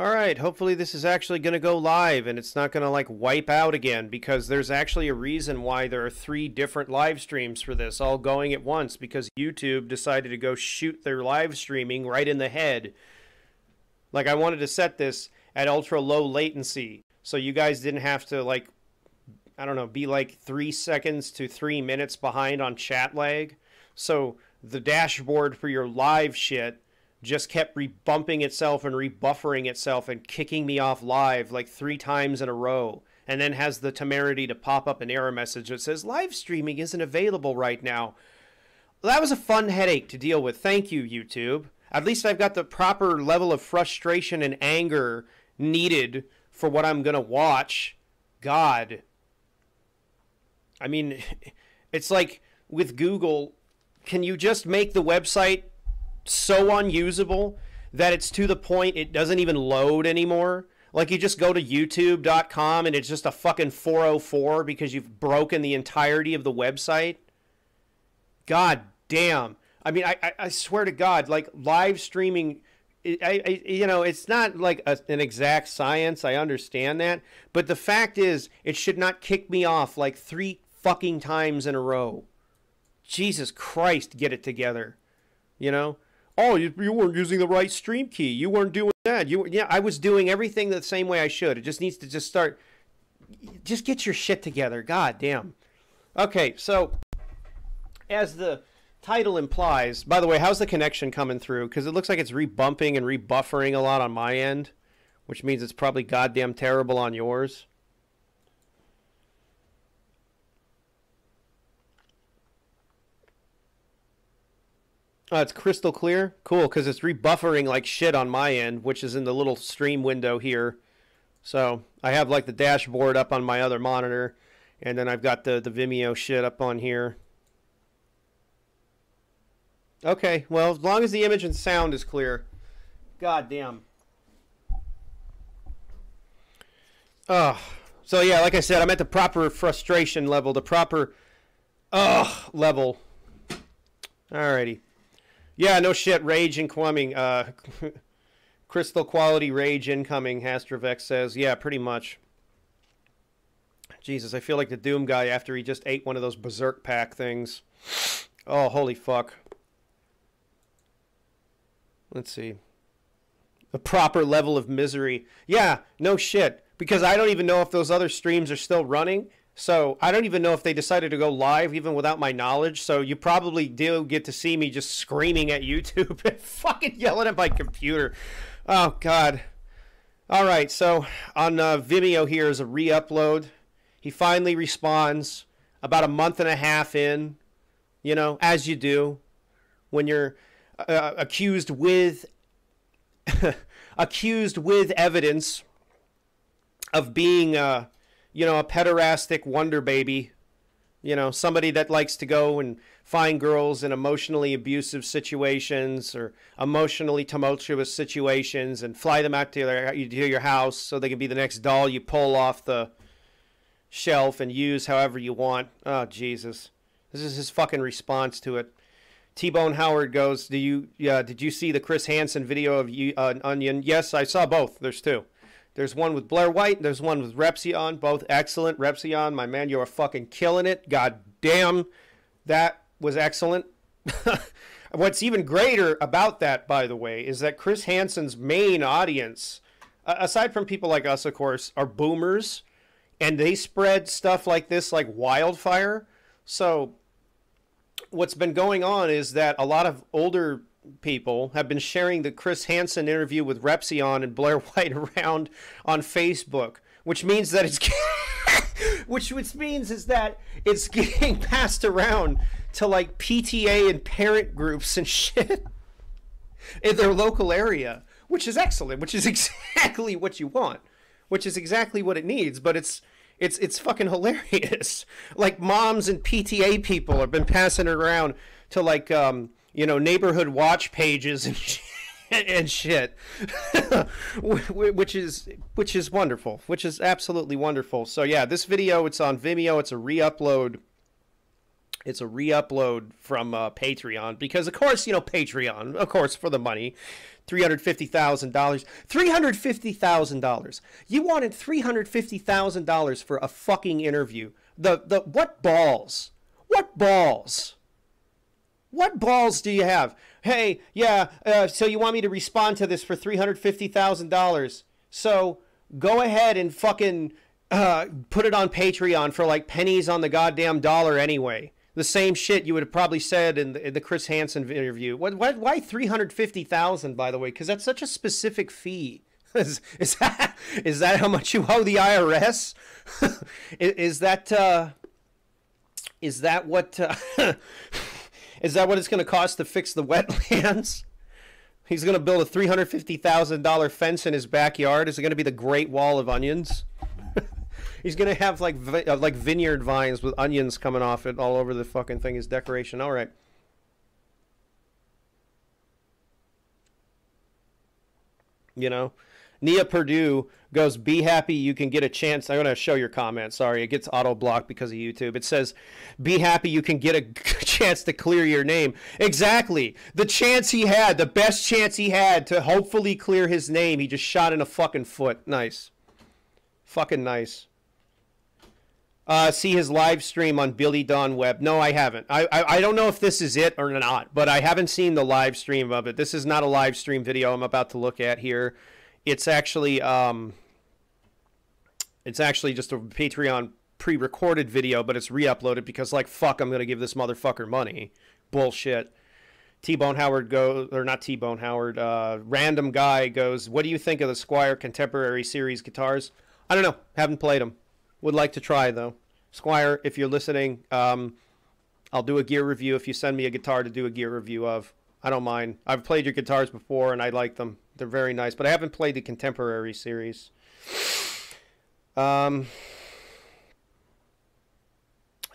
All right, hopefully this is actually going to go live and it's not going to like wipe out again because there's actually a reason why there are three different live streams for this all going at once because YouTube decided to go shoot their live streaming right in the head. Like I wanted to set this at ultra low latency so you guys didn't have to like I don't know, be like 3 seconds to 3 minutes behind on chat lag. So the dashboard for your live shit just kept rebumping itself and rebuffering itself and kicking me off live like three times in a row and then has the temerity to pop up an error message that says live streaming isn't available right now. That was a fun headache to deal with. Thank you, YouTube. At least I've got the proper level of frustration and anger needed for what I'm going to watch. God. I mean, it's like with Google, can you just make the website so unusable that it's to the point it doesn't even load anymore. Like you just go to youtube.com and it's just a fucking 404 because you've broken the entirety of the website. God damn. I mean, I, I, swear to God, like live streaming, I, I you know, it's not like a, an exact science. I understand that. But the fact is, it should not kick me off like three fucking times in a row. Jesus Christ, get it together. You know? Oh, you, you weren't using the right stream key. You weren't doing that. You yeah, I was doing everything the same way I should. It just needs to just start. Just get your shit together. God damn. Okay, so as the title implies, by the way, how's the connection coming through? Because it looks like it's rebumping and rebuffering a lot on my end, which means it's probably goddamn terrible on yours. Oh, it's crystal clear. Cool, because it's rebuffering like shit on my end, which is in the little stream window here. So I have like the dashboard up on my other monitor, and then I've got the, the Vimeo shit up on here. Okay, well, as long as the image and sound is clear. God damn. Oh, so yeah, like I said, I'm at the proper frustration level, the proper ugh level. Alrighty. Yeah, no shit. Rage incoming. Uh, crystal quality rage incoming. Hastrovex says. Yeah, pretty much. Jesus, I feel like the Doom guy after he just ate one of those berserk pack things. Oh, holy fuck. Let's see. A proper level of misery. Yeah, no shit. Because I don't even know if those other streams are still running. So I don't even know if they decided to go live even without my knowledge. So you probably do get to see me just screaming at YouTube and fucking yelling at my computer. Oh God. All right. So on uh, Vimeo here is a re-upload. He finally responds about a month and a half in. You know, as you do when you're uh, accused with accused with evidence of being. Uh, you know, a pederastic wonder baby, you know, somebody that likes to go and find girls in emotionally abusive situations or emotionally tumultuous situations and fly them out to, their, to your house so they can be the next doll you pull off the shelf and use however you want. Oh, Jesus. This is his fucking response to it. T Bone Howard goes, "Do you? Yeah, did you see the Chris Hansen video of you, uh, Onion? Yes, I saw both. There's two. There's one with Blair White. There's one with Repzion. Both excellent. Repzion, my man, you are fucking killing it. God damn, that was excellent. What's even greater about that, by the way, is that Chris Hansen's main audience, aside from people like us, of course, are boomers, and they spread stuff like this like wildfire. So, what's been going on is that a lot of older people have been sharing the Chris Hansen interview with Repzion and Blair White around on Facebook, which means that it's which which means is that it's getting passed around to like PTA and parent groups and shit in their local area, which is excellent, which is exactly what you want, which is exactly what it needs, but it's it's it's fucking hilarious. Like moms and PTA people have been passing it around to like um you know, neighborhood watch pages and shit, and shit, which is which is wonderful, which is absolutely wonderful. So yeah, this video it's on Vimeo. It's a re-upload. It's a re-upload from uh, Patreon because, of course, you know Patreon, of course, for the money, three hundred fifty thousand dollars. Three hundred fifty thousand dollars. You wanted three hundred fifty thousand dollars for a fucking interview. The the what balls? What balls? What balls do you have? Hey, yeah. Uh, so you want me to respond to this for three hundred fifty thousand dollars? So go ahead and fucking uh, put it on Patreon for like pennies on the goddamn dollar anyway. The same shit you would have probably said in the, in the Chris Hansen interview. What, what, why 350,000 by the way? Cuz that's such a specific fee. is, is that is that how much you owe the IRS? is, is, that uh, is that what uh, is that what it's going to cost to fix the wetlands? He's going to build a $350,000 fence in his backyard. Is it going to be the Great Wall of Onions? He's gonna have like uh, like vineyard vines with onions coming off it all over the fucking thing as decoration. All right. You know, Nia Purdue goes, "Be happy you can get a chance." I'm gonna show your comment. Sorry, it gets auto blocked because of YouTube. It says, "Be happy you can get a chance to clear your name." Exactly, the chance he had, the best chance he had to hopefully clear his name, he just shot in a fucking foot. Nice, fucking nice uh, see his live stream on Billy Don Web. No, I haven't. I, I, I don't know if this is it or not, but I haven't seen the live stream of it. This is not a live stream video I'm about to look at here. It's actually um, it's actually just a Patreon pre-recorded video, but it's re-uploaded because like fuck, I'm gonna give this motherfucker money. Bullshit. T Bone Howard goes, or not T Bone Howard, uh, random guy goes, What do you think of the Squier Contemporary Series guitars? I don't know. Haven't played them. Would like to try though. Squier, if you're listening, um, I'll do a gear review if you send me a guitar to do a gear review of. I don't mind. I've played your guitars before and I like them. They're very nice, but I haven't played the contemporary series. Um,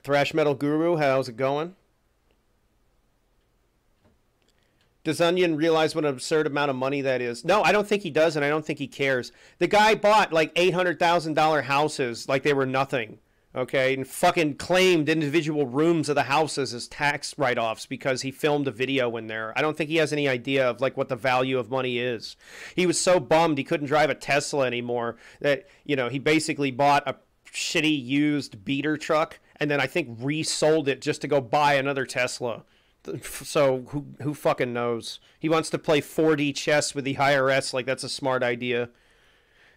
Thrash Metal Guru, how's it going? Does Onion realize what an absurd amount of money that is? No, I don't think he does, and I don't think he cares. The guy bought like eight hundred thousand dollar houses like they were nothing. Okay, and fucking claimed individual rooms of the houses as tax write offs because he filmed a video in there. I don't think he has any idea of like what the value of money is. He was so bummed he couldn't drive a Tesla anymore that, you know, he basically bought a shitty used beater truck and then I think resold it just to go buy another Tesla. So who who fucking knows? He wants to play 4D chess with the IRS like that's a smart idea.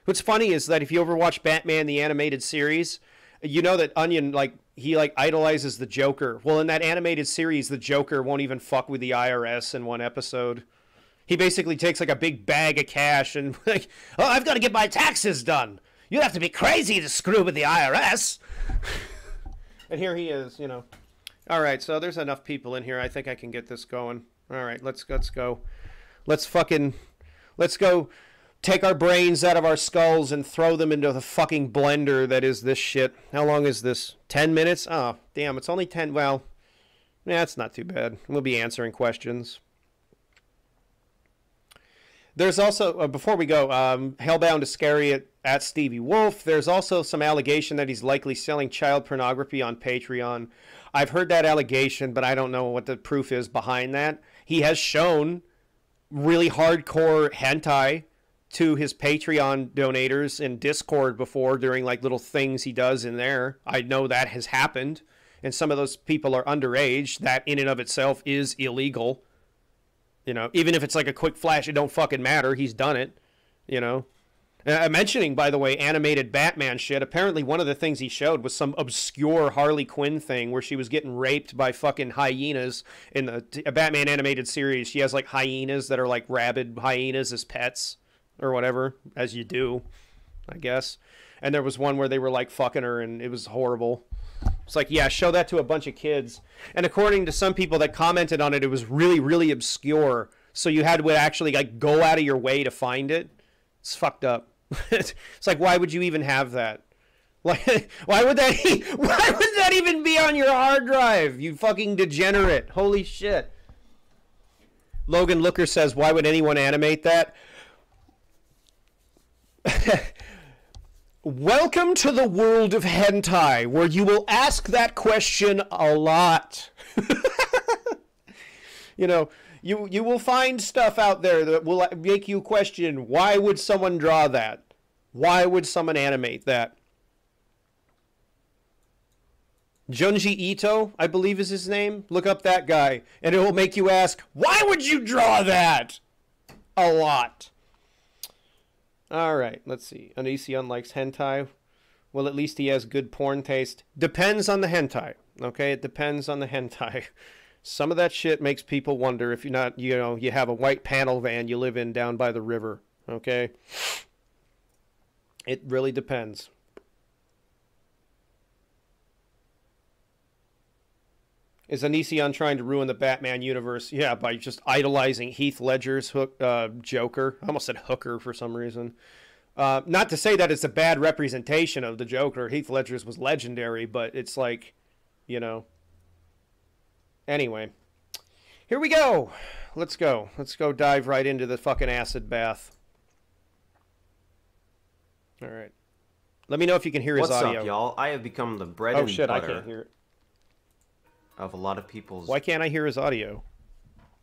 What's funny is that if you ever watch Batman the animated series, you know that Onion like he like idolizes the Joker. Well, in that animated series, the Joker won't even fuck with the IRS in one episode. He basically takes like a big bag of cash and like, oh, I've got to get my taxes done. You'd have to be crazy to screw with the IRS. and here he is, you know. All right, so there's enough people in here. I think I can get this going. All right, let's let's go. Let's fucking let's go take our brains out of our skulls and throw them into the fucking blender that is this shit. How long is this? 10 minutes? Oh, damn, it's only 10. Well, yeah, it's not too bad. We'll be answering questions. There's also, uh, before we go, um, Hellbound Iscariot at Stevie Wolfe. There's also some allegation that he's likely selling child pornography on Patreon. I've heard that allegation, but I don't know what the proof is behind that. He has shown really hardcore hentai to his Patreon donators in Discord before during like little things he does in there. I know that has happened. And some of those people are underage. That in and of itself is illegal. You know, even if it's like a quick flash, it don't fucking matter. He's done it. You know. Uh, mentioning, by the way, animated Batman shit. Apparently, one of the things he showed was some obscure Harley Quinn thing where she was getting raped by fucking hyenas in the a Batman animated series. She has like hyenas that are like rabid hyenas as pets or whatever, as you do, I guess. And there was one where they were like fucking her, and it was horrible. It's like, yeah, show that to a bunch of kids. And according to some people that commented on it, it was really, really obscure. So you had to actually like go out of your way to find it. It's fucked up. it's like, why would you even have that? Like, why would that? Why would that even be on your hard drive? You fucking degenerate! Holy shit! Logan Looker says, "Why would anyone animate that?" Welcome to the world of hentai, where you will ask that question a lot. you know, you you will find stuff out there that will make you question why would someone draw that? Why would someone animate that? Junji Ito, I believe is his name. Look up that guy, and it will make you ask, why would you draw that? A lot. All right, let's see. Onision likes hentai. Well, at least he has good porn taste. Depends on the hentai. Okay, it depends on the hentai. Some of that shit makes people wonder if you're not, you know, you have a white panel van you live in down by the river. Okay, it really depends. Is Onision trying to ruin the Batman universe? Yeah, by just idolizing Heath Ledger's hook, uh, Joker. I almost said hooker for some reason. Uh, not to say that it's a bad representation of the Joker. Heath Ledger's was legendary, but it's like, you know. Anyway, here we go. Let's go. Let's go dive right into the fucking acid bath. All right. Let me know if you can hear his What's audio. up, y'all? I have become the bread oh and shit, I butter can't hear it. Of a lot of people's. Why can't I hear his audio?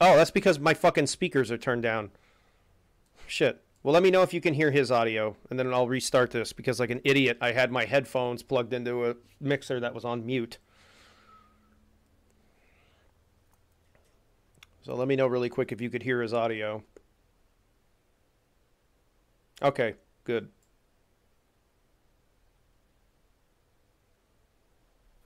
Oh, that's because my fucking speakers are turned down. Shit. Well, let me know if you can hear his audio, and then I'll restart this because, like an idiot, I had my headphones plugged into a mixer that was on mute. So let me know really quick if you could hear his audio. Okay, good.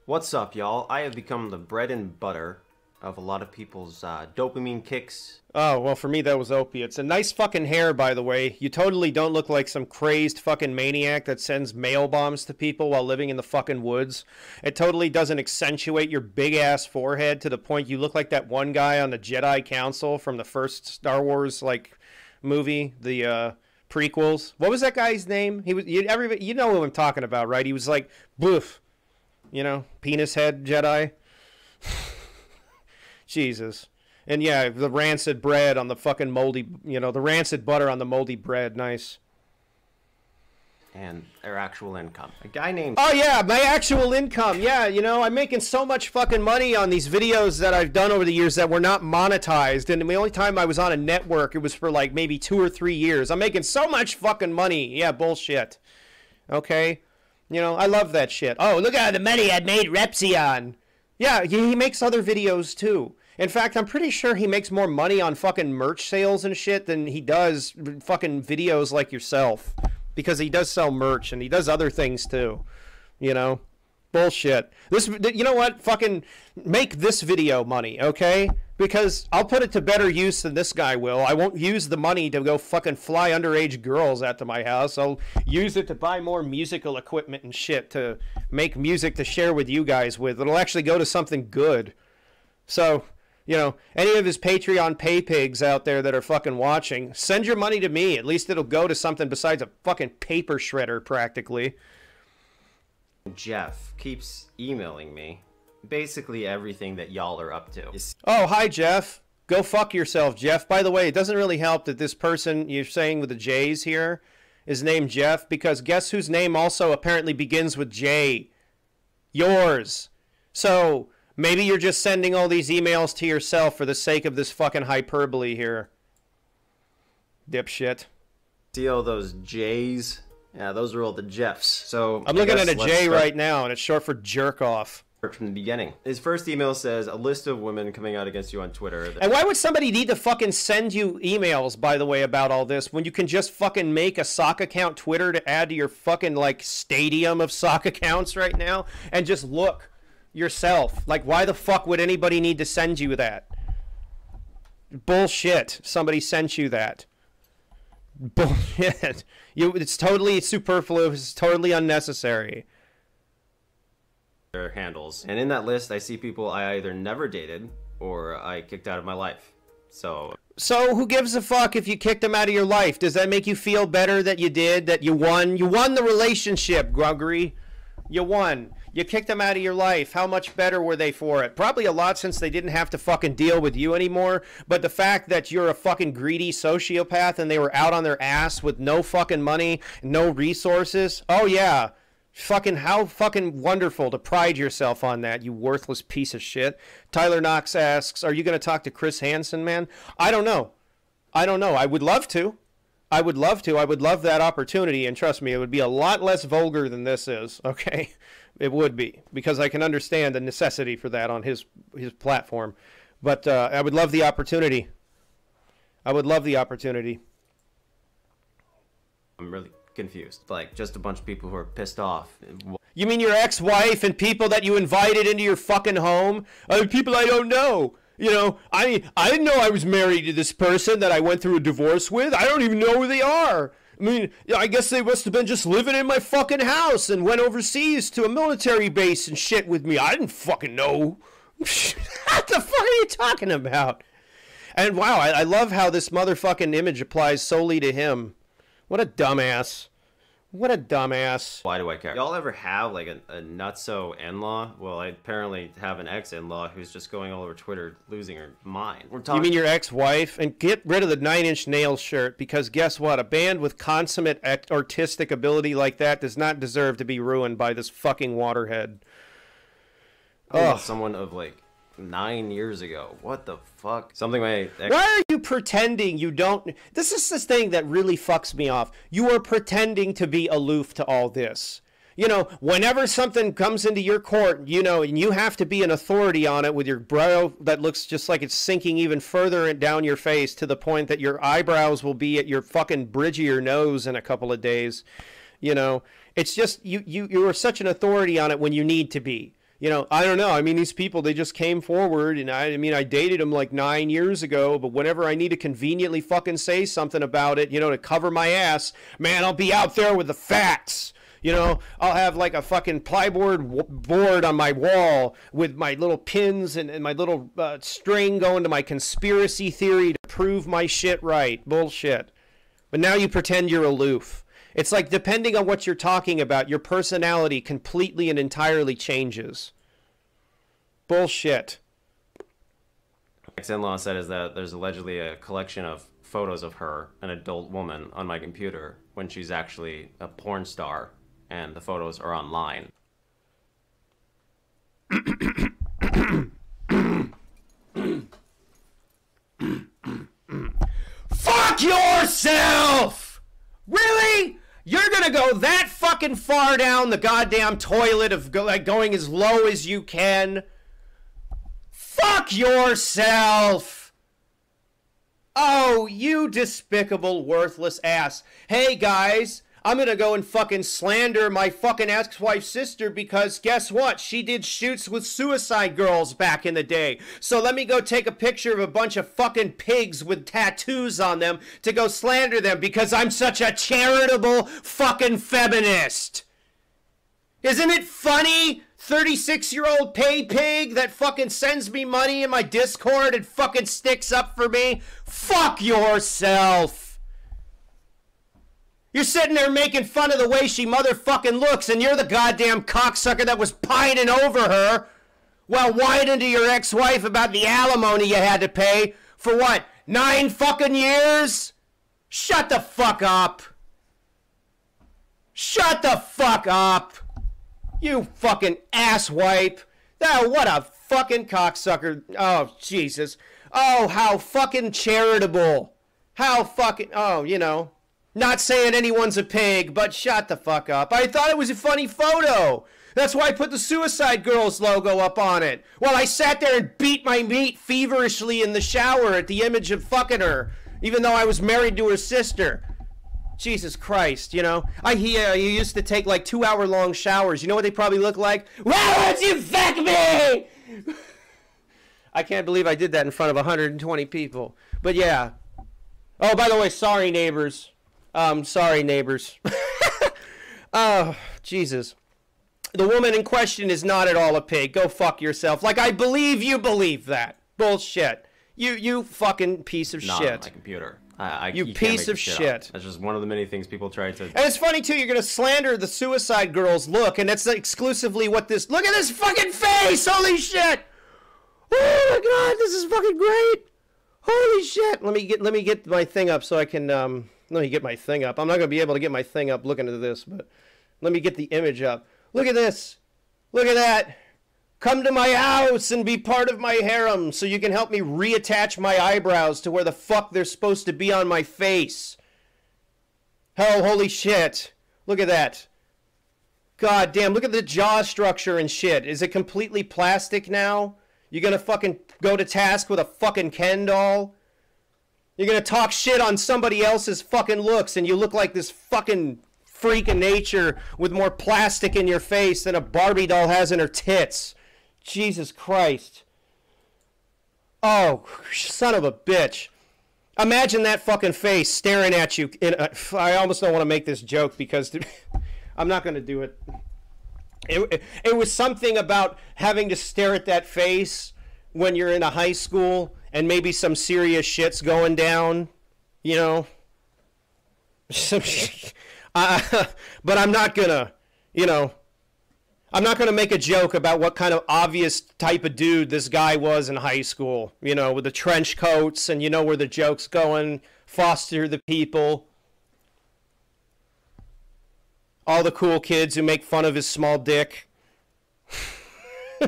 What's up, y'all? I have become the bread and butter of a lot of people's uh, dopamine kicks. Oh, well, for me, that was opiates. And nice fucking hair, by the way. You totally don't look like some crazed fucking maniac that sends mail bombs to people while living in the fucking woods. It totally doesn't accentuate your big ass forehead to the point you look like that one guy on the Jedi Council from the first Star Wars, like, movie, the, uh, prequels. What was that guy's name? He was, you, everybody, you know who I'm talking about, right? He was like, boof, you know, penis head Jedi. Jesus. And yeah, the rancid bread on the fucking moldy, you know, the rancid butter on the moldy bread. Nice. and their actual income. A guy named Oh yeah, my actual income. Yeah, you know, I'm making so much fucking money on these videos that I've done over the years that were not monetized. And the only time I was on a network, it was for like maybe two or three years. I'm making so much fucking money. Yeah, bullshit. Okay, you know, I love that shit. Oh, look at the money I made Repzion. Yeah, he he makes other videos too. In fact, I'm pretty sure he makes more money on fucking merch sales and shit than he does fucking videos like yourself. Because he does sell merch and he does other things too. You know? Bullshit. This you know what? Fucking make this video money, okay? Because I'll put it to better use than this guy will. I won't use the money to go fucking fly underage girls out to my house. I'll use it to buy more musical equipment and shit to make music to share with you guys with. It'll actually go to something good. So, you know, any of his Patreon pay pigs out there that are fucking watching, send your money to me. At least it'll go to something besides a fucking paper shredder, practically. Jeff keeps emailing me basically everything that y'all are up to. Oh, hi, Jeff. Go fuck yourself, Jeff. By the way, it doesn't really help that this person you're saying with the J's here is named Jeff because guess whose name also apparently begins with J? Yours. So maybe you're just sending all these emails to yourself for the sake of this fucking hyperbole here. Dipshit. See all those J's? Yeah, those are all the Jeffs. So I'm looking at a J start right now, and it's short for jerk off. From the beginning. His first email says a list of women coming out against you on Twitter. And why would somebody need to fucking send you emails, by the way, about all this when you can just fucking make a sock account Twitter to add to your fucking like stadium of sock accounts right now and just look yourself? Like, why the fuck would anybody need to send you that? Bullshit. Somebody sent you that. Bullshit. You, it's totally superfluous. It's totally unnecessary. Handles. And in that list, I see people I either never dated or I kicked out of my life. So So who gives a fuck if you kicked them out of your life? Does that make you feel better that you did, that you won? You won the relationship, Gregory. You won. You kicked them out of your life. How much better were they for it? Probably a lot since they didn't have to fucking deal with you anymore. But the fact that you're a fucking greedy sociopath and they were out on their ass with no fucking money, no resources. Oh, yeah. Fucking how fucking wonderful to pride yourself on that, you worthless piece of shit. Tyler Knox asks, Are you going to talk to Chris Hansen, man? I don't know. I don't know. I would love to. I would love to. I would love that opportunity. And trust me, it would be a lot less vulgar than this is, okay? It would be because I can understand the necessity for that on his his platform. But uh, I would love the opportunity. I would love the opportunity. I'm really confused. Like just a bunch of people who are pissed off. You mean your ex-wife and people that you invited into your fucking home? Uh, people I don't know. You know, I I didn't know I was married to this person that I went through a divorce with. I don't even know who they are. I mean, I guess they must have been just living in my fucking house and went overseas to a military base and shit with me. I didn't fucking know. what the fuck are you talking about? And wow, I, I love how this motherfucking image applies solely to him. What a dumbass. What a dumbass. Why do I care? Y'all ever have like a, a nutso in-law? Well, I apparently have an ex-in-law who's just going all over Twitter losing her mind. We're talking. You mean your ex-wife? And get rid of the nine-inch nails shirt because guess what? A band with consummate artistic ability like that does not deserve to be ruined by this fucking waterhead. Oh, someone of like nine years ago. What the fuck? Something my Why are you pretending you don't? This is the thing that really fucks me off. You are pretending to be aloof to all this. You know, whenever something comes into your court, you know, and you have to be an authority on it with your brow that looks just like it's sinking even further down your face to the point that your eyebrows will be at your fucking bridge of your nose in a couple of days. You know, it's just you you you are such an authority on it when you need to be you know, I don't know. I mean, these people, they just came forward, and I, I mean, I dated them like nine years ago, but whenever I need to conveniently fucking say something about it, you know, to cover my ass, man, I'll be out there with the facts. You know, I'll have like a fucking plyboard board on my wall with my little pins and, and my little uh, string going to my conspiracy theory to prove my shit right. Bullshit. But now you pretend you're aloof. It's like depending on what you're talking about, your personality completely and entirely changes. Bullshit. Ex-in-law said is that there's allegedly a collection of photos of her, an adult woman, on my computer when she's actually a porn star, and the photos are online. Fuck yourself! Really? Gonna go that fucking far down the goddamn toilet of go, like going as low as you can. Fuck yourself. Oh, you despicable, worthless ass. Hey guys, I'm gonna go and fucking slander my fucking ex-wife's sister because guess what? She did shoots with suicide girls back in the day. So let me go take a picture of a bunch of fucking pigs with tattoos on them to go slander them because I'm such a charitable fucking feminist. Isn't it funny? 36 year old pay pig that fucking sends me money in my Discord and fucking sticks up for me? Fuck yourself. You're sitting there making fun of the way she motherfucking looks, and you're the goddamn cocksucker that was pining over her while whining to your ex wife about the alimony you had to pay for what, nine fucking years? Shut the fuck up. Shut the fuck up. You fucking asswipe. Oh, what a fucking cocksucker. Oh, Jesus. Oh, how fucking charitable. How fucking. Oh, you know. Not saying anyone's a pig, but shut the fuck up. I thought it was a funny photo. That's why I put the Suicide Girls logo up on it. While I sat there and beat my meat feverishly in the shower at the image of fucking her, even though I was married to her sister. Jesus Christ, you know? I hear you used to take like two hour long showers. You know what they probably look like? Why would you fuck me? I can't believe I did that in front of 120 people. But yeah. Oh, by the way, sorry, neighbors. Um, sorry, neighbors. oh, Jesus. The woman in question is not at all a pig. Go fuck yourself. Like, I believe you believe that. Bullshit. You you fucking piece of Not shit. on my computer. I, I, You can't piece of this shit. That's just one of the many things people try to. And it's funny too. You're gonna slander the Suicide Girls look, and that's exclusively what this. Look at this fucking face! Holy shit! Oh my god, this is fucking great! Holy shit! Let me get let me get my thing up so I can um. Let me get my thing up. I'm not gonna be able to get my thing up looking at this, but let me get the image up. Look at this. Look at that. Come to my house and be part of my harem so you can help me reattach my eyebrows to where the fuck they're supposed to be on my face. Oh, holy shit. Look at that. God damn, look at the jaw structure and shit. Is it completely plastic now? You gonna fucking go to task with a fucking Ken doll? You're gonna talk shit on somebody else's fucking looks and you look like this fucking freak of nature with more plastic in your face than a Barbie doll has in her tits. Jesus Christ. Oh, son of a bitch. Imagine that fucking face staring at you. A, I almost don't want to make this joke because I'm not going to do. It, it. it was something about having to stare at that face when you're in a high school and maybe some serious shit's going down, you know? Uh, but I'm not to, you know, I'm not to make a joke about what kind of obvious type of dude this guy was in high school, you know, with the trench coats and you know where the joke's going, foster the people. All the cool kids who make fun of his small dick.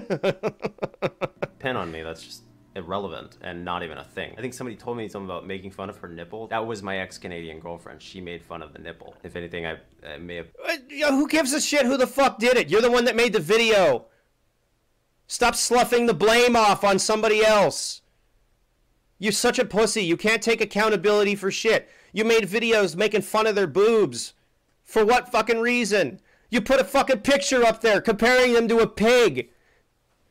pin on me that's just irrelevant and not even a thing. I think somebody told me something about making fun of her nipple. That was my ex-Canadian girlfriend. She made fun of the nipple. If anything, I, I may have. Uh, Who gives a shit who the fuck did it? You're the one that made the video. Stop sloughing the blame off on somebody else. You're such a pussy. You can't take accountability for shit. You made videos making fun of their boobs. For what fucking reason? You put a fucking picture up there comparing them to a pig.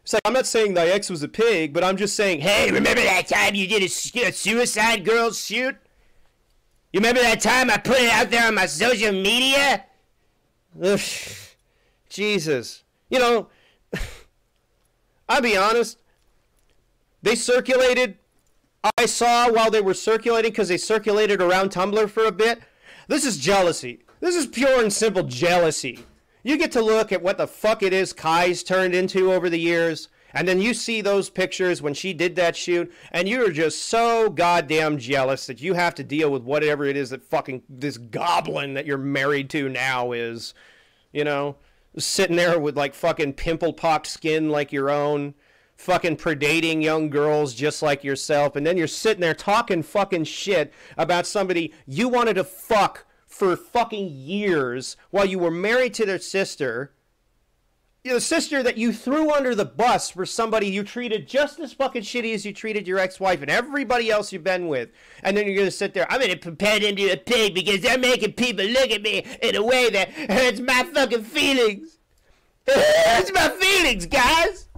It's like, I'm not saying thy ex was a pig, but I'm just saying, hey, remember that time you did a, a Suicide Girls shoot? You remember that time I put it out there on my social media? Ugh, Jesus. You know, I'll be honest. They circulated, I saw while they were circulating, because they circulated around Tumblr for a bit. This is jealousy. This is pure and simple jealousy. You get to look at what the fuck it is Kai's turned into over the years, and then you see those pictures when she did that shoot, and you're just so goddamn jealous that you have to deal with whatever it is that fucking this goblin that you're married to now is. You know? Sitting there with like fucking pimple pocked skin like your own, fucking predating young girls just like yourself, and then you're sitting there talking fucking shit about somebody you wanted to fuck for fucking years while you were married to their sister. The sister that you threw under the bus for somebody you treated just as fucking shitty as you treated your ex-wife and everybody else you've been with. And then you're gonna sit there, I'm gonna compare them to a pig because they're making people look at me in a way that hurts my fucking feelings. It hurts my feelings, guys!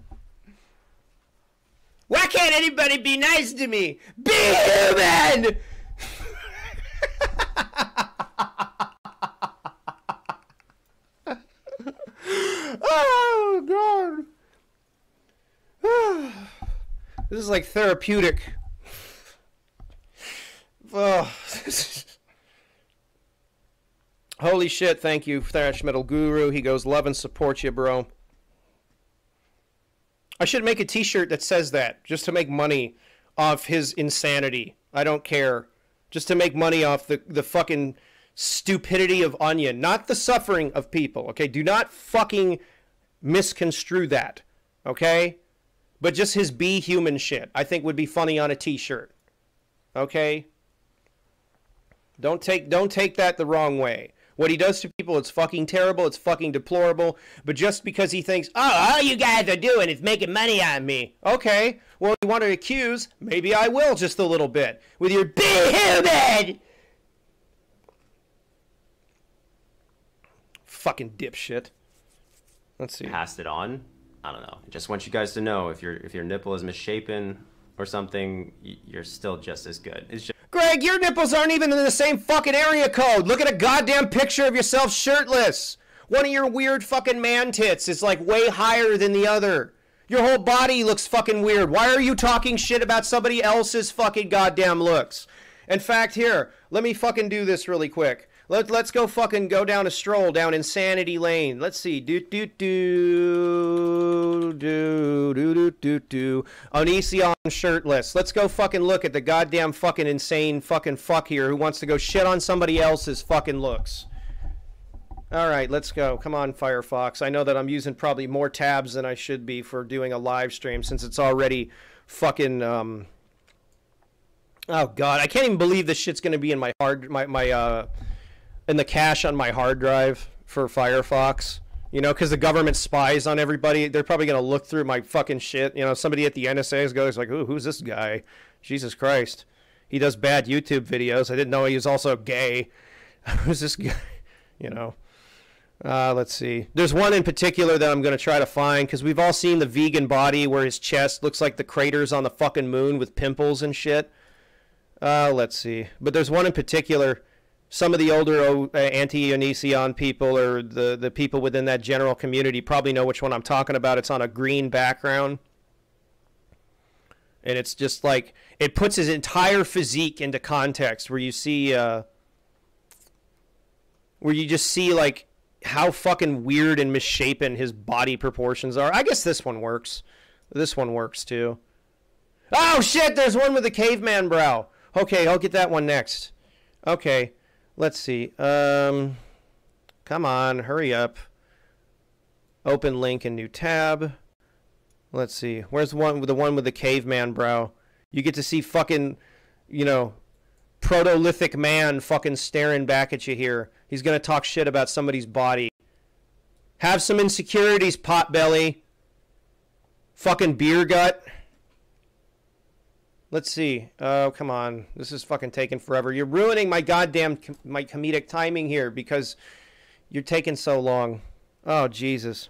Why can't anybody be nice to me? Be human! oh god. this is like therapeutic. Oh. Holy shit, thank you, Thrash Metal Guru. He goes, love and support you, bro. I should make a t shirt that says that, just to make money off his insanity. I don't care. Just to make money off the, the fucking stupidity of Onion, not the suffering of people, okay? Do not fucking misconstrue that, okay? But just his be human shit, I think would be funny on a t-shirt. Okay? Don't take don't take that the wrong way. What he does to people, it's fucking terrible, it's fucking deplorable, but just because he thinks, "Oh, all you guys are doing is making money on me." Okay. Well, you want to accuse, maybe I will just a little bit with your be human. Fucking dipshit. Let's see. passed it on. I don't know. I just want you guys to know if your if your nipple is misshapen or something, you're still just as good. It's just Greg, your nipples aren't even in the same fucking area code. Look at a goddamn picture of yourself shirtless. One of your weird fucking man tits is like way higher than the other. Your whole body looks fucking weird. Why are you talking shit about somebody else's fucking goddamn looks? In fact, here, let me fucking do this really quick. Let, let's go fucking go down a stroll down Insanity Lane. Let's see. Do, do, do, do, do, do, do, do. Onision shirtless. Let's go fucking look at the goddamn fucking insane fucking fuck here who wants to go shit on somebody else's fucking looks. All right, let's go. Come on, Firefox. I know that I'm using probably more tabs than I should be for doing a live stream since it's already fucking. Um... Oh God, I can't even believe this shit's gonna be in my hard my my uh in the cache on my hard drive for Firefox. You know, because the government spies on everybody. They're probably gonna look through my fucking shit. You know, somebody at the NSA is goes like, "Ooh, who's this guy? Jesus Christ, he does bad YouTube videos. I didn't know he was also gay. who's this guy? You know." Uh, let's see. There's one in particular that I'm going to try to find because we've all seen the vegan body where his chest looks like the craters on the fucking moon with pimples and shit. Uh, let's see. But there's one in particular. Some of the older uh, anti-Onision people or the, the people within that general community probably know which one I'm talking about. It's on a green background. And it's just like, it puts his entire physique into context where you see, uh, where you just see like how fucking weird and misshapen his body proportions are. I guess this one works. This one works too. Oh shit, there's one with a caveman brow. Okay, I'll get that one next. Okay, let's see. Um, come on, hurry up. Open link in new tab. Let's see. Where's the one with the one with the caveman brow? You get to see fucking, you know, protolithic man fucking staring back at you here. He's to talk shit about somebody's body. Have some insecurities, potbelly. Fucking beer gut. Let's see. Oh, come on. This is fucking taking forever. You're ruining my goddamn com- my comedic timing here because you're taking so long. Oh, Jesus.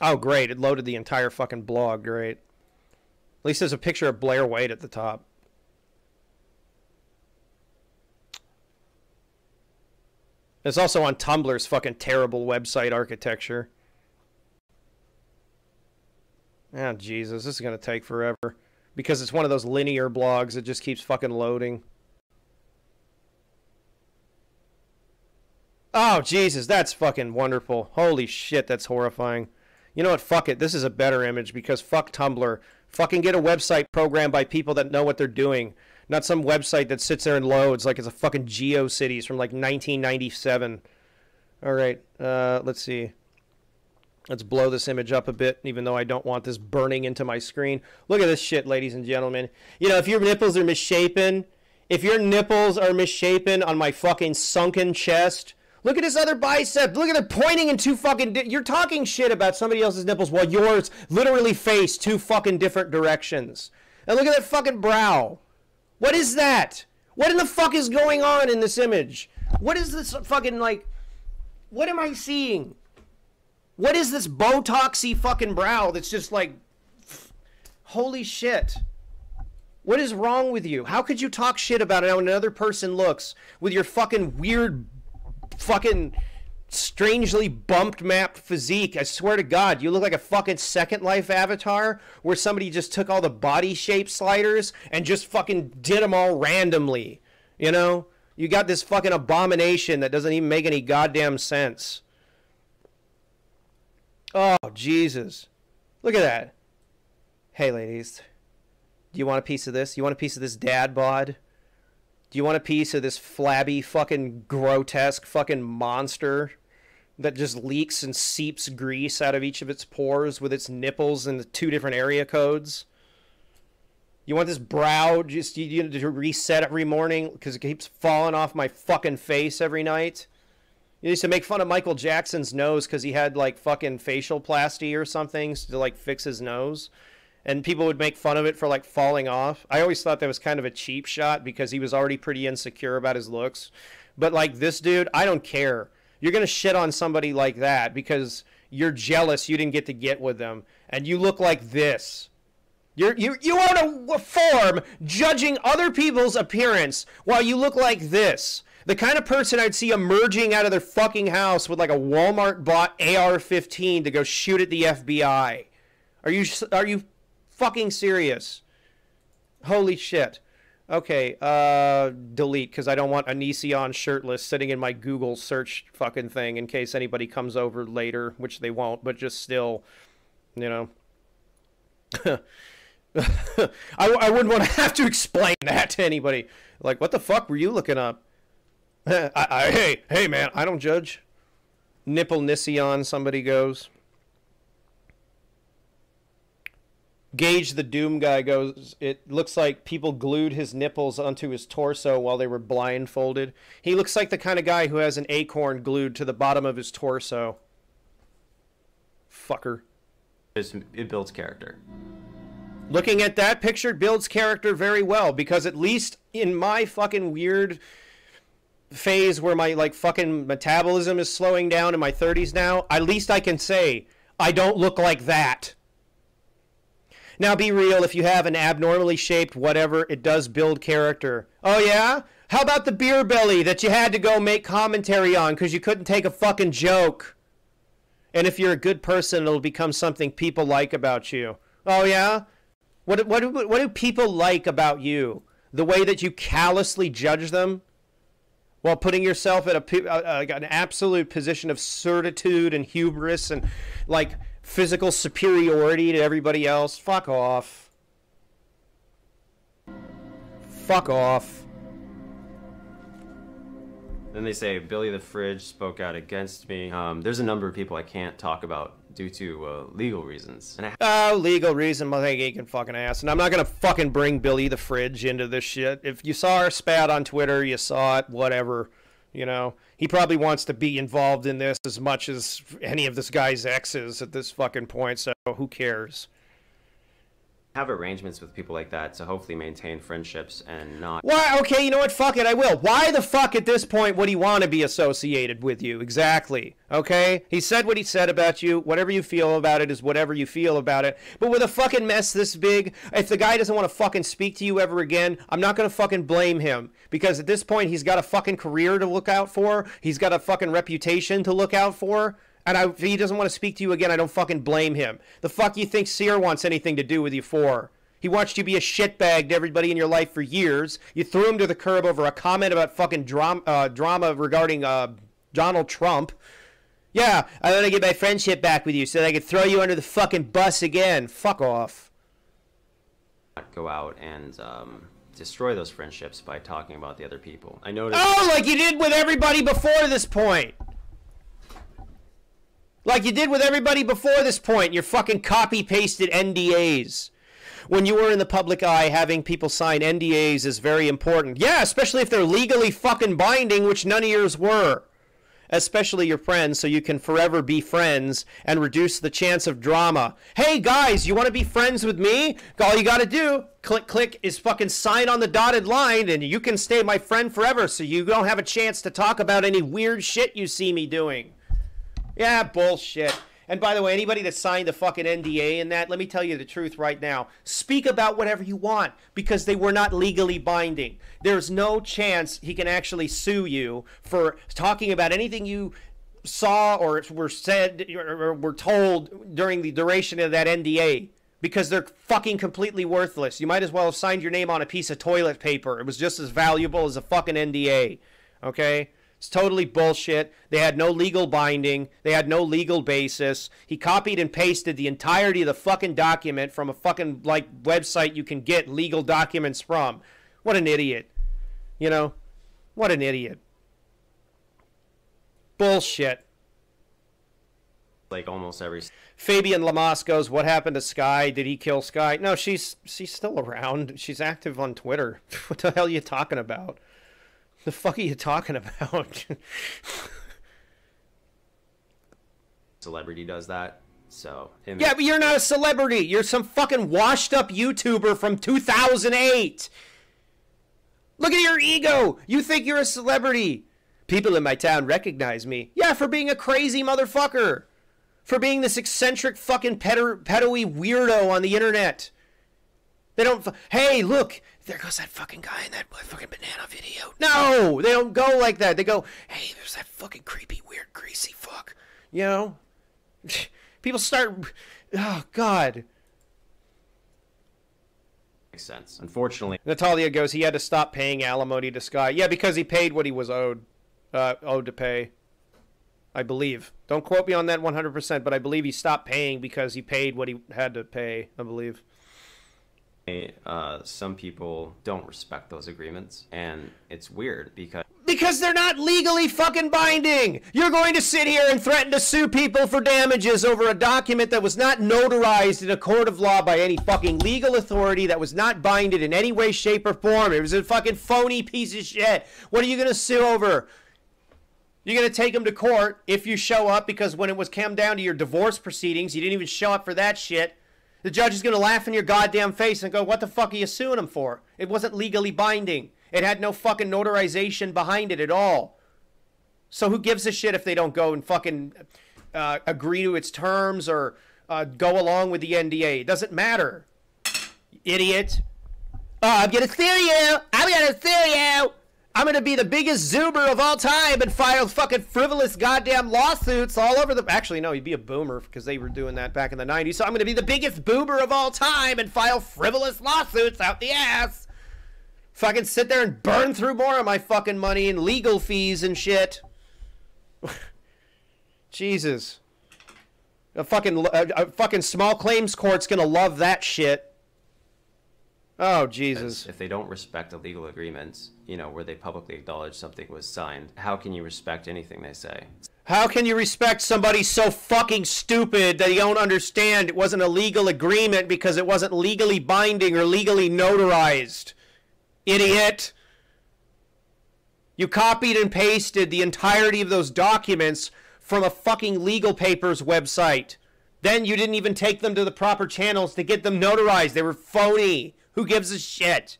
Oh, great. It loaded the entire fucking blog. Great. At least there's a picture of Blair White at the top. It's also on Tumblr's fucking terrible website architecture. Oh, Jesus. This is going to take forever. Because it's one of those linear blogs that just keeps fucking loading. Oh, Jesus. That's fucking wonderful. Holy shit, that's horrifying. You know what? Fuck it. This is a better image because fuck Tumblr. Fucking get a website programmed by people that know what they're doing not some website that sits there and loads like it's a fucking GeoCities from like 1997. All right, uh, let's see. Let's blow this image up a bit, even though I don't want this burning into my screen. Look at this shit, ladies and gentlemen. You know, if your nipples are misshapen, if your nipples are misshapen on my fucking sunken chest, look at this other bicep. Look at it pointing in two fucking. Di- you're talking shit about somebody else's nipples while yours literally face two fucking different directions. And look at that fucking brow. What is that? What in the fuck is going on in this image? What is this fucking like? What am I seeing? What is this Botoxy fucking brow that's just like, holy shit? What is wrong with you? How could you talk shit about how another person looks with your fucking weird, fucking strangely bumped map physique. I swear to God, you look like a fucking Second Life avatar where somebody just took all the body shape sliders and just fucking did them all randomly. You know? You got this fucking abomination that doesn't even make any goddamn sense. Oh, Jesus. Look at that. Hey, ladies. Do you want a piece of this? You want a piece of this dad bod? Do you want a piece of this flabby, fucking grotesque, fucking monster that just leaks and seeps grease out of each of its pores with its nipples and the two different area codes? You want this brow just you, you to reset every morning because it keeps falling off my fucking face every night? You used to make fun of Michael Jackson's nose because he had like fucking facial plasty or something to like fix his nose and people would make fun of it for like falling off. I always thought that was kind of a cheap shot because he was already pretty insecure about his looks. But like this dude, I don't care. You're going to shit on somebody like that because you're jealous you didn't get to get with them and you look like this. You're, you you own a form judging other people's appearance while you look like this. The kind of person I'd see emerging out of their fucking house with like a Walmart bought AR 15 to go shoot at the FBI. Are you are you fucking serious? Holy shit. Okay, uh, delete because I don't want Onision shirtless sitting in my Google search fucking thing in case anybody comes over later, which they won't, but just still, you know. I, I wouldn't want to have to explain that to anybody. Like, what the fuck were you looking up? I, I, hey, hey, man, I don't judge. Nipple Nision, somebody goes. Gage the Doom guy goes, it looks like people glued his nipples onto his torso while they were blindfolded. He looks like the kind of guy who has an acorn glued to the bottom of his torso. Fucker. It builds character. Looking at that picture builds character very well because at least in my fucking weird phase where my like fucking metabolism is slowing down in my 30s now, at least I can say I don't look like that. Now, be real. If you have an abnormally shaped whatever, it does build character. Oh, yeah? How about the beer belly that you had to go make commentary on because you couldn't take a fucking joke? And if you're a good person, it'll become something people like about you. Oh, yeah? What, what, what do people like about you? The way that you callously judge them? While putting yourself at a, uh, an absolute position of certitude and hubris and like physical superiority to everybody else. Fuck off. Fuck off. Then they say Billy the Fridge spoke out against me. Um, there's a number of people I can't talk about due to uh, legal reasons. oh, legal reason, can fucking ass. And I'm not gonna fucking bring Billy the Fridge into this shit. If you saw our spat on Twitter, you saw it. Whatever. You know, he probably wants to be involved in this as much as any of this guy's exes at this fucking point. So who cares? Have arrangements with people like that to hopefully maintain friendships and not. Why? Okay, you know what? Fuck it, I will. Why the fuck at this point would he want to be associated with you? Exactly. Okay? He said what he said about you. Whatever you feel about it is whatever you feel about it. But with a fucking mess this big, if the guy doesn't want to fucking speak to you ever again, I'm not going to fucking blame him. Because at this point, he's got a fucking career to look out for, he's got a fucking reputation to look out for. And I, if he doesn't want to speak to you again, I don't fucking blame him. The fuck you think Sear wants anything to do with you for? He watched you be a shitbag to everybody in your life for years. You threw him to the curb over a comment about fucking drama, uh, drama regarding uh, Donald Trump. Yeah, I want to get my friendship back with you so that I can throw you under the fucking bus again. Fuck off. Go out and um, destroy those friendships by talking about the other people. I noticed. Oh, like you did with everybody before this point. Like you did with everybody before this point, your fucking copy pasted NDAs. When you were in the public eye, having people sign NDAs is very important. Yeah, especially if they're legally fucking binding, which none of yours were. Especially your friends, so you can forever be friends and reduce the chance of drama. Hey guys, you want to be friends with me? All you got to do, click, click, is fucking sign on the dotted line, and you can stay my friend forever, so you don't have a chance to talk about any weird shit you see me doing. Yeah, bullshit. And by the way, anybody that signed the fucking NDA in that, let me tell you the truth right now. Speak about whatever you want because they were not legally binding. There's no chance he can actually sue you for talking about anything you saw or were said or were told during the duration of that NDA because they're fucking completely worthless. You might as well have signed your name on a piece of toilet paper. It was just as valuable as a fucking NDA. Okay? It's totally bullshit. They had no legal binding. They had no legal basis. He copied and pasted the entirety of the fucking document from a fucking like website you can get legal documents from. What an idiot. You know? What an idiot. Bullshit. Like almost every Fabian Lamas goes, "What happened to Sky? Did he kill Sky?" No, she's she's still around. She's active on Twitter. what the hell are you talking about? The fuck are you talking about? Celebrity does that. So yeah, but you're not a celebrity. You're some fucking washed up YouTuber from 2008. Look at your ego. You think you're a celebrity. People in my town recognize me. Yeah, for being a crazy motherfucker. For being this eccentric fucking pedo weirdo on the internet. They don't. F- Hey, look, there goes that fucking guy in that fucking banana video. No, they don't go like that. They go, hey, there's that fucking creepy, weird, greasy fuck. You know? People start. Oh, God. makes sense. Unfortunately, Natalia goes, he had to stop paying alimony to Sky. Yeah, because he paid what he was owed, uh, owed to pay. I believe. Don't quote me on that 100%, but I believe he stopped paying because he paid what he had to pay, I believe. Uh, some people don't respect those agreements, and it's weird because Because they're not legally fucking binding. You're going to sit here and threaten to sue people for damages over a document that was not notarized in a court of law by any fucking legal authority, that was not binded in any way, shape, or form. It was a fucking phony piece of shit. What are you going to sue over? You're going to take them to court if you show up because when it was come down to your divorce proceedings, you didn't even show up for that shit. The judge is going to laugh in your goddamn face and go, What the fuck are you suing him for? It wasn't legally binding. It had no fucking notarization behind it at all. So who gives a shit if they don't go and fucking uh, agree to its terms or uh, go along with the NDA? It doesn't matter. Idiot. Oh, I'm gonna sue you. I'm gonna sue you. I'm gonna be the biggest zoomer of all time and file fucking frivolous goddamn lawsuits all over the. Actually, no, you'd be a boomer because they were doing that back in the '90s. So I'm gonna be the biggest boomer of all time and file frivolous lawsuits out the ass. Fucking sit there and burn through more of my fucking money and legal fees and shit. Jesus. A fucking a fucking small claims court's gonna love that shit. Oh Jesus. if they don't respect a legal agreement, you know, where they publicly acknowledge something was signed, how can you respect anything they say? How can you respect somebody so fucking stupid that you don't understand it wasn't a legal agreement because it wasn't legally binding or legally notarized? Idiot. You copied and pasted the entirety of those documents from a fucking legal papers website. Then you didn't even take them to the proper channels to get them notarized. They were phony. Who gives a shit?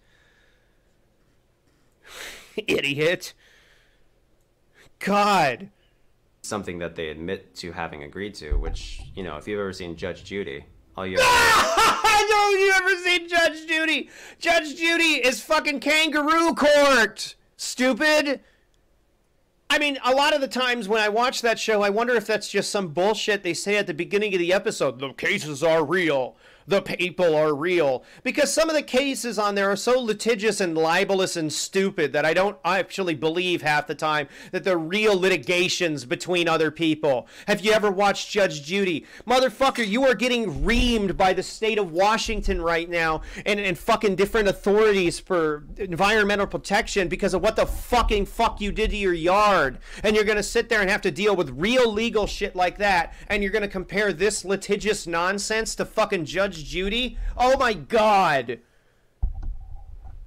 Idiot. God. Something that they admit to having agreed to, which, you know, if you've ever seen Judge Judy, all you I know you ever seen Judge Judy. Judge Judy is fucking kangaroo court. Stupid. I mean, a lot of the times when I watch that show, I wonder if that's just some bullshit they say at the beginning of the episode. The cases are real. The people are real. Because some of the cases on there are so litigious and libelous and stupid that I don't actually believe half the time that they're real litigations between other people. Have you ever watched Judge Judy? Motherfucker, you are getting reamed by the state of Washington right now and, and fucking different authorities for environmental protection because of what the fucking fuck you did to your yard. And you're going to sit there and have to deal with real legal shit like that. And you're going to compare this litigious nonsense to fucking Judge Judy? Oh my god.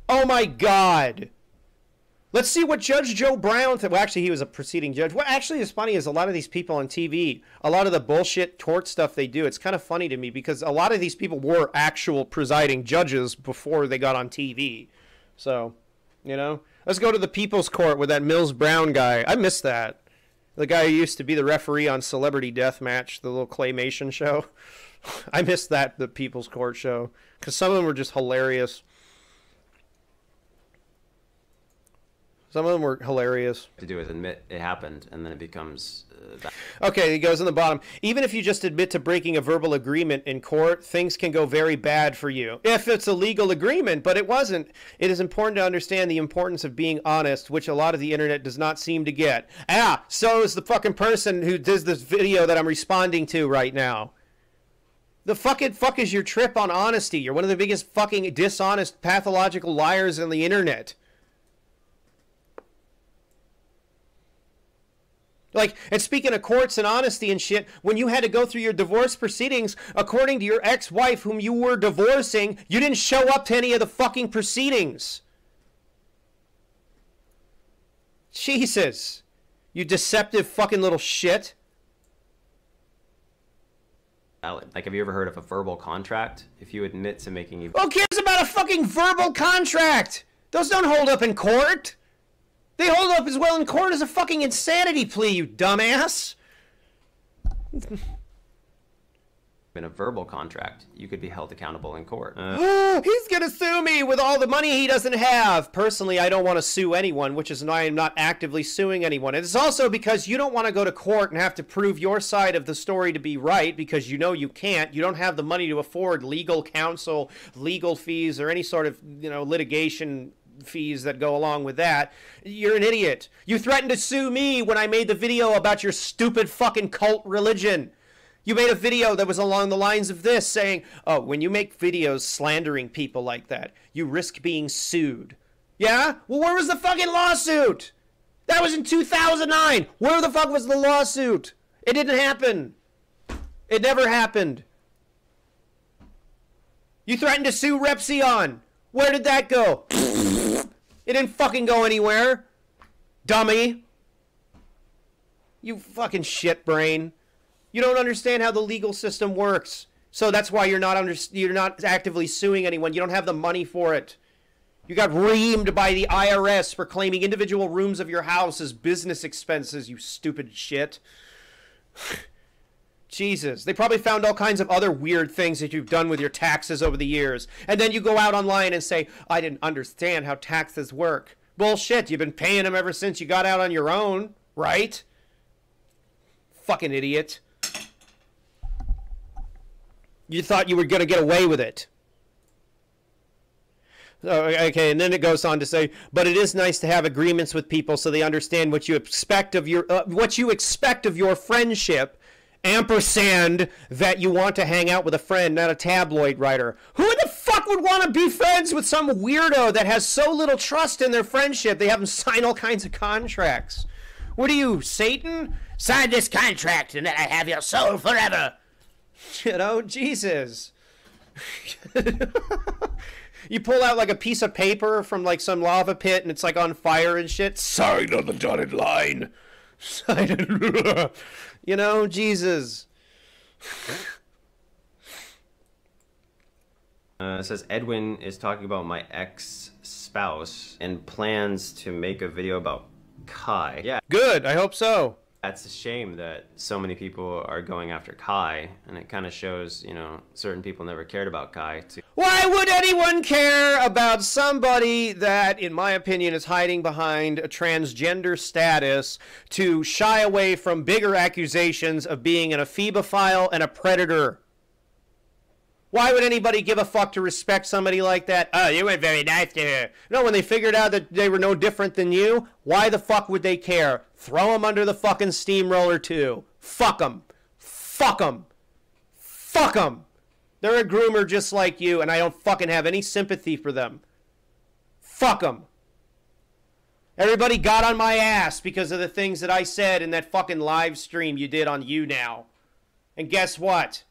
Oh my god. Let's see what Judge Joe Brown. Th- well, actually, he was a preceding judge. What actually is funny is a lot of these people on TV, a lot of the bullshit tort stuff they do. It's kind of funny to me because a lot of these people were actual presiding judges before they got on TV. So, you know, let's go to the People's Court with that Mills Brown guy. I miss that. The guy who used to be the referee on Celebrity Deathmatch, the little claymation show. I missed that the People's Court show because some of them were just hilarious. Some of them were hilarious. to do is admit it happened, and then it becomes uh, that. Okay, he goes in the bottom. Even if you just admit to breaking a verbal agreement in court, things can go very bad for you. If it's a legal agreement, but it wasn't. It is important to understand the importance of being honest, which a lot of the internet does not seem to get. Ah, so is the fucking person who does this video that I'm responding to right now. The fucking fuck is your trip on honesty? You're one of the biggest fucking dishonest, pathological liars on the internet. Like, and speaking of courts and honesty and shit, when you had to go through your divorce proceedings, according to your ex wife, whom you were divorcing, you didn't show up to any of the fucking proceedings. Jesus. You deceptive fucking little shit. Like, have you ever heard of a verbal contract? If you admit to making a Who cares about a fucking verbal contract? Those don't hold up in court. They hold up as well in court as a fucking insanity plea, you dumbass. in a verbal contract, you could be held accountable in court. Uh, He's gonna sue me with all the money he doesn't have. Personally, I don't want to sue anyone, which is why I'm not actively suing anyone. It's also because you don't want to go to court and have to prove your side of the story to be right because you know you can't. You don't have the money to afford legal counsel, legal fees, or any sort of you know litigation fees that go along with that. You're an idiot. You threatened to sue me when I made the video about your stupid fucking cult religion. You made a video that was along the lines of this saying, oh, when you make videos slandering people like that, you risk being sued. Yeah? Well, where was the fucking lawsuit? That was in 2009. Where the fuck was the lawsuit? It didn't happen. It never happened. You threatened to sue Repzion. Where did that go? it didn't fucking go anywhere. Dummy. You fucking shit brain. You don't understand how the legal system works. So that's why you're not under, you're not actively suing anyone. You don't have the money for it. You got reamed by the IRS for claiming individual rooms of your house as business expenses, you stupid shit. Jesus. They probably found all kinds of other weird things that you've done with your taxes over the years. And then you go out online and say, I didn't understand how taxes work. Bullshit. You've been paying them ever since you got out on your own, right? Fucking idiot. You thought you were going to get away with it. Okay, and then it goes on to say, but it is nice to have agreements with people so they understand what you expect of your uh, what you expect of your friendship. Ampersand that you want to hang out with a friend, not a tabloid writer. Who the fuck would want to be friends with some weirdo that has so little trust in their friendship they have them sign all kinds of contracts? What are you, Satan? Sign this contract and then I have your soul forever. You know, Jesus. you pull out like a piece of paper from like some lava pit and it's like on fire and shit. Signed on the dotted line. Signed. you know, Jesus. Uh, it says Edwin is talking about my ex spouse and plans to make a video about Kai. Yeah, Good. I hope so. That's a shame that so many people are going after Kai, and it kind of shows, you know, certain people never cared about Kai. To Why would anyone care about somebody that, in my opinion, is hiding behind a transgender status to shy away from bigger accusations of being an ephebophile and a predator? Why would anybody give a fuck to respect somebody like that? Oh, you weren't very nice to her. No, when they figured out that they were no different than you, why the fuck would they care? Throw them under the fucking steamroller, too. Fuck them. Fuck them. Fuck them. They're a groomer just like you, and I don't fucking have any sympathy for them. Fuck them. Everybody got on my ass because of the things that I said in that fucking live stream you did on YouNow. And guess what?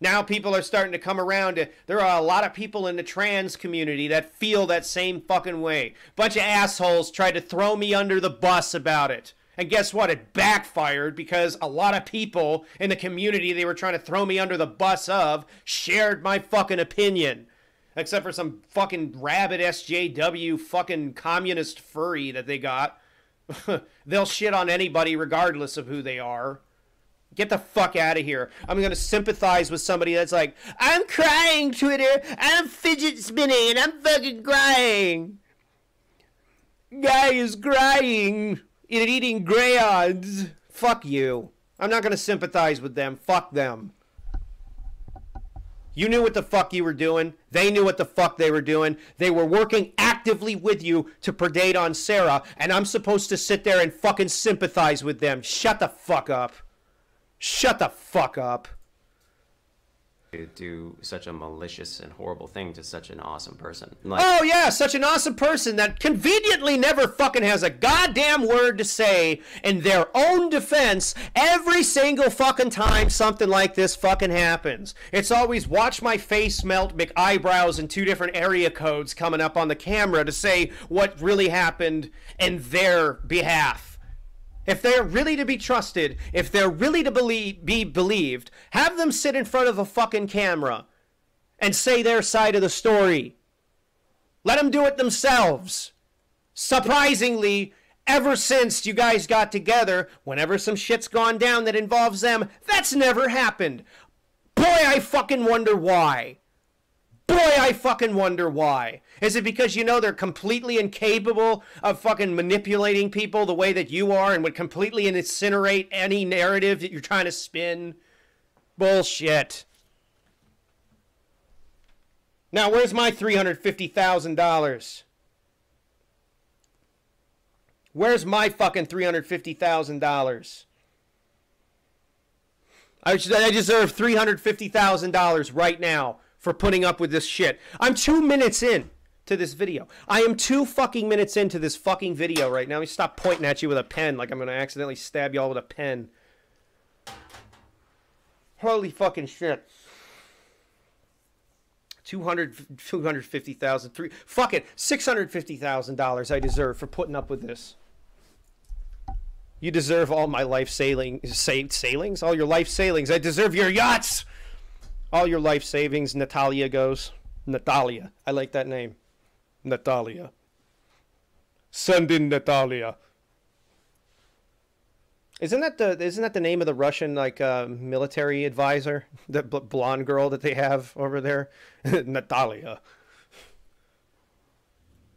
Now people are starting to come around. There are a lot of people in the trans community that feel that same fucking way. Bunch of assholes tried to throw me under the bus about it. And guess what? It backfired because a lot of people in the community they were trying to throw me under the bus of shared my fucking opinion. Except for some fucking rabid SJW fucking communist furry that they got. They'll shit on anybody regardless of who they are. Get the fuck out of here. I'm going to sympathize with somebody that's like, I'm crying, Twitter. I'm fidget spinning and I'm fucking crying. Guy is crying and eating crayons. Fuck you. I'm not going to sympathize with them. Fuck them. You knew what the fuck you were doing. They knew what the fuck they were doing. They were working actively with you to predate on Sarah, and I'm supposed to sit there and fucking sympathize with them. Shut the fuck up. Shut the fuck up. to do such a malicious and horrible thing to such an awesome person. Like, Oh yeah, such an awesome person that conveniently never fucking has a goddamn word to say in their own defense every single fucking time something like this fucking happens. It's always watch my face melt, make eyebrows and two different area codes coming up on the camera to say what really happened in their behalf. If they're really to be trusted, if they're really to believe, be believed, have them sit in front of a fucking camera and say their side of the story. Let them do it themselves. Surprisingly, ever since you guys got together, whenever some shit's gone down that involves them, that's never happened. Boy, I fucking wonder why. Boy, I fucking wonder why. Is it because you know they're completely incapable of fucking manipulating people the way that you are and would completely incinerate any narrative that you're trying to spin? Bullshit. Now, where's my $350,000? Where's my fucking $350,000? I, I deserve $350,000 right now for putting up with this shit. I'm two minutes in to this video. I am two fucking minutes into this fucking video right now. Let me stop pointing at you with a pen like I'm going to accidentally stab y'all with a pen. Holy fucking shit. 200 250,000 3 fuck it $650,000 I deserve for putting up with this. You deserve all my life sailing sa- sailings, all your life sailings. I deserve your yachts. All your life savings, Natalia goes. Natalia. I like that name. Natalia. Send in Natalia. Isn't that the isn't that the name of the Russian like uh, military advisor, the bl- blonde girl that they have over there, Natalia?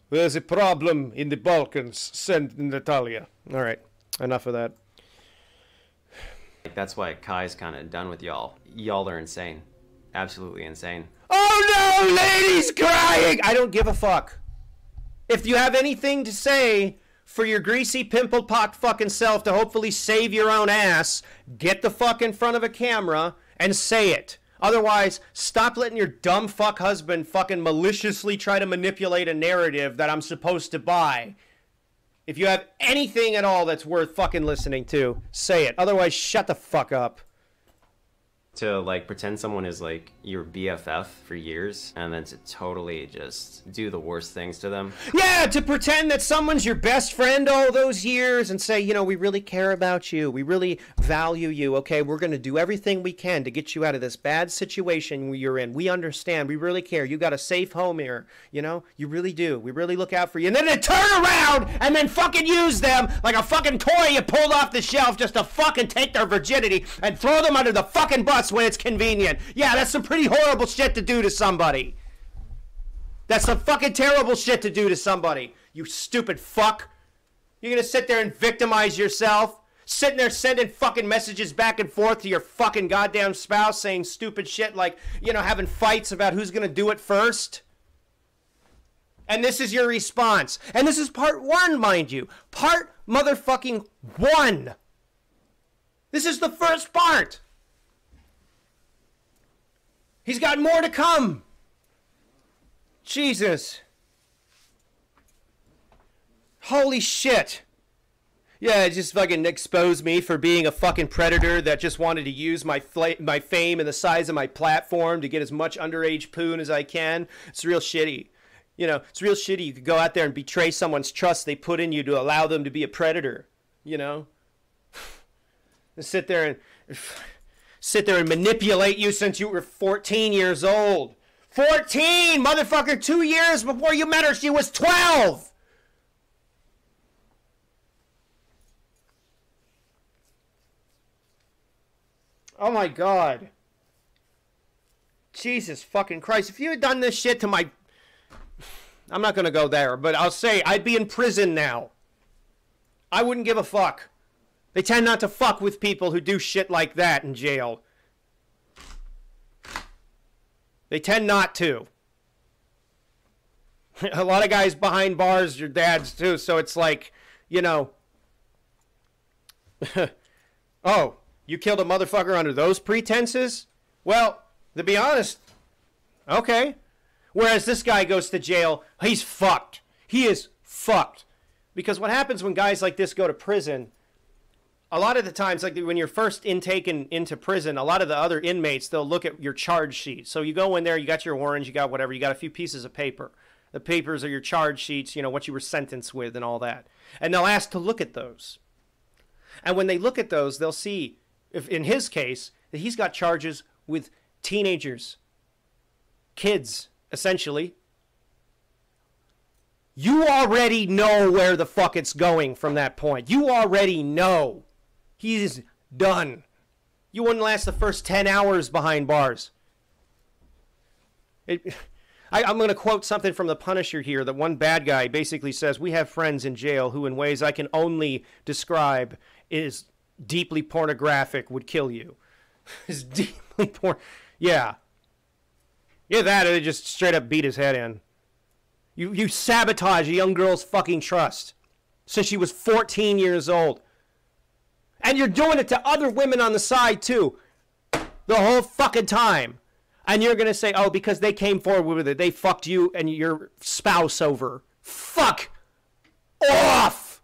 There's a problem in the Balkans. Send Natalia. All right, enough of that. That's why Kai's kind of done with y'all. Y'all are insane, absolutely insane. Oh no, ladies crying! I don't give a fuck. If you have anything to say for your greasy, pimple pocked fucking self to hopefully save your own ass, get the fuck in front of a camera and say it. Otherwise, stop letting your dumb fuck husband fucking maliciously try to manipulate a narrative that I'm supposed to buy. If you have anything at all that's worth fucking listening to, say it. Otherwise, shut the fuck up to like pretend someone is like your BFF for years and then to totally just do the worst things to them. Yeah, to pretend that someone's your best friend all those years and say, you know, we really care about you. We really value you. Okay, we're going to do everything we can to get you out of this bad situation you're in. We understand. We really care. You got a safe home here. You know, you really do. We really look out for you. And then they turn around and then fucking use them like a fucking toy you pulled off the shelf just to fucking take their virginity and throw them under the fucking bus when it's convenient. Yeah, that's some pretty horrible shit to do to somebody. That's some fucking terrible shit to do to somebody. You stupid fuck. You're gonna sit there and victimize yourself? Sitting there sending fucking messages back and forth to your fucking goddamn spouse saying stupid shit like, you know, having fights about who's gonna do it first? And this is your response. And this is part one, mind you. Part motherfucking one. This is the first part. He's got more to come. Jesus. Holy shit. Yeah, it just fucking exposed me for being a fucking predator that just wanted to use my fla- my fame and the size of my platform to get as much underage poon as I can. It's real shitty. You know, it's real shitty. You could go out there and betray someone's trust they put in you to allow them to be a predator. You know, and sit there and sit there and manipulate you since you were 14 years old. 14, motherfucker, two years before you met her, she was 12. Oh my god. Jesus fucking Christ. If you had done this shit to my. I'm not gonna go there, but I'll say I'd be in prison now. I wouldn't give a fuck. They tend not to fuck with people who do shit like that in jail. They tend not to. A lot of guys behind bars, your dads too, so it's like, you know. oh, you killed a motherfucker under those pretenses? Well, to be honest, okay. Whereas this guy goes to jail, he's fucked. He is fucked. Because what happens when guys like this go to prison a lot of the times, like when you're first intaken into prison, a lot of the other inmates they'll look at your charge sheet. So you go in there, you got your warrants, you got whatever, you got a few pieces of paper. The papers are your charge sheets, you know what you were sentenced with, and all that. And they'll ask to look at those. And when they look at those, they'll see, if in his case, that he's got charges with teenagers, kids, essentially. You already know where the fuck it's going from that point. You already know. He's done. You wouldn't last the first 10 hours behind bars. It, I, am going to quote something from The Punisher here. That one bad guy basically says, We have friends in jail who, in ways I can only describe, is deeply pornographic, would kill you. is deeply porn. Yeah. Yeah, that, or they just straight up beat his head in. You, you sabotage a young girl's fucking trust since she was 14 years old. And you're doing it to other women on the side, too. The whole fucking time and you're gonna say, "Oh, because they came forward with it, they fucked you and your spouse over." Fuck off.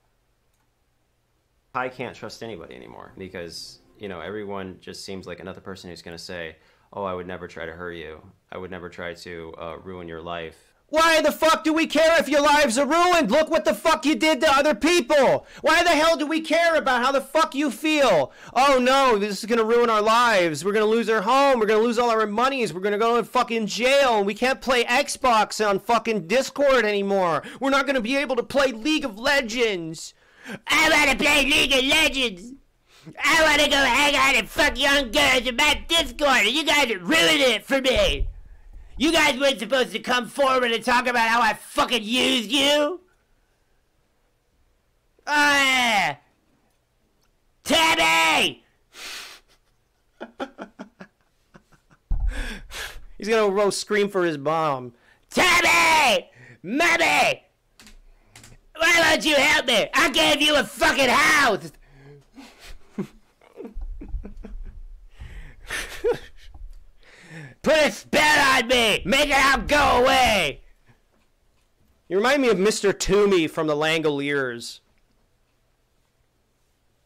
I can't trust anybody anymore because you know everyone just seems like another person who's gonna say, "Oh, I would never try to hurt you. I would never try to uh, ruin your life." Why the fuck do we care if your lives are ruined? Look what the fuck you did to other people. Why the hell do we care about how the fuck you feel? Oh no, this is gonna ruin our lives. We're gonna lose our home. We're gonna lose all our monies. We're gonna go to fucking jail. We can't play Xbox on fucking Discord anymore. We're not gonna be able to play League of Legends. I wanna play League of Legends. I wanna go hang out and fuck young girls in my Discord. You guys ruined it for me. You guys weren't supposed to come forward and talk about how I fucking used you? Ah! Tabby! He's gonna go scream for his bomb. Tabby! Mommy! Why don't you help me? I gave you a fucking house! Put a spell on me! Make it out go away! You remind me of Mr. Toomy from the Langoliers.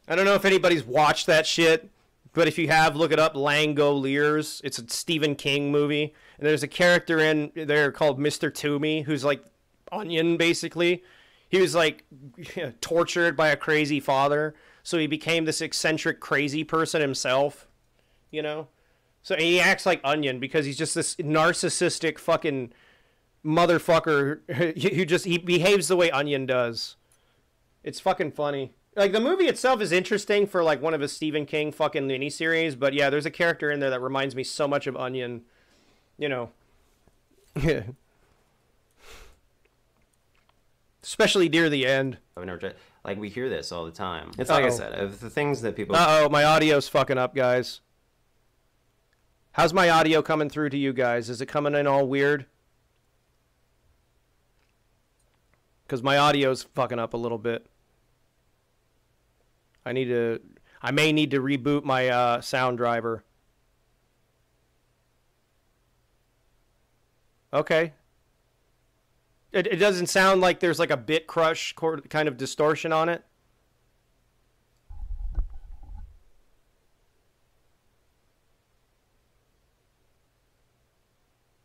I don't know if anybody's watched that shit, but if you have, look it up. Langoliers. It's a Stephen King movie, and there's a character in there called Mr. Toomy who's like Onion, basically. He was like tortured by a crazy father, so he became this eccentric, crazy person himself. You know. So he acts like Onion because he's just this narcissistic fucking motherfucker who just he behaves the way Onion does. It's fucking funny. Like the movie itself is interesting for like one of his Stephen King fucking miniseries, but yeah, there's a character in there that reminds me so much of Onion. You know. Especially near the end. I've never like we hear this all the time. It's like Uh-oh. I said, of the things that people. Uh oh, my audio's fucking up, guys. How's my audio coming through to you guys? Is it coming in all weird? Because my audio's fucking up a little bit. I need to. I may need to reboot my uh, sound driver. Okay. It, it doesn't sound like there's like a bit crush kind of distortion on it.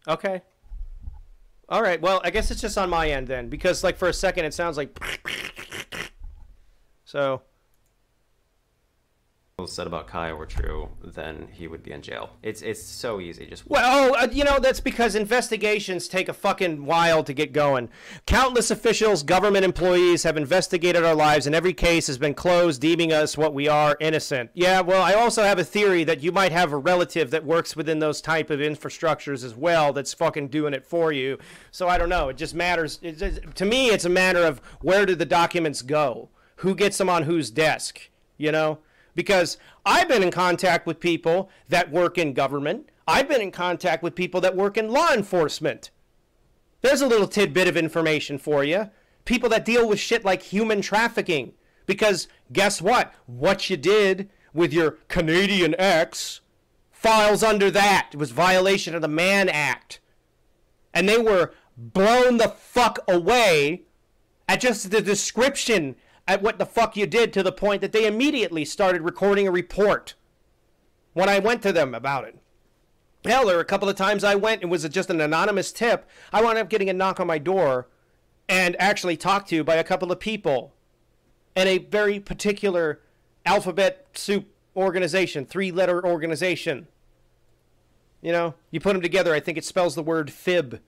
Okay. All right. Well, I guess it's just on my end then, because like for a second it sounds like. So said about Kai were true, then he would be in jail. It's it's so easy. Just well, uh, you know that's because investigations take a fucking while to get going. Countless officials, government employees have investigated our lives, and every case has been closed, deeming us what we are, innocent. Yeah, well, I also have a theory that you might have a relative that works within those type of infrastructures as well, that's fucking doing it for you. So I don't know. It just matters. It, to me, it's a matter of where do the documents go, who gets them on whose desk. You know because I've been in contact with people that work in government. I've been in contact with people that work in law enforcement. There's a little tidbit of information for you. People that deal with shit like human trafficking. Because guess what? What you did with your Canadian ex files under that. It was violation of the Mann Act. And they were blown the fuck away at just the description at what the fuck you did to the point that they immediately started recording a report when I went to them about it. Hell, there were a couple of times I went, it was just an anonymous tip. I wound up getting a knock on my door and actually talked to by a couple of people in a very particular alphabet soup organization, three letter organization. You know, you put them together, I think it spells the word fib.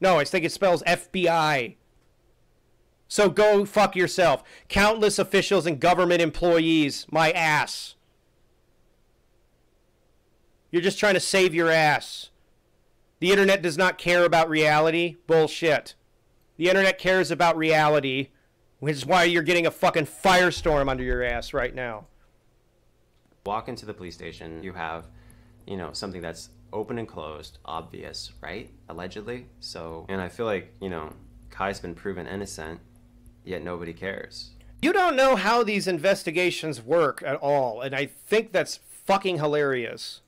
No, I think it spells FBI. So go fuck yourself. Countless officials and government employees, my ass. You're just trying to save your ass. The internet does not care about reality. Bullshit. The internet cares about reality, which is why you're getting a fucking firestorm under your ass right now. Walk into the police station, you have, you know, something that's open and closed, obvious, right? Allegedly. So, and I feel like, you know, Kai's been proven innocent, yet nobody cares. You don't know how these investigations work at all, and I think that's fucking hilarious.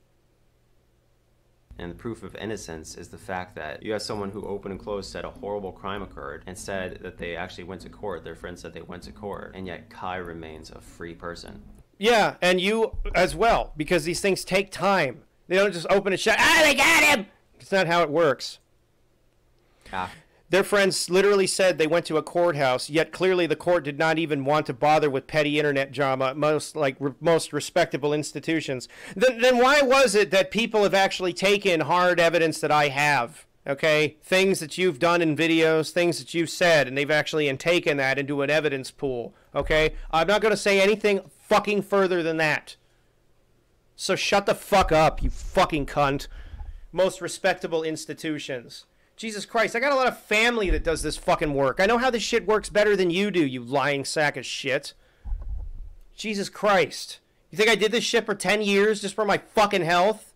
And the proof of innocence is the fact that you have someone who open and closed said a horrible crime occurred and said that they actually went to court. Their friend said they went to court, and yet Kai remains a free person. Yeah, and you as well, because these things take time. They don't just open and shut. Ah, they got him! It's not how it works. Ah. Their friends literally said they went to a courthouse, yet clearly the court did not even want to bother with petty internet drama at most like re- most respectable institutions. Then, then why was it that people have actually taken hard evidence that I have? Okay, things that you've done in videos, things that you've said, and they've actually taken that into an evidence pool. Okay, I'm not going to say anything fucking further than that. So shut the fuck up, you fucking cunt. Most respectable institutions. Jesus Christ, I got a lot of family that does this fucking work. I know how this shit works better than you do, you lying sack of shit. Jesus Christ. You think I did this shit for 10 years just for my fucking health?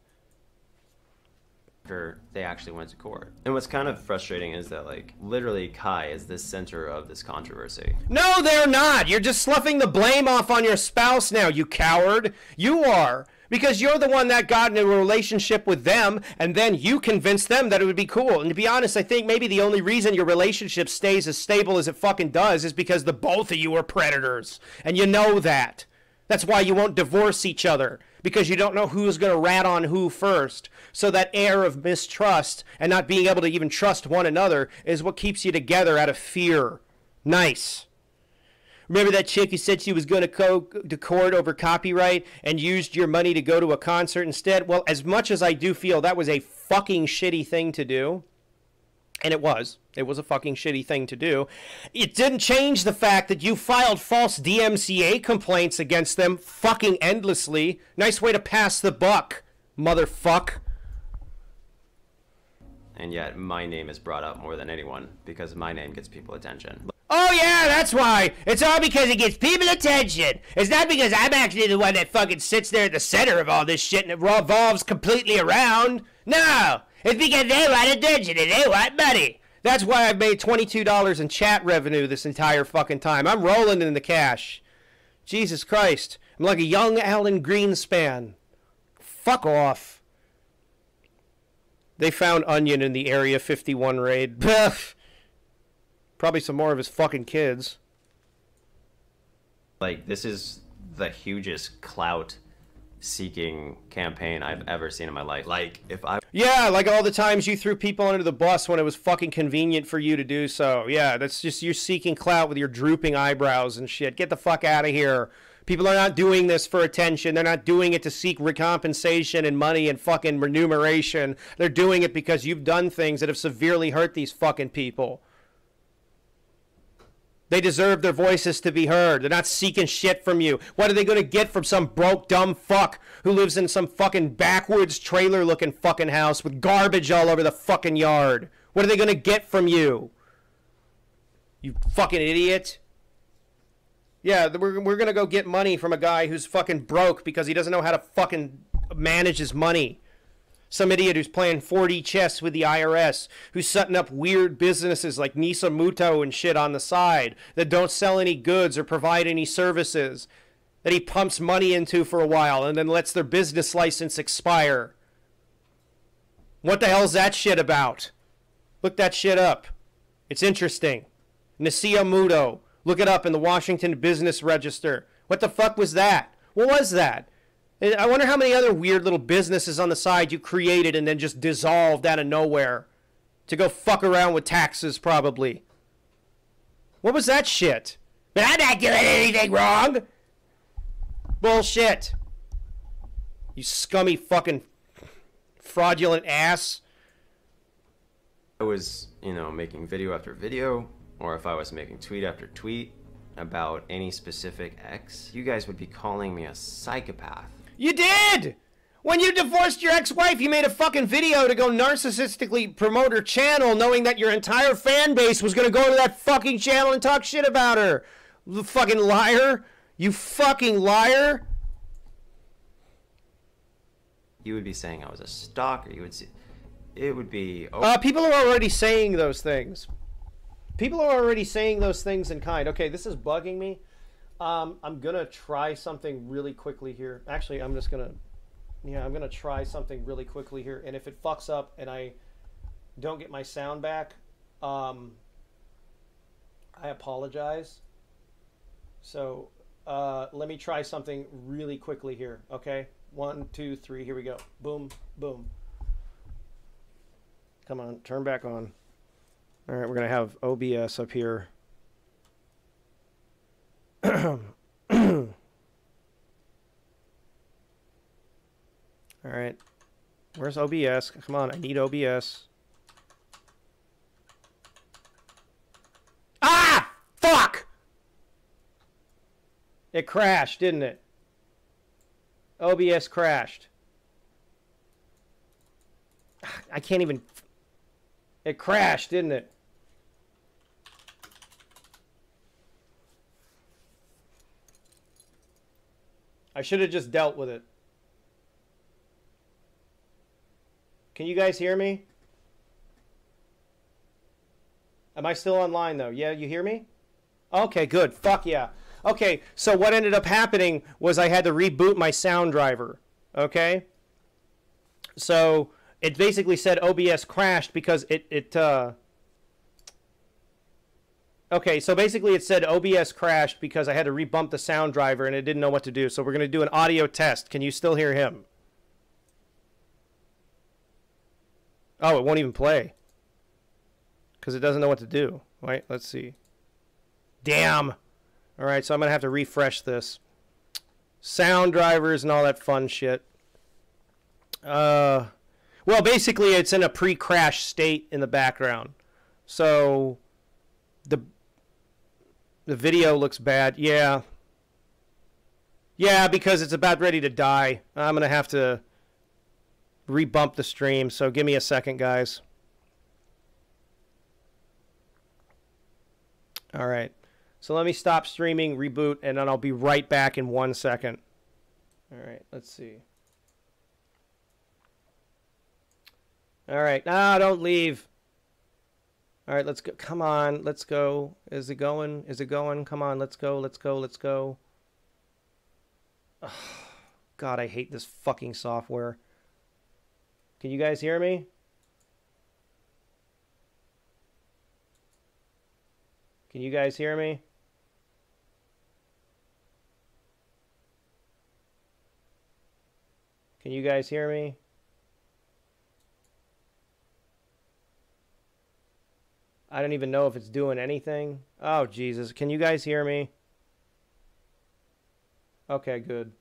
After they actually went to court. And what's kind of frustrating is that, like, literally Kai is the center of this controversy. No, they're not. You're just sloughing the blame off on your spouse now, you coward. You are because you're the one that got into a relationship with them and then you convinced them that it would be cool. And to be honest, I think maybe the only reason your relationship stays as stable as it fucking does is because the both of you are predators. And you know that. That's why you won't divorce each other because you don't know who's going to rat on who first. So that air of mistrust and not being able to even trust one another is what keeps you together out of fear. Nice. Remember that chick who said she was going to go to court over copyright and used your money to go to a concert instead? Well, as much as I do feel that was a fucking shitty thing to do, and it was. It was a fucking shitty thing to do. It didn't change the fact that you filed false DMCA complaints against them fucking endlessly. Nice way to pass the buck, motherfuck. And yet, my name is brought up more than anyone because my name gets people attention. Oh yeah, that's why. It's all because it gets people attention. It's not because I'm actually the one that fucking sits there at the center of all this shit and it revolves completely around. No, it's because they want attention and they want money. That's why I've made $22 in chat revenue this entire fucking time. I'm rolling in the cash. Jesus Christ. I'm like a young Alan Greenspan. Fuck off. They found Onion in the Area 51 raid. Probably some more of his fucking kids. Like, this is the hugest clout seeking campaign I've ever seen in my life. Like, if I. Yeah, like all the times you threw people under the bus when it was fucking convenient for you to do so. Yeah, that's just you seeking clout with your drooping eyebrows and shit. Get the fuck out of here. People are not doing this for attention. They're not doing it to seek recompensation and money and fucking remuneration. They're doing it because you've done things that have severely hurt these fucking people. They deserve their voices to be heard. They're not seeking shit from you. What are they going to get from some broke, dumb fuck who lives in some fucking backwoods trailer looking fucking house with garbage all over the fucking yard? What are they going to get from you? You fucking idiot. Yeah, we're, we're going to go get money from a guy who's fucking broke because he doesn't know how to fucking manage his money some idiot who's playing 4D chess with the IRS, who's setting up weird businesses like Nisa Muto and shit on the side that don't sell any goods or provide any services, that he pumps money into for a while and then lets their business license expire. What the hell's that shit about? Look that shit up. It's interesting. Nasia Muto. Look it up in the Washington Business Register. What the fuck was that? What was that? I wonder how many other weird little businesses on the side you created and then just dissolved out of nowhere to go fuck around with taxes, probably. What was that shit? I'm not doing anything wrong. Bullshit. You scummy fucking fraudulent ass. I was, you know, making video after video, or if I was making tweet after tweet about any specific ex, you guys would be calling me a psychopath. You did! When you divorced your ex-wife, you made a fucking video to go narcissistically promote her channel, knowing that your entire fan base was gonna go to that fucking channel and talk shit about her. You fucking liar! You fucking liar! You would be saying I was a stalker. You would see. It would be. Oh, Uh, people are already saying those things. People are already saying those things in kind. Okay, this is bugging me. Um, I'm gonna try something really quickly here. Actually, I'm just gonna, yeah, I'm gonna try something really quickly here. And if it fucks up and I don't get my sound back, um, I apologize. So uh, let me try something really quickly here. Okay, one, two, three. Here we go. Boom, boom. Come on, turn back on. All right, we're to have OBS up here. All right. Where's OBS? Come on, I need OBS. Ah! Fuck! It crashed, didn't it? OBS crashed. I can't even. It crashed, didn't it? I should have just dealt with it. Can you guys hear me? Am I still online though? Yeah, you hear me? Okay, good. Fuck yeah. Okay, so what ended up happening was I had to reboot my sound driver. Okay? So it basically said OBS crashed because it it uh Okay, so basically it said OBS crashed because I had to rebump the sound driver and it didn't know what to do. So we're going to do an audio test. Can you still hear him? Oh, it won't even play. Cuz it doesn't know what to do. Wait, let's see. Damn. All right, so I'm going to have to refresh this. Sound drivers and all that fun shit. Uh well, basically, it's in a pre-crash state in the background. So the the video looks bad. Yeah. Yeah, because it's about ready to die. I'm going to have to rebump the stream. So give me a second, guys. All right. So let me stop streaming, reboot, and then I'll be right back in one second. All right, let's see. All right. No, don't leave. All right, let's go. Come on, let's go. Is it going? Is it going? Come on, let's go. Let's go. Let's go. Oh, God, I hate this fucking software. Can you guys hear me? Can you guys hear me? Can you guys hear me? I don't even know if it's doing anything. Oh, Jesus. Can you guys hear me? Okay, good.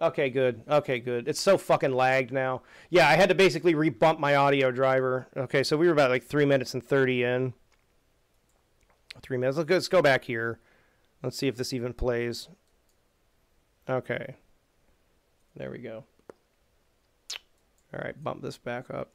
Okay, good. Okay, good. It's so fucking lagged now. Yeah, I had to basically rebump my audio driver. Okay, so we were about like 3 minutes and 30 in. 3 minutes. Let's go, back here. Let's see if this even plays. Okay. There we go. All right, bump this back up.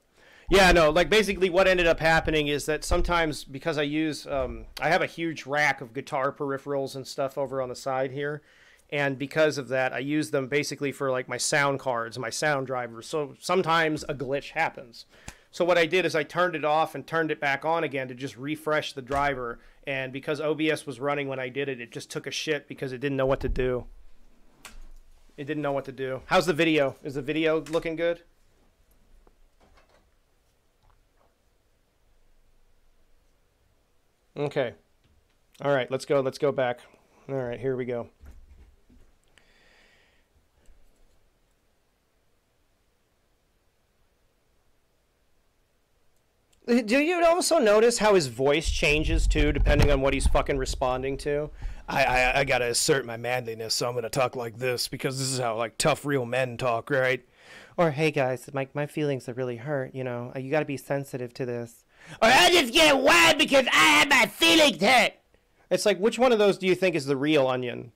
Yeah, no, like basically what ended up happening is that sometimes because I use, um, I have a huge rack of guitar peripherals and stuff over on the side here. And because of that, I use them basically for like my sound cards, my sound drivers. So sometimes a glitch happens. So what I did is I turned it off and turned it back on again to just refresh the driver. And because OBS was running when I did it, it just took a shit because it didn't know what to do. It didn't know what to do. How's the video? Is the video looking good? Okay. All right, let's go. Let's go back. All right, here we go. Do you also notice how his voice changes too, depending on what he's fucking responding to? I, I I gotta assert my manliness, so I'm gonna talk like this because this is how like tough real men talk, right? Or hey guys, my my feelings are really hurt. You know, you gotta be sensitive to this. Or I just get wild because I have my feelings hurt. It's like which one of those do you think is the real onion?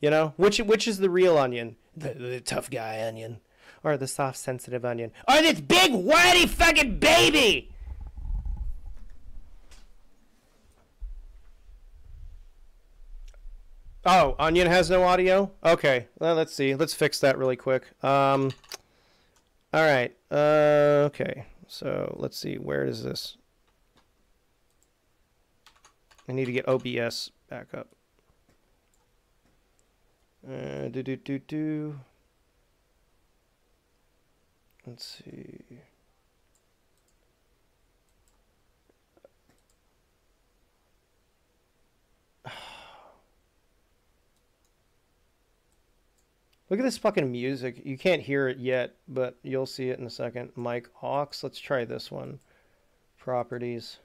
You know, which which is the real onion? The, the tough guy onion, or the soft, sensitive onion, or this big whitey fucking baby? Oh, onion has no audio. Okay, well, let's see. Let's fix that really quick. Um, all right. Uh, okay. So let's see. Where is this? I need to get OBS back up. Uh, do do do do. Let's see. Look at this fucking music. You can't hear it yet, but you'll see it in a second. Mic Aux. Let's try this one. Properties.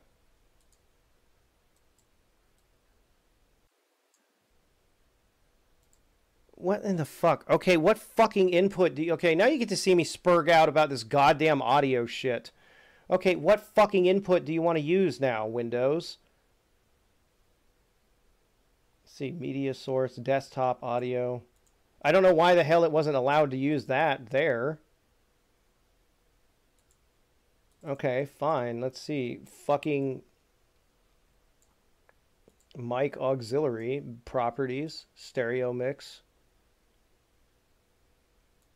What in the fuck? Okay, what fucking input do you... Okay, now you get to see me spurg out about this goddamn audio shit. Okay, what fucking input do you want to use now, Windows? Let's see, media source, desktop audio. I don't know why the hell it wasn't allowed to use that there. Okay, fine. Let's see. Fucking mic auxiliary properties, stereo mix.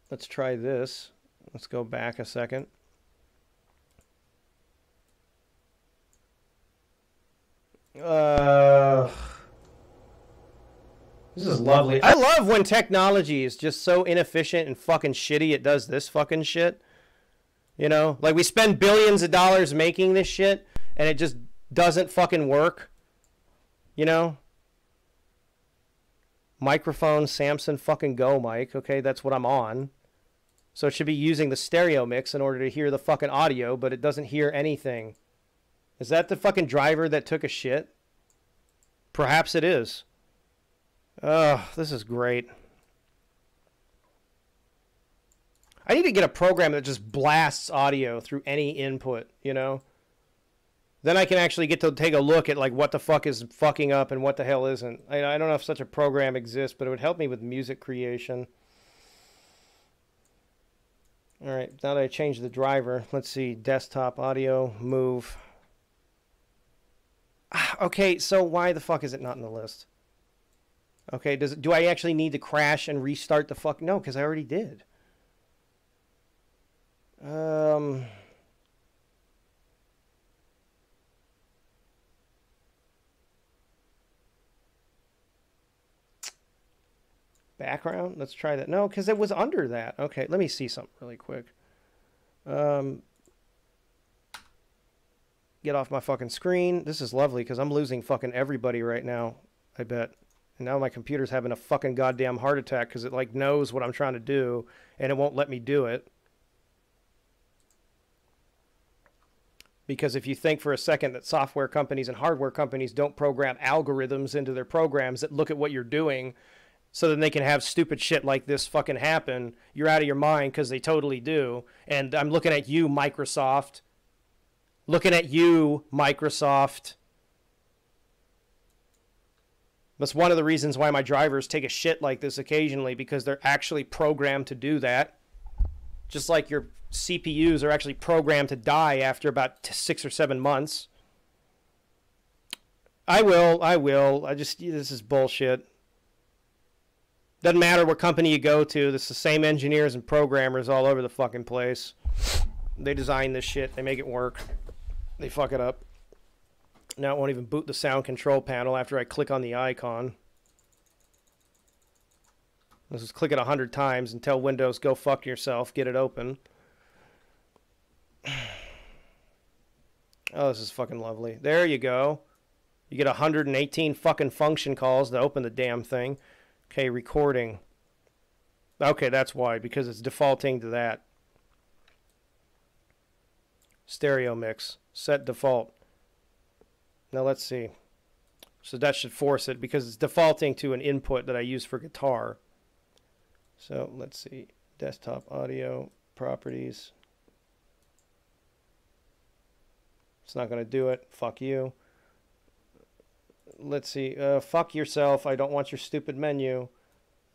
Let's try this. Let's go back a second. Uh, this is lovely. I love when technology is just so inefficient and fucking shitty it does this fucking shit. You know? Like we spend billions of dollars making this shit and it just doesn't fucking work. You know? Microphone Samson fucking go mic. Okay, that's what I'm on. So it should be using the stereo mix in order to hear the fucking audio, but it doesn't hear anything. Is that the fucking driver that took a shit? Perhaps it is. Oh, this is great. I need to get a program that just blasts audio through any input, you know? Then I can actually get to take a look at like what the fuck is fucking up and what the hell isn't. I, I don't know if such a program exists, but it would help me with music creation. All right, now that I changed the driver, let's see, desktop audio, move. Ah, okay, so why the fuck is it not in the list? Okay, does do I actually need to crash and restart the fuck? No, because I already did. Um... Background? Let's try that. No, because it was under that. Okay, let me see something really quick. Um, get off my fucking screen. This is lovely because I'm losing fucking everybody right now, I bet. And now my computer's having a fucking goddamn heart attack because it like knows what I'm trying to do and it won't let me do it. Because if you think for a second that software companies and hardware companies don't program algorithms into their programs that look at what you're doing so then they can have stupid shit like this fucking happen. You're out of your mind because they totally do. And I'm looking at you, Microsoft. Looking at you, Microsoft. That's one of the reasons why my drivers take a shit like this occasionally because they're actually programmed to do that. Just like your CPUs are actually programmed to die after about six or seven months. I will. I will. I just, this is bullshit. Doesn't matter what company you go to. It's the same engineers and programmers all over the fucking place. They design this shit. They make it work. They fuck it up. Now it won't even boot the sound control panel after I click on the icon. Let's just click it a hundred times and tell Windows, go fuck yourself, get it open. Oh, this is fucking lovely. There you go. You get 118 fucking function calls to open the damn thing. Okay, recording. Okay, that's why, because it's defaulting to that. Stereo mix. Set default. Now let's see. So that should force it because it's defaulting to an input that I use for guitar. So let's see. Desktop audio properties. It's not going to do it. Fuck you let's see. Uh, fuck yourself. I don't want your stupid menu.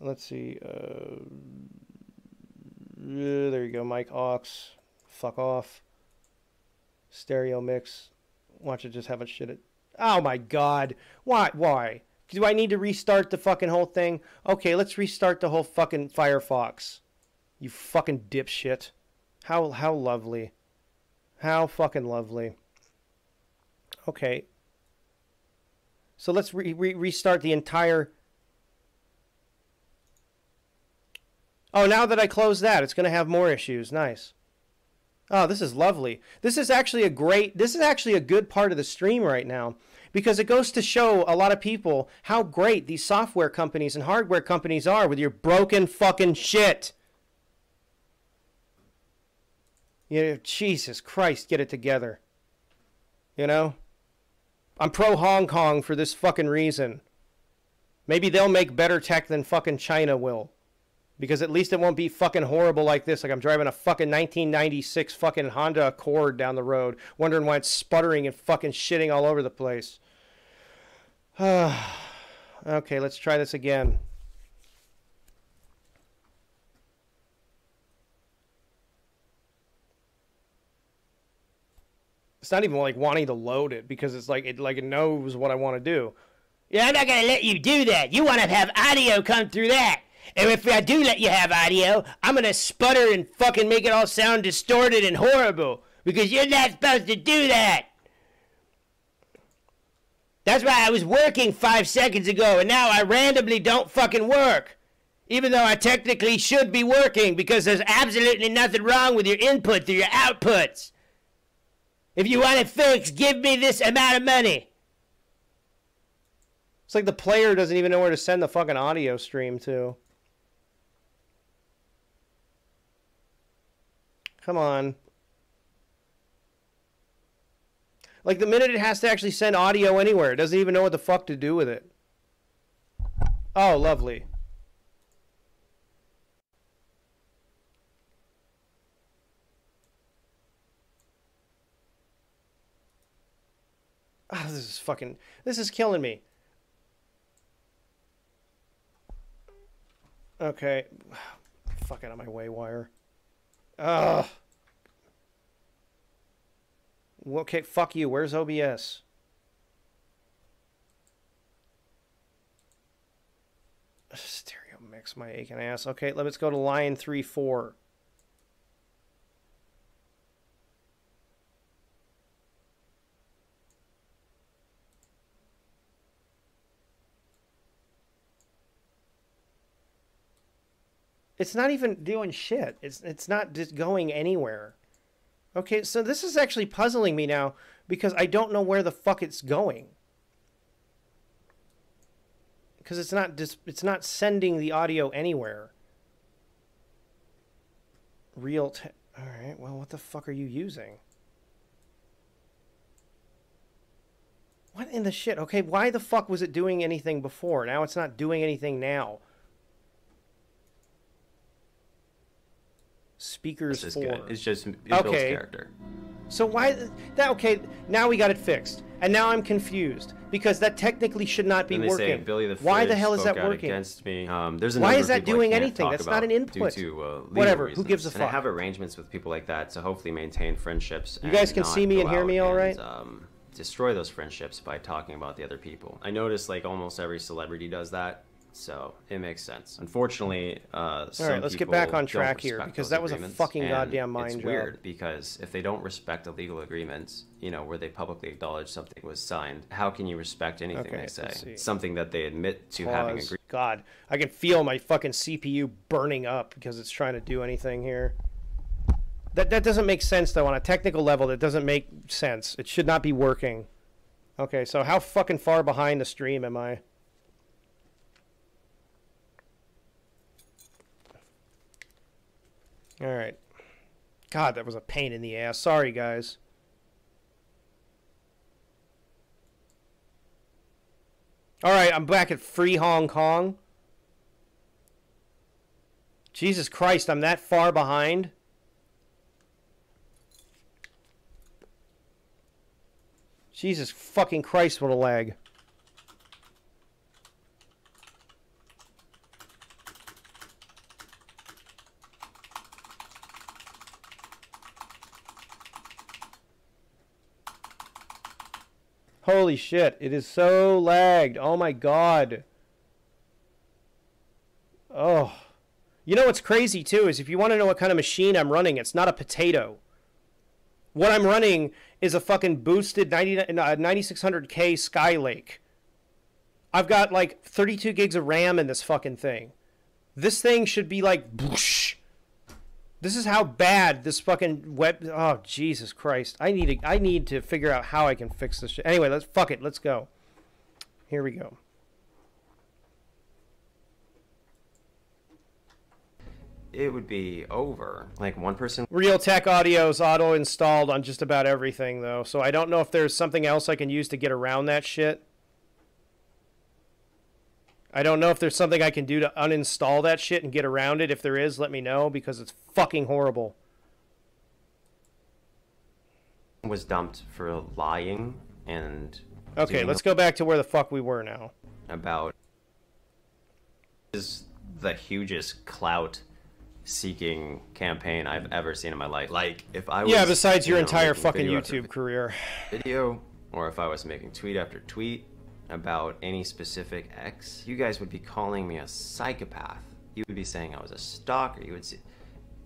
Let's see. Uh, there you go. Mic aux. Fuck off. Stereo mix. Watch it just have a shit it. Oh my god. Why? Why? Do I need to restart the fucking whole thing? Okay, let's restart the whole fucking Firefox. You fucking dipshit. How how lovely. How fucking lovely. Okay. So let's re re restart the entire Oh, now that I close that, it's going to have more issues. Nice. Oh, this is lovely. This is actually a great, this is actually a good part of the stream right now because it goes to show a lot of people how great these software companies and hardware companies are with your broken fucking shit. You know, Jesus Christ, get it together. You know? I'm pro Hong Kong for this fucking reason. Maybe they'll make better tech than fucking China will because at least it won't be fucking horrible like this. Like I'm driving a fucking 1996 fucking Honda Accord down the road, wondering why it's sputtering and fucking shitting all over the place. okay, let's try this again. It's not even like wanting to load it because it's like it like it knows what I want to do. Yeah, I'm not gonna let you do that. You want to have audio come through that. And if I do let you have audio, I'm gonna sputter and fucking make it all sound distorted and horrible. Because you're not supposed to do that. That's why I was working five seconds ago, and now I randomly don't fucking work. Even though I technically should be working because there's absolutely nothing wrong with your inputs or your outputs. If you want it fixed, give me this amount of money. It's like the player doesn't even know where to send the fucking audio stream to. Come on. Like the minute it has to actually send audio anywhere, it doesn't even know what the fuck to do with it. Oh, lovely. Oh, this is fucking. This is killing me. Okay. Fucking on my way wire. Ugh. Okay, fuck you. Where's OBS? Stereo mix my aching ass. Okay, let's go to line 3 4. It's not even doing shit. It's it's not just going anywhere. Okay, so this is actually puzzling me now because I don't know where the fuck it's going. Because it's not just it's not sending the audio anywhere. Real All right. Well, what the fuck are you using? What in the shit? Okay, why the fuck was it doing anything before? Now it's not doing anything now. Speakers four. good. It's just it Okay. character. So why that? Okay, now we got it fixed, and now I'm confused because that technically should not be And working. say Billy the why the hell is that working? against me. Um, there's a Why is that doing anything? That's not an input. To, uh, Whatever, who gives a and I have arrangements with people like that to hopefully maintain friendships. You guys can see me and hear me all right? Um, destroy those friendships by talking about the other people. I notice like almost every celebrity does that. So it makes sense. Unfortunately, uh, All right, let's get back on track here, because that was a fucking goddamn mind it's job. weird because if they don't respect the legal agreements, you know, where they publicly acknowledge something was signed, how can you respect anything Okay, they say? Something that they admit to having agreed. God, I can feel my fucking CPU burning up because it's trying to do anything here. That that doesn't make sense though. On a technical level, that doesn't make sense. It should not be working. Okay, so how fucking far behind the stream am I? All right. God, that was a pain in the ass. Sorry, guys. All right, I'm back at free Hong Kong. Jesus Christ, I'm that far behind. Jesus fucking Christ, what a lag. Holy shit, it is so lagged. Oh my god. Oh. You know what's crazy too is if you want to know what kind of machine I'm running, it's not a potato. What I'm running is a fucking boosted 90, uh, 9600K Skylake. I've got like 32 gigs of RAM in this fucking thing. This thing should be like whoosh. This is how bad this fucking web. Oh Jesus Christ! I need to. I need to figure out how I can fix this shit. Anyway, let's fuck it. Let's go. Here we go. It would be over. Like one person. Realtek Audio is auto installed on just about everything though, so I don't know if there's something else I can use to get around that shit. I don't know if there's something I can do to uninstall that shit and get around it. If there is, let me know because it's fucking horrible. Was dumped for lying and. Okay, let's go back to where the fuck we were now. About is the hugest clout seeking campaign I've ever seen in my life. Like if I was Yeah, besides you your know, entire fucking YouTube career. Video or if I was making tweet after tweet about any specific ex, you guys would be calling me a psychopath. You would be saying I was a stalker. You would see,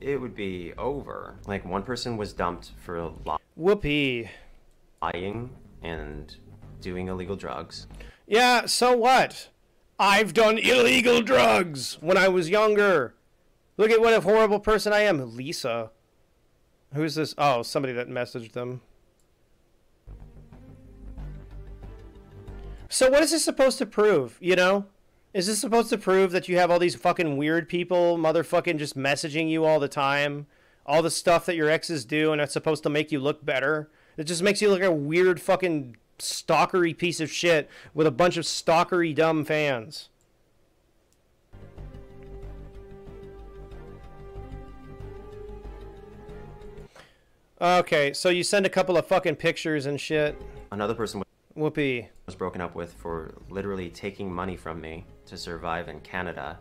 it would be over. Like one person was dumped for a lie. whoopee, lying and doing illegal drugs. Yeah, so what? I've done illegal drugs when I was younger. Look at what a horrible person I am. Lisa. Who's this? Oh, somebody that messaged them. So what is this supposed to prove, you know? Is this supposed to prove that you have all these fucking weird people motherfucking just messaging you all the time? All the stuff that your exes do and it's supposed to make you look better? It just makes you look like a weird fucking stalkery piece of shit with a bunch of stalkery dumb fans. Okay, so you send a couple of fucking pictures and shit. Another person Whoopee. was broken up with for literally taking money from me to survive in Canada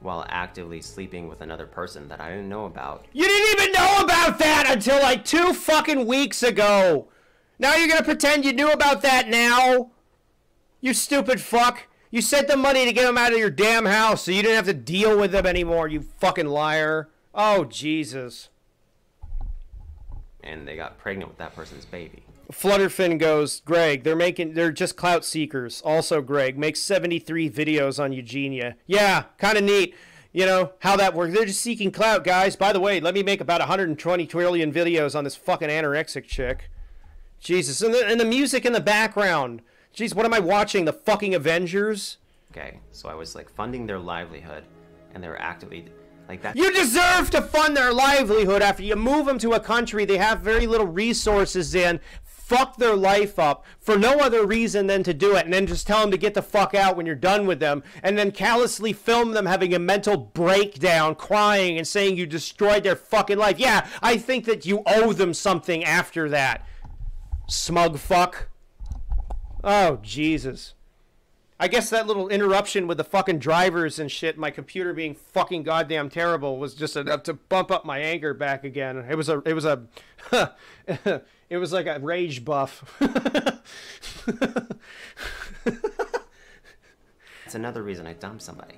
while actively sleeping with another person that I didn't know about. You didn't even know about that until like two fucking weeks ago. Now you're gonna pretend you knew about that now? You stupid fuck. You sent the money to get him out of your damn house so you didn't have to deal with them anymore, you fucking liar. Oh, Jesus. And they got pregnant with that person's baby. Flutterfin goes, Greg, they're making they're just clout seekers. Also, Greg makes 73 videos on Eugenia. Yeah, kind of neat. You know how that works. They're just seeking clout, guys. By the way, let me make about 120 trillion videos on this fucking anorexic chick. Jesus, and the, and the music in the background. Jeez, what am I watching? The fucking Avengers? Okay, so I was like funding their livelihood, and they were actively like that. You deserve to fund their livelihood after you move them to a country they have very little resources in fuck their life up for no other reason than to do it and then just tell them to get the fuck out when you're done with them and then callously film them having a mental breakdown crying and saying you destroyed their fucking life. Yeah i think that you owe them something after that. Smug fuck. Oh jesus I guess that little interruption with the fucking drivers and shit, my computer being fucking goddamn terrible, was just enough to bump up my anger back again. It was a, it was a, it was like a rage buff. It's another reason I dumped somebody.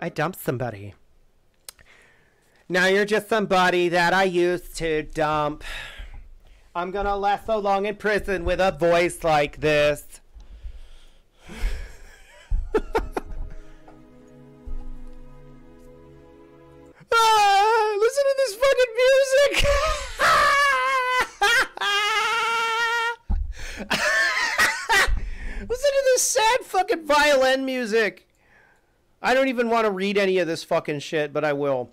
I dumped somebody. Now you're just somebody that I used to dump. I'm gonna last so long in prison with a voice like this. Ah, listen to this fucking music. listen to this sad fucking violin music. I don't even want to read any of this fucking shit, but I will.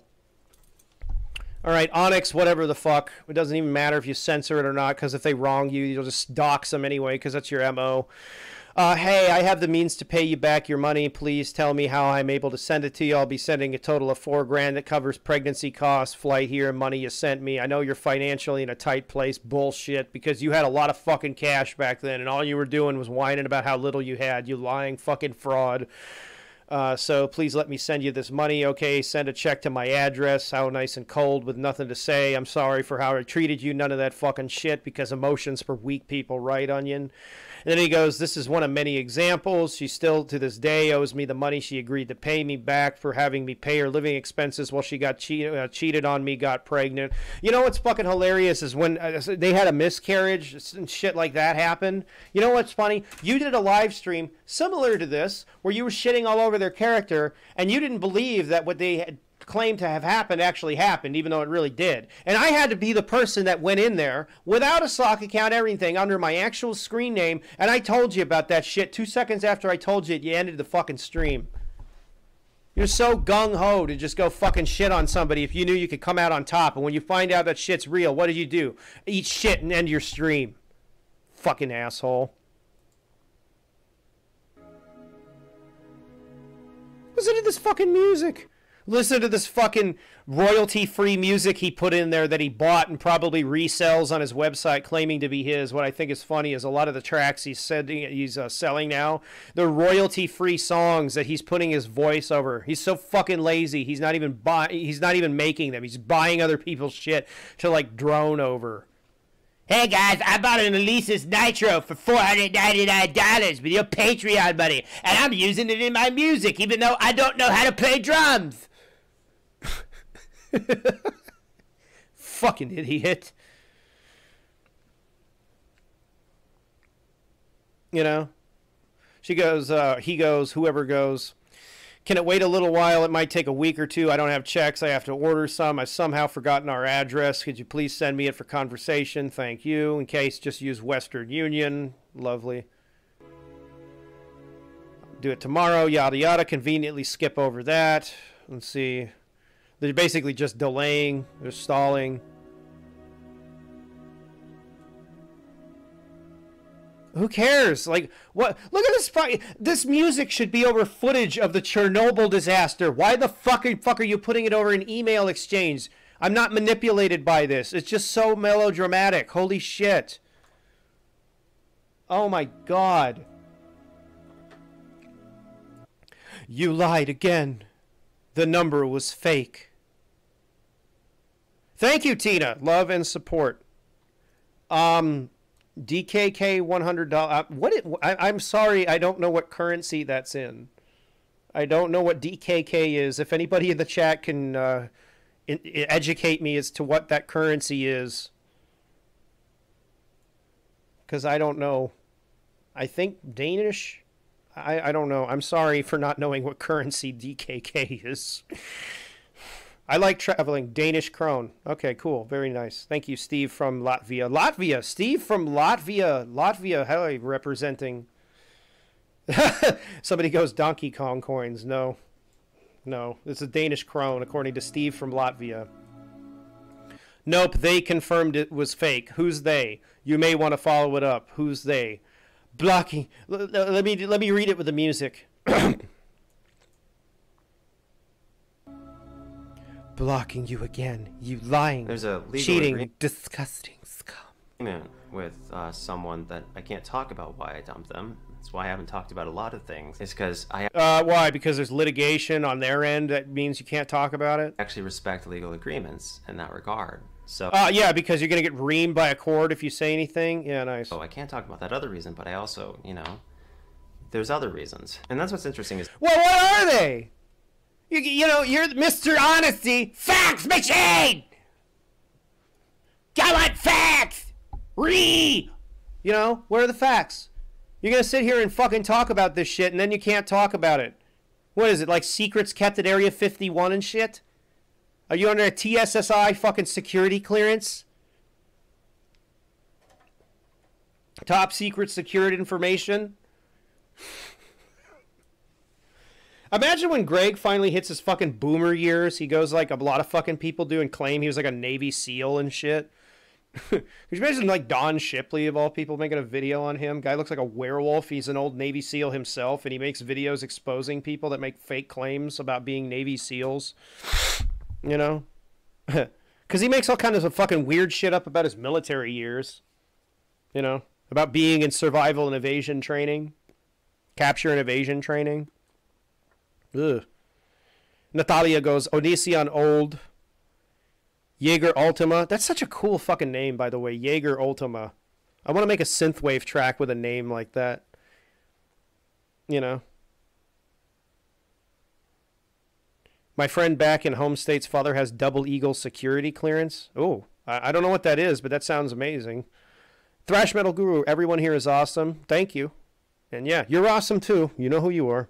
All right, Onyx, whatever the fuck. It doesn't even matter if you censor it or not, because if they wrong you, you'll just dox them anyway, because that's your MO. Uh, hey, I have the means to pay you back your money. Please tell me how I'm able to send it to you. I'll be sending a total of four grand that covers pregnancy costs, flight here, and money you sent me. I know you're financially in a tight place. Bullshit, because you had a lot of fucking cash back then, and all you were doing was whining about how little you had. You lying fucking fraud. Uh, so please let me send you this money, okay? Send a check to my address. How nice and cold with nothing to say. I'm sorry for how I treated you. None of that fucking shit because emotions for weak people, right, Onion? And then he goes, This is one of many examples. She still to this day owes me the money she agreed to pay me back for having me pay her living expenses while she got cheated, uh, cheated on me, got pregnant. You know what's fucking hilarious is when uh, they had a miscarriage and shit like that happened. You know what's funny? You did a live stream similar to this where you were shitting all over their character and you didn't believe that what they had claimed to have happened actually happened, even though it really did. And I had to be the person that went in there without a sock account, everything under my actual screen name, and I told you about that shit two seconds after I told you it, you ended the fucking stream. You're so gung ho to just go fucking shit on somebody if you knew you could come out on top, and when you find out that shit's real, what did you do? Eat shit and end your stream. Fucking asshole. Listen to this fucking music. Listen to this fucking royalty free music he put in there that he bought and probably resells on his website claiming to be his. What I think is funny is a lot of the tracks he's he's uh, selling now, they're royalty free songs that he's putting his voice over. He's so fucking lazy. He's not even buy he's not even making them. He's buying other people's shit to like drone over. Hey guys, I bought an Alesis Nitro for $499 with your Patreon money, and I'm using it in my music even though I don't know how to play drums. Fucking idiot. You know? She goes, uh, he goes, whoever goes, can it wait a little while? It might take a week or two. I don't have checks. I have to order some. I've somehow forgotten our address. Could you please send me it for conversation? Thank you. In case, just use Western Union. Lovely. Do it tomorrow. Yada yada. Conveniently skip over that. Let's see. They're basically just delaying, they're stalling. Who cares? Like, what? Look at this. This music should be over footage of the Chernobyl disaster. Why the fuck are, fuck are you putting it over an email exchange? I'm not manipulated by this. It's just so melodramatic. Holy shit. Oh my god. You lied again. The number was fake. Thank you, Tina. Love and support. Um, DKK one hundred dollars. Uh, what? It, I, am sorry, I don't know what currency that's in. I don't know what DKK is. If anybody in the chat can uh, in, educate me as to what that currency is, because I don't know. I think Danish. I, I don't know. I'm sorry for not knowing what currency DKK is. I like traveling. Danish krone. Okay, cool. Very nice. Thank you, Steve from Latvia. Latvia. Steve from Latvia. Latvia. How are you representing? Somebody goes Donkey Kong coins. No. No. It's a Danish krone, according to Steve from Latvia. Nope, they confirmed it was fake. Who's they? You may want to follow it up. Who's they? Blocking. Let me let me read it with the music. blocking you again, you lying, There's a cheating, agreement. disgusting scum. With uh, someone that I can't talk about why I dumped them. That's why I haven't talked about a lot of things. It's because I uh, why? Because there's litigation on their end that means you can't talk about it. Actually, respect legal agreements in that regard. So uh, yeah, because you're gonna get reamed by a cord if you say anything. Yeah, nice. Oh, I can't talk about that other reason, but I also, you know, there's other reasons, and that's what's interesting is. Well, what are they? You, you know, you're Mr. Honesty, facts machine. I want facts. Re. You know, where are the facts? You're gonna sit here and fucking talk about this shit, and then you can't talk about it. What is it like? Secrets kept at Area 51 and shit. Are you under a TSSI fucking security clearance? Top secret secured information? Imagine when Greg finally hits his fucking boomer years. He goes like a lot of fucking people do and claim he was like a Navy SEAL and shit. Could you imagine like Don Shipley of all people making a video on him? Guy looks like a werewolf. He's an old Navy SEAL himself, and he makes videos exposing people that make fake claims about being Navy SEALs you know? Because he makes all kinds of fucking weird shit up about his military years, you know? About being in survival and evasion training, capture and evasion training. Ugh. Natalia goes, Onision Old, Jaeger Ultima. That's such a cool fucking name, by the way. Jaeger Ultima. I want to make a synthwave track with a name like that. You know. My friend back in home state's father has double eagle security clearance. Oh, I, I don't know what that is, but that sounds amazing. Thrash Metal Guru, everyone here is awesome. Thank you. And yeah, you're awesome too. You know who you are.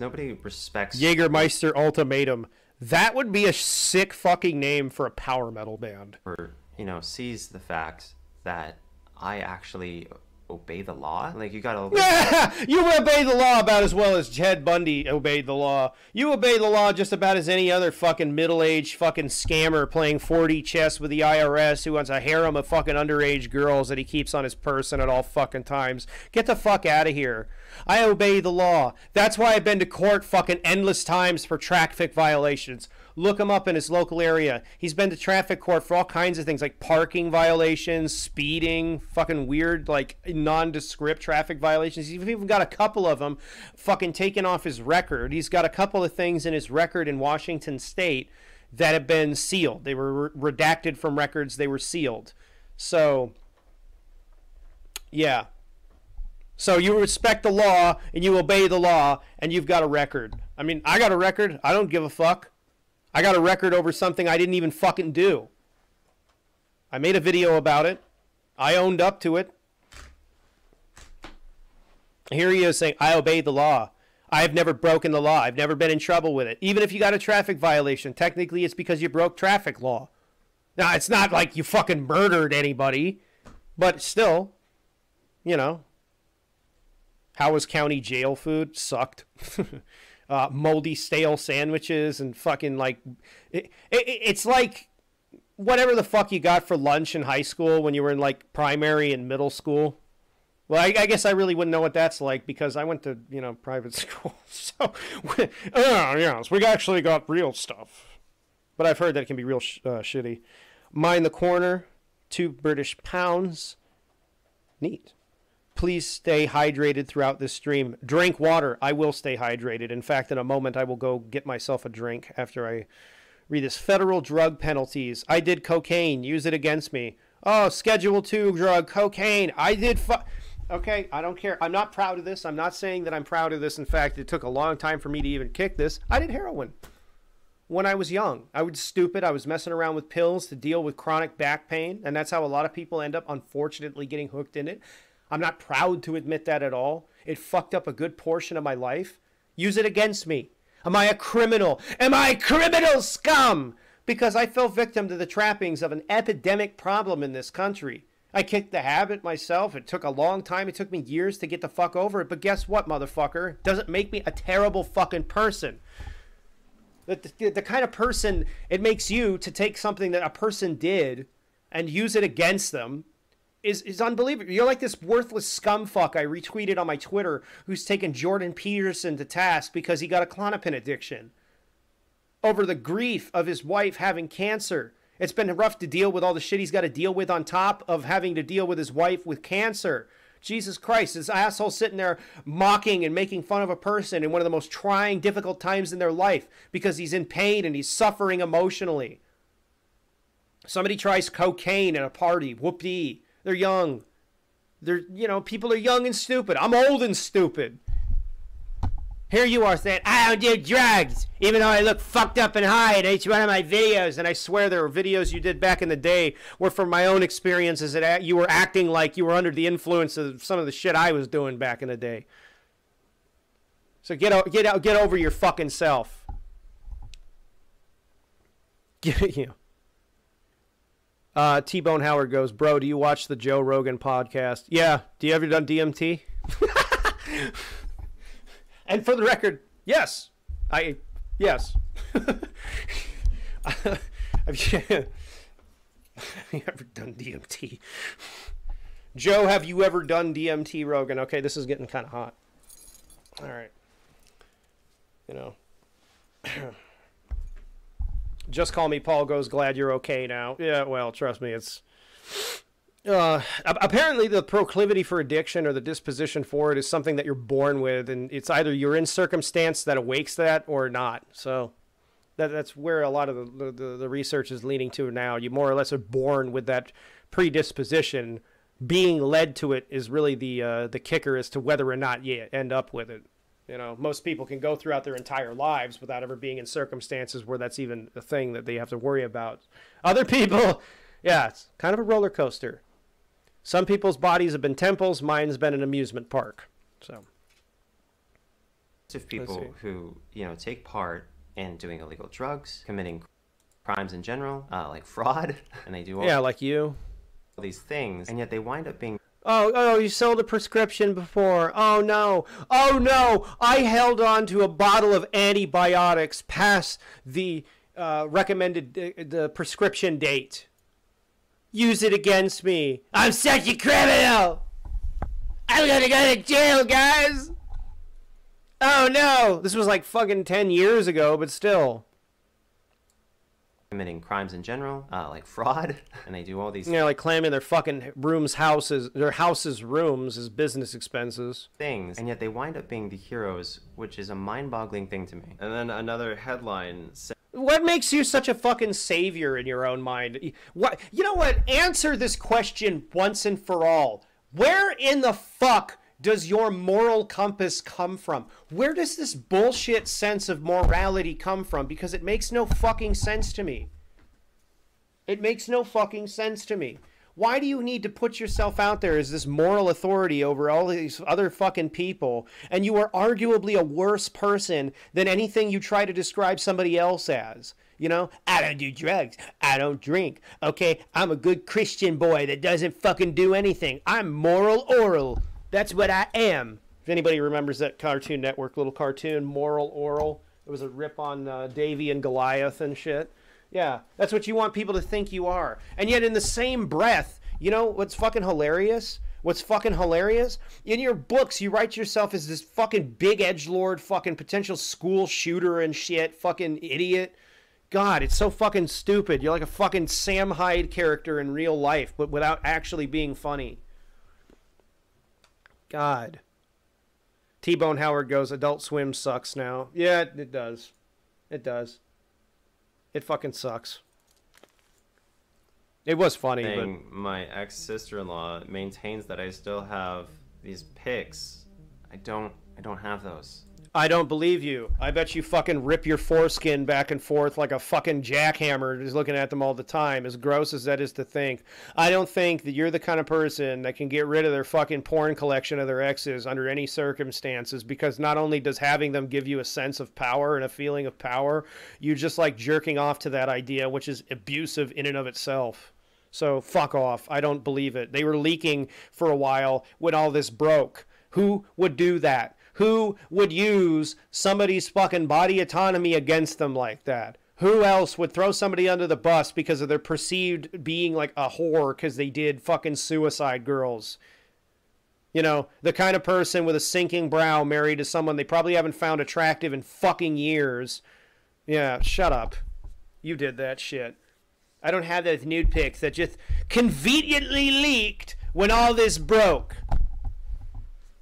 Nobody respects Jägermeister Ultimatum. That would be a sick fucking name for a power metal band. or you know sees the fact that I actually obey the law. Like you gotta. Yeah, you obey the law about as well as Ted Bundy obeyed the law. You obey the law just about as any other fucking middle-aged fucking scammer playing 4D chess with the IRS who wants a harem of fucking underage girls that he keeps on his person at all fucking times. Get the fuck out of here. I obey the law. That's why I've been to court fucking endless times for traffic violations. Look him up in his local area. He's been to traffic court for all kinds of things like parking violations, speeding, fucking weird, like nondescript traffic violations. He's even got a couple of them fucking taken off his record. He's got a couple of things in his record in Washington state that have been sealed. They were re- redacted from records, they were sealed. So, yeah. So you respect the law and you obey the law and you've got a record. I mean, I got a record. I don't give a fuck. I got a record over something I didn't even fucking do. I made a video about it. I owned up to it. Here he is saying, I obeyed the law. I've never broken the law. I've never been in trouble with it. Even if you got a traffic violation, technically it's because you broke traffic law. Now, it's not like you fucking murdered anybody, but still, you know. How was county jail food? Sucked. uh, moldy, stale sandwiches and fucking like. It, it, it's like whatever the fuck you got for lunch in high school when you were in like primary and middle school. Well, I, I, guess I really wouldn't know what that's like because I went to you know private school. So, oh yes, we actually got real stuff. But I've heard that it can be real sh- uh, shitty. Mind the corner, two British pounds. Neat. Please stay hydrated throughout this stream. Drink water. I will stay hydrated. In fact, in a moment, I will go get myself a drink after I read this. Federal drug penalties. I did cocaine. Use it against me. Oh, Schedule 2 drug, cocaine. I did. Fu- okay, I don't care. I'm not proud of this. I'm not saying that I'm proud of this. In fact, it took a long time for me to even kick this. I did heroin when I was young. I was stupid. I was messing around with pills to deal with chronic back pain. And that's how a lot of people end up, unfortunately, getting hooked in it. I'm not proud to admit that at all. It fucked up a good portion of my life. Use it against me. Am I a criminal? Am I criminal scum? Because I fell victim to the trappings of an epidemic problem in this country. I kicked the habit myself. It took a long time. It took me years to get the fuck over it. But guess what, motherfucker? Doesn't make me a terrible fucking person. The, the, the kind of person it makes you to take something that a person did and use it against them is is unbelievable. You're like this worthless scumfuck I retweeted on my Twitter who's taken Jordan Peterson to task because he got a Klonopin addiction over the grief of his wife having cancer. It's been rough to deal with all the shit he's got to deal with on top of having to deal with his wife with cancer. Jesus Christ, this asshole sitting there mocking and making fun of a person in one of the most trying, difficult times in their life because he's in pain and he's suffering emotionally. Somebody tries cocaine at a party, whoop-dee. They're young. They're, you know, people are young and stupid. I'm old and stupid. Here you are saying, I don't do drugs, even though I look fucked up and high in each one of my videos. And I swear there were videos you did back in the day were from my own experiences that you were acting like you were under the influence of some of the shit I was doing back in the day. So get out, get out, get over your fucking self. Get you. Know. Uh, T Bone Howard goes, Bro, do you watch the Joe Rogan podcast? Yeah. Do you ever done DMT? and for the record, yes. I, yes. have, you, have you ever done DMT? Joe, have you ever done DMT, Rogan? Okay, this is getting kind of hot. All right. You know. Just call me Paul goes glad you're okay now. Yeah, well, trust me, it's uh, apparently the proclivity for addiction or the disposition for it is something that you're born with and it's either you're in circumstance that awakes that or not. So that that's where a lot of the, the, the research is leaning to now. You more or less are born with that predisposition. Being led to it is really the uh, the kicker as to whether or not you end up with it. You know, most people can go throughout their entire lives without ever being in circumstances where that's even a thing that they have to worry about. Other people, yeah, it's kind of a roller coaster. Some people's bodies have been temples, mine's been an amusement park. So, of people who you know take part in doing illegal drugs, committing crimes in general, uh, like fraud, and they do all yeah, like you. all these things, and yet they wind up being Oh, oh, you sold a prescription before. Oh no. Oh no. I held on to a bottle of antibiotics past the uh, recommended uh, the prescription date. Use it against me. I'm such a criminal. I'm gonna go to jail, guys. Oh no. This was like fucking 10 years ago, but still. Committing crimes in general, uh, like fraud, and they do all these Yeah, like claiming their fucking rooms, houses, their houses, rooms as business expenses. things, and yet they wind up being the heroes, which is a mind-boggling thing to me. And then another headline said, What makes you such a fucking savior in your own mind? What you know what? Answer this question once and for all. Where in the fuck does your moral compass come from? Where does this bullshit sense of morality come from? Because it makes no fucking sense to me. It makes no fucking sense to me. Why do you need to put yourself out there as this moral authority over all these other fucking people? And you are arguably a worse person than anything you try to describe somebody else as. You know, I don't do drugs. I don't drink. Okay, I'm a good Christian boy that doesn't fucking do anything. I'm Moral Orel. That's what I am. If anybody remembers that Cartoon Network little cartoon, Moral Orel, it was a rip on uh, Davey and Goliath and shit. Yeah, that's what you want people to think you are. And yet, in the same breath, you know what's fucking hilarious? What's fucking hilarious? In your books, you write yourself as this fucking big edge lord, fucking potential school shooter and shit, fucking idiot. God, it's so fucking stupid. You're like a fucking Sam Hyde character in real life, but without actually being funny. God. T Bone Howard goes, Adult Swim sucks now. Yeah, it, it does. It does. It fucking sucks. It was funny, but my ex-sister-in-law maintains that I still have these pics. I don't. I don't have those. I don't believe you. I bet you fucking rip your foreskin back and forth like a fucking jackhammer just looking at them all the time, as gross as that is to think. I don't think that you're the kind of person that can get rid of their fucking porn collection of their exes under any circumstances because not only does having them give you a sense of power and a feeling of power, you're just like jerking off to that idea, which is abusive in and of itself. So fuck off. I don't believe it. They were leaking for a while when all this broke. Who would do that? Who would use somebody's fucking body autonomy against them like that? Who else would throw somebody under the bus because of their perceived being like a whore because they did fucking suicide girls? You know, the kind of person with a sinking brow married to someone they probably haven't found attractive in fucking years. Yeah, shut up. You did that shit. I don't have those nude pics that just conveniently leaked when all this broke.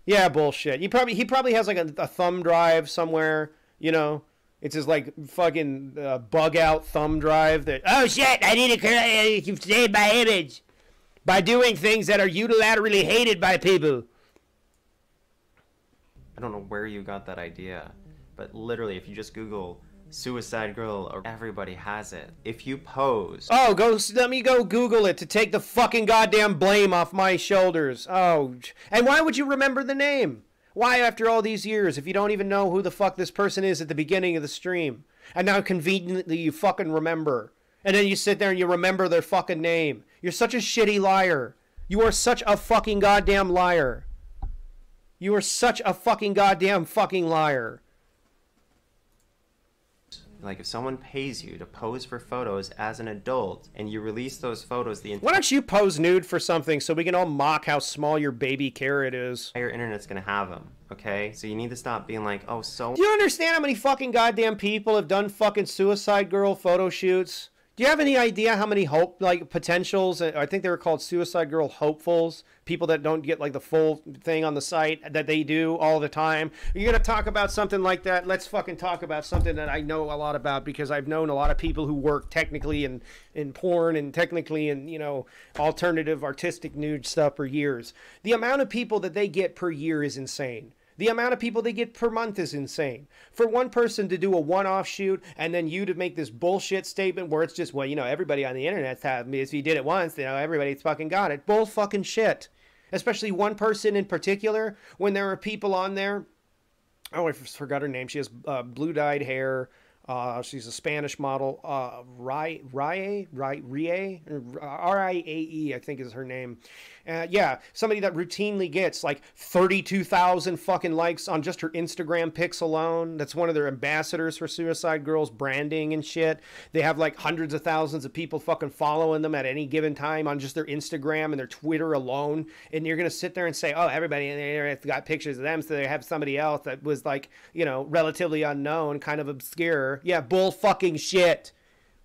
Yeah, bullshit. He probably he probably has like a, a thumb drive somewhere. You know, it's his like fucking uh, bug out thumb drive that. Oh shit! I need to uh, save my image by doing things that are unilaterally hated by people. I don't know where you got that idea, but literally, if you just Google "suicide girl," or everybody has it. If you pose, Oh, go let me go Google it to take the fucking goddamn blame off my shoulders. Oh, and why would you remember the name? Why, after all these years, if you don't even know who the fuck this person is at the beginning of the stream, and now conveniently you fucking remember, and then you sit there and you remember their fucking name? You're such a shitty liar. You are such a fucking goddamn liar. You are such a fucking goddamn fucking liar. Like if someone pays you to pose for photos as an adult, and you release those photos, the Why don't you pose nude for something so we can all mock how small your baby carrot is? Your internet's gonna have them. Okay, so you need to stop being like, oh, so Do you understand how many fucking goddamn people have done fucking suicide girl photo shoots? Do you have any idea how many hope like potentials? uh, I think they were called Suicide Girl hopefuls. People that don't get like the full thing on the site that they do all the time. You're gonna talk about something like that. Let's fucking talk about something that I know a lot about because I've known a lot of people who work technically in in porn and technically in you know alternative artistic nude stuff for years. The amount of people that they get per year is insane. The amount of people they get per month is insane. For one person to do a one off shoot and then you to make this bullshit statement where it's just, well, you know, everybody on the internet's have if you did it once, you know, everybody's fucking got it. Bull fucking shit. Especially one person in particular, when there are people on there. Oh, I forgot her name. She has uh, blue dyed hair. Uh, she's a Spanish model. Uh, Rie, Rie, Rie, Rie, R I A E, I think is her name. Uh, yeah, somebody that routinely gets like 32,000 fucking likes on just her Instagram pics alone. That's one of their ambassadors for Suicide Girls branding and shit. They have like hundreds of thousands of people fucking following them at any given time on just their Instagram and their Twitter alone. And you're going to sit there and say, oh, everybody in the internet got pictures of them. So they have somebody else that was like, you know, relatively unknown, kind of obscure. Yeah, bull fucking shit.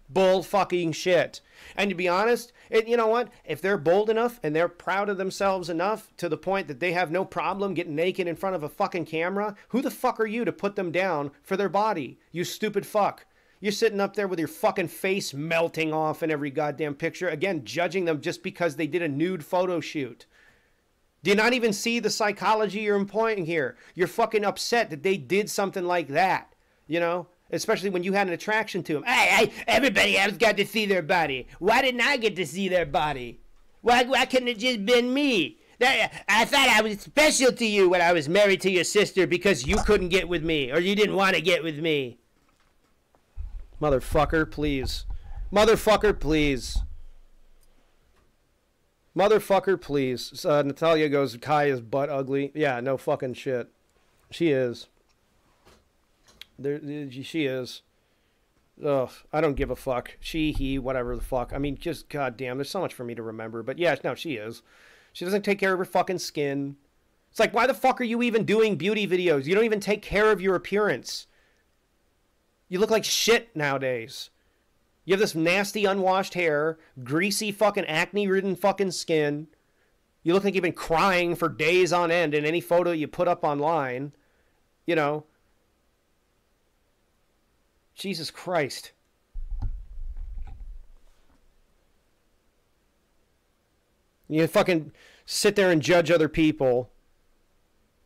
Bull fucking shit. And to be honest, it, you know what? If they're bold enough and they're proud of themselves enough to the point that they have no problem getting naked in front of a fucking camera, who the fuck are you to put them down for their body? You stupid fuck. You're sitting up there with your fucking face melting off in every goddamn picture. Again, judging them just because they did a nude photo shoot. Do you not even see the psychology you're employing here? You're fucking upset that they did something like that. You know? Especially when you had an attraction to him. Hey, hey, everybody else got to see their body. Why didn't I get to see their body? Why, why couldn't it just been me? I thought I was special to you when I was married to your sister because you couldn't get with me or you didn't want to get with me. Motherfucker, please. Motherfucker, please. Motherfucker, please. Uh, Natalia goes, Kai is butt ugly. Yeah, no fucking shit. She is. There, she is. Ugh, I don't give a fuck. She, he, whatever the fuck. I mean, just goddamn, there's so much for me to remember. But yeah, no, she is. She doesn't take care of her fucking skin. It's like, why the fuck are you even doing beauty videos? You don't even take care of your appearance. You look like shit nowadays. You have this nasty, unwashed hair, greasy, fucking acne-ridden fucking skin. You look like you've been crying for days on end in any photo you put up online. You know, Jesus Christ. You fucking sit there and judge other people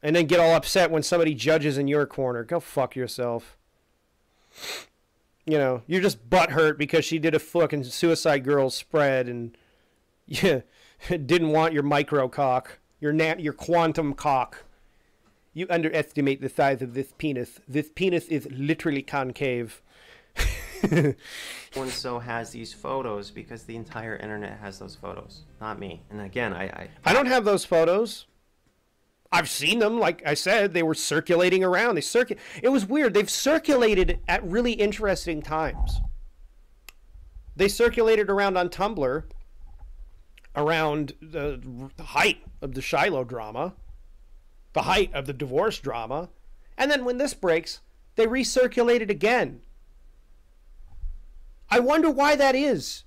and then get all upset when somebody judges in your corner. Go fuck yourself. You know, you're just butthurt because she did a fucking Suicide Girls spread and you didn't want your micro cock, your nat, your quantum cock. You underestimate the size of this penis. This penis is literally concave. One so has these photos because the entire internet has those photos, not me. And again, I I, I don't have those photos. I've seen them. Like I said, they were circulating around. They circu- It was weird. They've circulated at really interesting times. They circulated around on Tumblr around the, the height of the Shiloh drama the height of the divorce drama. And then when this breaks, they recirculate it again. I wonder why that is.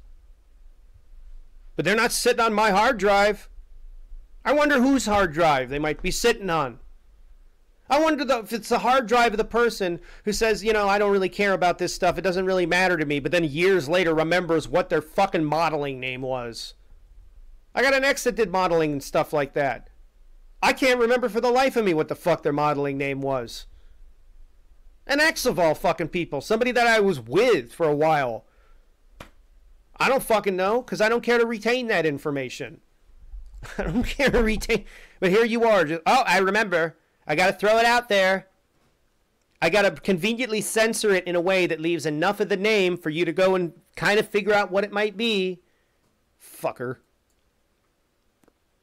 But they're not sitting on my hard drive. I wonder whose hard drive they might be sitting on. I wonder if it's the hard drive of the person who says, you know, I don't really care about this stuff. It doesn't really matter to me. But then years later remembers what their fucking modeling name was. I got an ex that did modeling and stuff like that. I can't remember for the life of me what the fuck their modeling name was. An ex of all fucking people. Somebody that I was with for a while. I don't fucking know because I don't care to retain that information. I don't care to retain. But here you are. Just, oh, I remember. I got to throw it out there. I got to conveniently censor it in a way that leaves enough of the name for you to go and kind of figure out what it might be. Fucker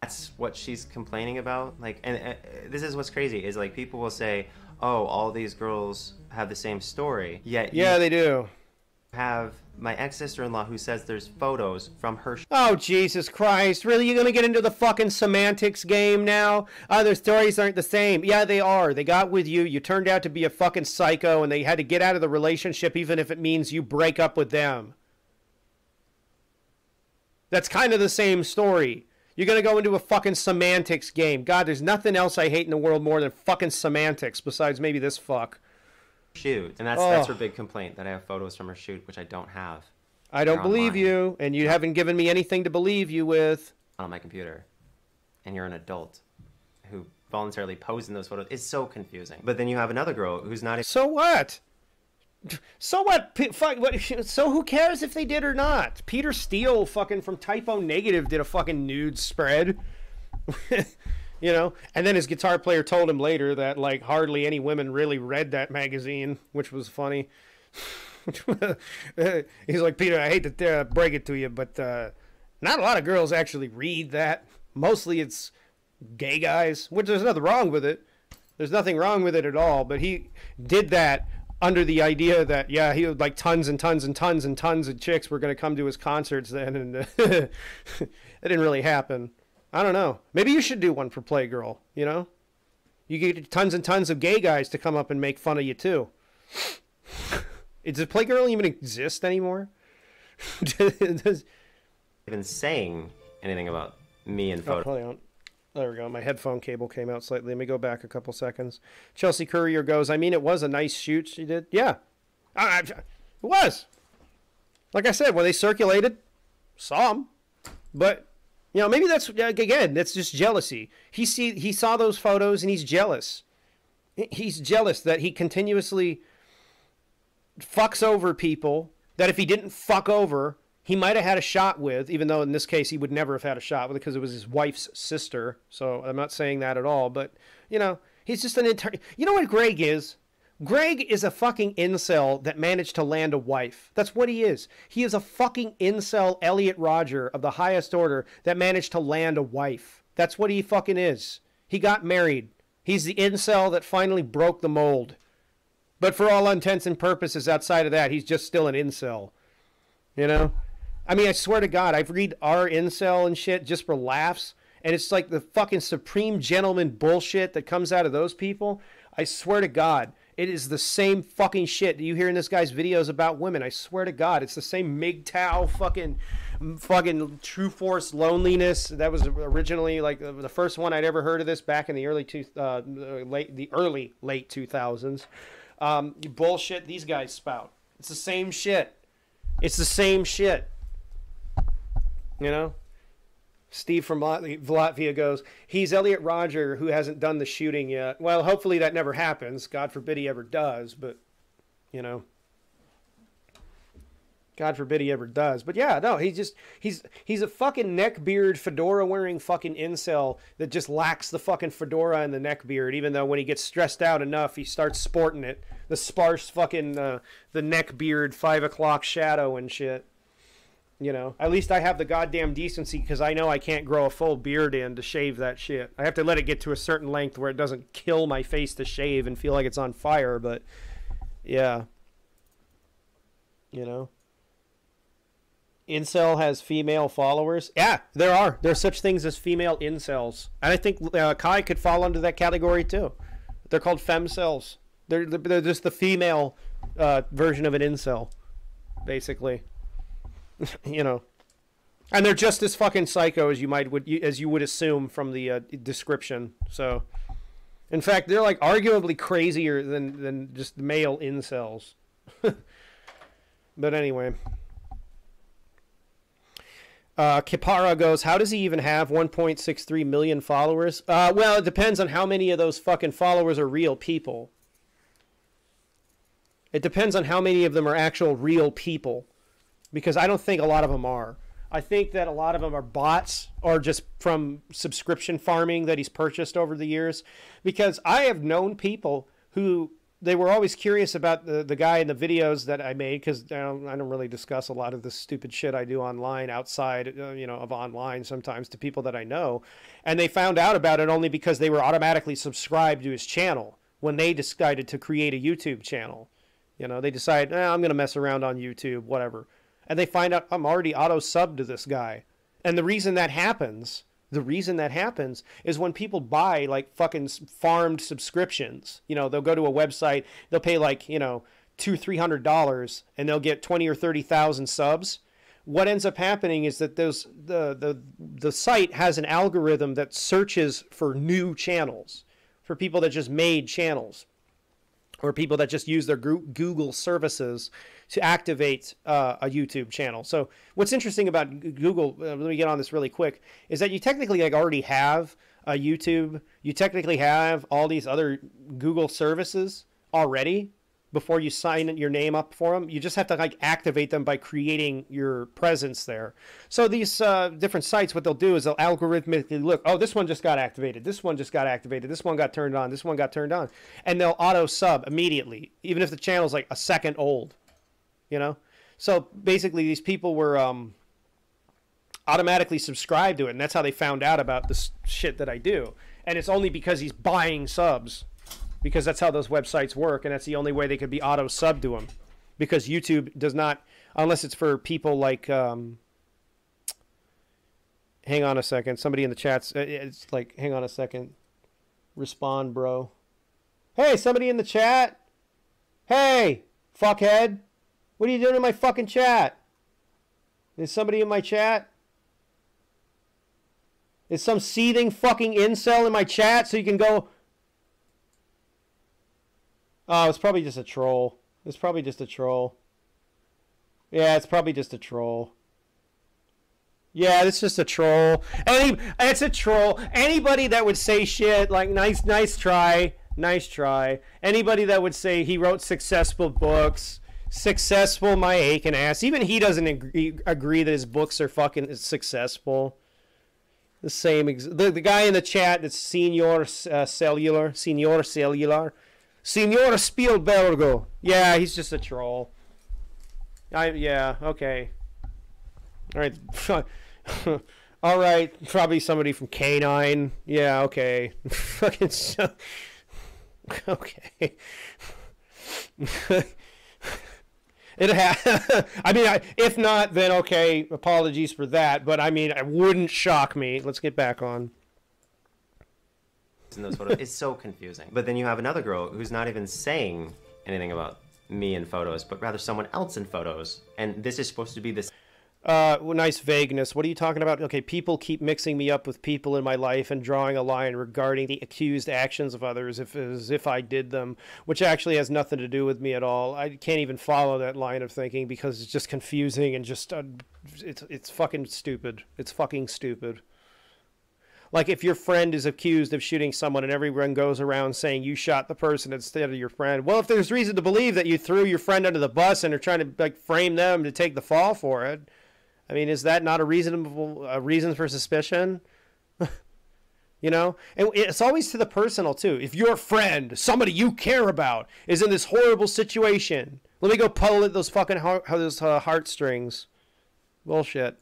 that's what she's complaining about like and uh, this is what's crazy is like people will say oh all these girls have the same story. Yet yeah they do. have my ex-sister-in-law who says there's photos from her oh jesus christ. Really? You're gonna get into the fucking semantics game now? Oh their stories aren't the same. Yeah they are. They got with you. You turned out to be a fucking psycho and they had to get out of the relationship even if it means you break up with them. That's kind of the same story. You're going to go into a fucking semantics game. God, there's nothing else I hate in the world more than fucking semantics besides maybe this fuck. Shoot. And that's, that's her big complaint that I have photos from her shoot, which I don't have. I don't believe online. you, and you haven't given me anything to believe you with. On my computer. And you're an adult who voluntarily posed in those photos. It's so confusing. But then you have another girl who's not. So what? So what? Fuck. So who cares if they did or not? Peter Steele, fucking from Type O Negative, did a fucking nude spread. you know, and then his guitar player told him later that like hardly any women really read that magazine, which was funny. He's like, Peter, I hate to uh, break it to you, but uh, not a lot of girls actually read that. Mostly it's gay guys, which there's nothing wrong with it. There's nothing wrong with it at all. But he did that under the idea that yeah, he would like tons and tons and tons and tons of chicks were going to come to his concerts then, and it didn't really happen. I don't know. Maybe you should do one for Playgirl. You know, you get tons and tons of gay guys to come up and make fun of you too. Does Playgirl even exist anymore? Does... Even saying anything about me and photo. Oh, there we go. My headphone cable came out slightly. Let me go back a couple seconds. Chelsea Courier goes, I mean, it was a nice shoot she did. Yeah. I, I, it was. Like I said, when they circulated, saw them. But, you know, maybe that's, again, that's just jealousy. He, see, he saw those photos and he's jealous. He's jealous that he continuously fucks over people that if he didn't fuck over, he might have had a shot with, even though in this case he would never have had a shot with because it was his wife's sister. So I'm not saying that at all. But, you know, he's just an intern. You know what Greg is? Greg is a fucking incel that managed to land a wife. That's what he is. He is a fucking incel Elliot Rodger of the highest order that managed to land a wife. That's what he fucking is. He got married. He's the incel that finally broke the mold. But for all intents and purposes, outside of that, he's just still an incel. You know? I mean, I swear to God, I've read r/incel and shit just for laughs, and it's like the fucking supreme gentleman bullshit that comes out of those people. I swear to God, it is the same fucking shit that you hear in this guy's videos about women. I swear to God, it's the same MGTOW fucking, fucking True Force loneliness. That was originally like the first one I'd ever heard of this back in the early two, uh, late the early late two thousands. Um, bullshit these guys spout. It's the same shit. It's the same shit. You know? Steve from Latvia goes, he's Elliot Rodger who hasn't done the shooting yet. Well, hopefully that never happens. God forbid he ever does, but, you know. God forbid he ever does. But yeah, no, he's just he's he's a fucking neckbeard fedora wearing fucking incel that just lacks the fucking fedora and the neckbeard. Even though when he gets stressed out enough, he starts sporting it, the sparse fucking uh, the neckbeard five o'clock shadow and shit. You know, at least I have the goddamn decency because I know I can't grow a full beard in to shave that shit. I have to let it get to a certain length where it doesn't kill my face to shave and feel like it's on fire. But yeah, you know, incel has female followers. Yeah, there are. There are such things as female incels, and I think uh, Kai could fall under that category too. They're called femcels. They're they're just the female uh, version of an incel, basically. you know, and they're just as fucking psycho as you might would as you would assume from the uh, description. So, in fact, they're like arguably crazier than than just male incels. but anyway. Uh, Kipara goes, How does he even have 1.63 million followers? Uh, well, it depends on how many of those fucking followers are real people. It depends on how many of them are actual real people because I don't think a lot of them are. I think that a lot of them are bots or just from subscription farming that he's purchased over the years. Because I have known people who they were always curious about the, the guy in the videos that I made because I don't, I don't really discuss a lot of the stupid shit I do online outside, uh, you know, of online sometimes to people that I know. And they found out about it only because they were automatically subscribed to his channel when they decided to create a YouTube channel. You know, they decide, eh, I'm going to mess around on YouTube, whatever and they find out I'm already auto subbed to this guy. And the reason that happens, the reason that happens is when people buy like fucking farmed subscriptions. You know, they'll go to a website, they'll pay like, you know, two, three hundred dollars and they'll get twenty or thirty thousand subs. what ends up happening is that those the the the site has an algorithm that searches for new channels for people that just made channels or people that just use their Google services to activate uh, a YouTube channel. So what's interesting about Google, uh, let me get on this really quick, is that you technically like already have a YouTube. You technically have all these other Google services already before you sign your name up for them. You just have to like activate them by creating your presence there. So these uh, different sites, what they'll do is they'll algorithmically look. Oh, this one just got activated. This one just got activated. This one got turned on. This one got turned on, and they'll auto sub immediately, even if the channel's like a second old. You know. So basically, these people were um, automatically subscribed to it, and that's how they found out about this shit that I do. And it's only because he's buying subs because that's how those websites work, and that's the only way they could be auto sub to them, because YouTube does not, unless it's for people like. Um, hang on a second. Somebody in the chats, uh, it's like, hang on a second. Respond, bro. Hey, somebody in the chat. Hey, fuckhead. What are you doing in my fucking chat? Is somebody in my chat? Is some seething fucking incel in my chat so you can go Oh, it's probably just a troll. It's probably just a troll. Yeah, it's probably just a troll. Yeah, it's just a troll. Any, it's a troll. Anybody that would say shit like nice, nice try, nice try. Anybody that would say he wrote successful books, successful my aching ass. Even he doesn't agree, agree that his books are fucking successful. The same, the, the guy in the chat that's Senior uh, Cellular, Senior Cellular. Senor Spielbergo. Yeah, he's just a troll. I yeah, okay. All right. All right, probably somebody from K9. Yeah, okay. Fucking Okay. It ha- I mean, I, if not, then okay. Apologies for that, but I mean, it wouldn't shock me. Let's get back on in those photos. it's so confusing. But then you have another girl who's not even saying anything about me in photos, but rather someone else in photos. And this is supposed to be this. Uh, nice vagueness. What are you talking about? Okay, people keep mixing me up with people in my life and drawing a line regarding the accused actions of others if, as if I did them, which actually has nothing to do with me at all. I can't even follow that line of thinking because it's just confusing and just uh, it's it's fucking stupid. It's fucking stupid like if your friend is accused of shooting someone and everyone goes around saying you shot the person instead of your friend well if there's reason to believe that you threw your friend under the bus and are trying to like frame them to take the fall for it i mean is that not a reasonable a reason for suspicion? You know? And it's always to the personal too. If your friend somebody you care about is in this horrible situation let me go pull at those fucking heart, those uh, heartstrings. Bullshit.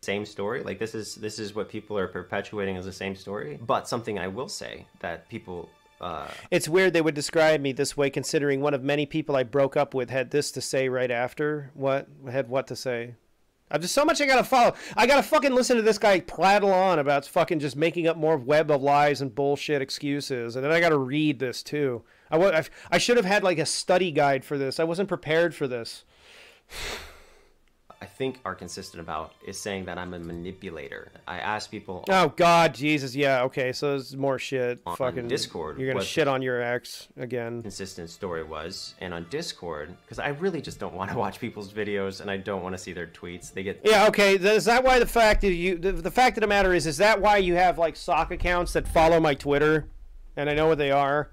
Same story? Like this is this is what people are perpetuating as the same story? But something i will say that people uh, it's weird they would describe me this way considering one of many people i broke up with had this to say right after what had what to say I've just so much I gotta follow. I gotta fucking listen to this guy prattle on about fucking just making up more web of lies and bullshit excuses, and then I gotta read this too. I, I, I should have had like a study guide for this. I wasn't prepared for this. I think are consistent about is saying that I'm a manipulator. I ask people. Oh God, Jesus, yeah, okay, so there's more shit. On Fucking Discord, You're gonna shit on your ex again. Consistent story was, and on Discord, because I really just don't want to watch people's videos and I don't want to see their tweets. They get. Yeah, okay. Is that why the fact that you the, the fact of the matter is, is that why you have like sock accounts that follow my Twitter, and I know what they are.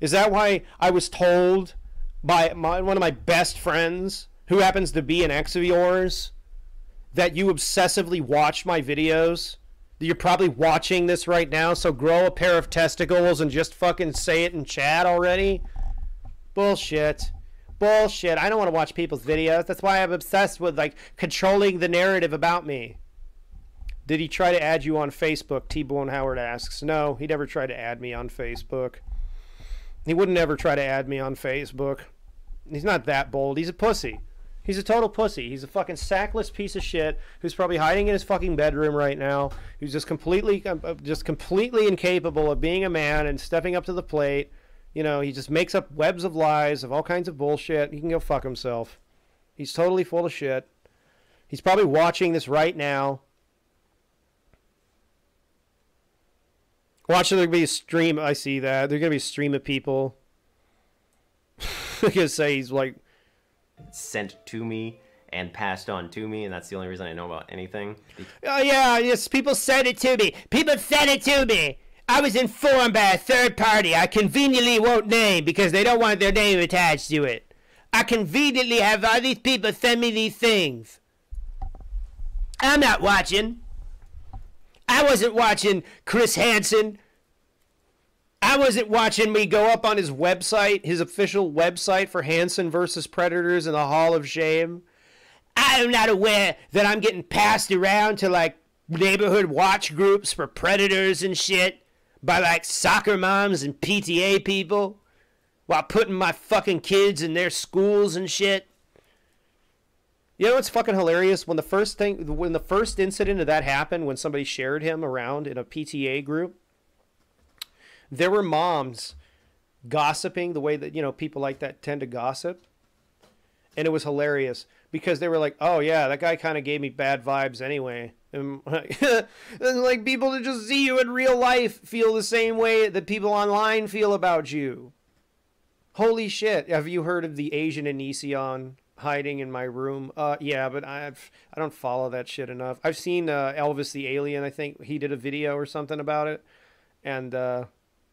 Is that why I was told by my, one of my best friends? Who happens to be an ex of yours that you obsessively watch my videos. You're probably watching this right now, so grow a pair of testicles and just fucking say it in chat already. Bullshit. Bullshit. I don't want to watch people's videos. That's why I'm obsessed with like controlling the narrative about me. Did he try to add you on Facebook? T Bone Howard asks. No, he never tried to add me on Facebook. He wouldn't ever try to add me on Facebook. He's not that bold. He's a pussy. He's a total pussy. He's a fucking sackless piece of shit who's probably hiding in his fucking bedroom right now. Who's just completely, uh, just completely incapable of being a man and stepping up to the plate. You know, he just makes up webs of lies of all kinds of bullshit. He can go fuck himself. He's totally full of shit. He's probably watching this right now. Watch there be a stream. I see that. There's gonna be a stream of people. I gonna say he's like sent to me and passed on to me, and that's the only reason I know about anything. Oh yeah, yes, people sent it to me. People sent it to me. I was informed by a third party I conveniently won't name because they don't want their name attached to it. I conveniently have all these people send me these things. I'm not watching. I wasn't watching Chris Hansen. I wasn't watching me go up on his website, his official website for Hansen versus Predators in the Hall of Shame. I am not aware that I'm getting passed around to like neighborhood watch groups for predators and shit by like soccer moms and PTA people while putting my fucking kids in their schools and shit. You know what's fucking hilarious? When the first thing, when the first incident of that happened, when somebody shared him around in a PTA group, there were moms gossiping the way that you know people like that tend to gossip, and it was hilarious because they were like, "Oh yeah, that guy kind of gave me bad vibes anyway." And like people that just see you in real life feel the same way that people online feel about you. Holy shit! Have you heard of the Asian Onision hiding in my room? Uh, yeah, but I've I don't follow that shit enough. I've seen uh, Elvis the Alien. I think he did a video or something about it, and uh,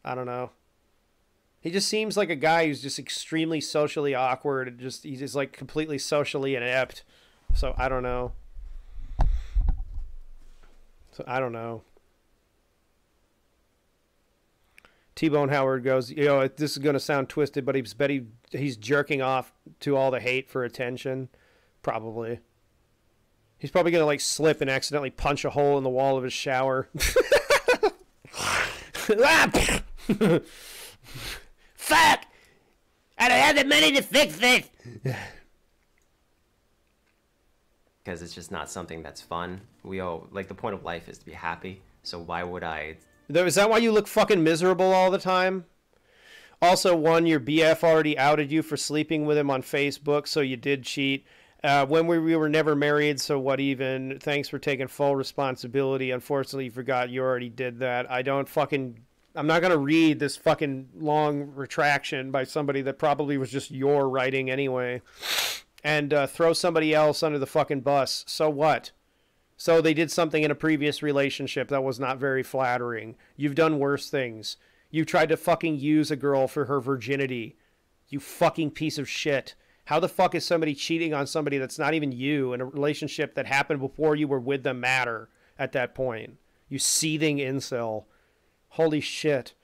I don't know. He just seems like a guy who's just extremely socially awkward. And just he's just like completely socially inept. So I don't know. So I don't know. T Bone Howard goes, you know, this is going to sound twisted, but he's bet he, he's jerking off to all the hate for attention. Probably. He's probably going to like slip and accidentally punch a hole in the wall of his shower. Ah, Fuck! I don't have the money to fix this. because it's just not something that's fun. We all like the point of life is to be happy. So why would I? Is that why you look fucking miserable all the time? Also, one, your BF already outed you for sleeping with him on Facebook, so you did cheat. Uh, when we, we were never married, so what even? Thanks for taking full responsibility. Unfortunately, you forgot you already did that. I don't fucking. I'm not gonna read this fucking long retraction by somebody that probably was just your writing anyway and uh, throw somebody else under the fucking bus. So what? So they did something in a previous relationship that was not very flattering. You've done worse things. You tried to fucking use a girl for her virginity. You fucking piece of shit. How the fuck is somebody cheating on somebody that's not even you in a relationship that happened before you were with them matter at that point? You seething incel. Holy shit.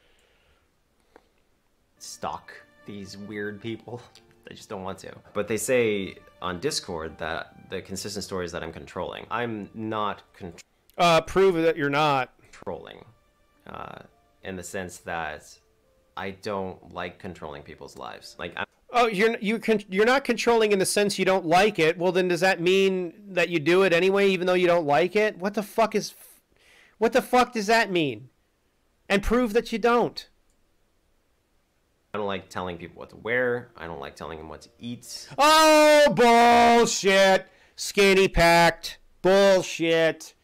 Stalk these weird people. I just don't want to. But they say on Discord that the consistent story is that I'm controlling. I'm not con- uh, prove that you're not controlling, uh, in the sense that I don't like controlling people's lives. Like, I'm- oh, you're you con- you're not controlling in the sense you don't like it. Well, then does that mean that you do it anyway, even though you don't like it? What the fuck is, what the fuck does that mean? And prove that you don't. I don't like telling people what to wear. I don't like telling them what to eat. Oh, bullshit. Skinny packed. Bullshit.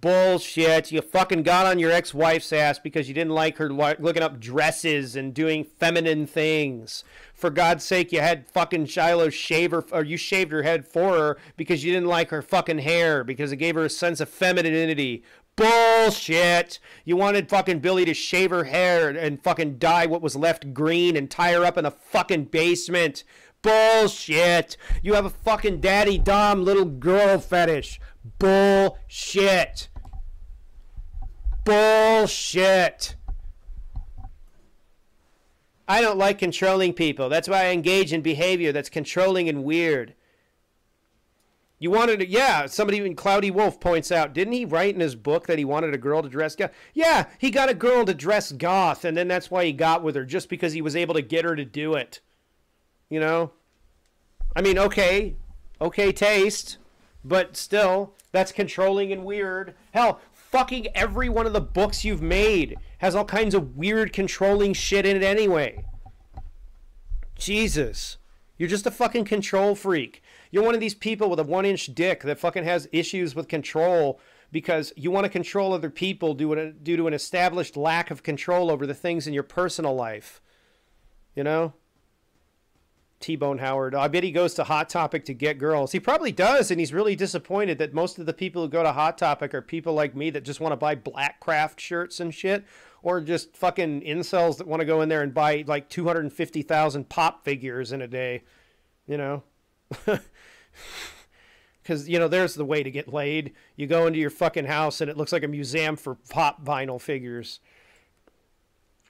Bullshit. You fucking got on your ex wife's ass because you didn't like her looking up dresses and doing feminine things. For God's sake, you had fucking Shiloh shave her, or you shaved her head for her because you didn't like her fucking hair because it gave her a sense of femininity. Bullshit. You wanted fucking Billy to shave her hair and fucking dye what was left green and tie her up in a fucking basement. Bullshit. You have a fucking daddy dom little girl fetish. Bullshit. Bullshit. I don't like controlling people. That's why I engage in behavior that's controlling and weird. You wanted to, yeah. Somebody even Cloudy Wolf points out, didn't he write in his book that he wanted a girl to dress goth? Yeah, he got a girl to dress goth, and then that's why he got with her, just because he was able to get her to do it. You know? I mean, okay, okay taste, but still, that's controlling and weird. Hell, fucking every one of the books you've made has all kinds of weird controlling shit in it anyway. Jesus. You're just a fucking control freak. You're one of these people with a one inch dick that fucking has issues with control because you want to control other people due to, an established lack of control over the things in your personal life. You know? T Bone Howard. I bet he goes to Hot Topic to get girls. He probably does, and he's really disappointed that most of the people who go to Hot Topic are people like me that just want to buy black craft shirts and shit, or just fucking incels that want to go in there and buy like 250,000 pop figures in a day. You know? Because, you know, there's the way to get laid. You go into your fucking house and it looks like a museum for pop vinyl figures.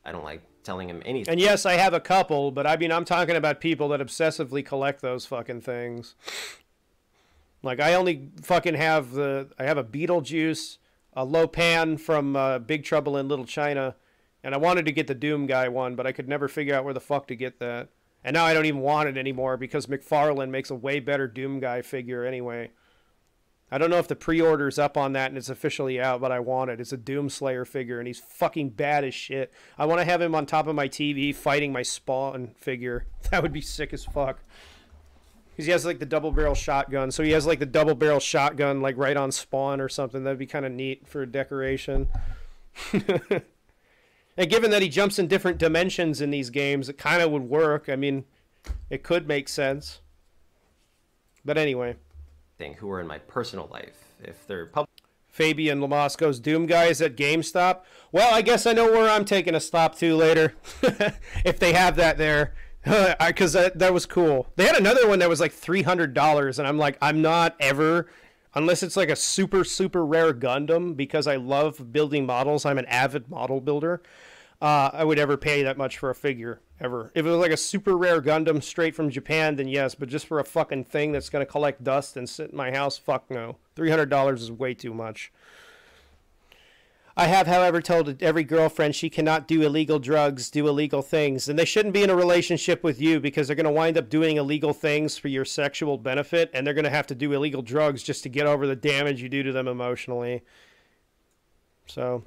I don't like telling him anything. And yes, I have a couple, but I mean, I'm talking about people that obsessively collect those fucking things. Like, I only fucking have the. I have a Beetlejuice, a Lo-Pan from uh, Big Trouble in Little China, and I wanted to get the Doom Guy one, but I could never figure out where the fuck to get that. And now I don't even want it anymore because McFarlane makes a way better Doom Guy figure anyway. I don't know if the pre-order's up on that and it's officially out, but I want it. It's a Doom Slayer figure and he's fucking bad as shit. I want to have him on top of my TV fighting my Spawn figure. That would be sick as fuck. Because he has like the double barrel shotgun, so he has like the double barrel shotgun like right on Spawn or something. That'd be kind of neat for a decoration. And given that he jumps in different dimensions in these games, it kind of would work. I mean, it could make sense. But anyway. Thing who are in my personal life. If they're public. Fabian Lamasco's Doom guys at GameStop. Well, I guess I know where I'm taking a stop to later. if they have that there. Because that, that was cool. They had another one that was like $300, and I'm like, I'm not ever unless it's like a super super rare Gundam because I love building models. I'm an avid model builder. Uh, I would ever pay that much for a figure ever. If it was like a super rare Gundam straight from Japan, then yes. But just for a fucking thing that's gonna collect dust and sit in my house, fuck no. Three hundred dollars is way too much. I have, however, told every girlfriend she cannot do illegal drugs, do illegal things, and they shouldn't be in a relationship with you because they're going to wind up doing illegal things for your sexual benefit, and they're going to have to do illegal drugs just to get over the damage you do to them emotionally. So,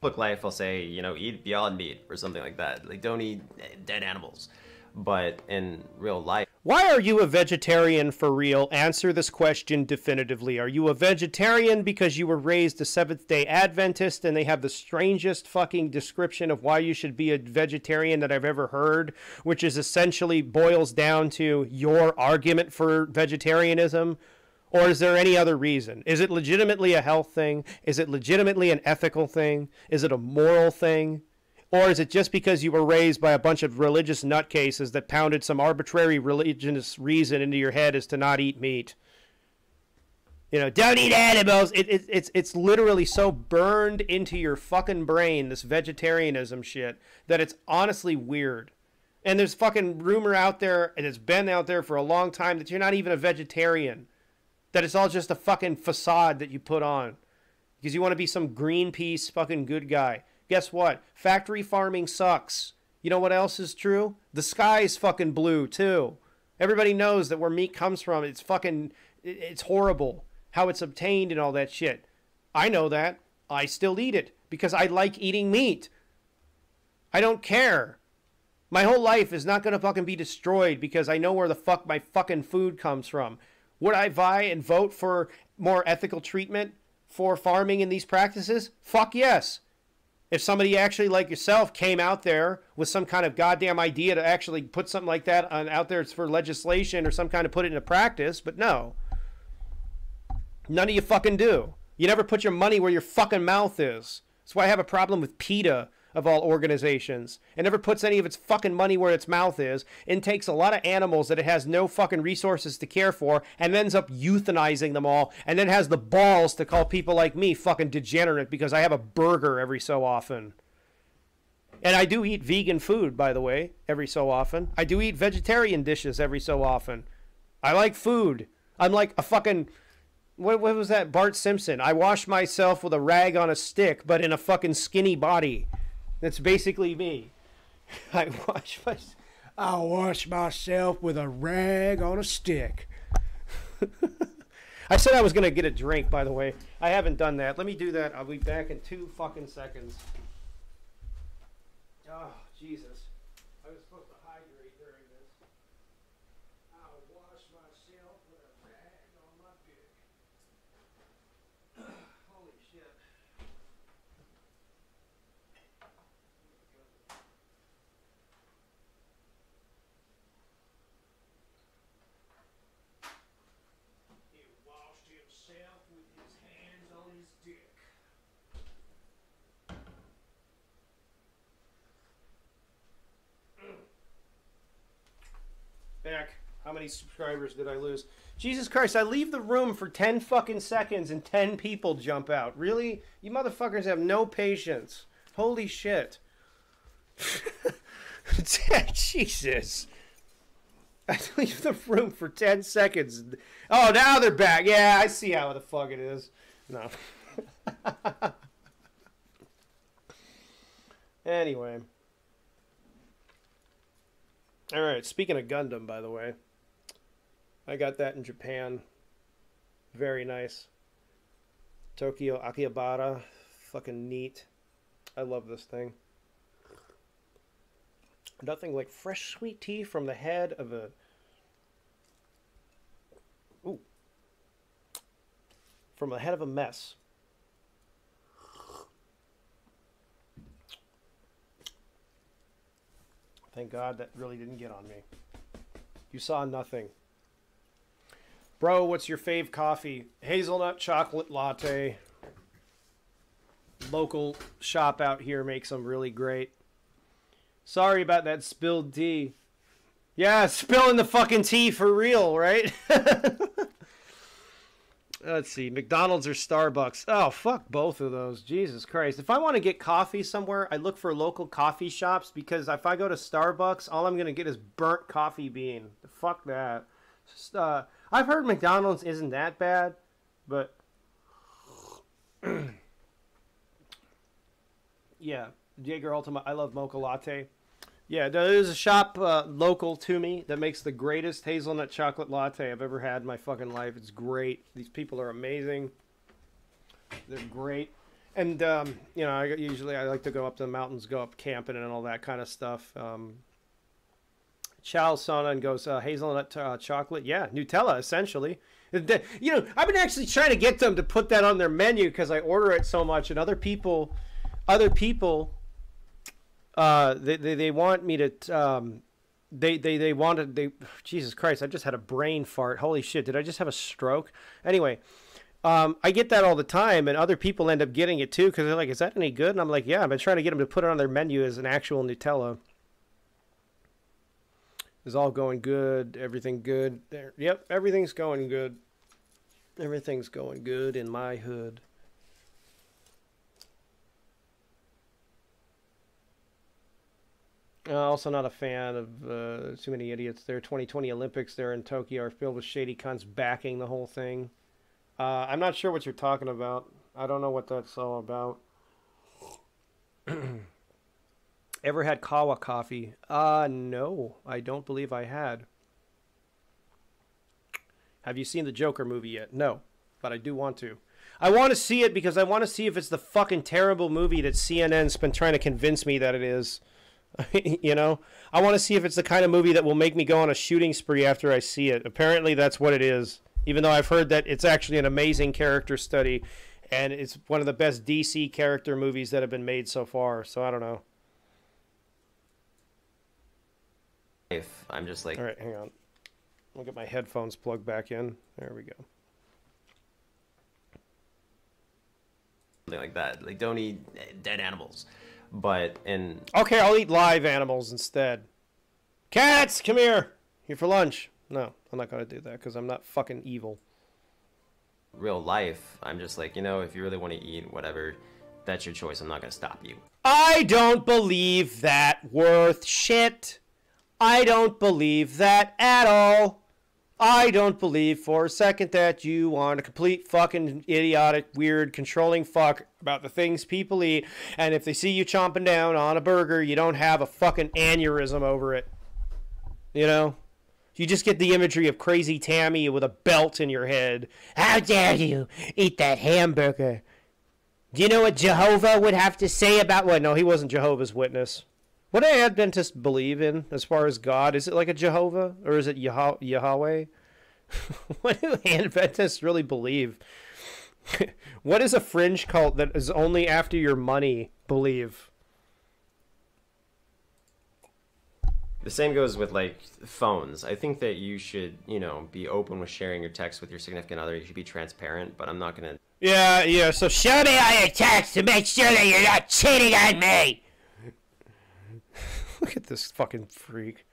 public life, I'll say, you know, eat beyond meat or something like that. Like, don't eat dead animals. But in real life, why are you a vegetarian for real? Answer this question definitively. Are you a vegetarian because you were raised a Seventh day Adventist and they have the strangest fucking description of why you should be a vegetarian that I've ever heard, which is essentially boils down to your argument for vegetarianism? Or is there any other reason? Is it legitimately a health thing? Is it legitimately an ethical thing? Is it a moral thing? Or is it just because you were raised by a bunch of religious nutcases that pounded some arbitrary religious reason into your head as to not eat meat? You know, don't eat animals. It, it, it's it's literally so burned into your fucking brain this vegetarianism shit that it's honestly weird. And there's fucking rumor out there, and it's been out there for a long time that you're not even a vegetarian. That it's all just a fucking facade that you put on because you want to be some Greenpeace fucking good guy. Guess what? Factory farming sucks. You know what else is true? The sky's fucking blue too. Everybody knows that where meat comes from, it's fucking it's horrible how it's obtained and all that shit. I know that. I still eat it because I like eating meat. I don't care. My whole life is not going to fucking be destroyed because I know where the fuck my fucking food comes from. Would I vie and vote for more ethical treatment for farming in these practices? Fuck yes if somebody actually like yourself came out there with some kind of goddamn idea to actually put something like that on, out there for legislation or some kind of put it into practice, but no. None of you fucking do. You never put your money where your fucking mouth is. That's why I have a problem with PETA of all organizations. It never puts any of its fucking money where its mouth is and takes a lot of animals that it has no fucking resources to care for and ends up euthanizing them all and then has the balls to call people like me fucking degenerate because I have a burger every so often. And I do eat vegan food, by the way, every so often. I do eat vegetarian dishes every so often. I like food. I'm like a fucking what, what was that Bart Simpson? I wash myself with a rag on a stick, but in a fucking skinny body. That's basically me. I wash my, I wash myself with a rag on a stick. I said I was gonna get a drink. By the way, I haven't done that. Let me do that. I'll be back in two fucking seconds. Oh Jesus! I was supposed to hydrate during this. I'll wash myself. myself with a rag on my dick. Holy shit. He washed himself with his hands on his dick. Back. How many subscribers did I lose? Jesus Christ, I leave the room for 10 fucking seconds and 10 people jump out. Really? You motherfuckers have no patience. Holy shit. Jesus. I leave the room for 10 seconds. Oh, now they're back. Yeah, I see how the fuck it is. No. anyway. All right, speaking of Gundam, by the way, I got that in Japan. Very nice. Tokyo Akihabara. Fucking neat. I love this thing. Nothing like fresh sweet tea from the head of a. Ooh. From the head of a mess. Thank God that really didn't get on me. You saw nothing. Bro, what's your fave coffee? Hazelnut chocolate latte. Local shop out here makes them really great. Sorry about that spilled tea. Yeah, spilling the fucking tea for real, right? Let's see, McDonald's or Starbucks. Oh, fuck both of those. Jesus Christ. If I want to get coffee somewhere, I look for local coffee shops because if I go to Starbucks, all I'm going to get is burnt coffee bean. Fuck that. Just, uh, I've heard McDonald's isn't that bad, but yeah, Jaeger Ultimate. I love mocha latte. Yeah, there's a shop uh, local to me that makes the greatest hazelnut chocolate latte I've ever had in my fucking life. It's great. These people are amazing. They're great. And um, you know, I usually I like to go up to the mountains, go up camping and all that kind of stuff. Um, Chow Sonnen goes uh, hazelnut uh, chocolate. Yeah, Nutella essentially. You know, I've been actually trying to get them to put that on their menu because I order it so much, and other people, other people, uh, they they, they want me to. Um, they, they they wanted they Jesus Christ I just had a brain fart holy shit did I just have a stroke anyway um, I get that all the time, and other people end up getting it too because they're like, "Is that any good?" And I'm like, "Yeah." I've been trying to get them to put it on their menu as an actual Nutella. Is all going good? Everything good? There. Yep, everything's going good. Everything's going good in my hood. Uh, also not a fan of uh, too many idiots. Their 2020 Olympics there in Tokyo are filled with shady cunts backing the whole thing. Uh, I'm not sure what you're talking about. I don't know what that's all about. Ever had Kawa coffee? Uh, no, I don't believe I had. Have you seen the Joker movie yet? No, but I do want to. I want to see it because I want to see if it's the fucking terrible movie that CNN's been trying to convince me that it is. you know, I want to see if it's the kind of movie that will make me go on a shooting spree after I see it. Apparently, that's what it is. Even though I've heard that it's actually an amazing character study, and it's one of the best DC character movies that have been made so far. So I don't know. If I'm just like All right, hang on. I'll get my headphones plugged back in. There we go. something like that, like don't eat dead animals. But in Okay, I'll eat live animals instead. Cats, come here. Here for lunch. No, I'm not gonna do that because I'm not fucking evil. real life, I'm just like, you know, if you really want to eat whatever, that's your choice. I'm not gonna stop you. I don't believe that worth shit. I don't believe that at all. I don't believe for a second that you want a complete fucking idiotic, weird, controlling fuck about the things people eat. And if they see you chomping down on a burger, you don't have a fucking aneurysm over it. You know? You just get the imagery of crazy Tammy with a belt in your head. How dare you eat that hamburger? Do you know what Jehovah would have to say about what? No, he wasn't Jehovah's Witness. What do Adventists believe in as far as God? Is it like a Jehovah or is it Yah- Yahweh? what do Adventists really believe? what is a fringe cult that is only after your money believe? The same goes with like phones. I think that you should, you know, be open with sharing your text with your significant other. You should be transparent, but I'm not gonna. Yeah, yeah. So show me all your texts to make sure that you're not cheating on me. Look at this fucking freak.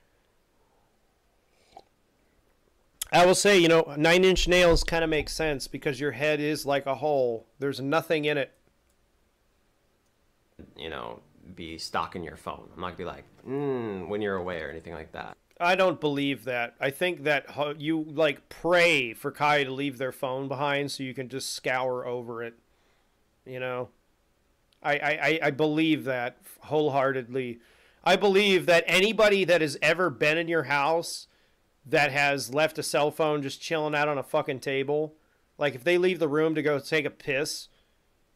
I will say, you know, nine inch nails kind of make sense because your head is like a hole. There's nothing in it. You know, be stalking your phone. I'm not gonna be like, mm, when you're away or anything like that. I don't believe that. I think that you like pray for Kai to leave their phone behind so you can just scour over it. You know, I I, I believe that wholeheartedly. I believe that anybody that has ever been in your house that has left a cell phone just chilling out on a fucking table, like if they leave the room to go take a piss,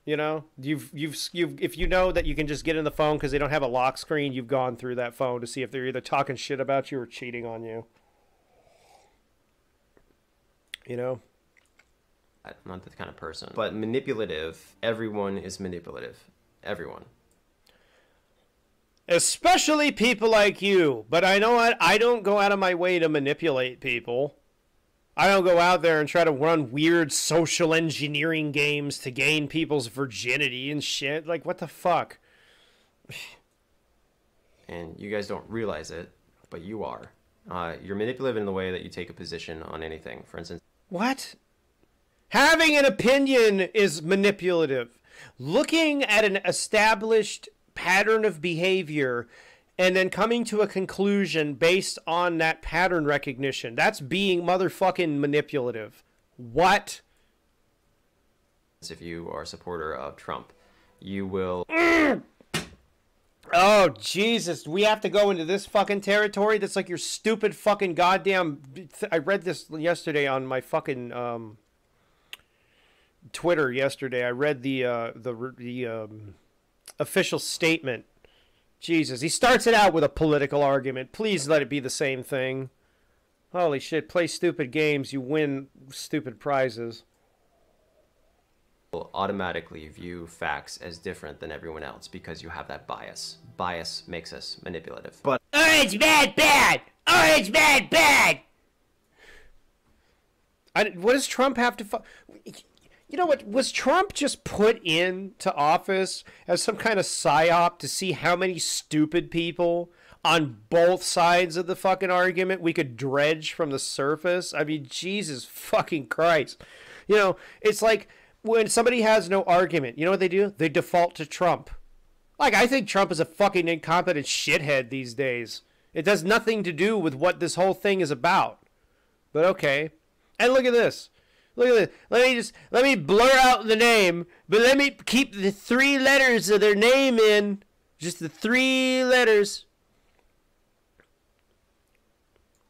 you know, you've you've you've if you know that you can just get in the phone because they don't have a lock screen, you've gone through that phone to see if they're either talking shit about you or cheating on you. You know. I'm not that kind of person. But manipulative, everyone is manipulative. Everyone especially people like you. But I know what I don't go out of my way to manipulate people. I don't go out there and try to run weird social engineering games to gain people's virginity and shit. Like what the fuck? and you guys don't realize it, but you are. Uh, you're manipulative in the way that you take a position on anything. For instance, what? Having an opinion is manipulative. Looking at an established pattern of behavior and then coming to a conclusion based on that pattern recognition. That's being motherfucking manipulative. What? If you are a supporter of Trump, you will. Oh Jesus! We have to go into this fucking territory. That's like your stupid fucking goddamn. I read this yesterday on my fucking um, Twitter. Yesterday, I read the uh, the the um, official statement. Jesus, he starts it out with a political argument. Please let it be the same thing. Holy shit, play stupid games, you win stupid prizes. Will automatically view facts as different than everyone else because you have that bias. Bias makes us manipulative. But Orange man bad! Orange man bad! I, what does Trump have to? Fu- you know what? Was Trump just put into office as some kind of psyop to see how many stupid people on both sides of the fucking argument we could dredge from the surface? I mean, Jesus fucking Christ. You know, it's like when somebody has no argument, you know what they do? They default to Trump. Like, I think Trump is a fucking incompetent shithead these days. It does nothing to do with what this whole thing is about. But okay. And look at this. Look at this. Let me just let me blur out the name, but let me keep the three letters of their name in. Just the three letters.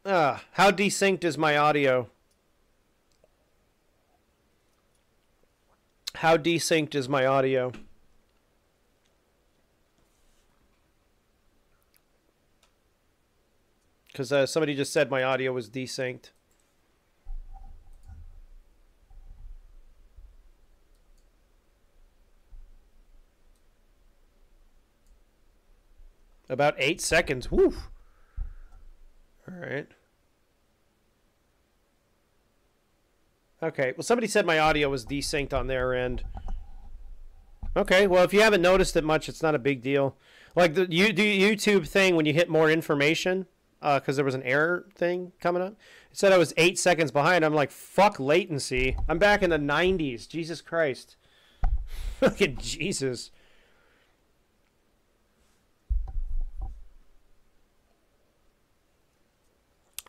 Ah, how desynced is my audio? How desynced is my audio? Because uh, somebody just said my audio was desynced. About eight seconds. Woo. All right. Okay. Well, somebody said my audio was desynced on their end. Okay. Well, if you haven't noticed it much, it's not a big deal. Like the YouTube thing when you hit more information, because uh, there was an error thing coming up. It said I was eight seconds behind. I'm like, fuck latency. I'm back in the 90s. Jesus Christ. Look at Jesus.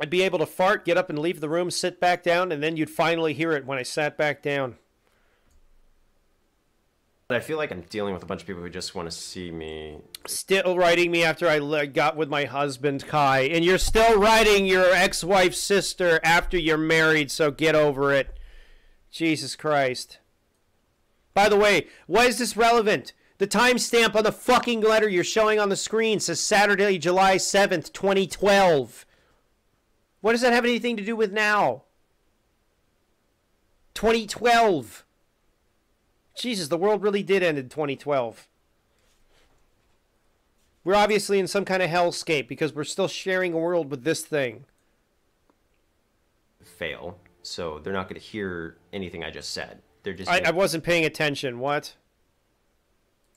I'd be able to fart, get up and leave the room, sit back down, and then you'd finally hear it when I sat back down. But I feel like I'm dealing with a bunch of people who just want to see me. Still writing me after I got with my husband, Kai. And you're still writing your ex wife's sister after you're married, so get over it. Jesus Christ. By the way, why is this relevant? The timestamp on the fucking letter you're showing on the screen says Saturday, July 7th, 2012. What does that have anything to do with now? 2012. Jesus, the world really did end in 2012. We're obviously in some kind of hellscape because we're still sharing a world with this thing. fail, so they're not going to hear anything I just said. They're just I, I wasn't paying attention. What?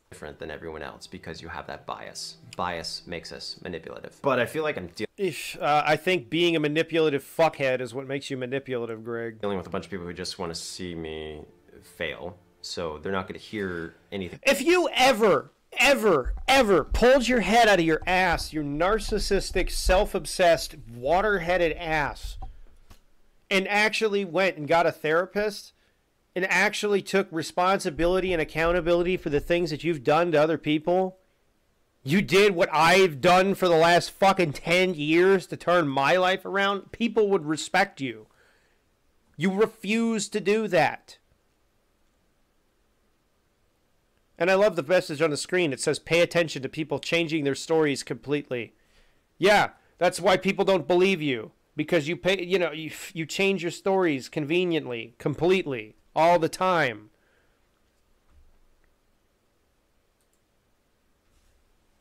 Be different than everyone else because you have that bias. Bias makes us manipulative. But I feel like I'm If, uh, I think being a manipulative fuckhead is what makes you manipulative, Greg. dealing with a bunch of people who just want to see me fail, so they're not going to hear anything. If you ever, ever, ever pulled your head out of your ass, your narcissistic, self obsessed, water headed ass, and actually went and got a therapist and actually took responsibility and accountability for the things that you've done to other people, you did what I've done for the last fucking 10 years to turn my life around, people would respect you. You refuse to do that. And I love the message on the screen. It says, pay attention to people changing their stories completely. Yeah, that's why people don't believe you. Because you pay, you know, you, you change your stories conveniently, completely, all the time.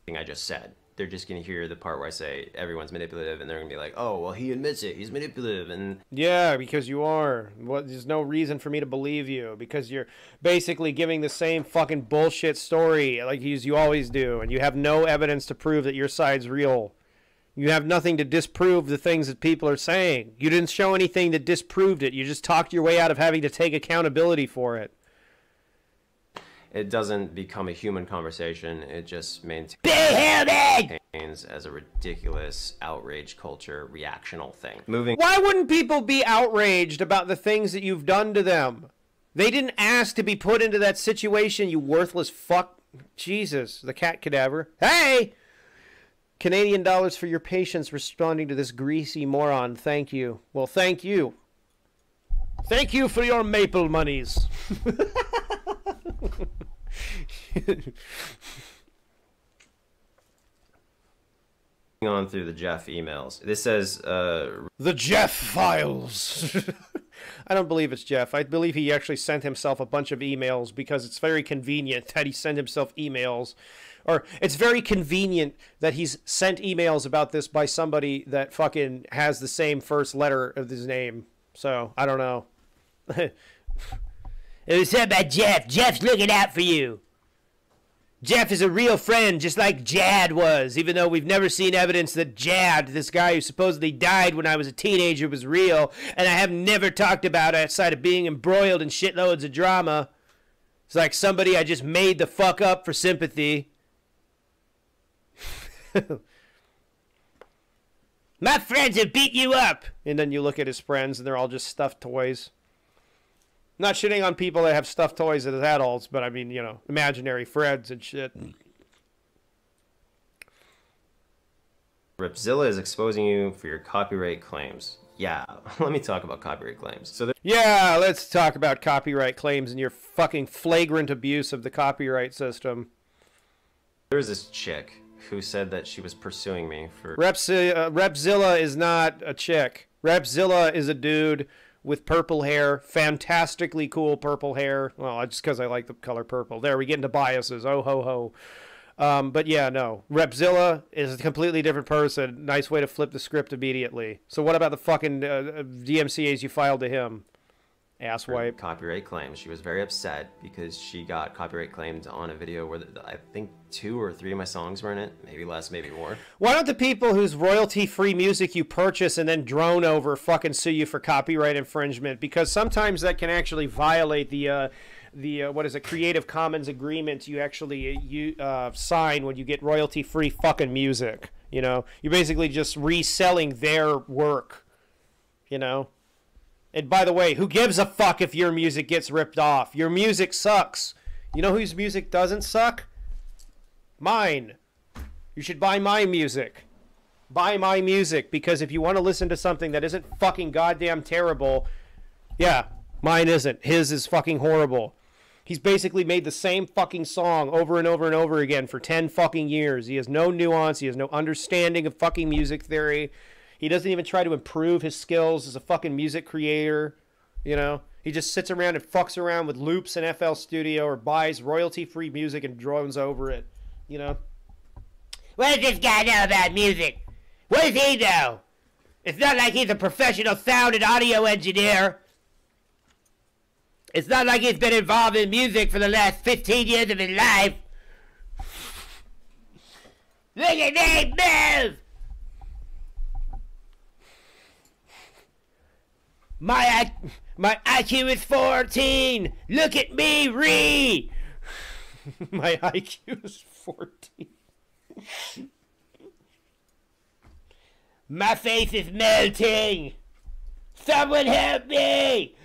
Thing I just said. They're just going to hear the part where I say everyone's manipulative, and they're going to be like, "Oh, well, he admits it. He's manipulative," and Yeah, because you are. What, there's no reason for me to believe you because you're basically giving the same fucking bullshit story like you, you always do, and you have no evidence to prove that your side's real. You have nothing to disprove the things that people are saying. You didn't show anything that disproved it. You just talked your way out of having to take accountability for it. it doesn't become a human conversation. It just maintains as a ridiculous outrage culture reactional thing. Moving Why wouldn't people be outraged about the things that you've done to them? They didn't ask to be put into that situation, you worthless fuck. Jesus, the cat cadaver. Hey! Canadian dollars for your patience responding to this greasy moron. Thank you. Well, thank you. Thank you for your maple monies. on through the Jeff emails. This says uh, The Jeff Files. I don't believe it's Jeff. I believe he actually sent himself a bunch of emails because it's very convenient that he sent himself emails. Or it's very convenient that he's sent emails about this by somebody that fucking has the same first letter of his name. So, I don't know. it was said by Jeff. Jeff's looking out for you. Jeff is a real friend, just like Jad was, even though we've never seen evidence that Jad, this guy who supposedly died when I was a teenager, was real, and I have never talked about outside of being embroiled in shitloads of drama. It's like somebody I just made the fuck up for sympathy. My friends have beat you up! And then you look at his friends, and they're all just stuffed toys. Not shitting on people that have stuffed toys as adults, but I mean, you know, imaginary friends and shit. Repzilla is exposing you for your copyright claims. Yeah, let me talk about copyright claims. So there, Yeah, let's talk about copyright claims and your fucking flagrant abuse of the copyright system. There's this chick who said that she was pursuing me for Repzi- uh, Repzilla is not a chick. Repzilla is a dude with purple hair, fantastically cool purple hair. Well, just because I like the color purple. There, we get into biases. Oh ho ho. Um, but yeah, no. Repzilla is a completely different person. Nice way to flip the script immediately. So what about the fucking uh, DMCA's you filed to him? Asswipe. copyright claims. She was very upset because she got copyright claimed on a video where the, I think two or three of my songs were in it, maybe less, maybe more. Why don't the people whose royalty-free music you purchase and then drone over fucking sue you for copyright infringement? Because sometimes that can actually violate the uh, the uh, what is it Creative Commons agreement you actually uh, you uh, sign when you get royalty-free fucking music. You know, you're basically just reselling their work. You know. And by the way, who gives a fuck if your music gets ripped off? Your music sucks. You know whose music doesn't suck? Mine. You should buy my music. Buy my music because if you want to listen to something that isn't fucking goddamn terrible, yeah, mine isn't. His is fucking horrible. He's basically made the same fucking song over and over and over again for 10 fucking years. He has no nuance, he has no understanding of fucking music theory. He doesn't even try to improve his skills as a fucking music creator. You know, he just sits around and fucks around with loops in FL Studio or buys royalty-free music and drones over it. You know. What does this guy know about music? What does he know? It's not like he's a professional sound and audio engineer. It's not like he's been involved in music for the last 15 years of his life. Look at me move! My my IQ is 14. Look at me, re. My IQ is 14. My face is melting. Someone help me!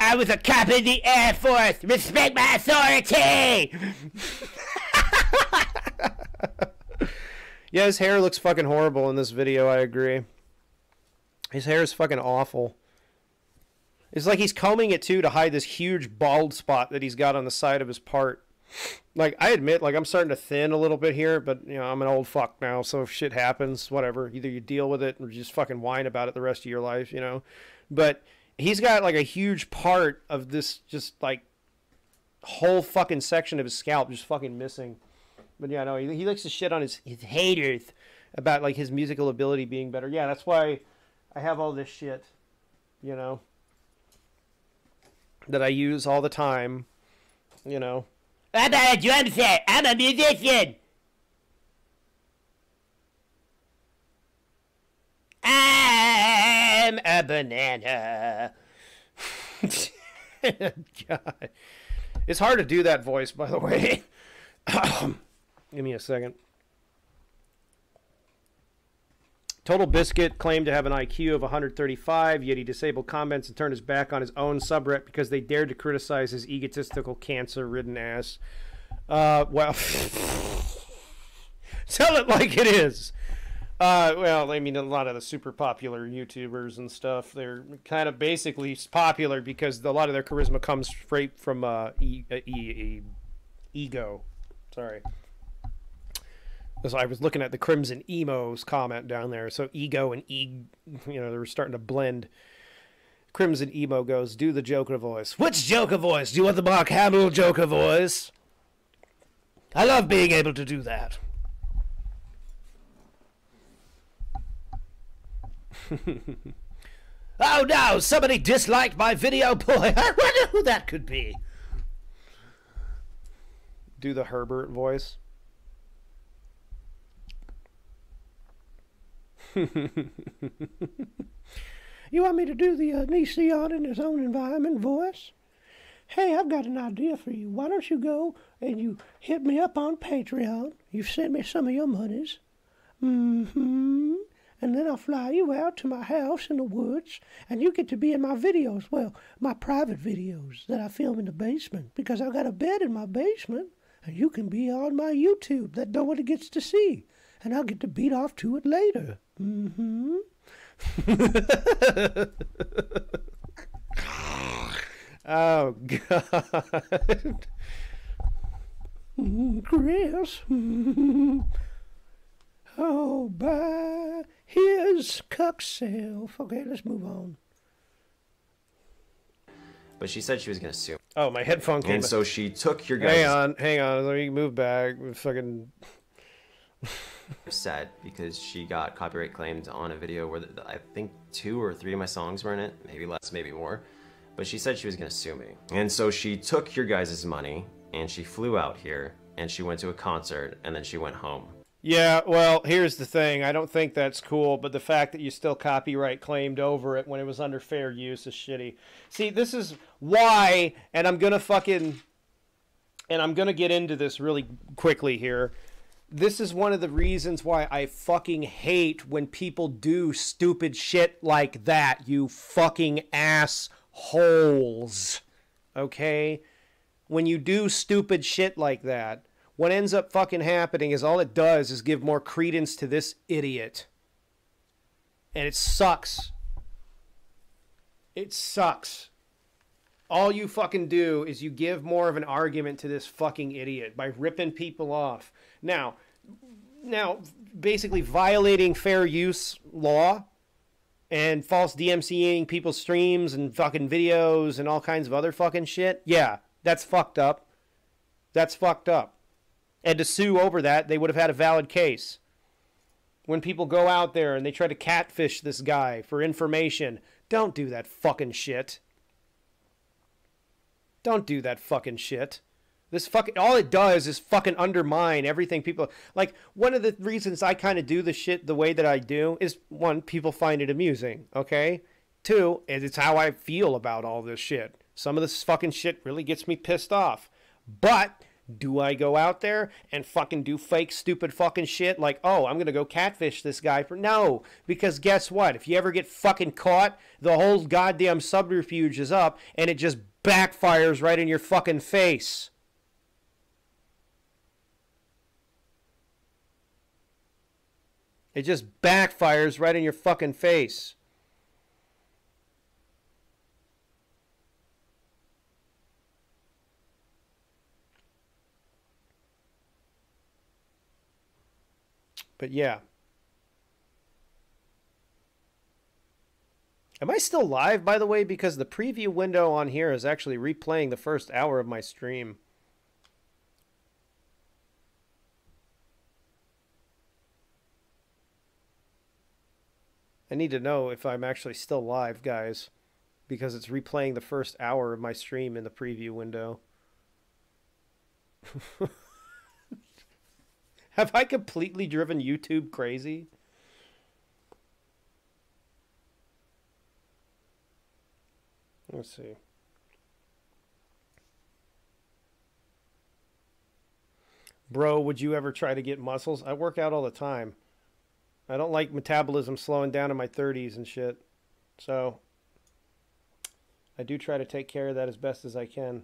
I was a cop in the Air Force. Respect my authority. Yeah, his hair looks fucking horrible in this video. I agree. His hair is fucking awful. It's like he's combing it too to hide this huge bald spot that he's got on the side of his part. Like I admit, like I'm starting to thin a little bit here, but you know I'm an old fuck now, so if shit happens, whatever. Either you deal with it or just fucking whine about it the rest of your life, you know. But he's got like a huge part of this just like whole fucking section of his scalp just fucking missing. But yeah, no, he, he likes to shit on his, his haters about like his musical ability being better. Yeah, that's why I have all this shit, you know, that I use all the time, you know. I'm a drum set. I'm a musician. I'm a banana. God. It's hard to do that voice, by the way. Give me a second. Total Biscuit claimed to have an IQ of 135, yet he disabled comments and turned his back on his own subreddit because they dared to criticize his egotistical, cancer-ridden ass. Uh, well, tell it like it is. Uh, well, I mean, a lot of the super popular YouTubers and stuff, they're kind of basically popular because a lot of their charisma comes straight from uh, e- e- e- ego. Sorry. So I was looking at the Crimson Emos comment down there. So ego and e, you know, they were starting to blend. Crimson Emo goes, "Do the Joker voice." Which Joker voice? Do you want the Mark Hamill Joker voice? I love being able to do that. oh no! Somebody disliked my video. Boy, I wonder who that could be. Do the Herbert voice. you want me to do the uh, Nesion in his own environment voice? Hey, I've got an idea for you. Why don't you go and you hit me up on Patreon? You've sent me some of your monies. Mm-hmm. And then I'll fly you out to my house in the woods, and you get to be in my videos. Well, my private videos that I film in the basement, because I've got a bed in my basement, and you can be on my YouTube that nobody gets to see and I'll get to beat off to it later. Mm-hmm. oh God. Chris. oh, by his cuck self. Okay, let's move on. But she said she was gonna sue. Oh, my headphone came. And so she took your guys' Hang on, hang on. Let me move back. Fucking. Upset because she got copyright claimed on a video where the, I think two or three of my songs were in it, maybe less, maybe more. But she said she was gonna sue me. And so she took your guys' money and she flew out here and she went to a concert and then she went home. Yeah, well, here's the thing. I don't think that's cool, but the fact that you still copyright claimed over it when it was under fair use is shitty. See, this is why, and I'm gonna fucking, and I'm gonna get into this really quickly here. This is one of the reasons why I fucking hate when people do stupid shit like that, you fucking assholes. Okay? When you do stupid shit like that, what ends up fucking happening is all it does is give more credence to this idiot. And it sucks. It sucks. All you fucking do is you give more of an argument to this fucking idiot by ripping people off. Now, now basically violating fair use law and false DMCAing people's streams and fucking videos and all kinds of other fucking shit. Yeah, that's fucked up. That's fucked up. And to sue over that, they would have had a valid case. When people go out there and they try to catfish this guy for information, don't do that fucking shit. Don't do that fucking shit. This fucking all it does is fucking undermine everything people like. One of the reasons I kind of do the shit the way that I do is one, people find it amusing. Okay, two, it's how I feel about all this shit. Some of this fucking shit really gets me pissed off. But do I go out there and fucking do fake, stupid fucking shit like, oh, I'm gonna go catfish this guy for no? Because guess what? If you ever get fucking caught, the whole goddamn subterfuge is up and it just backfires right in your fucking face. It just backfires right in your fucking face. But yeah. Am I still live, by the way? Because the preview window on here is actually replaying the first hour of my stream. I need to know if I'm actually still live, guys, because it's replaying the first hour of my stream in the preview window. Have I completely driven YouTube crazy? Let's see. Bro, would you ever try to get muscles? I work out all the time. I don't like metabolism slowing down in my 30s and shit. So I do try to take care of that as best as I can.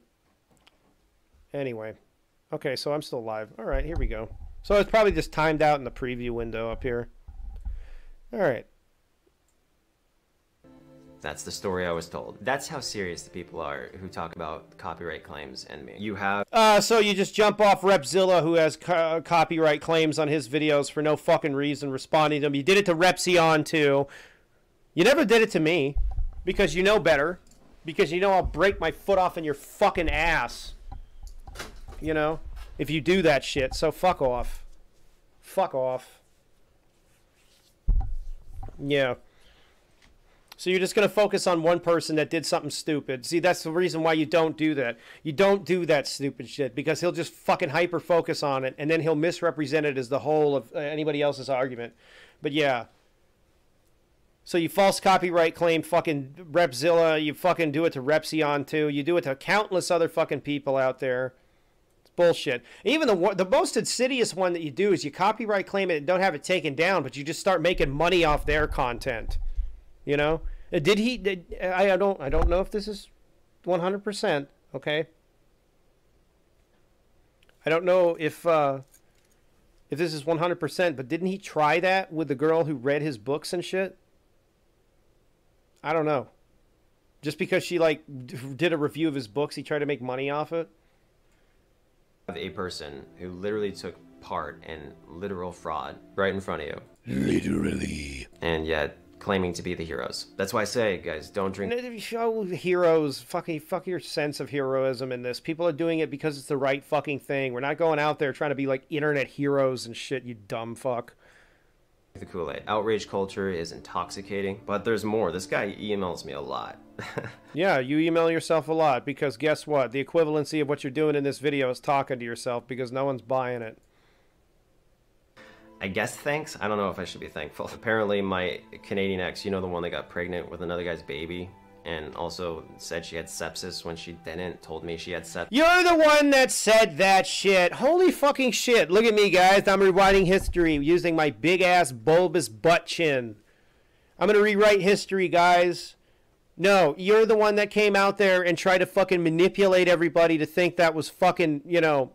Anyway. Okay, so I'm still live. All right, here we go. So it's probably just timed out in the preview window up here. All right. That's the story I was told. That's how serious the people are who talk about copyright claims and me. You have. Uh, so you just jump off Repzilla, who has co- copyright claims on his videos for no fucking reason, responding to them. You did it to Repzion too. You never did it to me because you know better. Because you know I'll break my foot off in your fucking ass. You know, if you do that shit. So fuck off. Fuck off. Yeah. So you're just going to focus on one person that did something stupid. See, that's the reason why you don't do that. You don't do that stupid shit because he'll just fucking hyper focus on it and then he'll misrepresent it as the whole of uh, anybody else's argument. But yeah. So you false copyright claim fucking Repzilla, you fucking do it to Repzion too. You do it to countless other fucking people out there. It's bullshit. Even the the most insidious one that you do is you copyright claim it and don't have it taken down, but you just start making money off their content. You know, Uh, did he? Did, I, I don't. I don't know if this is one hundred percent. Okay. I don't know if uh, if this is one hundred percent, but didn't he try that with the girl who read his books and shit? I don't know. Just because she like did a review of his books, he tried to make money off it. a person who literally took part in literal fraud right in front of you. Literally. And yet claiming to be the heroes. That's why I say, guys, don't drink. Show heroes, fucking fuck your sense of heroism in this. People are doing it because it's the right fucking thing. We're not going out there trying to be like internet heroes and shit. You dumb fuck. the Kool-Aid. Outrage culture is intoxicating, but there's more. This guy emails me a lot. Yeah, you email yourself a lot because guess what? The equivalency of what you're doing in this video is talking to yourself because no one's buying it. I guess thanks. I don't know if I should be thankful. Apparently, my Canadian ex, you know, the one that got pregnant with another guy's baby, and also said she had sepsis when she didn't, told me she had sepsis. You're the one that said that shit. Holy fucking shit. Look at me, guys. I'm rewriting history using my big ass bulbous butt chin. I'm to rewrite history, guys. No, you're the one that came out there and tried to fucking manipulate everybody to think that was fucking, you know.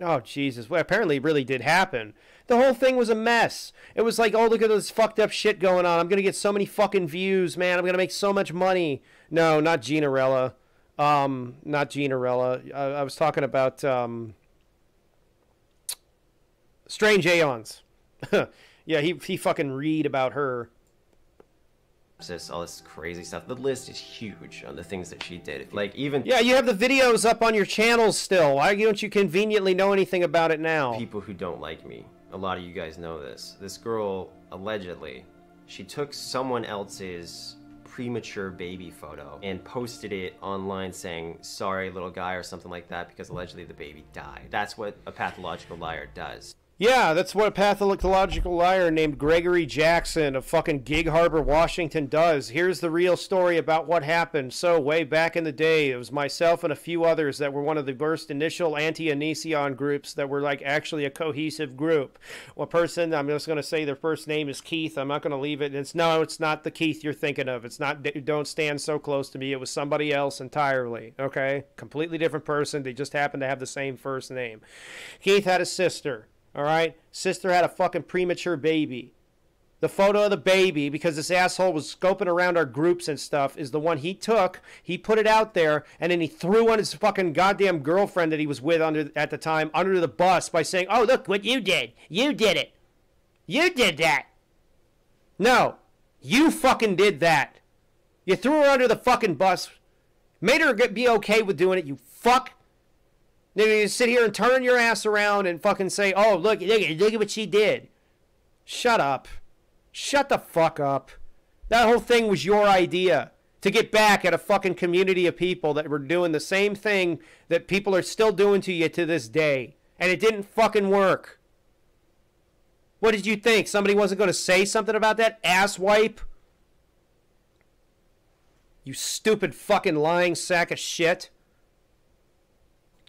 Oh, Jesus. Well, apparently it really did happen. The whole thing was a mess. It was like, oh, look at this fucked up shit going on. I'm going to get so many fucking views, man. I'm going to make so much money. No, not Ginarella. Um, not Ginarella. I, I was talking about um, Strange Aeons. yeah, he he fucking read about her. all this crazy stuff. The list is huge on the things that she did. Like even Yeah, you have the videos up on your channels still. Why don't you conveniently know anything about it now? people who don't like me. A lot of you guys know this. This girl allegedly, she took someone else's premature baby photo and posted it online saying sorry little guy or something like that because allegedly the baby died. That's what a pathological liar does. Yeah, that's what a pathological liar named Gregory Jackson of fucking Gig Harbor, Washington does. Here's the real story about what happened. So, way back in the day, it was myself and a few others that were one of the first initial anti Onision groups that were like actually a cohesive group. One person, I'm just going to say their first name is Keith. I'm not going to leave it. It's no, it's not the Keith you're thinking of. It's not, don't stand so close to me. It was somebody else entirely. Okay? Completely different person. They just happened to have the same first name. Keith had a sister. All right? Sister had a fucking premature baby. The photo of the baby, because this asshole was scoping around our groups and stuff, is the one he took. He put it out there, and then he threw on his fucking goddamn girlfriend that he was with under at the time under the bus by saying, "Oh, look what you did! You did it! You did that!" No, you fucking did that. You threw her under the fucking bus, made her be okay with doing it. You fuck. Then you sit here and turn your ass around and fucking say, "Oh, look, look, look at what she did." Shut up. Shut the fuck up. That whole thing was your idea to get back at a fucking community of people that were doing the same thing that people are still doing to you to this day. And it didn't fucking work. What did you think? Somebody wasn't going to say something about that asswipe? You stupid fucking lying sack of shit.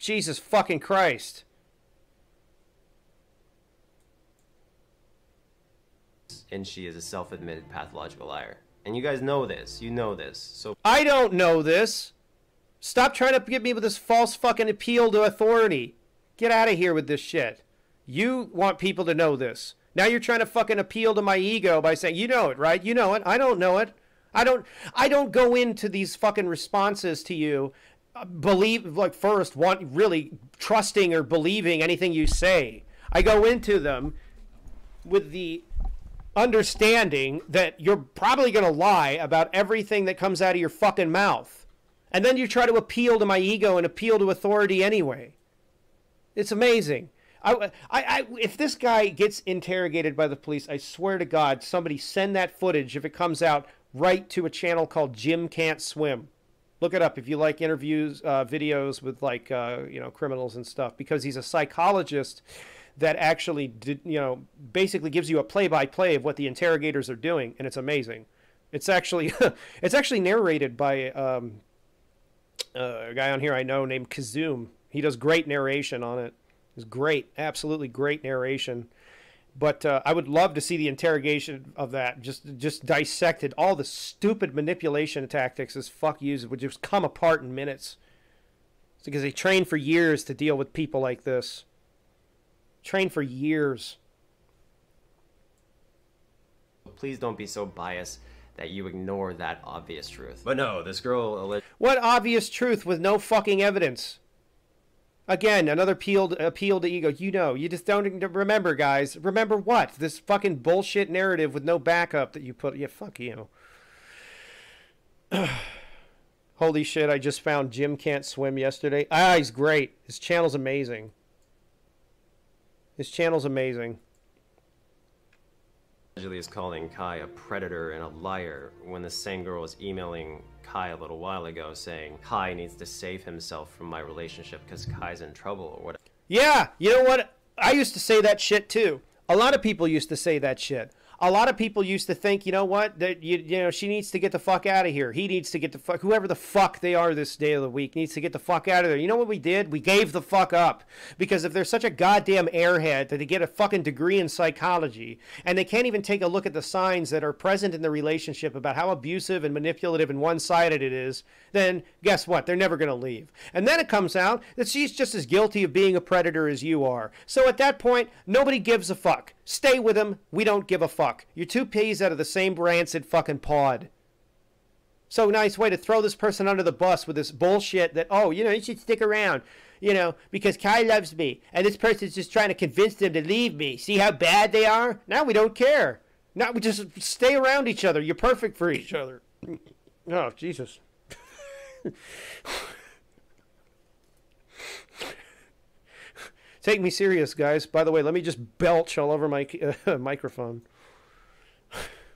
Jesus fucking Christ. And she is a self-admitted pathological liar. And you guys know this. You know this. So I don't know this. Stop trying to get me with this false fucking appeal to authority. Get out of here with this shit. You want people to know this. Now you're trying to fucking appeal to my ego by saying, "You know it, right? You know it. I don't know it. I don't I don't go into these fucking responses to you believe like first want really trusting or believing anything you say. I go into them with the understanding that you're probably going to lie about everything that comes out of your fucking mouth. And then you try to appeal to my ego and appeal to authority anyway. It's amazing. I, I, I, if this guy gets interrogated by the police, I swear to God, somebody send that footage, if it comes out, right to a channel called Jim Can't Swim. Look it up if you like interviews, uh, videos with like, uh, you know, criminals and stuff, because he's a psychologist that actually did, you know, basically gives you a play-by-play of what the interrogators are doing, and it's amazing. It's actually, it's actually narrated by um, uh, a guy on here I know named Kazoom. He does great narration on it. It's great, absolutely great narration. But uh, I would love to see the interrogation of that, just just dissected. All the stupid manipulation tactics this fuck uses would just come apart in minutes. It's because they train for years to deal with people like this. Train for years. please don't be so biased that you ignore that obvious truth. But no, this girl What obvious truth with no fucking evidence? Again, another appeal to, appeal to ego. You know, you just don't remember, guys. Remember what? This fucking bullshit narrative with no backup that you put. Yeah, fuck you. Holy shit! I just found Jim can't swim yesterday. Ah, he's great. His channel's amazing. His channel's amazing. Allegedly is calling Kai a predator and a liar when the same girl was emailing Kai a little while ago saying Kai needs to save himself from my relationship because Kai's in trouble or whatever. Yeah, you know what? I used to say that shit too. A lot of people used to say that shit. A lot of people used to think, you know what, that you, you know, she needs to get the fuck out of here. He needs to get the fuck, whoever the fuck they are this day of the week needs to get the fuck out of there. You know what we did? We gave the fuck up because if they're such a goddamn airhead that they get a fucking degree in psychology and they can't even take a look at the signs that are present in the relationship about how abusive and manipulative and one-sided it is, then guess what? They're never going to leave. And then it comes out that she's just as guilty of being a predator as you are. So at that point, nobody gives a fuck. Stay with him. We don't give a fuck. You're two peas out of the same rancid fucking pod. So nice way to throw this person under the bus with this bullshit that, oh, you know, you should stick around. you know, because Kai loves me, and this person's just trying to convince them to leave me. See how bad they are? Now we don't care. Now we just stay around each other. You're perfect for each other. Oh, Jesus. Take me serious, guys. By the way, let me just belch all over my uh, microphone.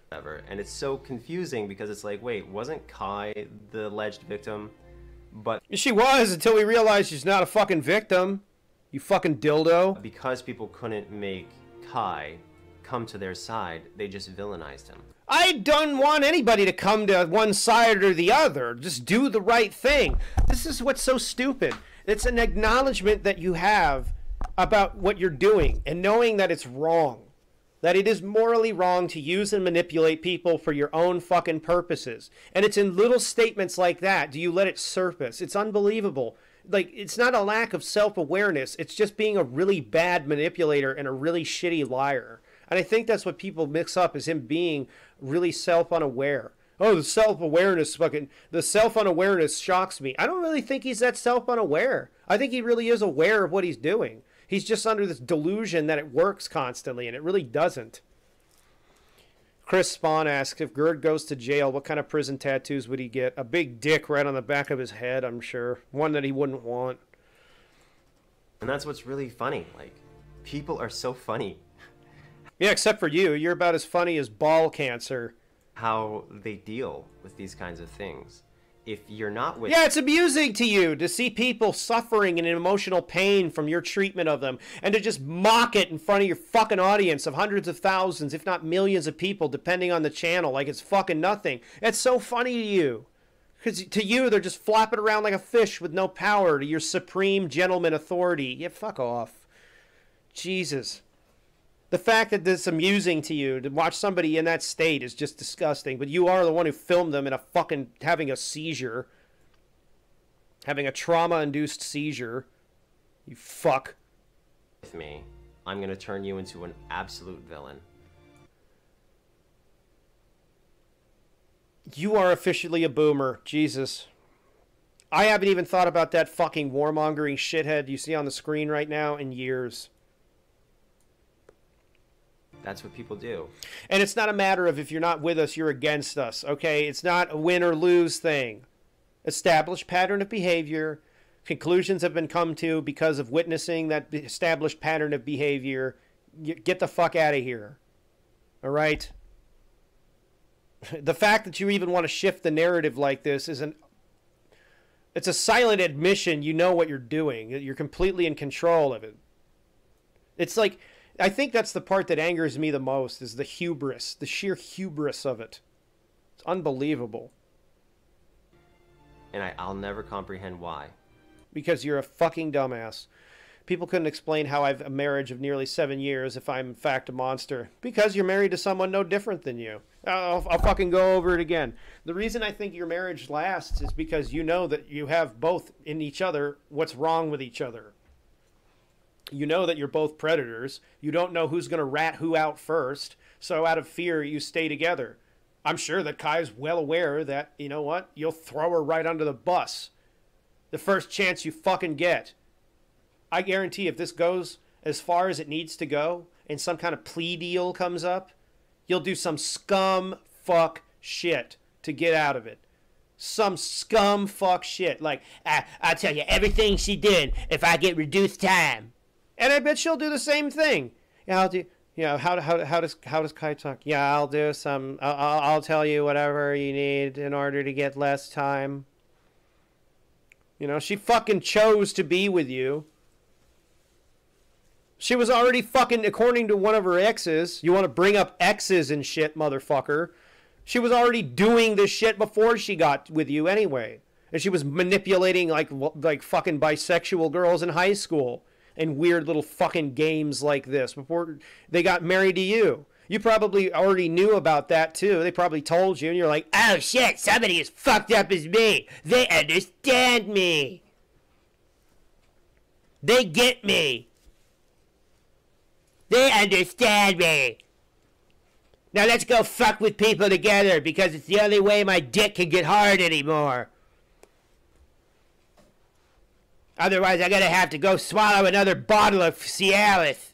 Ever. And it's so confusing because it's like, wait, wasn't Kai the alleged victim? But She was until we realized she's not a fucking victim. You fucking dildo. because people couldn't make Kai come to their side, they just villainized him. I don't want anybody to come to one side or the other. Just do the right thing. This is what's so stupid. It's an acknowledgement that you have about what you're doing and knowing that it's wrong. That it is morally wrong to use and manipulate people for your own fucking purposes. And it's in little statements like that. Do you let it surface? It's unbelievable. Like, it's not a lack of self awareness, it's just being a really bad manipulator and a really shitty liar. And I think that's what people mix up is him being really self unaware. Oh, the self awareness fucking the self unawareness shocks me. I don't really think he's that self unaware. I think he really is aware of what he's doing. He's just under this delusion that it works constantly, and it really doesn't. Chris Spawn asks if Gerd goes to jail, what kind of prison tattoos would he get? A big dick right on the back of his head, I'm sure. One that he wouldn't want. And that's what's really funny. Like, people are so funny Yeah, except for you. You're about as funny as ball cancer. how they deal with these kinds of things. If you're not with Yeah, it's amusing to you to see people suffering in emotional pain from your treatment of them and to just mock it in front of your fucking audience of hundreds of thousands, if not millions of people, depending on the channel, like it's fucking nothing. It's so funny to you. Because to you, they're just flopping around like a fish with no power to your supreme gentleman authority. Yeah, fuck off. Jesus. The fact that this is amusing to you to watch somebody in that state is just disgusting. But you are the one who filmed them in a fucking having a seizure, having a trauma-induced seizure. You fuck. with me, I'm gonna turn you into an absolute villain. You are officially a boomer. Jesus. I haven't even thought about that fucking warmongering shithead you see on the screen right now in years. That's what people do. And it's not a matter of if you're not with us, you're against us, okay? It's not a win or lose thing. Established pattern of behavior, conclusions have been come to because of witnessing that established pattern of behavior. Get the fuck out of here. All right? The fact that you even want to shift the narrative like this is an it's a silent admission you know what you're doing. You're completely in control of it. It's like I think that's the part that angers me the most is the hubris, the sheer hubris of it. It's unbelievable And I, I'll never comprehend why. because you're a fucking dumbass. People couldn't explain how I've a marriage of nearly seven years if I'm in fact a monster. Because you're married to someone no different than you. I'll, I'll fucking go over it again. The reason I think your marriage lasts is because you know that you have both in each other what's wrong with each other. You know that you're both predators. You don't know who's going to rat who out first. So out of fear, you stay together. I'm sure that Kai's well aware that, you know what, you'll throw her right under the bus the first chance you fucking get. I guarantee if this goes as far as it needs to go and some kind of plea deal comes up, you'll do some scum fuck shit to get out of it. Some scum fuck shit. Like, I, I'll tell you everything she did if I get reduced time. And I bet she'll do the same thing. Yeah, I'll do. You know how how how does how does Kai talk? Yeah, I'll do some. I'll I'll tell you whatever you need in order to get less time. You know, she fucking chose to be with you. She was already fucking, according to one of her exes, you want to bring up exes and shit, motherfucker. She was already doing this shit before she got with you anyway. And she was manipulating like like fucking bisexual girls in high school and weird little fucking games like this before they got married to you. You probably already knew about that too. They probably told you and you're like, Oh shit, somebody as fucked up as me. They understand me. They get me. They understand me. Now let's go fuck with people together because it's the only way my dick can get hard anymore. Otherwise, I'm gonna have to go swallow another bottle of Cialis.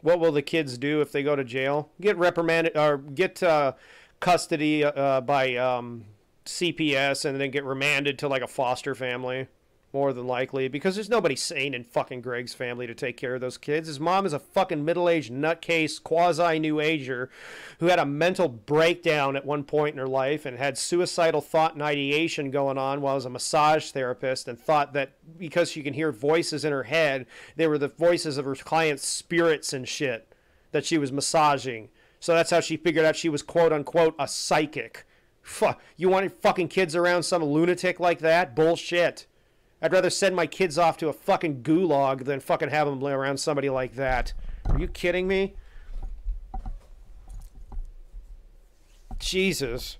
What will the kids do if they go to jail? Get reprimanded or get uh, custody uh, by um, CPS and then get remanded to like a foster family, more than likely, because there's nobody sane in fucking Greg's family to take care of those kids. His mom is a fucking middle aged nutcase, quasi New Ager, who had a mental breakdown at one point in her life and had suicidal thought and ideation going on while I was a massage therapist and thought that because she can hear voices in her head, they were the voices of her clients' spirits and shit that she was massaging. So that's how she figured out she was quote unquote a psychic. Fuck, you want fucking kids around some lunatic like that? Bullshit. I'd rather send my kids off to a fucking gulag than fucking have them around somebody like that. Are you kidding me? Jesus.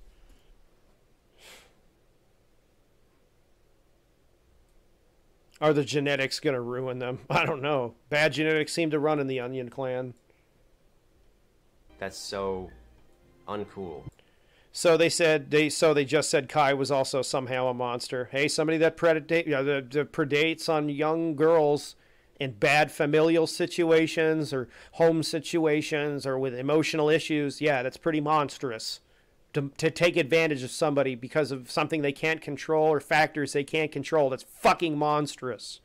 Are the genetics going to ruin them? I don't know. Bad genetics seem to run in the Onion Clan. That's so uncool. So they said they so they just said Kai was also somehow a monster. Hey, somebody that predate you know, the predates on young girls in bad familial situations or home situations or with emotional issues. Yeah, that's pretty monstrous. To, to take advantage of somebody because of something they can't control or factors they can't control. That's fucking monstrous.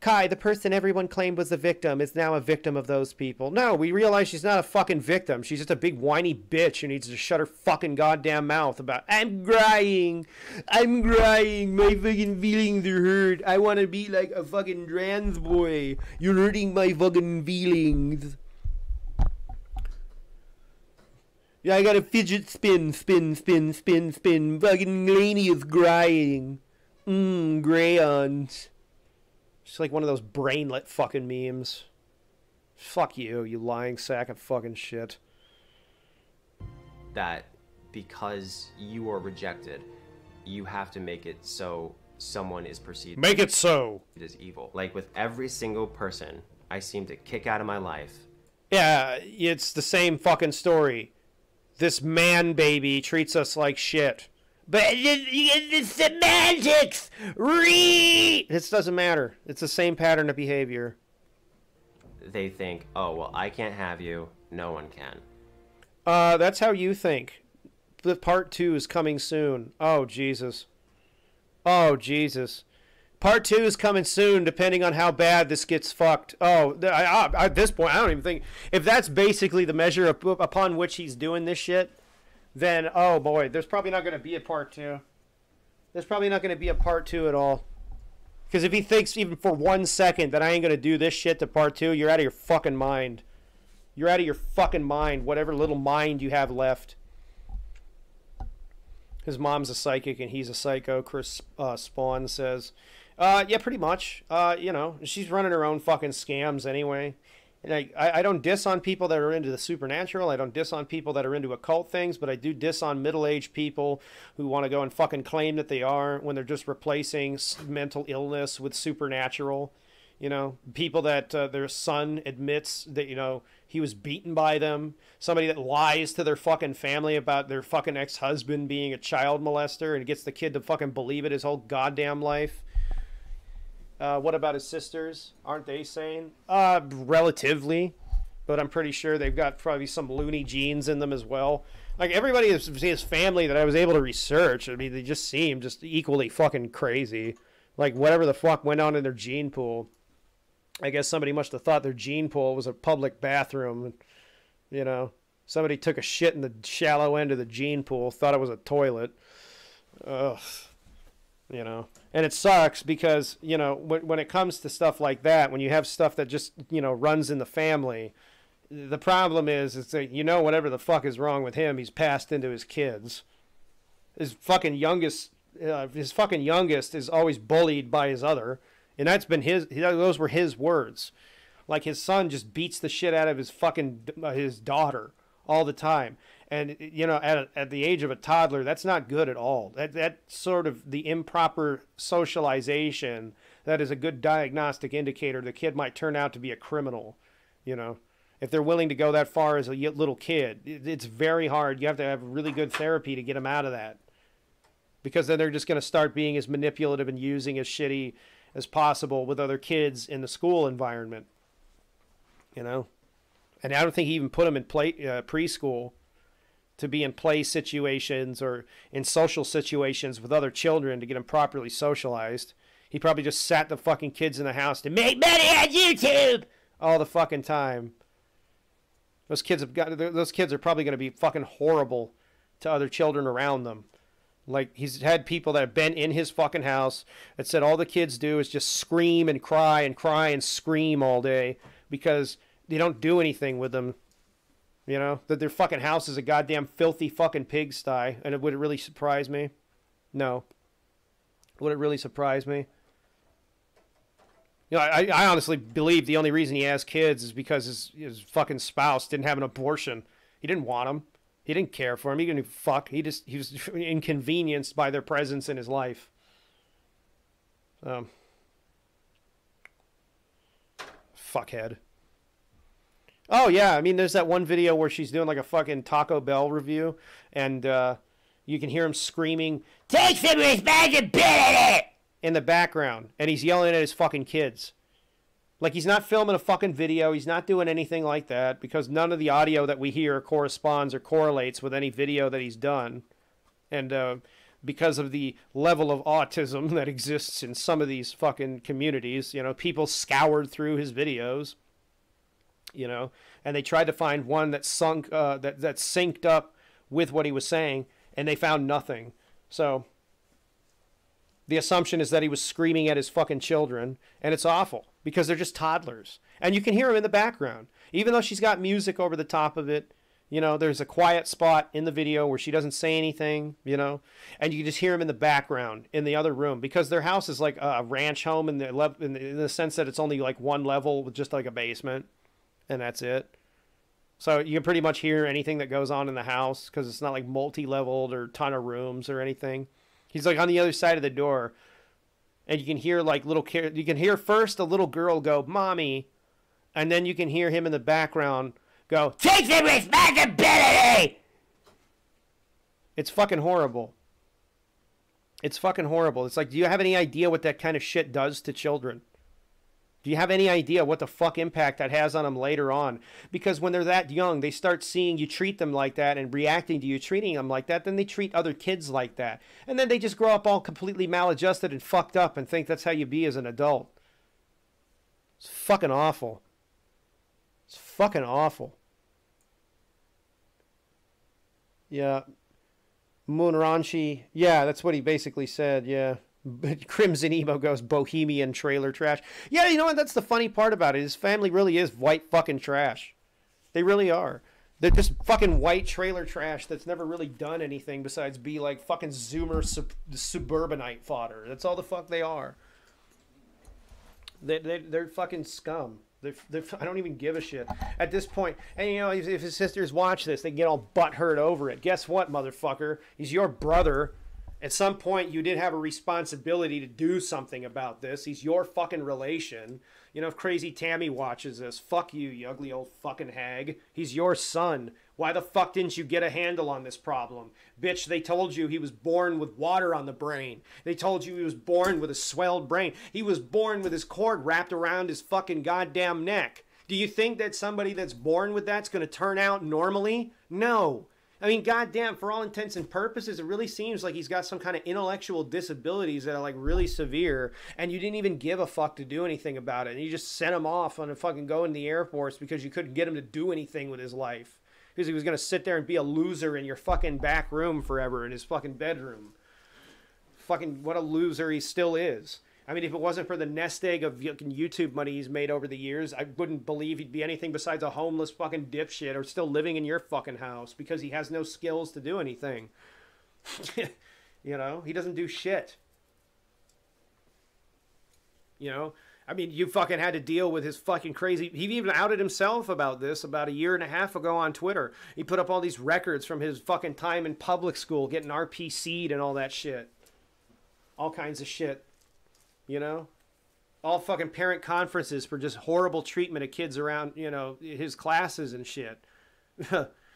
Kai, the person everyone claimed was the victim, is now a victim of those people. No, we realize she's not a fucking victim. She's just a big whiny bitch who needs to shut her fucking goddamn mouth about, I'm crying. I'm crying. My fucking feelings are hurt. I want to be like a fucking trans boy. You're hurting my fucking feelings. Yeah, I got a fidget spin, spin, spin, spin, spin. Fucking Laney is crying. Mmm, crayons. It's like one of those brainlet fucking memes. Fuck you, you lying sack of fucking shit. That because you are rejected, you have to make it so someone is perceived Make it so. as evil. Like with every single person I seem to kick out of my life, Yeah, it's the same fucking story. This man baby treats us like shit. But it's the semantics! Re! This doesn't matter. It's the same pattern of behavior. they think, oh, well, I can't have you, no one can. Uh, that's how you think. The part two is coming soon. Oh, Jesus. Oh, Jesus. Part two is coming soon, depending on how bad this gets fucked. Oh, I, I, at this point, I don't even think if that's basically the measure up, upon which he's doing this shit. Then, oh boy, there's probably not going to be a part two. There's probably not going to be a part two at all. Because if he thinks even for one second that I ain't going to do this shit to part two, you're out of your fucking mind. You're out of your fucking mind, whatever little mind you have left. His mom's a psychic and he's a psycho, Chris uh, Spawn says. Uh, yeah, pretty much. Uh, you know, she's running her own fucking scams anyway. And I, I, don't diss on people that are into the supernatural. I don't diss on people that are into occult things, but I do diss on middle aged people who want to go and fucking claim that they are when they're just replacing mental illness with supernatural. You know, people that uh, their son admits that, you know, he was beaten by them. Somebody that lies to their fucking family about their fucking ex husband being a child molester and gets the kid to fucking believe it his whole goddamn life. Uh, what about his sisters? Aren't they sane? Uh, relatively, but I'm pretty sure they've got probably some loony genes in them as well. Like everybody in his family that I was able to research. I mean, they just seem just equally fucking crazy. Like whatever the fuck went on in their gene pool. I guess somebody must have thought their gene pool was a public bathroom. You know, somebody took a shit in the shallow end of the gene pool, thought it was a toilet. Ugh you know and it sucks because you know when, when it comes to stuff like that when you have stuff that just you know runs in the family the problem is is that you know whatever the fuck is wrong with him he's passed into his kids. His fucking youngest uh, his fucking youngest is always bullied by his other. And that's been his those were his words. Like his son just beats the shit out of his fucking uh, his daughter all the time and you know at, at the age of a toddler that's not good at all. That that sort of the improper socialization that is a good diagnostic indicator the kid might turn out to be a criminal you know. If they're willing to go that far as a little kid it's very hard. You have to have really good therapy to get them out of that. Because then they're just going to start being as manipulative and using as shitty as possible with other kids in the school environment. You know, and I don't think he even put them in play uh, preschool to be in play situations or in social situations with other children to get them properly socialized. He probably just sat the fucking kids in the house to make money on YouTube all the fucking time. Those kids have got those kids are probably going to be fucking horrible to other children around them. Like he's had people that have been in his fucking house that said all the kids do is just scream and cry and cry and scream all day because they don't do anything with them. You know that their fucking house is a goddamn filthy fucking pigsty, and it would it really surprise me? No. Would it really surprise me? You know, I, I honestly believe the only reason he has kids is because his, his fucking spouse didn't have an abortion. He didn't want them. He didn't care for him. He didn't fuck. He just he was inconvenienced by their presence in his life. Um, fuckhead. Oh yeah, I mean, there's that one video where she's doing like a fucking Taco Bell review, and uh, you can hear him screaming, "Take some responsibility!" in the background, and he's yelling at his fucking kids. Like he's not filming a fucking video, he's not doing anything like that because none of the audio that we hear corresponds or correlates with any video that he's done. And uh, because of the level of autism that exists in some of these fucking communities, you know, people scoured through his videos, you know, and they tried to find one that sunk, uh, that that synced up with what he was saying, and they found nothing. So the assumption is that he was screaming at his fucking children, and it's awful because they're just toddlers. And you can hear him in the background. Even though she's got music over the top of it, you know, there's a quiet spot in the video where she doesn't say anything, you know, and you just hear him in the background in the other room because their house is like a ranch home in the, in the, in the sense that it's only like one level with just like a basement, and that's it. So you can pretty much hear anything that goes on in the house because it's not like multi-leveled or ton of rooms or anything. He's like on the other side of the door, and you can hear like little you can hear first a little girl go mommy and then you can hear him in the background go take some responsibility it's fucking horrible it's fucking horrible it's like do you have any idea what that kind of shit does to children do you have any idea what the fuck impact that has on them later on? Because when they're that young, they start seeing you treat them like that and reacting to you treating them like that, then they treat other kids like that. And then they just grow up all completely maladjusted and fucked up and think that's how you be as an adult. It's fucking awful. It's fucking awful. Yeah. Moonranchi. Yeah, that's what he basically said. Yeah. Crimson Emo goes bohemian trailer trash. Yeah, you know what? That's the funny part about it. His family really is white fucking trash. They really are. They're just fucking white trailer trash that's never really done anything besides be like fucking Zoomer sub- suburbanite fodder. That's all the fuck they are. They, they, they're fucking scum. They're, they're, I don't even give a shit at this point. And you know, if, if his sisters watch this, they get all butthurt over it. Guess what, motherfucker? He's your brother at some point you did have a responsibility to do something about this. He's your fucking relation. You know, if crazy Tammy watches this, fuck you, you ugly old fucking hag. He's your son. Why the fuck didn't you get a handle on this problem? Bitch, they told you he was born with water on the brain. They told you he was born with a swelled brain. He was born with his cord wrapped around his fucking goddamn neck. Do you think that somebody that's born with that's going to turn out normally? No. I mean, goddamn, for all intents and purposes, it really seems like he's got some kind of intellectual disabilities that are like really severe, and you didn't even give a fuck to do anything about it. And you just sent him off on a fucking go in the Air Force because you couldn't get him to do anything with his life. Because he was gonna sit there and be a loser in your fucking back room forever in his fucking bedroom. Fucking what a loser he still is. I mean, if it wasn't for the nest egg of YouTube money he's made over the years, I wouldn't believe he'd be anything besides a homeless fucking dipshit or still living in your fucking house because he has no skills to do anything. you know, he doesn't do shit. You know, I mean, you fucking had to deal with his fucking crazy. He even outed himself about this about a year and a half ago on Twitter. He put up all these records from his fucking time in public school, getting RPC'd and all that shit. All kinds of shit you know all fucking parent conferences for just horrible treatment of kids around you know his classes and shit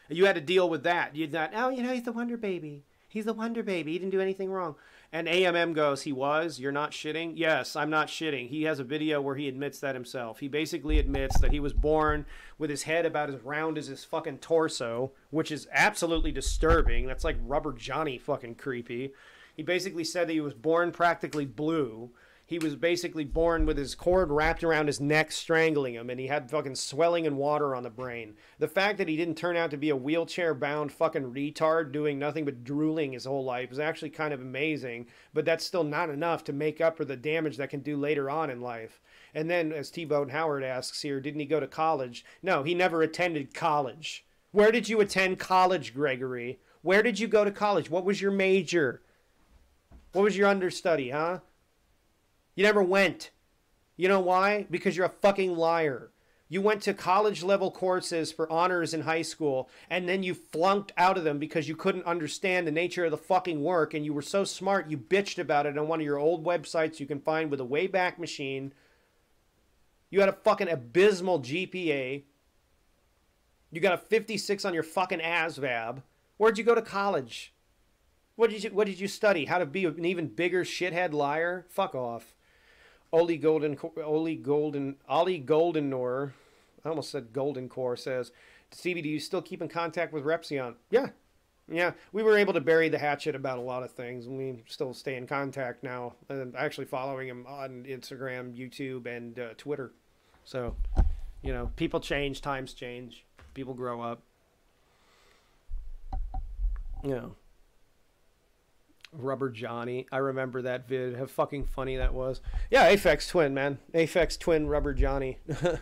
you had to deal with that you'd not oh you know he's the wonder baby He's the Wonder Baby. He didn't do anything wrong. And AMM goes, he was. You're not shitting. Yes, I'm not shitting. He has a video where he admits that himself. He basically admits that he was born with his head about as round as his fucking torso, which is absolutely disturbing. That's like Rubber Johnny fucking creepy. He basically said that he was born practically blue he was basically born with his cord wrapped around his neck, strangling him, and he had fucking swelling and water on the brain. The fact that he didn't turn out to be a wheelchair bound fucking retard doing nothing but drooling his whole life is actually kind of amazing, but that's still not enough to make up for the damage that can do later on in life. And then, as T Bone Howard asks here, didn't he go to college? No, he never attended college. Where did you attend college, Gregory? Where did you go to college? What was your major? What was your understudy, huh? You never went. You know why? Because you're a fucking liar. You went to college level courses for honors in high school and then you flunked out of them because you couldn't understand the nature of the fucking work and you were so smart you bitched about it on one of your old websites you can find with a Wayback Machine. You had a fucking abysmal GPA. You got a 56 on your fucking ASVAB. Where'd you go to college? What did you what did you study? How to be an even bigger shithead liar? Fuck off. Oli Golden, Oli Golden, Ollie Goldenor, I almost said Golden Core says, Stevie, do you still keep in contact with Repzion? Yeah, yeah. We were able to bury the hatchet about a lot of things, and we still stay in contact now. And actually following him on Instagram, YouTube, and uh, Twitter. So, you know, people change, times change, people grow up. You know. Rubber Johnny. I remember that vid. How fucking funny that was. Yeah, Aphex Twin, man. Aphex Twin Rubber Johnny.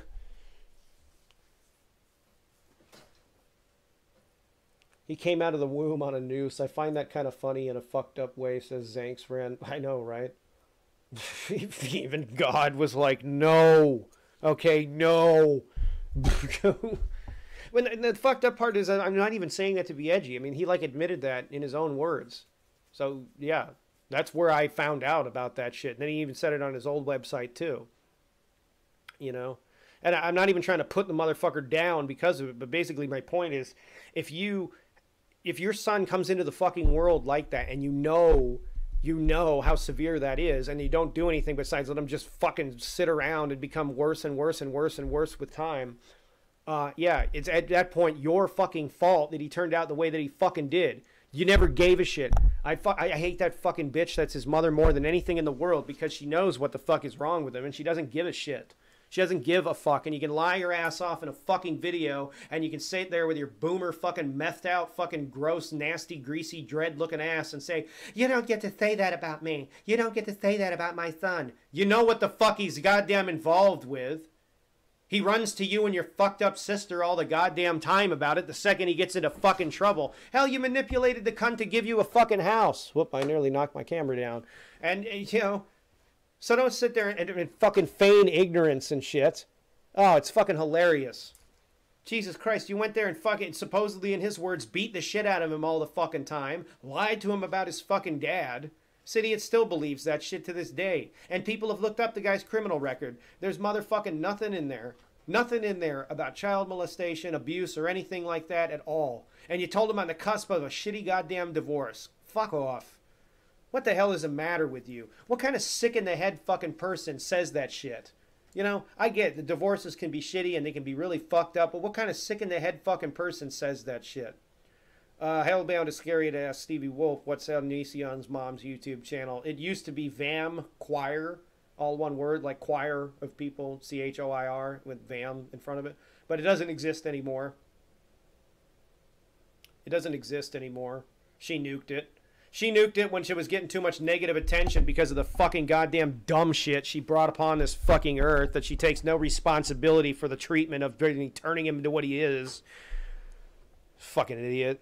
he came out of the womb on a noose. I find that kind of funny in a fucked up way, says Zanks Ran. I know, right? Even God was like, no. Okay, no. when the fucked up part is I'm not even saying that to be edgy. I mean, he like admitted that in his own words. So yeah, that's where I found out about that shit. And then he even said it on his old website too. You know, and I'm not even trying to put the motherfucker down because of it, but basically my point is, if you, if your son comes into the fucking world like that, and you know, you know how severe that is, and you don't do anything besides let him just fucking sit around and become worse and worse and worse and worse with time. Uh, yeah, it's at that point your fucking fault that he turned out the way that he fucking did. You never gave a shit. I, fu- I hate that fucking bitch that's his mother more than anything in the world because she knows what the fuck is wrong with him and she doesn't give a shit. She doesn't give a fuck, and you can lie your ass off in a fucking video, and you can sit there with your boomer fucking methed out, fucking gross, nasty, greasy, dread looking ass and say, You don't get to say that about me. You don't get to say that about my son. You know what the fuck he's goddamn involved with. He runs to you and your fucked up sister all the goddamn time about it the second he gets into fucking trouble. Hell, you manipulated the cunt to give you a fucking house. Whoop, I nearly knocked my camera down. And, you know, so don't sit there and, and fucking feign ignorance and shit. Oh, it's fucking hilarious. Jesus Christ, you went there and fucking, supposedly in his words, beat the shit out of him all the fucking time, lied to him about his fucking dad. City it still believes that shit to this day. And people have looked up the guy's criminal record. There's motherfucking nothing in there. Nothing in there about child molestation, abuse, or anything like that at all. And you told him on the cusp of a shitty goddamn divorce. Fuck off. What the hell is the matter with you? What kind of sick in the head fucking person says that shit? You know, I get the divorces can be shitty and they can be really fucked up, but what kind of sick in the head fucking person says that shit? Uh, Hellbound is scary to ask Stevie Wolfe what's Onision's mom's YouTube channel. It used to be VAM Choir, all one word, like choir of people, C H O I R, with VAM in front of it. But it doesn't exist anymore. It doesn't exist anymore. She nuked it. She nuked it when she was getting too much negative attention because of the fucking goddamn dumb shit she brought upon this fucking earth that she takes no responsibility for the treatment of turning him into what he is. Fucking idiot.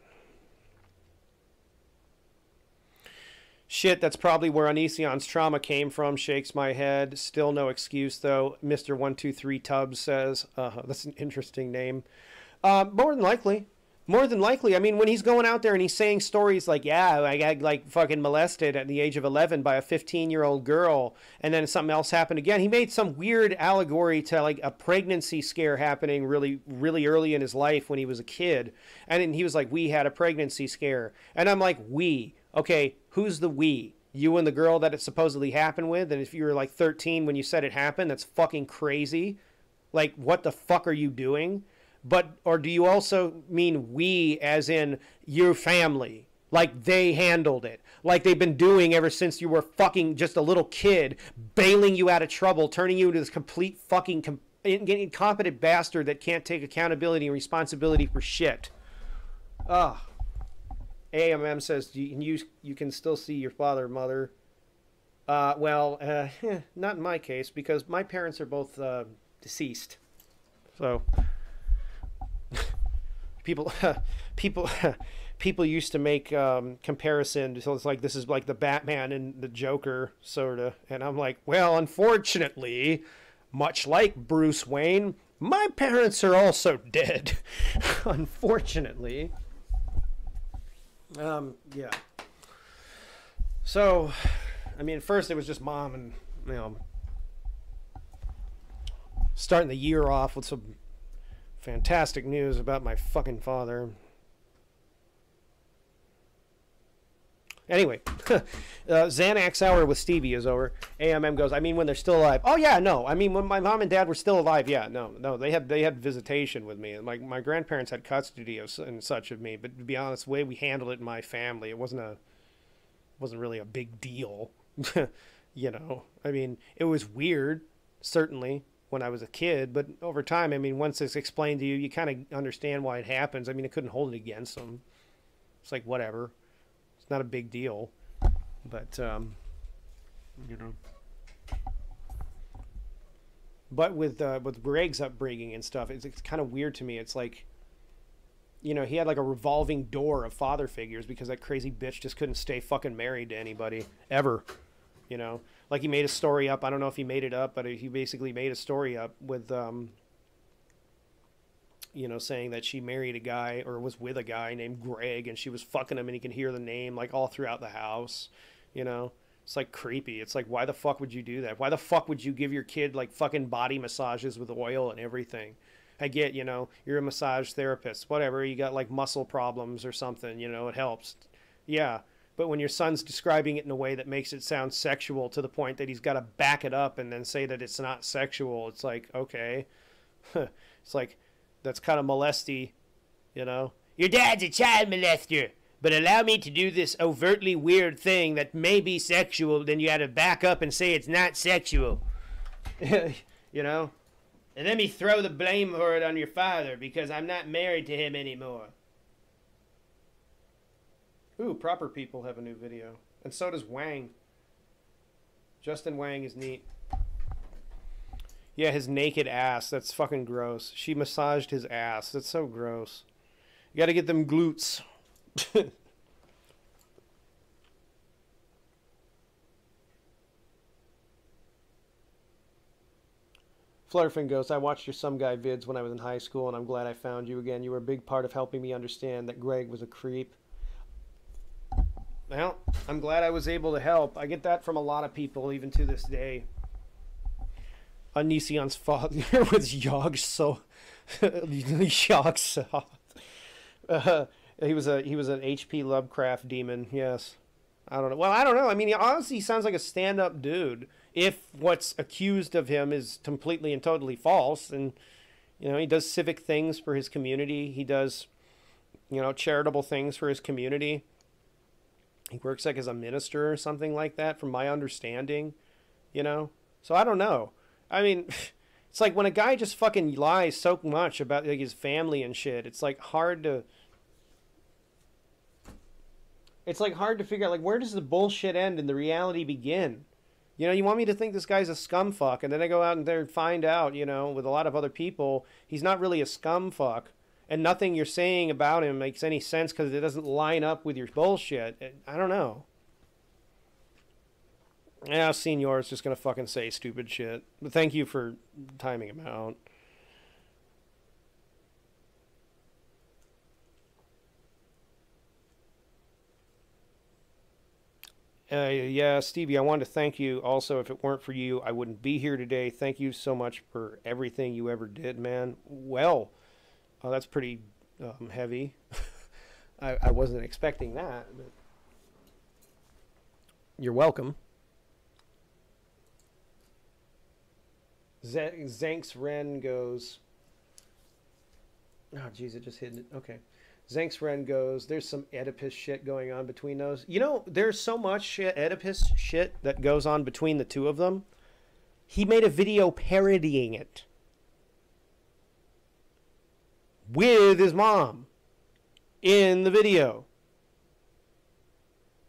Shit, that's probably where Onision's trauma came from. Shakes my head. Still no excuse, though. Mr. 123 Tubbs says. Uh, that's an interesting name. Uh, more than likely. More than likely. I mean, when he's going out there and he's saying stories like, yeah, I got like fucking molested at the age of 11 by a 15 year old girl, and then something else happened again. He made some weird allegory to like a pregnancy scare happening really, really early in his life when he was a kid. And then he was like, we had a pregnancy scare. And I'm like, we okay, who's the we? You and the girl that it supposedly happened with, and if you were like 13 when you said it happened, that's fucking crazy. Like, what the fuck are you doing? But, or do you also mean we as in your family? Like they handled it. Like they've been doing ever since you were fucking just a little kid, bailing you out of trouble, turning you into this complete fucking com- incompetent bastard that can't take accountability and responsibility for shit. Ugh. AMM says you you can still see your father mother. Uh, well, uh, not in my case because my parents are both uh, deceased. So people people people used to make um, comparison. So it's like this is like the Batman and the Joker sort of, and I'm like, well, unfortunately, much like Bruce Wayne, my parents are also dead. unfortunately. Um, yeah. So, I mean, first it was just mom and, you know, starting the year off with some fantastic news about my fucking father. Anyway, uh, Xanax hour with Stevie is over. AMM goes. I mean, when they're still alive. Oh yeah, no. I mean, when my mom and dad were still alive. Yeah, no, no. They had they had visitation with me. My my grandparents had custody of and such of me. But to be honest, the way we handled it in my family, it wasn't a wasn't really a big deal. you know, I mean, it was weird, certainly when I was a kid, but over time, I mean, once it's explained to you, you kind of understand why it happens. I mean, I couldn't hold it against them. It's like whatever not a big deal, but um, you know. But with uh, with Greg's upbringing and stuff, it's, it's kind of weird to me. It's like, you know, he had like a revolving door of father figures because that crazy bitch just couldn't stay fucking married to anybody ever. You know, like he made a story up. I don't know if he made it up, but he basically made a story up with um, you know, saying that she married a guy or was with a guy named Greg and she was fucking him and he can hear the name like all throughout the house, you know. It's like creepy. It's like why the fuck would you do that? Why the fuck would you give your kid like fucking body massages with oil and everything? I get, you know, you're a massage therapist, whatever, you got like muscle problems or something, you know, it helps. Yeah. But when your son's describing it in a way that makes it sound sexual to the point that he's got to back it up and then say that it's not sexual, it's like, okay. it's like that's kind of molesty, you know. Your dad's a child molester, but allow me to do this overtly weird thing that may be sexual, then you had to back up and say it's not sexual. you know? And let me throw the blame for it on your father because I'm not married to him anymore. Ooh, proper people have a new video. And so does Wang. Justin Wang is neat. Yeah, his naked ass. That's fucking gross. She massaged his ass. That's so gross. You gotta get them glutes. Flutterfin goes, I watched your Some Guy vids when I was in high school, and I'm glad I found you again. You were a big part of helping me understand that Greg was a creep. Well, I'm glad I was able to help. I get that from a lot of people, even to this day. Onision's father was Yogg so Yogg so uh, he was a he was an HP Lovecraft demon. Yes, I don't know. Well, I don't know. I mean, he honestly sounds like a stand-up dude. If what's accused of him is completely and totally false, and you know he does civic things for his community. He does, you know, charitable things for his community. He works like as a minister or something like that, from my understanding. You know, so I don't know. I mean, it's like when a guy just fucking lies so much about like his family and shit. It's like hard to. It's like hard to figure out like where does the bullshit end and the reality begin. You know, you want me to think this guy's a scum fuck, and then I go out and there and find out, you know, with a lot of other people, he's not really a scum fuck, and nothing you're saying about him makes any sense because it doesn't line up with your bullshit. I don't know. Yeah, Senor is just gonna fucking say stupid shit. But thank you for timing him out. Uh, yeah, Stevie, I wanted to thank you. Also, if it weren't for you, I wouldn't be here today. Thank you so much for everything you ever did, man. Well, uh, that's pretty um, heavy. I, I wasn't expecting that. But... You're welcome. Z- Zanks Ren goes. Oh, jeez, it just hit it. Okay. Zanks Ren goes, there's some Oedipus shit going on between those. You know, there's so much shit, Oedipus shit that goes on between the two of them. He made a video parodying it with his mom in the video.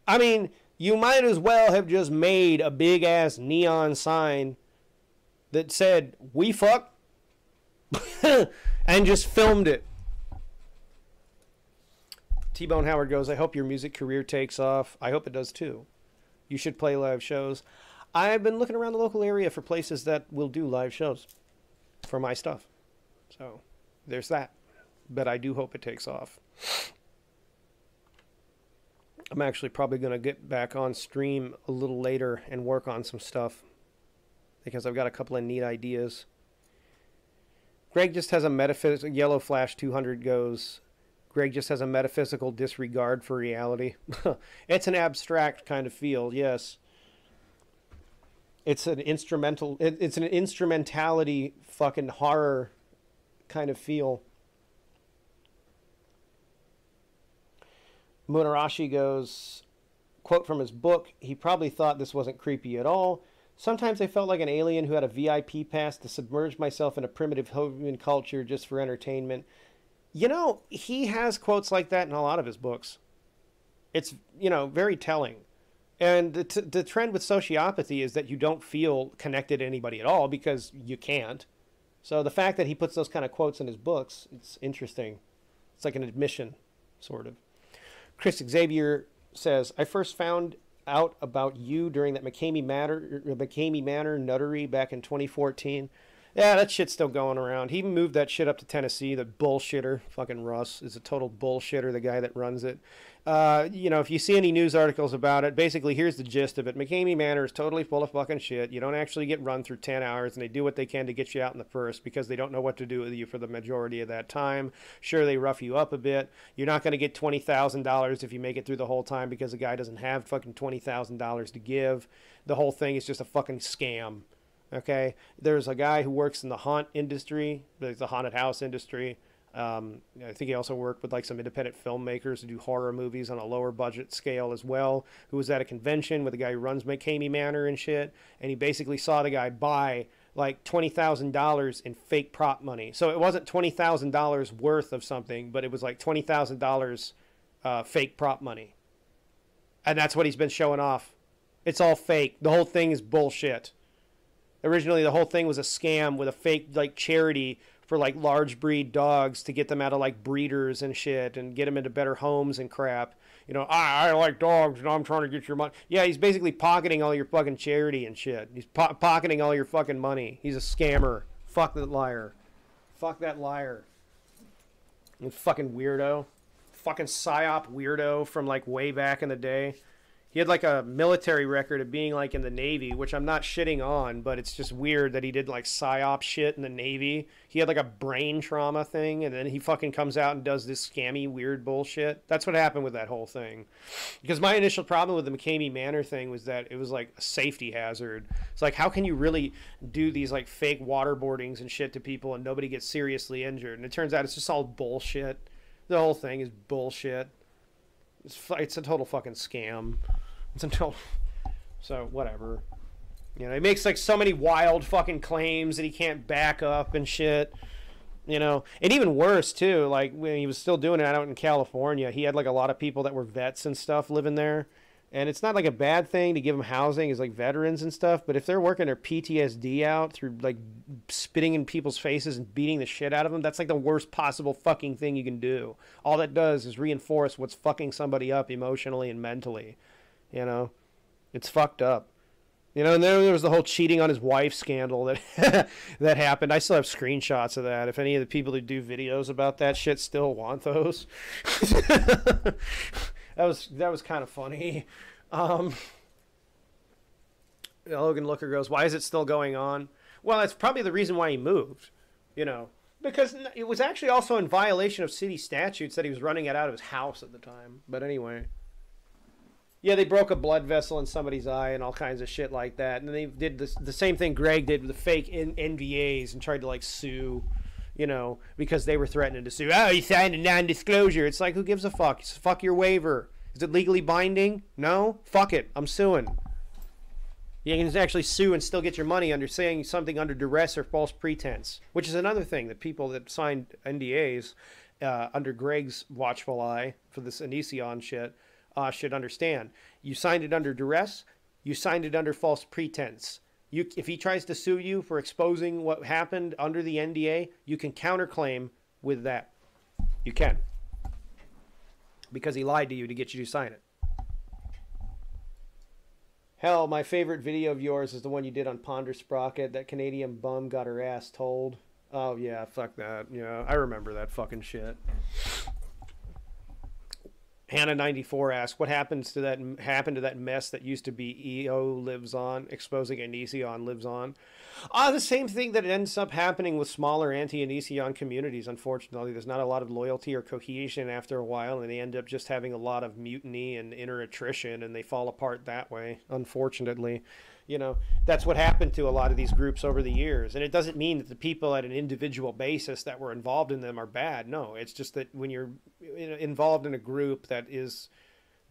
I mean, you might as well have just made a big ass neon sign that said, We fuck, and just filmed it. T Bone Howard goes, I hope your music career takes off. I hope it does too. You should play live shows. I've been looking around the local area for places that will do live shows for my stuff. So there's that. But I do hope it takes off. I'm actually probably going to get back on stream a little later and work on some stuff because I've got a couple of neat ideas. Greg just has a metaphysical yellow flash 200 goes. Greg just has a metaphysical disregard for reality. it's an abstract kind of feel, yes. It's an instrumental. It, it's an instrumentality fucking horror kind of feel. Munarashi goes, quote from his book, he probably thought this wasn't creepy at all. Sometimes I felt like an alien who had a VIP pass to submerge myself in a primitive human culture just for entertainment. You know, he has quotes like that in a lot of his books. It's, you know, very telling. And the, t- the trend with sociopathy is that you don't feel connected to anybody at all because you can't. So the fact that he puts those kind of quotes in his books, it's interesting. It's like an admission, sort of. Chris Xavier says, I first found out about you during that McKamey Manor, McKamey Manor nuttery back in 2014. Yeah, that shit's still going around. He moved that shit up to Tennessee. The bullshitter, fucking Russ, is a total bullshitter. The guy that runs it. Uh, you know, if you see any news articles about it, basically here's the gist of it. McKamey Manor is totally full of fucking shit. You don't actually get run through 10 hours, and they do what they can to get you out in the first because they don't know what to do with you for the majority of that time. Sure, they rough you up a bit. You're not going to get $20,000 if you make it through the whole time because the guy doesn't have fucking $20,000 to give. The whole thing is just a fucking scam. Okay, there's a guy who works in the haunt industry, the haunted house industry. Um, I think he also worked with like some independent filmmakers to do horror movies on a lower budget scale as well. Who was at a convention with a guy who runs McKamey Manor and shit, and he basically saw the guy buy like twenty thousand dollars in fake prop money. So it wasn't twenty thousand dollars worth of something, but it was like twenty thousand uh, dollars fake prop money, and that's what he's been showing off. It's all fake. The whole thing is bullshit originally the whole thing was a scam with a fake like charity for like large breed dogs to get them out of like breeders and shit and get them into better homes and crap. You know, I, I like dogs and I'm trying to get your money. Yeah, he's basically pocketing all your fucking charity and shit. He's po- pocketing all your fucking money. He's a scammer. Fuck that liar. Fuck that liar. You fucking weirdo. Fucking psyop weirdo from like way back in the day he had like a military record of being like in the Navy, which I'm not shitting on, but it's just weird that he did like psyop shit in the Navy. He had like a brain trauma thing, and then he fucking comes out and does this scammy, weird bullshit. That's what happened with that whole thing. Because my initial problem with the McKamey Manor thing was that it was like a safety hazard. It's like, how can you really do these like fake waterboardings and shit to people and nobody gets seriously injured? And it turns out it's just all bullshit. The whole thing is bullshit. It's, it's a total fucking scam. It's a total. so whatever. You know, he makes like so many wild fucking claims that he can't back up and shit. You know, and even worse too. Like when he was still doing it out in California, he had like a lot of people that were vets and stuff living there. And it's not like a bad thing to give them housing as like veterans and stuff, but if they're working their PTSD out through like spitting in people's faces and beating the shit out of them, that's like the worst possible fucking thing you can do. All that does is reinforce what's fucking somebody up emotionally and mentally. You know, it's fucked up. You know, and then there was the whole cheating on his wife scandal that that happened. I still have screenshots of that. If any of the people who do videos about that shit still want those, that was that was kind of funny. Um, Logan Looker goes, "Why is it still going on?" Well, that's probably the reason why he moved. You know, because it was actually also in violation of city statutes that he was running it out of his house at the time. But anyway. Yeah, they broke a blood vessel in somebody's eye and all kinds of shit like that. And they did the same thing Greg did with the fake N- NVAs and tried to like sue, you know, because they were threatening to sue. Oh, he signed a non-disclosure. It's like who gives a fuck? Fuck your waiver. Is it legally binding? No. Fuck it. I'm suing. You can actually sue and still get your money under saying something under duress or false pretense, which is another thing that people that signed NDAs uh, under Greg's watchful eye for this Onision shit uh, should understand. You signed it under duress. You signed it under false pretense. You, if he tries to sue you for exposing what happened under the NDA, you can counterclaim with that. You can. Because he lied to you to get you to sign it. Hell, my favorite video of yours is the one you did on Ponder Sprocket. That Canadian bum got her ass told. Oh yeah, fuck that. Yeah, I remember that fucking shit. Hannah ninety four asks, "What happens to that happened to that mess that used to be EO lives on, exposing Onision lives on?" Ah, the same thing that ends up happening with smaller anti-Onision communities. Unfortunately, there's not a lot of loyalty or cohesion after a while, and they end up just having a lot of mutiny and inner attrition, and they fall apart that way. Unfortunately, you know that's what happened to a lot of these groups over the years. And it doesn't mean that the people at an individual basis that were involved in them are bad. No it's just that when you're involved in a group that is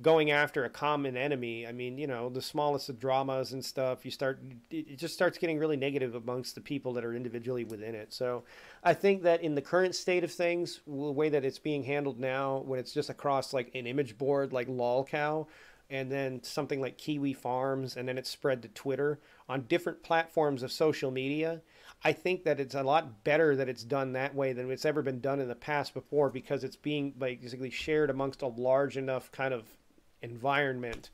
going after a common enemy i mean you know the smallest of dramas and stuff you start it just starts getting really negative amongst the people that are individually within it. So i think that in the current state of things the way that it's being handled now when it's just across like an image board like lolcow and then something like Kiwi Farms, and then it's spread to Twitter on different platforms of social media. I think that it's a lot better that it's done that way than it's ever been done in the past before because it's being basically shared amongst a large enough kind of environment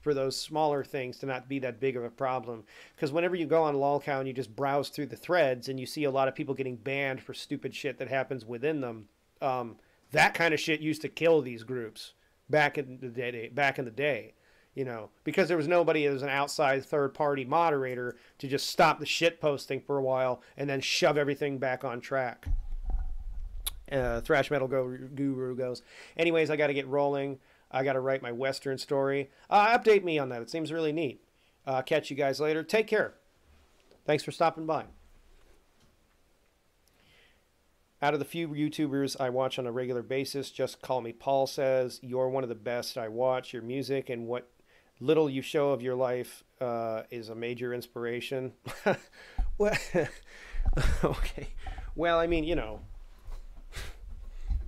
for those smaller things to not be that big of a problem. Because whenever you go on lolcow and you just browse through the threads and you see a lot of people getting banned for stupid shit that happens within them, um, that kind of shit used to kill these groups back in the day back in the day you know because there was nobody as an outside third party moderator to just stop the shit posting for a while and then shove everything back on track. Uh, thrash metal go guru goes anyways i got to get rolling. I got to write my western story. Uh, update me on that. It seems really neat. Uh, catch you guys later. Take care. Thanks for stopping by out of the few YouTubers I watch on a regular basis, just call me Paul says, You're one of the best I watch. Your music and what little you show of your life uh, is a major inspiration. well, okay. Well, I mean, you know,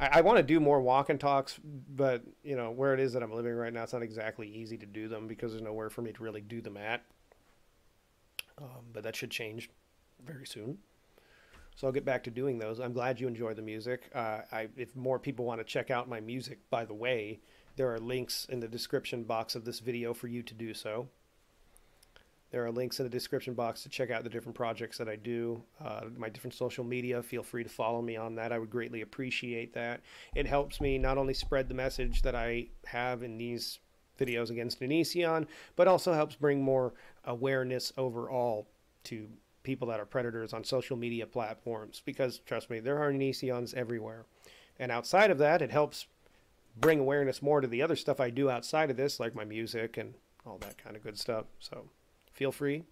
I, I want to do more walk and talks, but, you know, where it is that I'm living right now, it's not exactly easy to do them because there's nowhere for me to really do them at. Um, but that should change very soon. So I'll get back to doing those. I'm glad you enjoy the music. Uh, I, if more people want to check out my music, by the way, there are links in the description box of this video for you to do so. There are links in the description box to check out the different projects that I do, uh, my different social media. Feel free to follow me on that. I would greatly appreciate that. It helps me not only spread the message that I have in these videos against Onision, but also helps bring more awareness overall to people that are predators on social media platforms because trust me there are Onisions everywhere. And outside of that it helps bring awareness more to the other stuff i do outside of this like my music and all that kind of good stuff. So feel free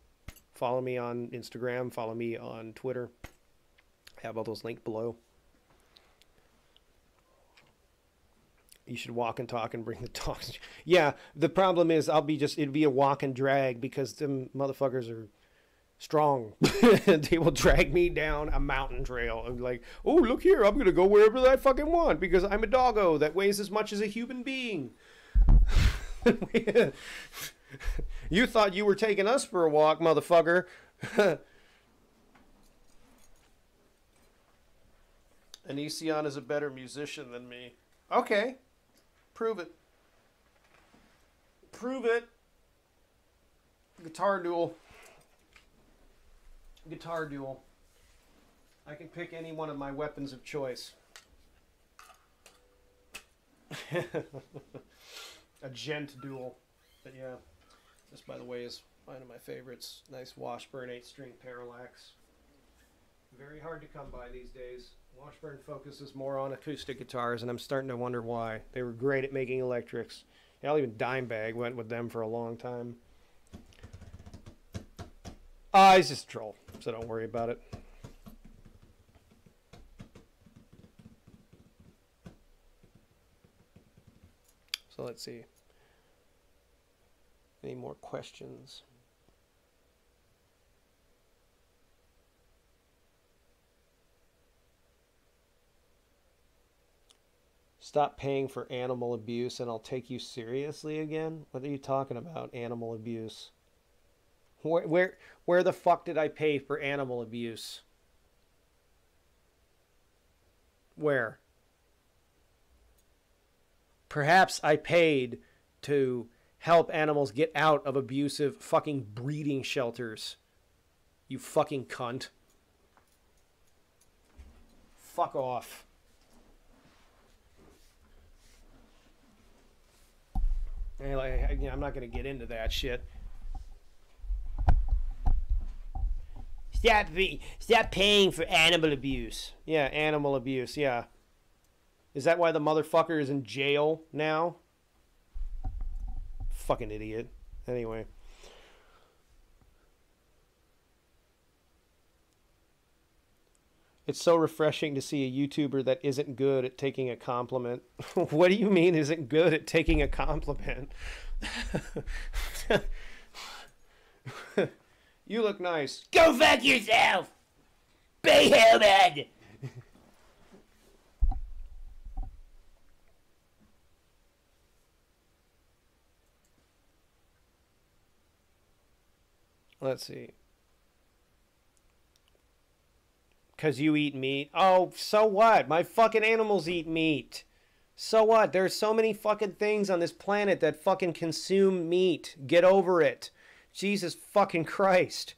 follow me on instagram follow me on twitter. I have all those linked below. You should walk and talk and bring the dogs. Yeah the problem is i'll be just it'd be a walk and drag because them motherfuckers are strong. they will drag me down a mountain trail. I'm like, oh, look here, I'm gonna go wherever I fucking want because I'm a doggo that weighs as much as a human being. you thought you were taking us for a walk, motherfucker. Onision is a better musician than me. Okay. Prove it. Prove it. Guitar duel guitar duel. I can pick any one of my weapons of choice. a gent duel. But yeah, this by the way is one of my favorites. Nice Washburn 8 string parallax. Very hard to come by these days. Washburn focuses more on acoustic guitars, and I'm starting to wonder why. They were great at making electrics. Hell, even Dimebag went with them for a long time. Uh, he's just a troll, so don't worry about it. So let's see. Any more questions? Stop paying for animal abuse and I'll take you seriously again? What are you talking about, animal abuse? Where, where, where the fuck did I pay for animal abuse? Where? Perhaps I paid to help animals get out of abusive fucking breeding shelters. You fucking cunt. Fuck off. Anyway, I'm not going to get into that shit. Stop, stop paying for animal abuse. Yeah, animal abuse. Yeah. Is that why the motherfucker is in jail now? Fucking idiot. Anyway. It's so refreshing to see a YouTuber that isn't good at taking a compliment. what do you mean isn't good at taking a compliment? you look nice. Go fuck yourself! Be human! Let's see because you eat meat. Oh, so what? My fucking animals eat meat. So what? There's so many fucking things on this planet that fucking consume meat. Get over it. Jesus fucking Christ.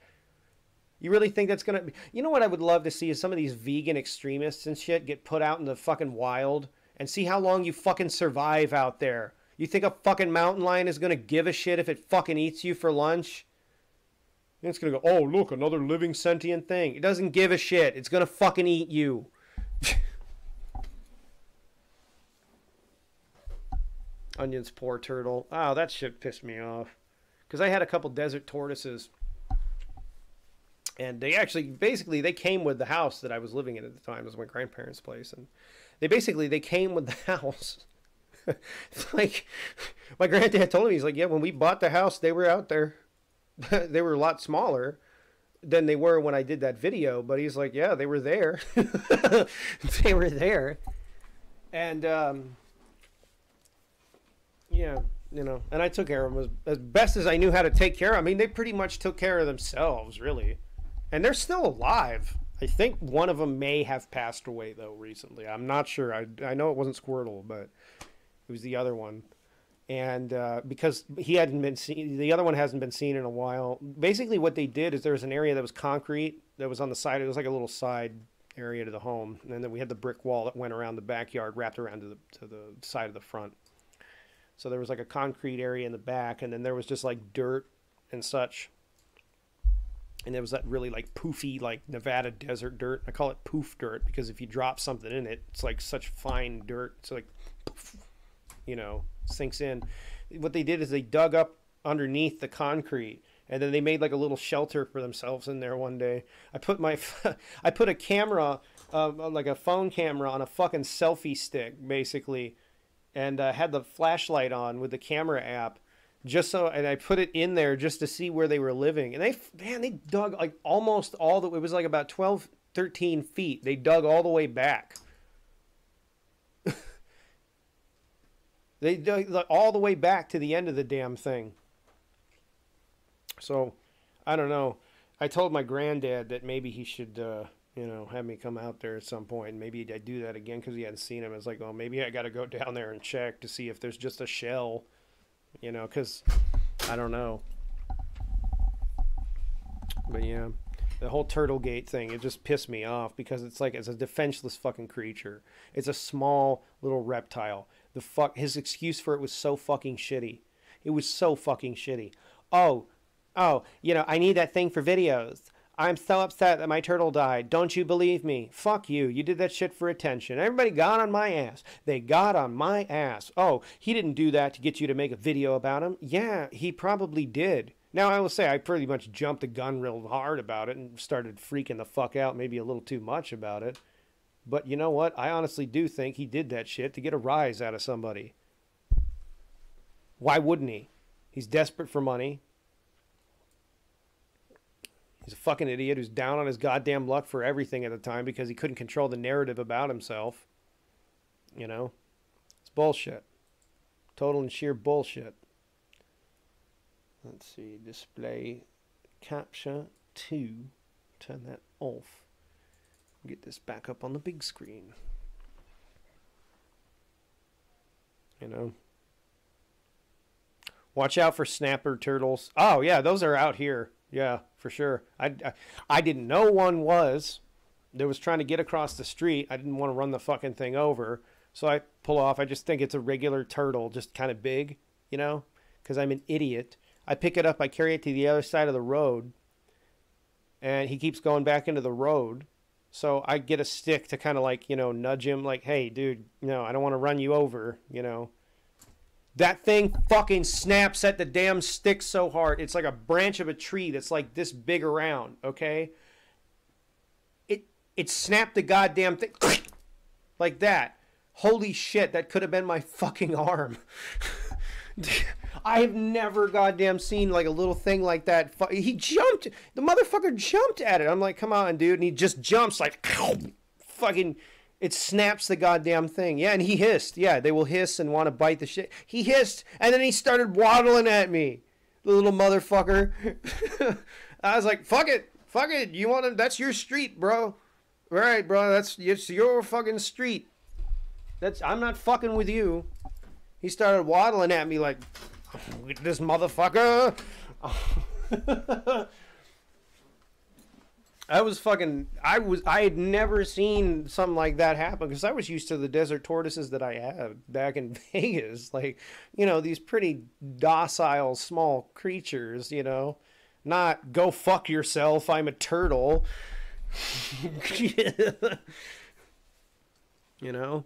You really think that's gonna be. You know what I would love to see is some of these vegan extremists and shit get put out in the fucking wild and see how long you fucking survive out there. You think a fucking mountain lion is gonna give a shit if it fucking eats you for lunch? it's gonna go, oh look, another living sentient thing. It doesn't give a shit. It's gonna fucking eat you. Onions, poor turtle. Oh, that shit pissed me off. Because I had a couple desert tortoises. And they actually, basically, they came with the house that I was living in at the time. It was my grandparents' place. And they basically, they came with the house. like, my granddad told me, he's like, yeah, when we bought the house, they were out there. they were a lot smaller than they were when I did that video, but he's like, yeah, they were there. they were there. And, um, yeah, you know, and I took care of them as, as best as I knew how to take care of. I mean, they pretty much took care of themselves, really. And they're still alive. I think one of them may have passed away, though, recently. I'm not sure. I, I know it wasn't Squirtle, but it was the other one and uh, because he hadn't been seen, the other one hasn't been seen in a while. Basically, what they did is there was an area that was concrete that was on the side. It was like a little side area to the home, and then we had the brick wall that went around the backyard, wrapped around to the to the side of the front. So there was like a concrete area in the back, and then there was just like dirt and such. And there was that really like poofy, like Nevada desert dirt. I call it poof dirt because if you drop something in it, it's like such fine dirt. It's like, poof, you know, sinks in. What they did is they dug up underneath the concrete and then they made like a little shelter for themselves in there one day. I put my I put a camera uh, like a phone camera on a fucking selfie stick basically and uh, had the flashlight on with the camera app just so and I put it in there just to see where they were living and they man they dug like almost all the it was like about 12 13 feet they dug all the way back They dug all the way back to the end of the damn thing. So, I don't know. I told my granddad that maybe he should, uh, you know, have me come out there at some point. Maybe I'd do that again because he hadn't seen him. It's like, well, maybe I got to go down there and check to see if there's just a shell, you know, because I don't know. But yeah, the whole turtle gate thing, it just pissed me off because it's like it's a defenseless fucking creature. It's a small little reptile the fuck his excuse for it was so fucking shitty. It was so fucking shitty. Oh, oh, you know, I need that thing for videos. I'm so upset that my turtle died. Don't you believe me? Fuck you. You did that shit for attention. Everybody got on my ass. They got on my ass. Oh, he didn't do that to get you to make a video about him? Yeah, he probably did. Now, I will say I pretty much jumped the gun real hard about it and started freaking the fuck out, maybe a little too much about it. But you know what? I honestly do think he did that shit to get a rise out of somebody. Why wouldn't he? He's desperate for money. He's a fucking idiot who's down on his goddamn luck for everything at the time because he couldn't control the narrative about himself. You know? It's bullshit. Total and sheer bullshit. Let's see. Display capture 2. Turn that off. Get this back up on the big screen. You know? Watch out for snapper turtles. Oh, yeah, those are out here. Yeah, for sure. I, I, I didn't know one was. There was trying to get across the street. I didn't want to run the fucking thing over. So I pull off. I just think it's a regular turtle, just kind of big, you know, because I'm an idiot. I pick it up, I carry it to the other side of the road, and he keeps going back into the road. So I get a stick to kind of like, you know, nudge him, like, hey, dude, no, I don't want to run you over, you know. That thing fucking snaps at the damn stick so hard. It's like a branch of a tree that's like this big around, okay? It it snapped the goddamn thing like that. Holy shit, that could have been my fucking arm. I have never goddamn seen like a little thing like that. He jumped. The motherfucker jumped at it. I'm like, come on, dude. And he just jumps like, fucking it snaps the goddamn thing. Yeah, and he hissed. Yeah, they will hiss and want to bite the shit. He hissed, and then he started waddling at me. The little motherfucker. I was like, fuck it. Fuck it. You want to, that's your street, bro. All right, bro. That's, it's your fucking street. That's, I'm not fucking with you. He started waddling at me like, this motherfucker. I was fucking. I was. I had never seen something like that happen because I was used to the desert tortoises that I had back in Vegas. Like, you know, these pretty docile, small creatures. You know, not go fuck yourself. I'm a turtle. you know.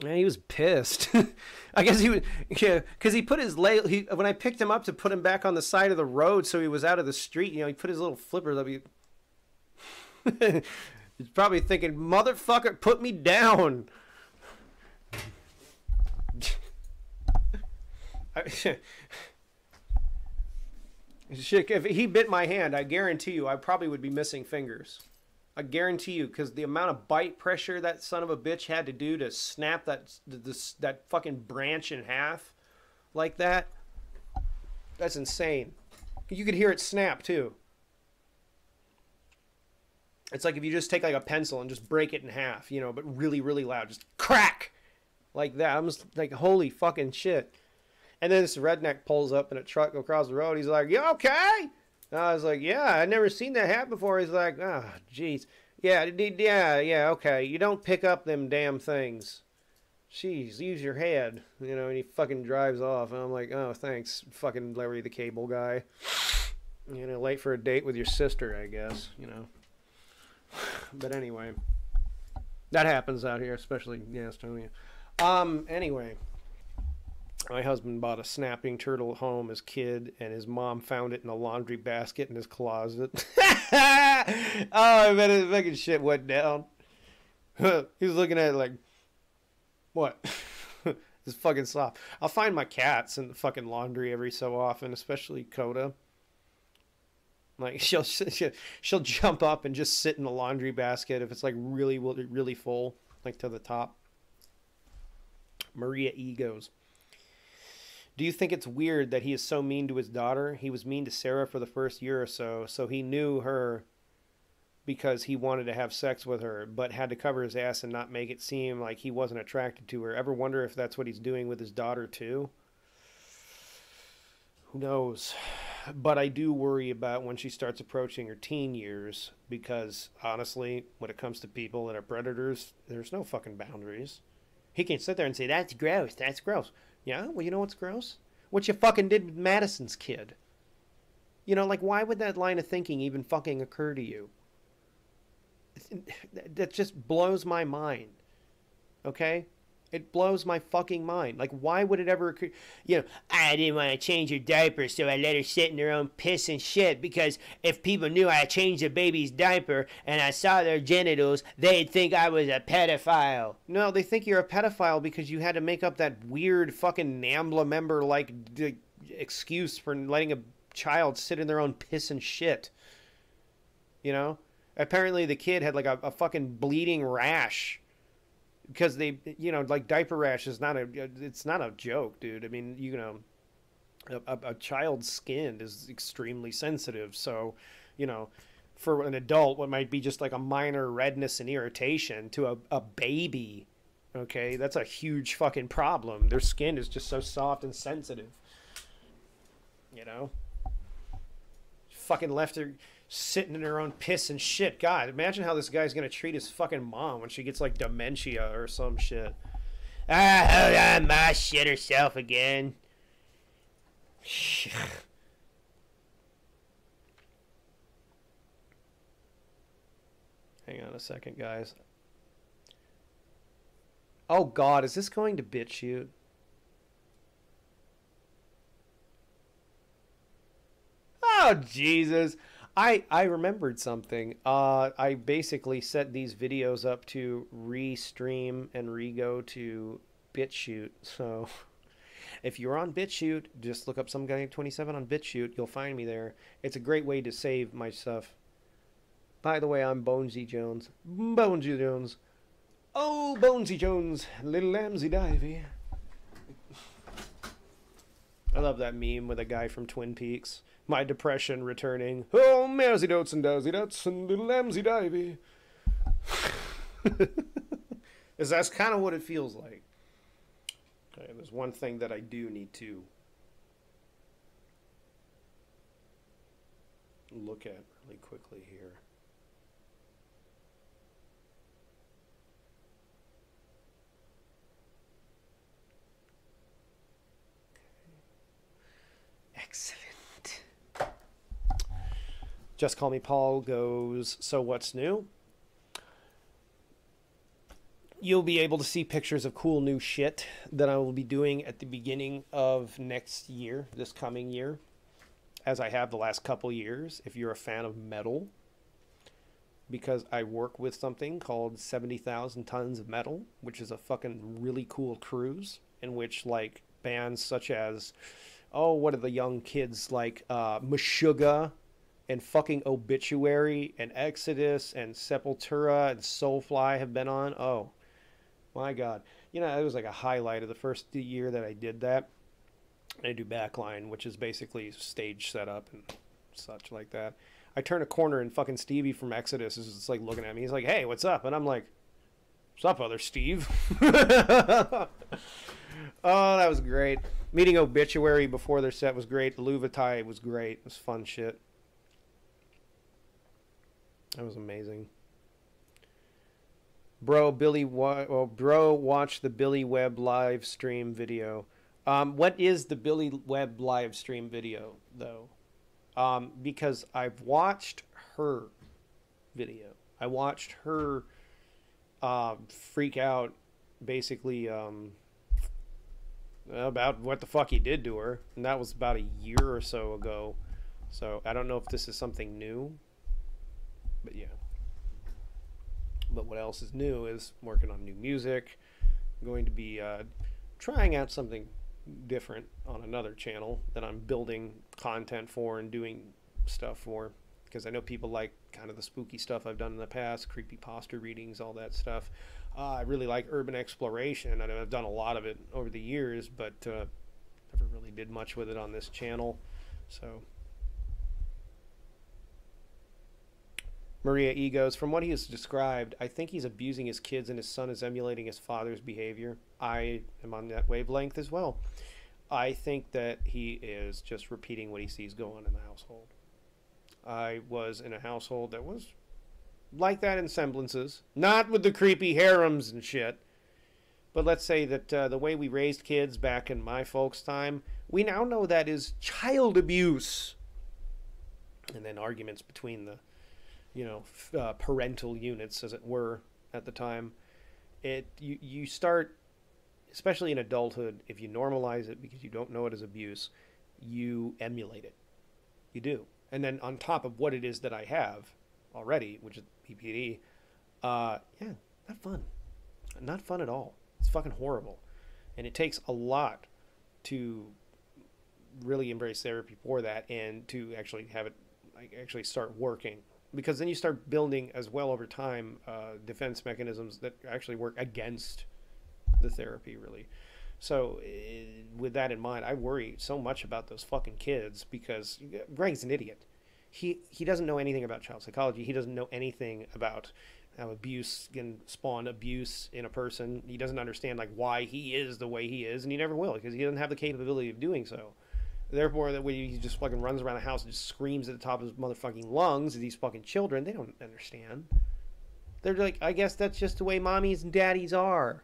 Yeah, he was pissed. I guess he was, yeah, because he put his leg. He when I picked him up to put him back on the side of the road, so he was out of the street. You know, he put his little flippers up. He, he's probably thinking, "Motherfucker, put me down." If he bit my hand, I guarantee you, I probably would be missing fingers. I guarantee you, because the amount of bite pressure that son of a bitch had to do to snap that this, that fucking branch in half, like that, that's insane. You could hear it snap too. It's like if you just take like a pencil and just break it in half, you know, but really, really loud, just crack, like that. I'm just like, holy fucking shit. And then this redneck pulls up in a truck across the road. He's like, "You okay?" I was like, yeah, I'd never seen that hat before. He's like, oh, jeez. Yeah, yeah, yeah, okay. You don't pick up them damn things. Jeez, use your head. You know, and he fucking drives off. And I'm like, oh, thanks, fucking Larry the Cable Guy. You know, late for a date with your sister, I guess, you know. But anyway, that happens out here, especially, yeah, Estonia. Um, anyway my husband bought a snapping turtle at home as kid and his mom found it in a laundry basket in his closet. Oh i bet his fucking shit went down. He was looking at it like what? It's fucking soft. I'll find my cats in the fucking laundry every so often especially coda. Like she'll, she'll she'll jump up and just sit in the laundry basket if it's like really really full like to the top. Maria egos do you think it's weird that he is so mean to his daughter? He was mean to Sarah for the first year or so, so he knew her because he wanted to have sex with her, but had to cover his ass and not make it seem like he wasn't attracted to her. Ever wonder if that's what he's doing with his daughter too? Who knows? But I do worry about when she starts approaching her teen years because honestly, when it comes to people that are predators, there's no fucking boundaries. He can sit there and say, That's gross, that's gross. Yeah, well, you know what's gross? What you fucking did with Madison's kid. You know, like why would that line of thinking even fucking occur to you? That just blows my mind. Okay? It blows my fucking mind. Like, why would it ever occur? You know, I didn't want to change her diaper, so I let her sit in her own piss and shit because if people knew I changed a baby's diaper and I saw their genitals, they'd think I was a pedophile. No, they think you're a pedophile because you had to make up that weird fucking NAMBLA member like d- excuse for letting a child sit in their own piss and shit. You know? Apparently, the kid had like a, a fucking bleeding rash because they you know like diaper rash is not a it's not a joke dude. I mean you know a, a, child's skin is extremely sensitive. So you know for an adult what might be just like a minor redness and irritation to a, a baby okay that's a huge fucking problem. Their skin is just so soft and sensitive you know? Fucking left her sitting in her own piss and shit. God, imagine how this guy's gonna treat his fucking mom when she gets like dementia or some shit. Ah, hold on, ma shit herself again. Hang on a second, guys. Oh God, is this going to BitChute? Oh Jesus. I I remembered something. Uh, I basically set these videos up to restream and re-go to BitChute. So if you're on BitChute, just look up some guy 27 on BitChute. You'll find me there. It's a great way to save my stuff. By the way, I'm Bonesy Jones. Bonesy Jones. Oh, Bonesy Jones, little lambsy divey. I love that meme with a guy from Twin Peaks my depression returning. Oh, Mairzy doats and dozy dots and little lamsy divey. Is that's kind of what it feels like. Okay, there's one thing that I do need to look at really quickly here. Excellent. Just Call Me Paul goes, So what's new? You'll be able to see pictures of cool new shit that I will be doing at the beginning of next year, this coming year, as I have the last couple years. If you're a fan of metal, because I work with something called 70,000 Tons of Metal, which is a fucking really cool cruise in which, like, bands such as, oh, what are the young kids like? Uh, Meshuggah and fucking Obituary and Exodus and Sepultura and Soulfly have been on. Oh, my God. You know, it was like a highlight of the first year that I did that. I do backline, which is basically stage setup and such like that. I turn a corner and fucking Stevie from Exodus is just like looking at me. He's like, "Hey, what's up?" And I'm like, "What's up, other Steve?" oh, that was great. Meeting Obituary before their set was great. Luvatai was great. It was fun shit. That was amazing. Bro, Billy, well, bro, watch the Billy Webb live stream video. Um, what is the Billy Webb live stream video though? Um, because I've watched her video. I watched her uh, freak out, basically um, about what the fuck he did to her, and that was about a year or so ago. So I don't know if this is something new but yeah. But what else is new is working on new music. I'm going to be uh, trying out something different on another channel that I'm building content for and doing stuff for because I know people like kind of the spooky stuff I've done in the past, creepy pasta readings, all that stuff. Uh, I really like urban exploration. I I've done a lot of it over the years, but uh, never really did much with it on this channel. So Maria Egos, from what he has described, I think he's abusing his kids and his son is emulating his father's behavior. I am on that wavelength as well. I think that he is just repeating what he sees going in the household. I was in a household that was like that in semblances, not with the creepy harems and shit. But let's say that uh, the way we raised kids back in my folks' time, we now know that is child abuse. and then arguments between the, you know, uh, parental units, as it were, at the time. It you you start, especially in adulthood, if you normalize it because you don't know it as abuse, you emulate it. You do, and then on top of what it is that I have already, which is PPD, uh, yeah, not fun, not fun at all. It's fucking horrible, and it takes a lot to really embrace therapy for that and to actually have it like actually start working because then you start building as well over time uh, defense mechanisms that actually work against the therapy really. So uh, with that in mind i worry so much about those fucking kids because greg's an idiot. He he doesn't know anything about child psychology. He doesn't know anything about how abuse can spawn abuse in a person. He doesn't understand like why he is the way he is and he never will because he doesn't have the capability of doing so Therefore, that way he just fucking runs around the house and just screams at the top of his motherfucking lungs at these fucking children. They don't understand. They're like, I guess that's just the way mommies and daddies are.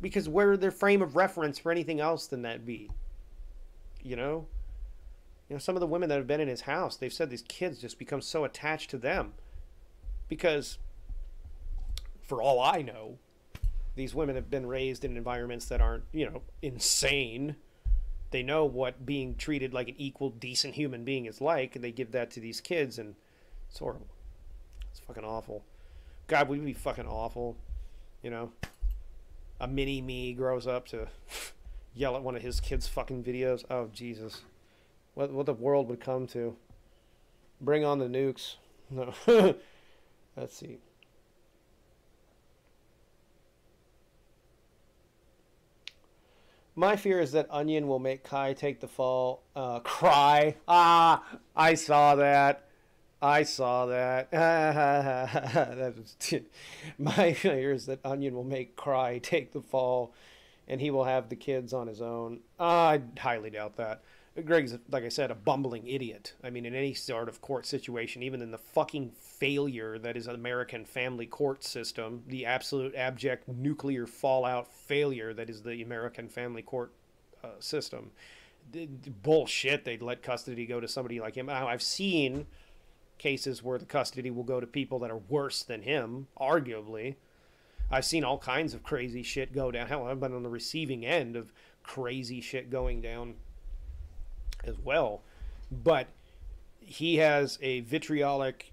Because where their frame of reference for anything else than that be? You know? You know, some of the women that have been in his house, they've said these kids just become so attached to them. Because, for all I know, these women have been raised in environments that aren't, you know, insane they know what being treated like an equal, decent human being is like, and they give that to these kids, and it's horrible. It's fucking awful. God, we'd be fucking awful, you know? A mini me grows up to yell at one of his kids' fucking videos. Oh Jesus, what what the world would come to? Bring on the nukes. No, let's see. My fear is that Onion will make Kai take the fall. Uh, cry. Ah, I saw that. I saw that. that was my fear is that Onion will make Cry take the fall, and he will have the kids on his own. Uh, I highly doubt that. Greg's, like I said, a bumbling idiot. I mean, in any sort of court situation, even in the fucking failure that is an American family court system, the absolute abject nuclear fallout failure that is the American family court uh, system. Bullshit, they'd let custody go to somebody like him. I've seen cases where the custody will go to people that are worse than him, arguably. I've seen all kinds of crazy shit go down. Hell, I've been on the receiving end of crazy shit going down as well. But he has a vitriolic,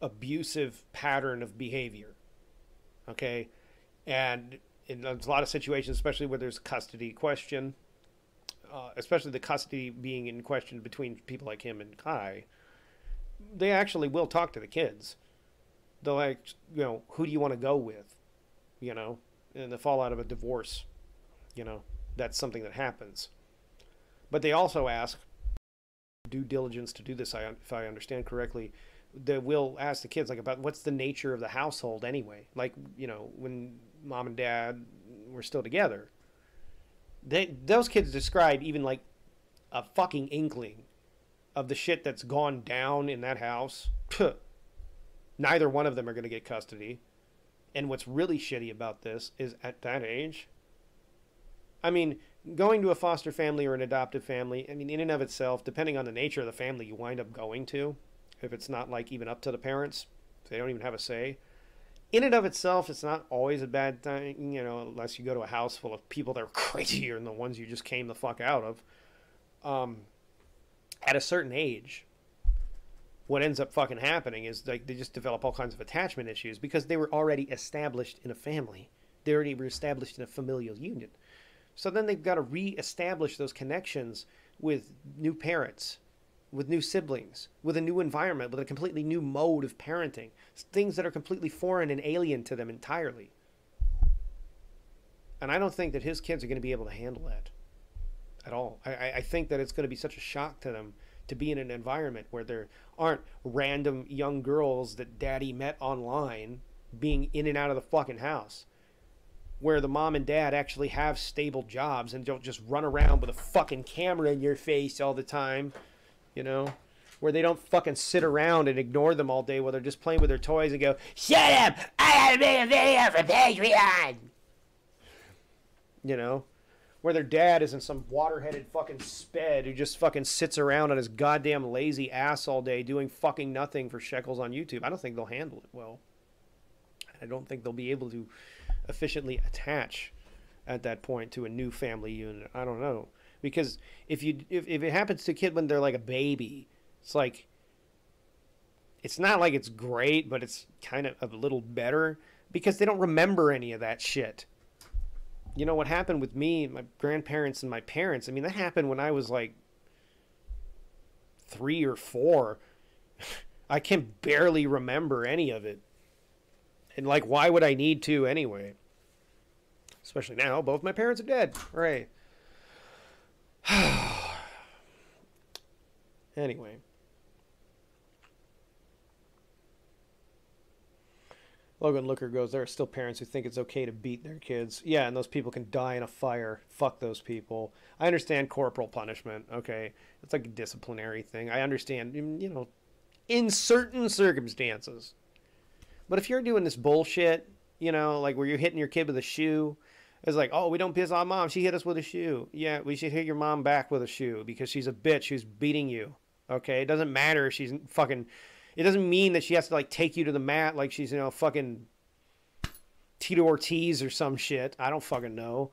abusive pattern of behavior. Okay. And in a lot of situations, especially where there's custody question, uh, especially the custody being in question between people like him and Kai, they actually will talk to the kids. They'll like, you know, who do you want to go with? You know, in the fallout of a divorce, you know, that's something that happens. But they also ask due diligence to do this, if I understand correctly. They will ask the kids like about what's the nature of the household anyway. Like you know when mom and dad were still together. They those kids describe even like a fucking inkling of the shit that's gone down in that house. Neither one of them are going to get custody. And what's really shitty about this is at that age, I mean, going to a foster family or an adoptive family, I mean, in and of itself, depending on the nature of the family you wind up going to, if it's not like even up to the parents, they don't even have a say. In and of itself, it's not always a bad thing, you know, unless you go to a house full of people that are crazier than the ones you just came the fuck out of. Um, at a certain age, what ends up fucking happening is like they just develop all kinds of attachment issues because they were already established in a family. They already were established in a familial union. So then they've got to re-establish those connections with new parents, with new siblings, with a new environment, with a completely new mode of parenting, things that are completely foreign and alien to them entirely. And I don't think that his kids are going to be able to handle that at all. I, I think that it's going to be such a shock to them to be in an environment where there aren't random young girls that daddy met online being in and out of the fucking house where the mom and dad actually have stable jobs and don't just run around with a fucking camera in your face all the time, you know? Where they don't fucking sit around and ignore them all day while they're just playing with their toys and go, Shut up! I gotta make a video for Patreon! You know? where their dad isn't some water-headed fucking sped who just fucking sits around on his goddamn lazy ass all day doing fucking nothing for shekels on YouTube. I don't think they'll handle it well. I don't think they'll be able to efficiently attach at that point to a new family unit. I don't know because if you if, if it happens to a kid when they're like a baby, it's like it's not like it's great, but it's kind of a little better because they don't remember any of that shit. You know what happened with me, my grandparents and my parents? I mean, that happened when I was like 3 or 4. I can barely remember any of it. And like why would I need to anyway? Especially now, both my parents are dead. Hooray. anyway. Logan Looker goes, There are still parents who think it's okay to beat their kids. Yeah, and those people can die in a fire. Fuck those people. I understand corporal punishment. Okay. It's like a disciplinary thing. I understand, you know, in certain circumstances. But if you're doing this bullshit, you know, like where you're hitting your kid with a shoe, it's like, oh, we don't piss on mom. She hit us with a shoe. Yeah, we should hit your mom back with a shoe because she's a bitch who's beating you. Okay, it doesn't matter if she's fucking. It doesn't mean that she has to like take you to the mat like she's you know fucking Tito Ortiz or some shit. I don't fucking know.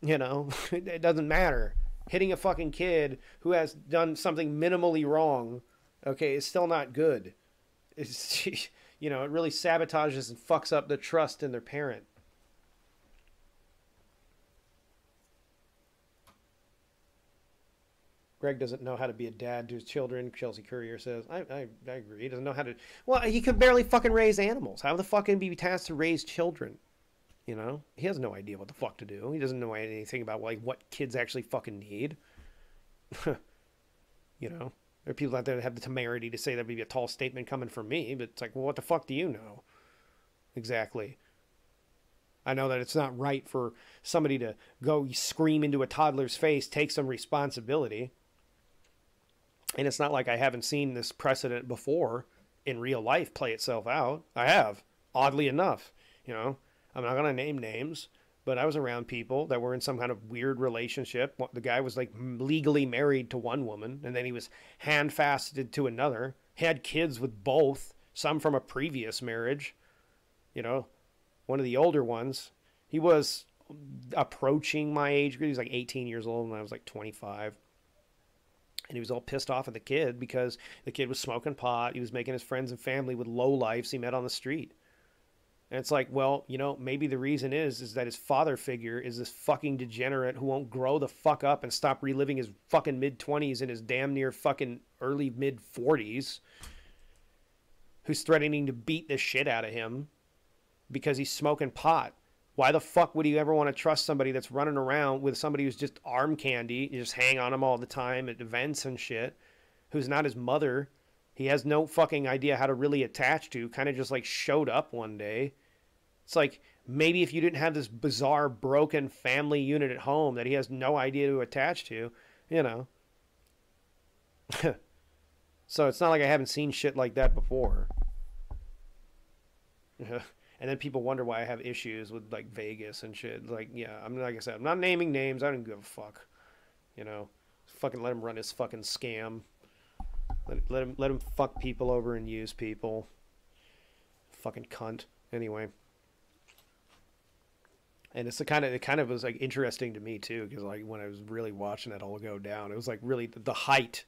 You know, it doesn't matter. Hitting a fucking kid who has done something minimally wrong, okay, is still not good. It's you know, it really sabotages and fucks up the trust in their parent. Greg doesn't know how to be a dad to his children. Chelsea Courier says, I, I, I agree. He doesn't know how to. Well, he could barely fucking raise animals. How the fuck can he be tasked to raise children? You know, he has no idea what the fuck to do. He doesn't know anything about like what kids actually fucking need. you know, there are people out there that have the temerity to say that would be a tall statement coming from me, but it's like, well, what the fuck do you know? Exactly. I know that it's not right for somebody to go scream into a toddler's face, take some responsibility. And it's not like I haven't seen this precedent before in real life play itself out. I have, oddly enough. You know, I'm not going to name names, but I was around people that were in some kind of weird relationship. The guy was like legally married to one woman, and then he was handfasted to another. Had kids with both, some from a previous marriage. You know, one of the older ones. He was approaching my age group. He was like 18 years old, and I was like 25 and he was all pissed off at the kid because the kid was smoking pot. He was making his friends and family with low lifes he met on the street. And it's like, well, you know, maybe the reason is is that his father figure is this fucking degenerate who won't grow the fuck up and stop reliving his fucking mid 20s and his damn near fucking early mid 40s who's threatening to beat the shit out of him because he's smoking pot why the fuck would you ever want to trust somebody that's running around with somebody who's just arm candy, you just hang on him all the time at events and shit, who's not his mother? He has no fucking idea how to really attach to, kind of just like showed up one day. It's like maybe if you didn't have this bizarre broken family unit at home that he has no idea to attach to, you know. so it's not like I haven't seen shit like that before. and then people wonder why I have issues with like Vegas and shit. Like, yeah, I'm like I said, I'm not naming names. I don't give a fuck. You know, fucking let him run his fucking scam. Let, let him let him fuck people over and use people. Fucking cunt. Anyway. And it's the kind of it kind of was like interesting to me too because like when I was really watching it all go down, it was like really the height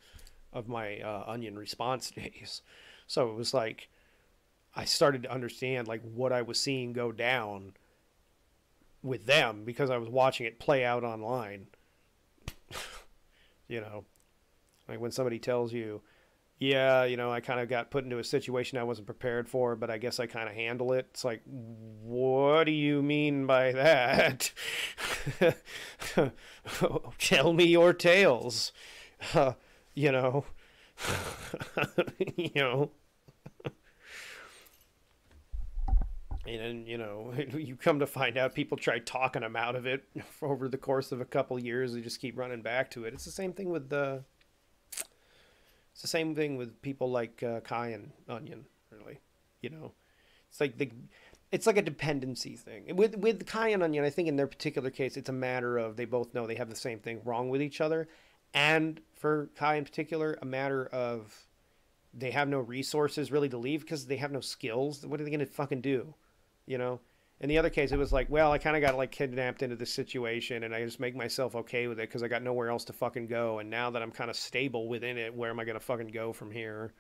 of my uh, onion response days. So it was like I started to understand like what I was seeing go down with them because I was watching it play out online. you know, like when somebody tells you, yeah, you know, I kind of got put into a situation I wasn't prepared for, but I guess I kind of handle it. It's like, what do you mean by that? Tell me your tales. Uh, you know, you know. And you know you come to find out people try talking them out of it over the course of a couple years they just keep running back to it it's the same thing with the it's the same thing with people like uh, kai and onion really you know it's like the it's like a dependency thing. With with Kai and Onion, I think in their particular case, it's a matter of they both know they have the same thing wrong with each other, and for Kai in particular, a matter of they have no resources really to leave because they have no skills. What are they going to fucking do? You know. In the other case, it was like, well, I kind of got like kidnapped into this situation, and I just make myself okay with it because I got nowhere else to fucking go. And now that I'm kind of stable within it, where am I going to fucking go from here?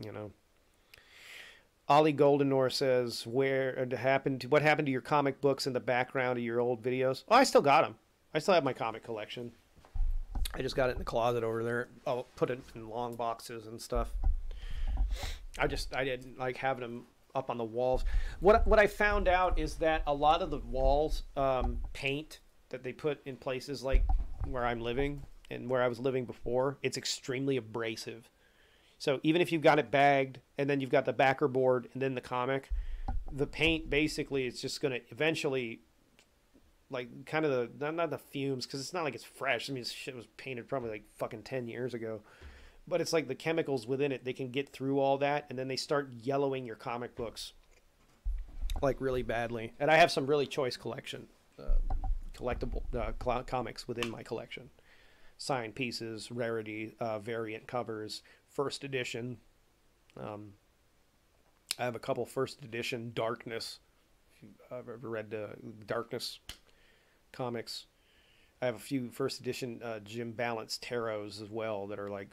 You know. Ollie Goldenor says, "Where uh, happened? To, what happened to your comic books in the background of your old videos? Oh, I still got them. I still have my comic collection. I just got it in the closet over there. I'll put it in long boxes and stuff. I just I didn't like having them up on the walls. What what I found out is that a lot of the walls um, paint that they put in places like where I'm living and where I was living before, it's extremely abrasive. So even if you've got it bagged and then you've got the backer board and then the comic, the paint basically is just going to eventually like kind of the not, not the fumes because it's not like it's fresh. I mean, this shit was painted probably like fucking ten years ago, but it's like the chemicals within it. They can get through all that, and then they start yellowing your comic books like really badly. And I have some really choice collection, uh, collectible uh, cl- comics within my collection, signed pieces, rarity, uh, variant covers, first edition. Um, I have a couple first edition Darkness. If you've ever read Darkness comics, I have a few first edition uh, Jim Balent tarots as well that are like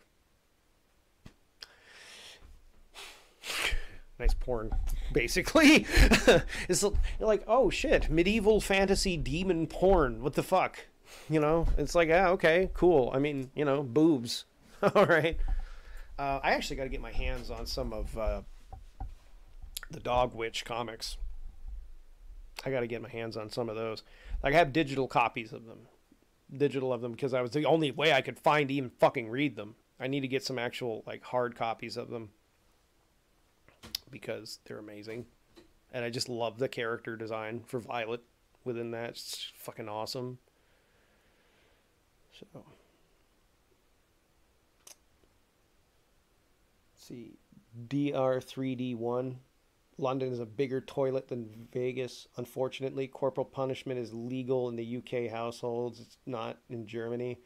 nice porn, basically. it's like, oh shit, medieval fantasy demon porn. What the fuck? You know, it's like, yeah, okay, cool. I mean, you know, boobs. All right. Uh, I actually got to get my hands on some of uh, the Dog Witch comics. I got to get my hands on some of those. Like I have digital copies of them, digital of them because I was the only way I could find even fucking read them. I need to get some actual like hard copies of them because they're amazing, and I just love the character design for Violet within that. It's fucking awesome. So. see DR3D1 London is a bigger toilet than Vegas. Unfortunately, corporal punishment is legal in the UK households. It's not in Germany.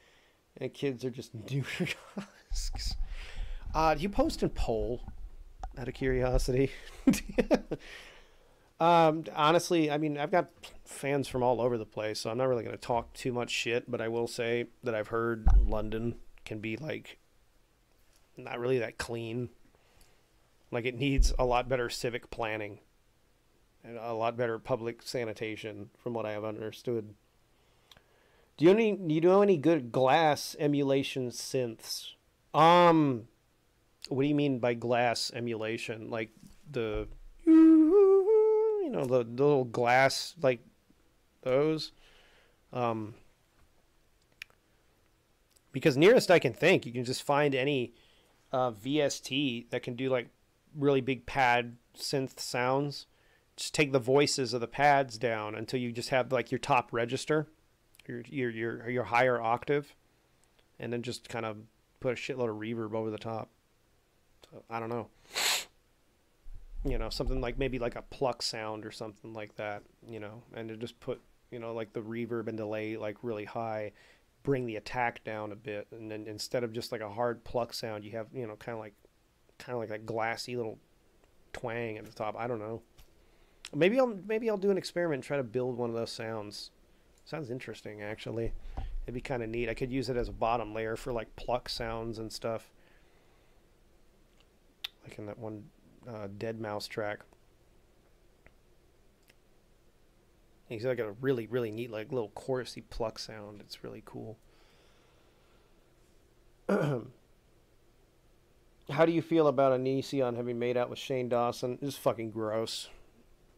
And kids are just neutered. Uh, do you post in poll out of curiosity? um, honestly, I mean, I've got fans from all over the place, so I'm not really going to talk too much shit, but I will say that I've heard London can be like not really that clean. Like it needs a lot better civic planning and a lot better public sanitation, from what I have understood. Do you any do you know any good glass emulation synths? Um, what do you mean by glass emulation? Like the you know the, the little glass like those. Um, because nearest I can think, you can just find any uh, VST that can do like really big pad synth sounds. Just take the voices of the pads down until you just have like your top register, your your your, your higher octave, and then just kind of put a shitload of reverb over the top. I don't know. You know, something like maybe like a pluck sound or something like that, you know, and to just put, you know, like the reverb and delay like really high, bring the attack down a bit, and then instead of just like a hard pluck sound, you have, you know, kind of like kind of like that glassy little twang at the top. I don't know. Maybe I'll maybe I'll do an experiment and try to build one of those sounds. Sounds interesting, actually. It'd be kind of neat. I could use it as a bottom layer for like pluck sounds and stuff. Like in that one uh, Deadmau5 track. He's like got a really, really neat, like little chorusy pluck sound. It's really cool. How do you feel about Onision having made out with Shane Dawson? It's fucking gross.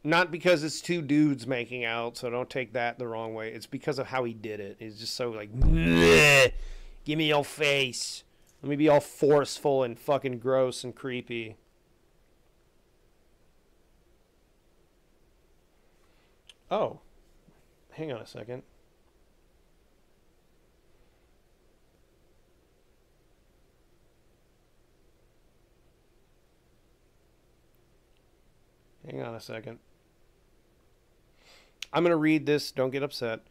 Not because it's two dudes making out, so don't take that the wrong way. It's because of how he did it. He's just so like, give me your face. Let me be all forceful and fucking gross and creepy. Oh, hang on a second. Hang on a second. I'm gonna read this. Don't get upset.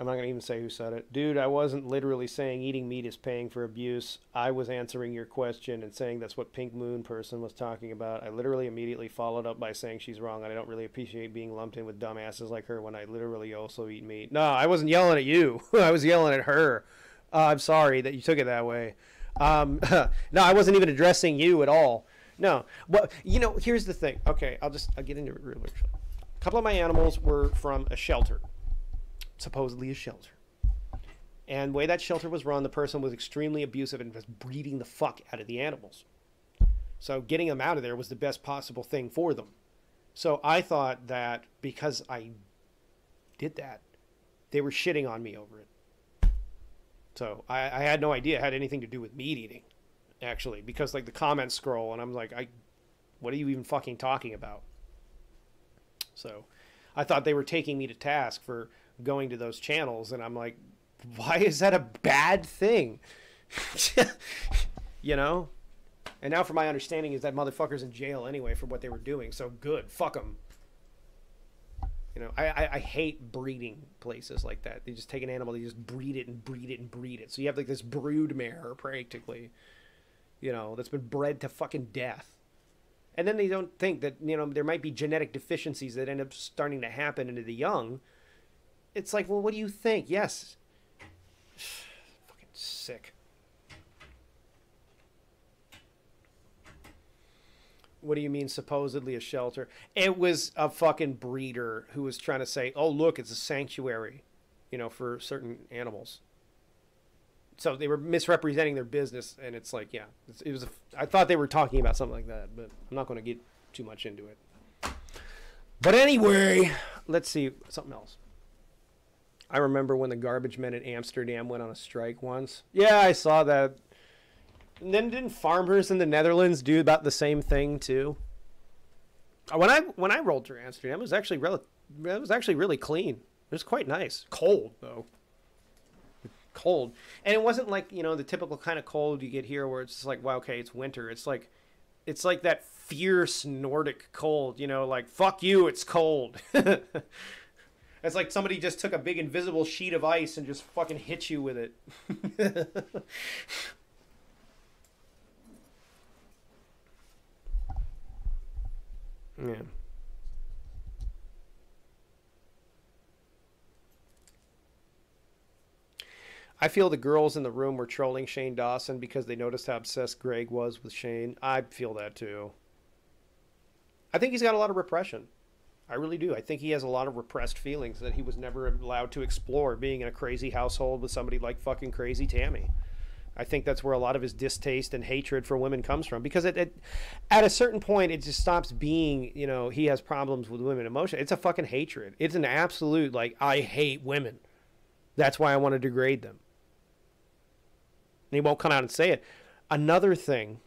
I'm not gonna even say who said it, dude. I wasn't literally saying eating meat is paying for abuse. I was answering your question and saying that's what Pink Moon person was talking about. I literally immediately followed up by saying she's wrong, and I don't really appreciate being lumped in with dumbasses like her when I literally also eat meat. No, I wasn't yelling at you. I was yelling at her. Uh, I'm sorry that you took it that way. Um, no, I wasn't even addressing you at all. No, well, you know, here's the thing. Okay, I'll just I'll get into it real quick. A couple of my animals were from a shelter, supposedly a shelter. And the way that shelter was run, the person was extremely abusive and was breeding the fuck out of the animals. So getting them out of there was the best possible thing for them. So I thought that because I did that, they were shitting on me over it. So I, I had no idea it had anything to do with meat eating, actually, because like the comments scroll and I'm like, I, what are you even fucking talking about? So I thought they were taking me to task for going to those channels, and I'm like, why is that a bad thing? you know? And now, for my understanding, is that motherfucker's in jail anyway for what they were doing. So good, fuck them. You know, I, I, I hate breeding places like that. They just take an animal, they just breed it and breed it and breed it. So you have like this brood mare, practically, you know, that's been bred to fucking death and then they don't think that you know there might be genetic deficiencies that end up starting to happen into the young it's like well what do you think yes fucking sick what do you mean supposedly a shelter it was a fucking breeder who was trying to say oh look it's a sanctuary you know for certain animals so they were misrepresenting their business, and it's like, yeah, it was. A, I thought they were talking about something like that, but I'm not going to get too much into it. But anyway, let's see something else. I remember when the garbage men in Amsterdam went on a strike once. Yeah, I saw that. And then didn't farmers in the Netherlands do about the same thing too? Uh, when I when I rolled through Amsterdam, it was actually rel- it was actually really clean. It was quite nice. Cold though cold. And it wasn't like, you know, the typical kind of cold you get here where it's just like, well, okay, it's winter. It's like it's like that fierce Nordic cold, you know, like fuck you, it's cold. it's like somebody just took a big invisible sheet of ice and just fucking hit you with it. yeah. I feel the girls in the room were trolling Shane Dawson because they noticed how obsessed Greg was with Shane. I feel that too. I think he's got a lot of repression. I really do. I think he has a lot of repressed feelings that he was never allowed to explore being in a crazy household with somebody like fucking crazy Tammy. I think that's where a lot of his distaste and hatred for women comes from because it, it, at a certain point it just stops being, you know, he has problems with women emotion. It's a fucking hatred. It's an absolute like I hate women. That's why I want to degrade them and he won't come out and say it. Another thing,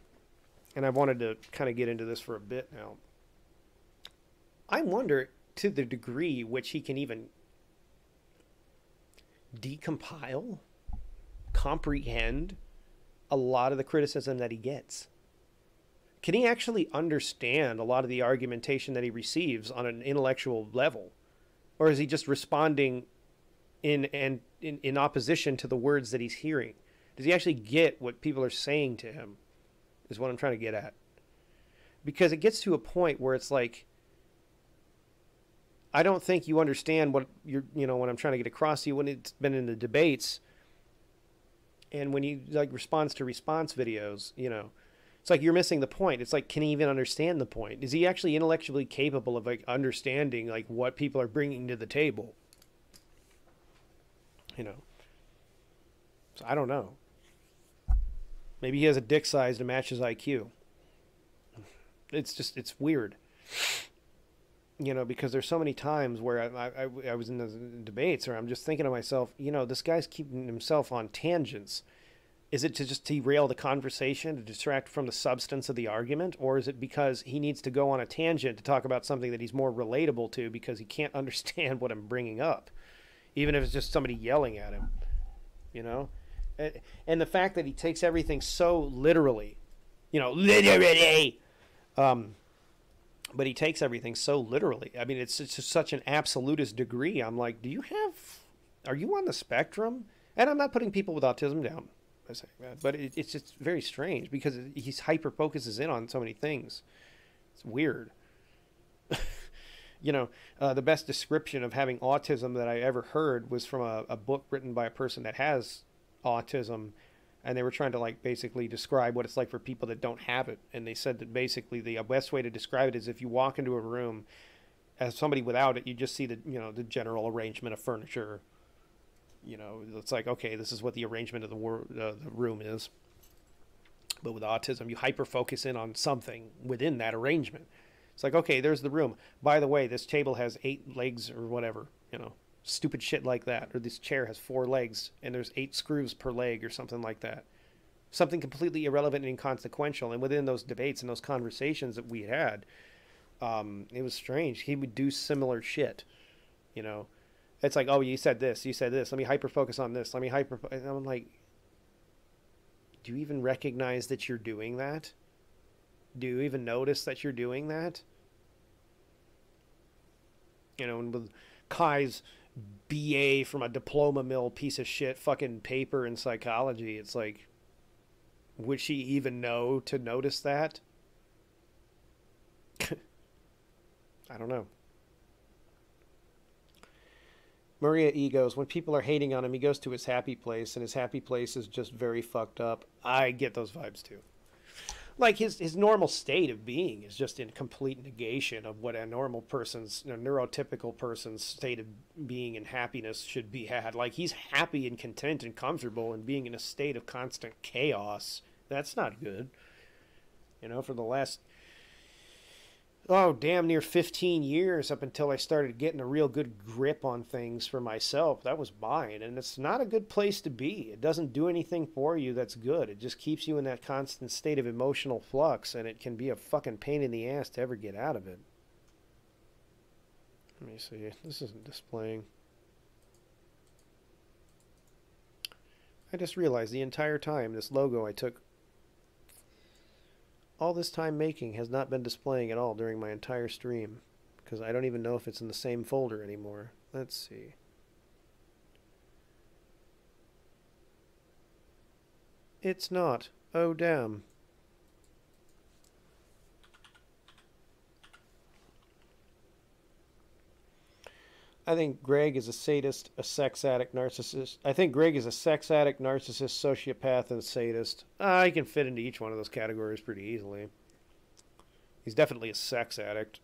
and I've wanted to kind of get into this for a bit now. I wonder to the degree which he can even decompile, comprehend a lot of the criticism that he gets. Can he actually understand a lot of the argumentation that he receives on an intellectual level? Or is he just responding in and in, in opposition to the words that he's hearing? Does he actually get what people are saying to him? Is what I'm trying to get at. Because it gets to a point where it's like, I don't think you understand what you're, you know, what I'm trying to get across to you when it's been in the debates and when he like responds to response videos, you know, it's like you're missing the point. It's like, can he even understand the point? Is he actually intellectually capable of like understanding like what people are bringing to the table? You know, so I don't know. Maybe he has a dick size to match his IQ. It's just it's weird. You know, because there's so many times where I, I, I was in the debates or I'm just thinking to myself, you know, this guy's keeping himself on tangents. Is it to just derail the conversation, to distract from the substance of the argument? Or is it because he needs to go on a tangent to talk about something that he's more relatable to because he can't understand what I'm bringing up? Even if it's just somebody yelling at him, you know? and the fact that he takes everything so literally, you know, literally. Um, but he takes everything so literally. I mean, it's, it's such an absolutist degree. I'm like, do you have, are you on the spectrum? And I'm not putting people with autism down that, but it, it's just very strange because he's hyper focuses in on so many things. It's weird. you know, uh, the best description of having autism that I ever heard was from a, a book written by a person that has autism and they were trying to like basically describe what it's like for people that don't have it. And they said that basically the best way to describe it is if you walk into a room as somebody without it you just see the you know the general arrangement of furniture. You know it's like okay this is what the arrangement of the, wor- uh, the room is. But with autism you hyper focus in on something within that arrangement. It's like okay there's the room. By the way this table has eight legs or whatever you know stupid shit like that or this chair has four legs and there's eight screws per leg or something like that. Something completely irrelevant and inconsequential. And within those debates and those conversations that we had um, it was strange. He would do similar shit you know? It's like oh you said this you said this. Let me hyper focus on this. Let me hyper i'm like do you even recognize that you're doing that? Do you even notice that you're doing that? You know and with kai's BA from a diploma mill piece of shit fucking paper in psychology. It's like, would she even know to notice that? I don't know. Maria E goes, when people are hating on him, he goes to his happy place, and his happy place is just very fucked up. I get those vibes too like his his normal state of being is just in complete negation of what a normal person's a neurotypical person's state of being and happiness should be had. Like he's happy and content and comfortable and being in a state of constant chaos. That's not good. You know for the last oh damn near 15 years up until i started getting a real good grip on things for myself. That was mine and it's not a good place to be. It doesn't do anything for you that's good. It just keeps you in that constant state of emotional flux and it can be a fucking pain in the ass to ever get out of it. Let me see. This isn't displaying. I just realized the entire time this logo i took all this time making has not been displaying at all during my entire stream because I don't even know if it's in the same folder anymore. Let's see. It's not. Oh, damn. I think Greg is a sadist, a sex addict, narcissist. I think Greg is a sex addict, narcissist, sociopath, and sadist. Uh, he can fit into each one of those categories pretty easily. He's definitely a sex addict.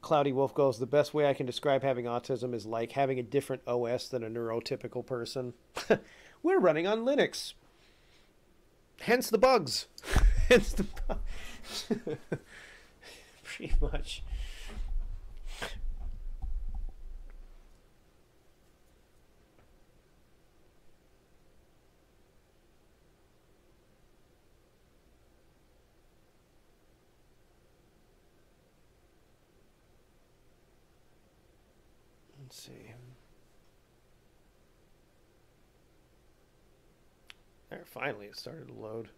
Cloudy Wolf goes, the best way I can describe having autism is like having a different OS than a neurotypical person. We're running on Linux. Hence the bugs. Hence the bugs. Pretty much. Let's see. There, finally it started to load.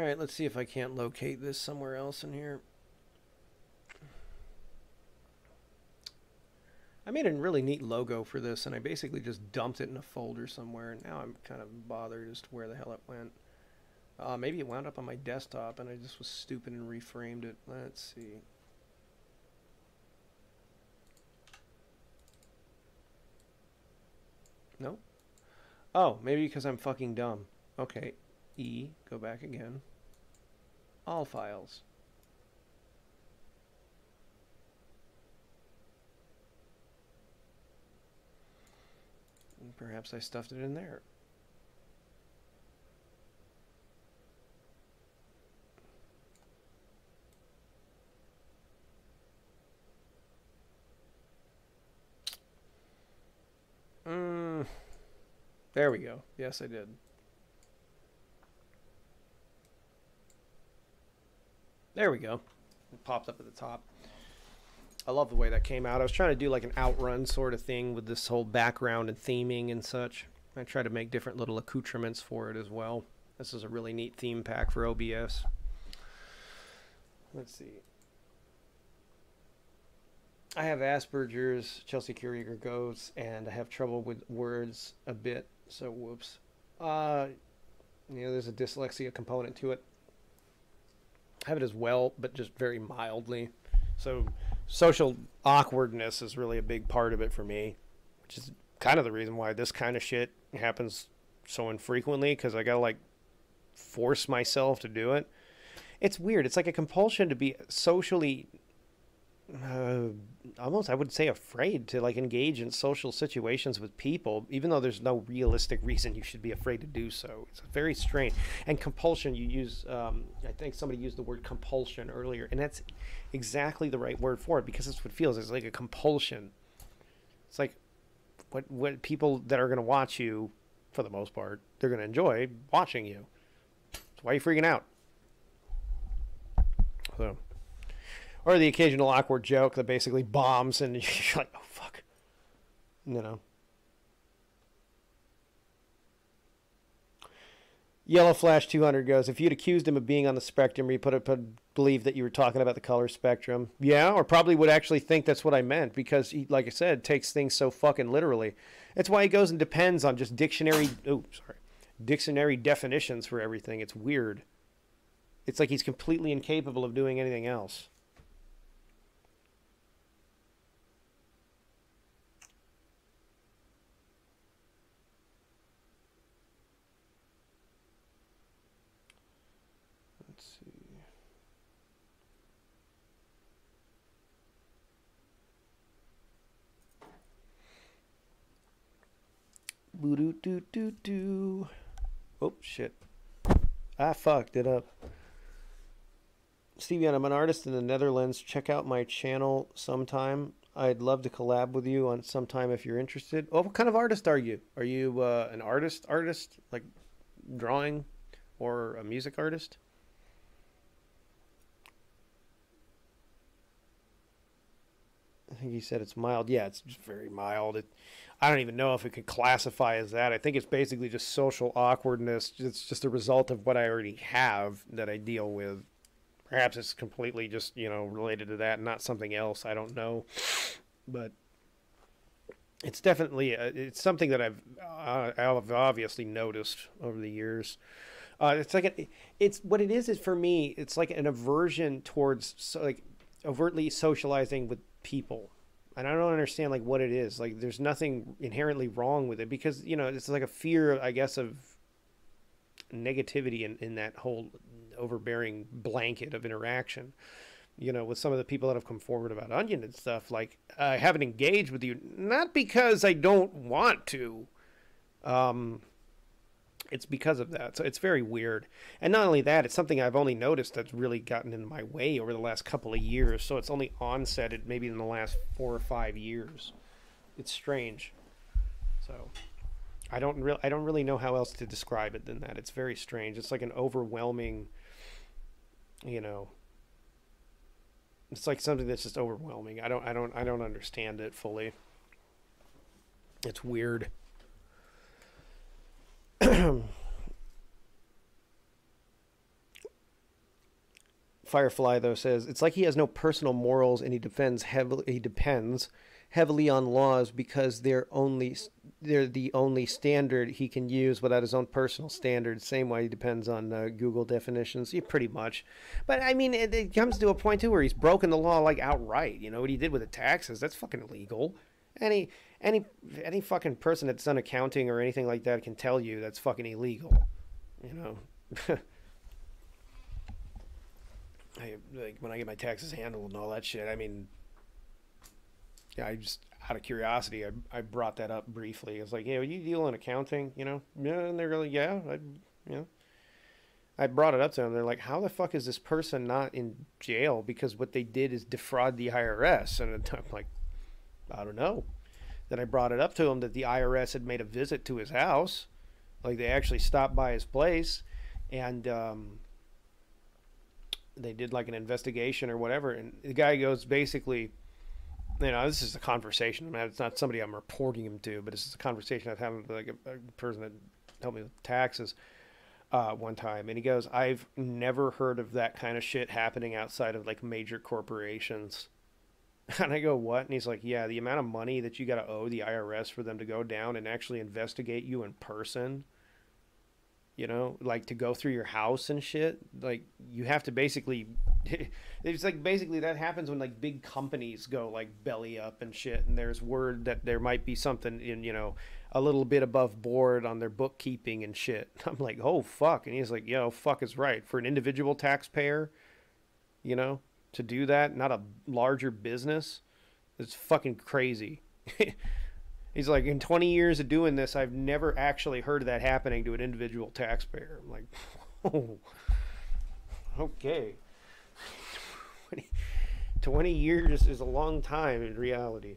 All right, let's see if I can't locate this somewhere else in here. I made a really neat logo for this, and I basically just dumped it in a folder somewhere. And now I'm kind of bothered as to where the hell it went. Uh, maybe it wound up on my desktop, and I just was stupid and reframed it. Let's see. No? Oh, maybe because I'm fucking dumb. Okay. E, go back again. All files. And perhaps I stuffed it in there. Mm, there we go. Yes, I did. There we go. It popped up at the top. I love the way that came out. I was trying to do like an outrun sort of thing with this whole background and theming and such. I tried to make different little accoutrements for it as well. This is a really neat theme pack for OBS. Let's see. I have Asperger's, Chelsea Curiger goes, and I have trouble with words a bit. So whoops. Uh, you know, there's a dyslexia component to it. Have it as well, but just very mildly. So social awkwardness is really a big part of it for me, which is kind of the reason why this kind of shit happens so infrequently because I gotta like force myself to do it. It's weird. It's like a compulsion to be socially uh, almost I would say afraid to like engage in social situations with people, even though there's no realistic reason you should be afraid to do so. It's very strange. And compulsion, you use, um, I think somebody used the word compulsion earlier, and that's exactly the right word for it because it's what it feels. It's like a compulsion. It's like what what people that are going to watch you, for the most part, they're going to enjoy watching you. So why are you freaking out? So or the occasional awkward joke that basically bombs and you're like, oh fuck, you know. Yellow Flash 200 goes, if you'd accused him of being on the spectrum, you put up believe that you were talking about the color spectrum. Yeah, or probably would actually think that's what I meant because he, like I said, takes things so fucking literally. That's why he goes and depends on just dictionary, oh, sorry, dictionary definitions for everything. It's weird. It's like he's completely incapable of doing anything else. Boo doo doo doo doo. Oh shit. I fucked it up. Stevie, I'm an artist in the Netherlands. Check out my channel sometime. I'd love to collab with you on sometime if you're interested. Oh, what kind of artist are you? Are you uh, an artist, artist like drawing, or a music artist? I think he said it's mild. Yeah, it's just very mild. It, I don't even know if it could classify as that. I think it's basically just social awkwardness. It's just a result of what I already have that I deal with. Perhaps it's completely just, you know, related to that, not something else. I don't know. But it's definitely a, uh, it's something that I've uh, I've obviously noticed over the years. Uh, it's like a, it's what it is is for me. It's like an aversion towards so, like overtly socializing with people and I don't understand like what it is. Like there's nothing inherently wrong with it because you know it's like a fear, I guess, of negativity in, in that whole overbearing blanket of interaction. You know, with some of the people that have come forward about Onion and stuff, like I haven't engaged with you not because I don't want to, um, it's because of that. So it's very weird. And not only that, it's something I've only noticed that's really gotten in my way over the last couple of years. So it's only onsetted maybe in the last four or five years. It's strange. So I don't really I don't really know how else to describe it than that. It's very strange. It's like an overwhelming you know it's like something that's just overwhelming. I don't I don't I don't understand it fully. It's weird. Firefly though says it's like he has no personal morals and he defends heavily he depends heavily on laws because they're only they're the only standard he can use without his own personal standards. Same way he depends on uh, Google definitions, yeah, pretty much. But I mean, it, it, comes to a point too where he's broken the law like outright. You know what he did with the taxes? That's fucking illegal. Any any any fucking person that's done accounting or anything like that can tell you that's fucking illegal. You know. I like when I get my taxes handled and all that shit. I mean, yeah, I just out of curiosity, I, I brought that up briefly. I was like, yeah, you deal in accounting, you know? Yeah, and they're like, yeah, I, you know. I brought it up to them. They're like, how the fuck is this person not in jail because what they did is defraud the IRS? And I'm like, I don't know. Then I brought it up to him that the IRS had made a visit to his house, like they actually stopped by his place, and um, they did like an investigation or whatever, and the guy goes basically, you know, this is a conversation. I mean, it's not somebody I'm reporting him to, but this is a conversation I've had with like a, a person that helped me with taxes uh, one time, and he goes, "I've never heard of that kind of shit happening outside of like major corporations." And I go, "What?" And he's like, "Yeah, the amount of money that you got to owe the IRS for them to go down and actually investigate you in person." you know like to go through your house and shit like you have to basically it's like basically that happens when like big companies go like belly up and shit and there's word that there might be something in you know a little bit above board on their bookkeeping and shit i'm like oh fuck and he's like yo fuck is right for an individual taxpayer you know to do that not a larger business it's fucking crazy He's like, in 20 years of doing this, I've never actually heard of that happening to an individual taxpayer. I'm like, oh, okay. 20, 20 years is a long time in reality.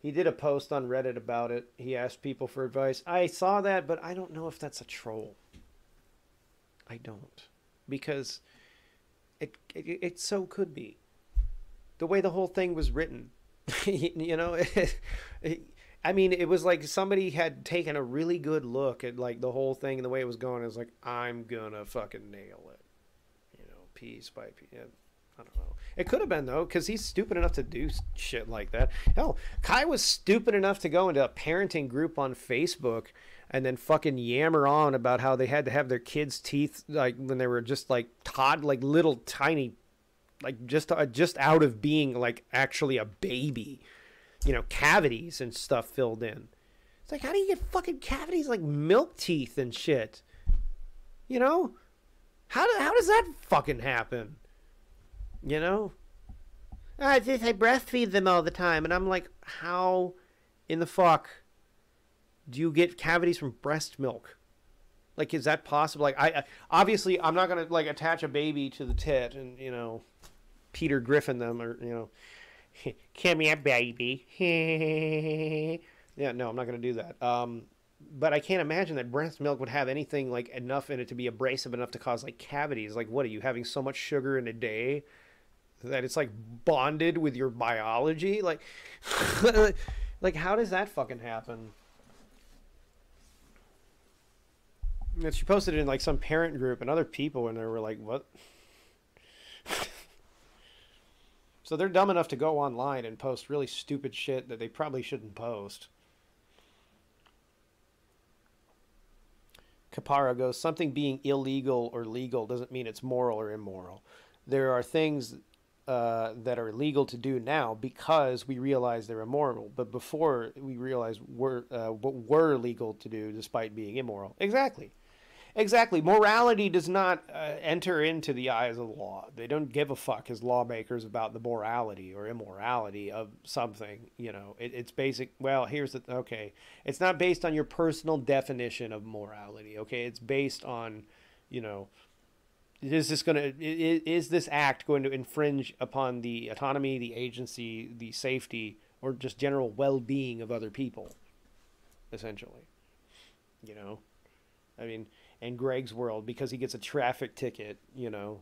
He did a post on Reddit about it. He asked people for advice. I saw that, but I don't know if that's a troll. I don't. Because it, it, it so could be. The way the whole thing was written, you know, I mean, it was like somebody had taken a really good look at like the whole thing and the way it was going. It was like, I'm gonna fucking nail it, you know, piece by piece. I don't know. It could have been though, because he's stupid enough to do shit like that. Hell, Kai was stupid enough to go into a parenting group on Facebook and then fucking yammer on about how they had to have their kids' teeth like when they were just like Todd, like little tiny, like just uh, just out of being like actually a baby, you know, cavities and stuff filled in. It's like how do you get fucking cavities like milk teeth and shit? You know, how do, how does that fucking happen? You know, I just I breastfeed them all the time, and I'm like, how in the fuck? Do you get cavities from breast milk? Like, is that possible? Like, I obviously I'm not gonna like attach a baby to the tit and you know, Peter Griffin them or you know, come here, baby. yeah, no, I'm not gonna do that. Um, but I can't imagine that breast milk would have anything like enough in it to be abrasive enough to cause like cavities. Like, what are you having so much sugar in a day that it's like bonded with your biology? Like, like how does that fucking happen? And she posted it in like some parent group and other people, and they were like, "What?" so they're dumb enough to go online and post really stupid shit that they probably shouldn't post. Kapara goes, something being illegal or legal doesn't mean it's moral or immoral. There are things uh, that are legal to do now because we realize they're immoral, but before we realize we're, uh, what were legal to do despite being immoral. Exactly. Exactly. Morality does not uh, enter into the eyes of the law. They don't give a fuck as lawmakers about the morality or immorality of something. You know, it, it's basic. Well, here's the okay. It's not based on your personal definition of morality. Okay, it's based on, you know, is this going to is, is this act going to infringe upon the autonomy, the agency, the safety, or just general well-being of other people? Essentially, you know, I mean and Greg's world because he gets a traffic ticket, you know.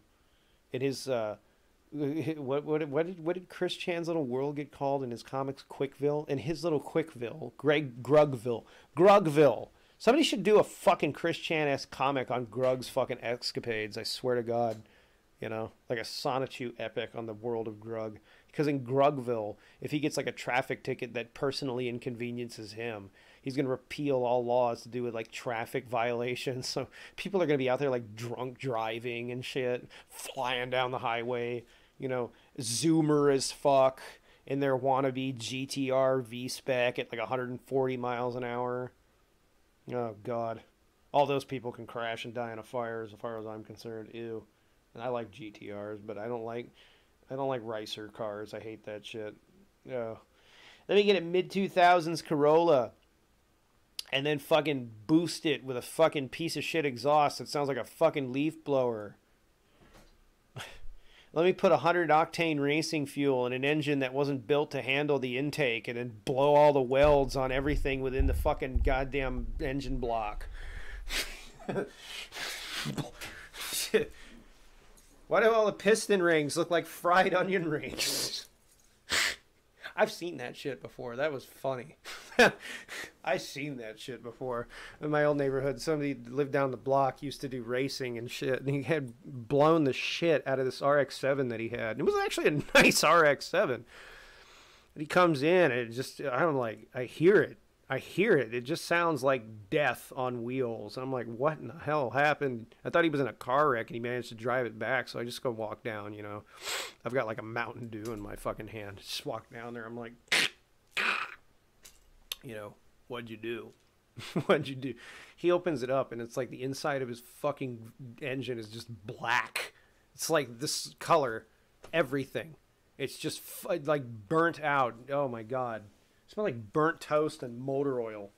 In his uh what what what did what did Chris Chan's little world get called in his comics Quickville? In his little Quickville, Greg Grugville. Grugville. Somebody should do a fucking Chris Chan esque comic on Grug's fucking escapades, I swear to God. You know, like a Sonichu epic on the world of Grug. Because in Grugville, if he gets like a traffic ticket that personally inconveniences him, he's going to repeal all laws to do with like traffic violations. So people are going to be out there like drunk driving and shit, flying down the highway, you know, zoomer as fuck in their wannabe GTR V spec at like 140 miles an hour. Oh god. All those people can crash and die in a fire as far as I'm concerned. Ew. And I like GTRs, but I don't like I don't like ricer cars. I hate that shit. Oh. Let me get a mid 2000s Corolla and then fucking boost it with a fucking piece of shit exhaust that sounds like a fucking leaf blower. Let me put a 100 octane racing fuel in an engine that wasn't built to handle the intake and then blow all the welds on everything within the fucking goddamn engine block. Shit. Why do all the piston rings look like fried onion rings? I've seen that shit before. That was funny. I seen that shit before in my old neighborhood. Somebody lived down the block used to do racing and shit, and he had blown the shit out of this RX-7 that he had. And it was actually a nice RX-7. And he comes in, and it just I'm like, I hear it. I hear it. It just sounds like death on wheels. I'm like, what in the hell happened? I thought he was in a car wreck and he managed to drive it back. So I just go walk down, you know. I've got like a Mountain Dew in my fucking hand. Just walk down there. I'm like, you know, what'd you do? what'd you do? He opens it up and it's like the inside of his fucking engine is just black. It's like this color, everything. It's just f- like burnt out. Oh my God. It smelled like burnt toast and motor oil.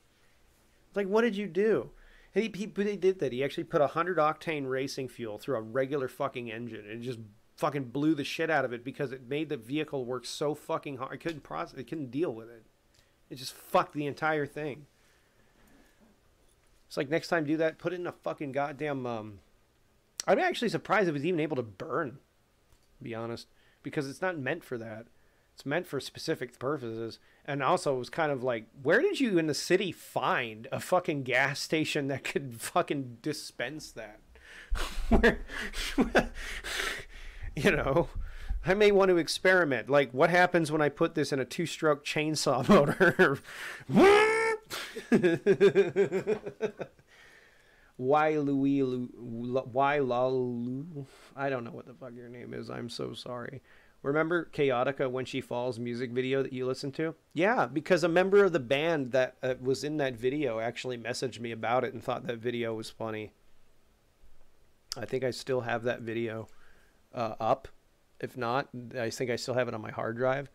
It's like, what did you do? He, he, he did that. He actually put a 100 octane racing fuel through a regular fucking engine and just fucking blew the shit out of it because it made the vehicle work so fucking hard. I couldn't process it, couldn't deal with it. It just fucked the entire thing. It's like next time do that, put it in a fucking goddamn. Um, I'm actually surprised it was even able to burn, to be honest, because it's not meant for that. It's meant for specific purposes. And also, it was kind of like, where did you in the city find a fucking gas station that could fucking dispense that? where, you know, I may want to experiment. Like, what happens when I put this in a two stroke chainsaw motor? why Louis why Lalu I don't know what the fuck your name is. I'm so sorry. Remember Chaotica when she falls music video that you listened to? Yeah, because a member of the band that uh, was in that video actually messaged me about it and thought that video was funny. I think I still have that video uh, up. If not, I think I still have it on my hard drive.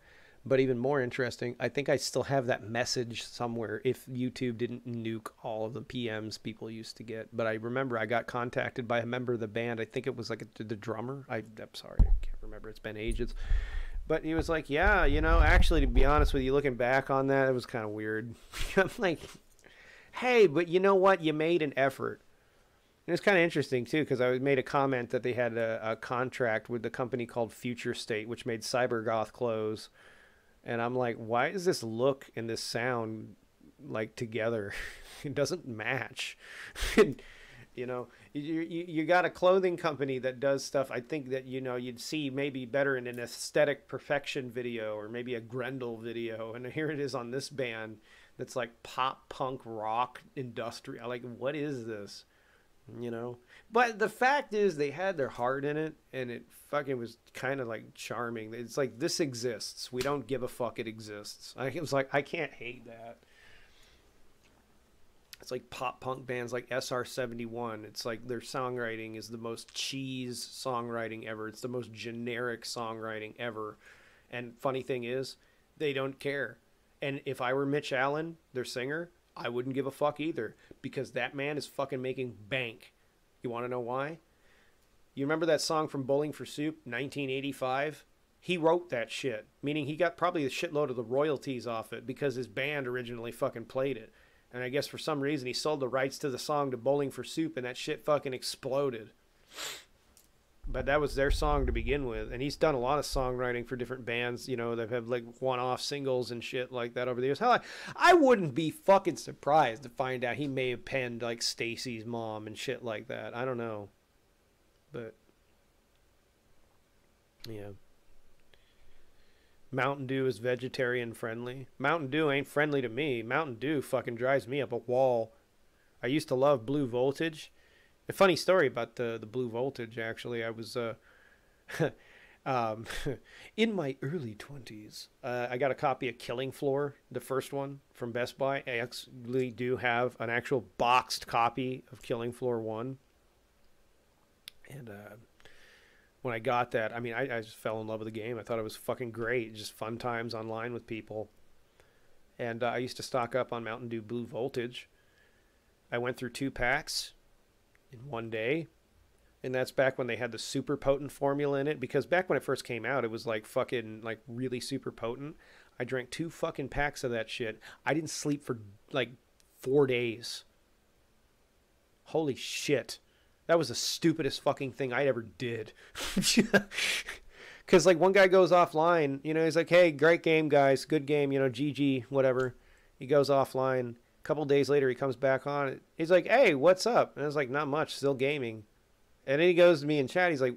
But even more interesting, I think I still have that message somewhere if YouTube didn't nuke all of the PMs people used to get. But I remember I got contacted by a member of the band. I think it was like a, the drummer. I, I'm sorry, I can't remember. It's been ages. But he was like, yeah, you know, actually, to be honest with you, looking back on that, it was kind of weird. I'm like, hey, but you know what? You made an effort. And it's kind of interesting too because I made a comment that they had a, a, contract with the company called Future State, which made CyberGoth clothes, and I'm like, why does this look and this sound like together? it doesn't match. you know, you, you you got a clothing company that does stuff. I think that you know you'd see maybe better in an aesthetic perfection video or maybe a Grendel video, and here it is on this band that's like pop punk rock industrial. Like, what is this? You know. But the fact is, they had their heart in it, and it fucking was kind of like charming. It's like this exists. We don't give a fuck. It exists. I was like, I can't hate that. It's like pop punk bands like SR71. It's like their songwriting is the most cheese songwriting ever. It's the most generic songwriting ever. And funny thing is, they don't care. And if I were Mitch Allen, their singer, I wouldn't give a fuck either because that man is fucking making bank. You want to know why? You remember that song from Bowling for Soup, 1985? He wrote that shit, meaning he got probably a shitload of the royalties off it because his band originally fucking played it. And I guess for some reason he sold the rights to the song to Bowling for Soup and that shit fucking exploded but that was their song to begin with. And he's done a lot of songwriting for different bands you know that have like one-off singles and shit like that over the years. Hell I, I wouldn't be fucking surprised to find out he may have penned like stacy's mom and shit like that. I don't know. But yeah. Mountain dew is vegetarian friendly. Mountain dew ain't friendly to me. Mountain dew fucking drives me up a wall. I used to love blue voltage a funny story about the the blue voltage. Actually, I was uh, um, in my early twenties. Uh, I got a copy of Killing Floor, the first one from Best Buy. I actually do have an actual boxed copy of Killing Floor one, and uh, when I got that, I mean, I, I just fell in love with the game. I thought it was fucking great. Just fun times online with people. And uh, I used to stock up on Mountain Dew Blue Voltage. I went through two packs in one day. And that's back when they had the super potent formula in it. Because back when it first came out, it was like fucking, like really super potent. I drank two fucking packs of that shit. I didn't sleep for like four days. Holy shit. That was the stupidest fucking thing I ever did. Because, like, one guy goes offline, you know, he's like, hey, great game, guys. Good game, you know, GG, whatever. He goes offline. Couple days later, he comes back on. He's like, hey, what's up? And I was like, not much, still gaming. And then he goes to me in chat. He's like,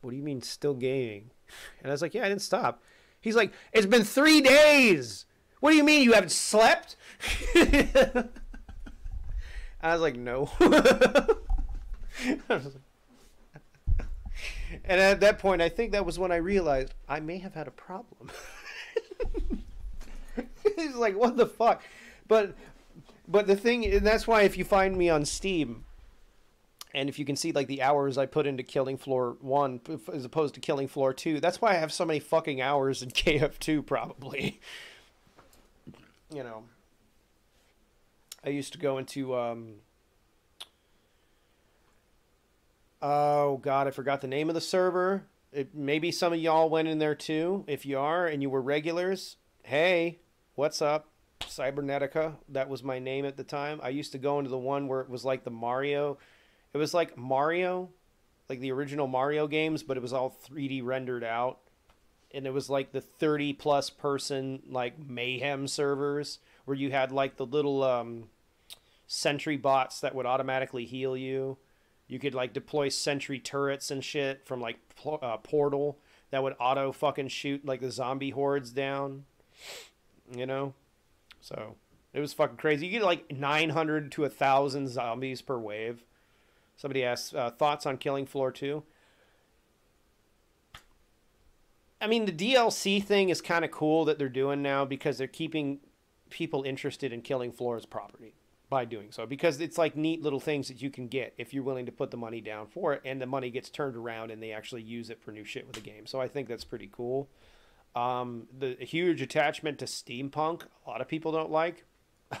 what do you mean, still gaming? And I was like, yeah, I didn't stop. He's like, it's been three days. What do you mean you haven't slept? I was like, no. And at that point, I think that was when I realized I may have had a problem. He's like, what the fuck? But, but the thing, and that's why if you find me on Steam, and if you can see like the hours I put into Killing Floor One as opposed to Killing Floor Two, that's why I have so many fucking hours in KF Two, probably. you know, I used to go into um, Oh God, I forgot the name of the server. It, maybe some of y'all went in there too. If you are and you were regulars, hey, what's up, Cybernetica? That was my name at the time. I used to go into the one where it was like the Mario. It was like Mario, like the original Mario games, but it was all 3D rendered out. And it was like the 30 plus person like mayhem servers where you had like the little um, sentry bots that would automatically heal you you could like deploy sentry turrets and shit from like uh, Portal that would auto fucking shoot like the zombie hordes down. You know, so it was fucking crazy. You get like 900 to a thousand zombies per wave. Somebody asked uh, thoughts on Killing Floor 2. I mean, the DLC thing is kind of cool that they're doing now because they're keeping people interested in Killing Floor's property by doing so because it's like neat little things that you can get if you're willing to put the money down for it and the money gets turned around and they actually use it for new shit with the game. So I think that's pretty cool. Um, the huge attachment to steampunk, a lot of people don't like.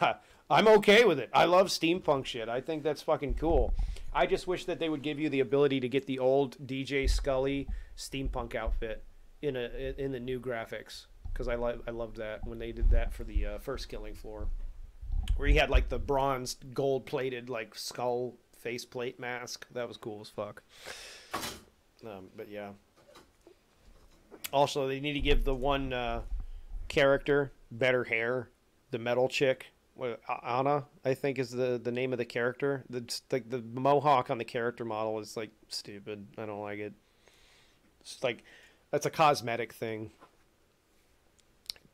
I'm okay with it. I love steampunk shit. I think that's fucking cool. I just wish that they would give you the ability to get the old DJ Scully steampunk outfit in a in the new graphics because I lo- I loved that when they did that for the uh, first Killing Floor where he had like the bronze gold plated like skull faceplate mask. That was cool as fuck. Um, but yeah. Also, they need to give the one uh, character better hair. The metal chick, Anna, I think is the the name of the character. The the mohawk on the character model is like stupid. I don't like it. It's like that's a cosmetic thing.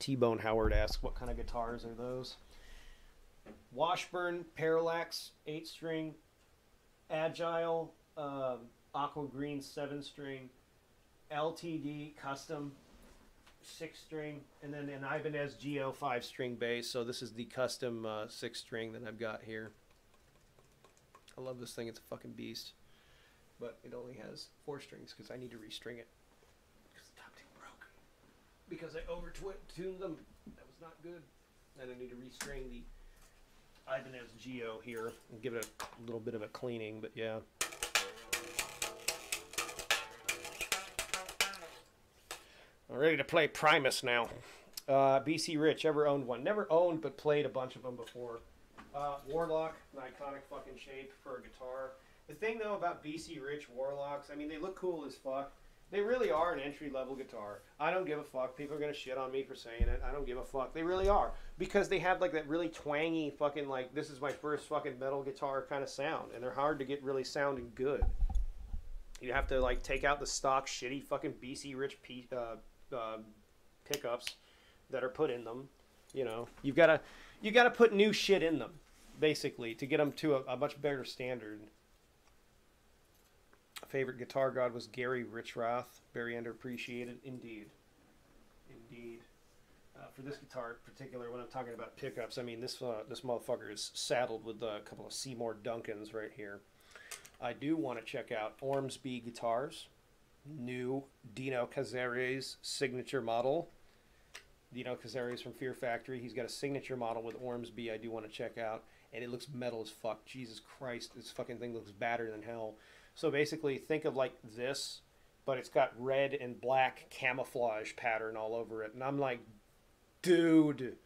T Bone Howard asks, "What kind of guitars are those?" Washburn Parallax 8 string, Agile um, Aqua Green 7 string, LTD Custom 6 string, and then an Ibanez GIO 5 string bass. So this is the custom uh, 6 string that I've got here. I love this thing, it's a fucking beast. But it only has 4 strings because I need to restring it. Because the top two broke. Because I over tuned them. That was not good. And I need to restring the Ibanez GIO here and give it a little bit of a cleaning, but yeah. I'm ready to play Primus now. Uh, BC Rich, ever owned one? Never owned, but played a bunch of them before. Uh, Warlock, an iconic fucking shape for a guitar. The thing though about BC Rich Warlocks, I mean, they look cool as fuck. They really are an entry level guitar. I don't give a fuck. People are gonna shit on me for saying it. I don't give a fuck. They really are because they have like that really twangy fucking like this is my first fucking metal guitar kind of sound, and they're hard to get really sounding good. You have to like take out the stock shitty fucking BC Rich P, uh, uh, pickups that are put in them. You know, you've got to you got to put new shit in them basically to get them to a, a much better standard favorite guitar god was Gary Richrath. Very underappreciated, indeed. Indeed. Uh, for this guitar in particular, when I'm talking about pickups, I mean this uh, this motherfucker is saddled with a couple of Seymour Duncans right here. I do want to check out Ormsby guitars, new Dino Cazares signature model. Dino Cazares from Fear Factory. He's got a signature model with Ormsby. I do want to check out, and it looks metal as fuck. Jesus Christ, this fucking thing looks badder than hell. So basically, think of like this, but it's got red and black camouflage pattern all over it. And I'm like, dude,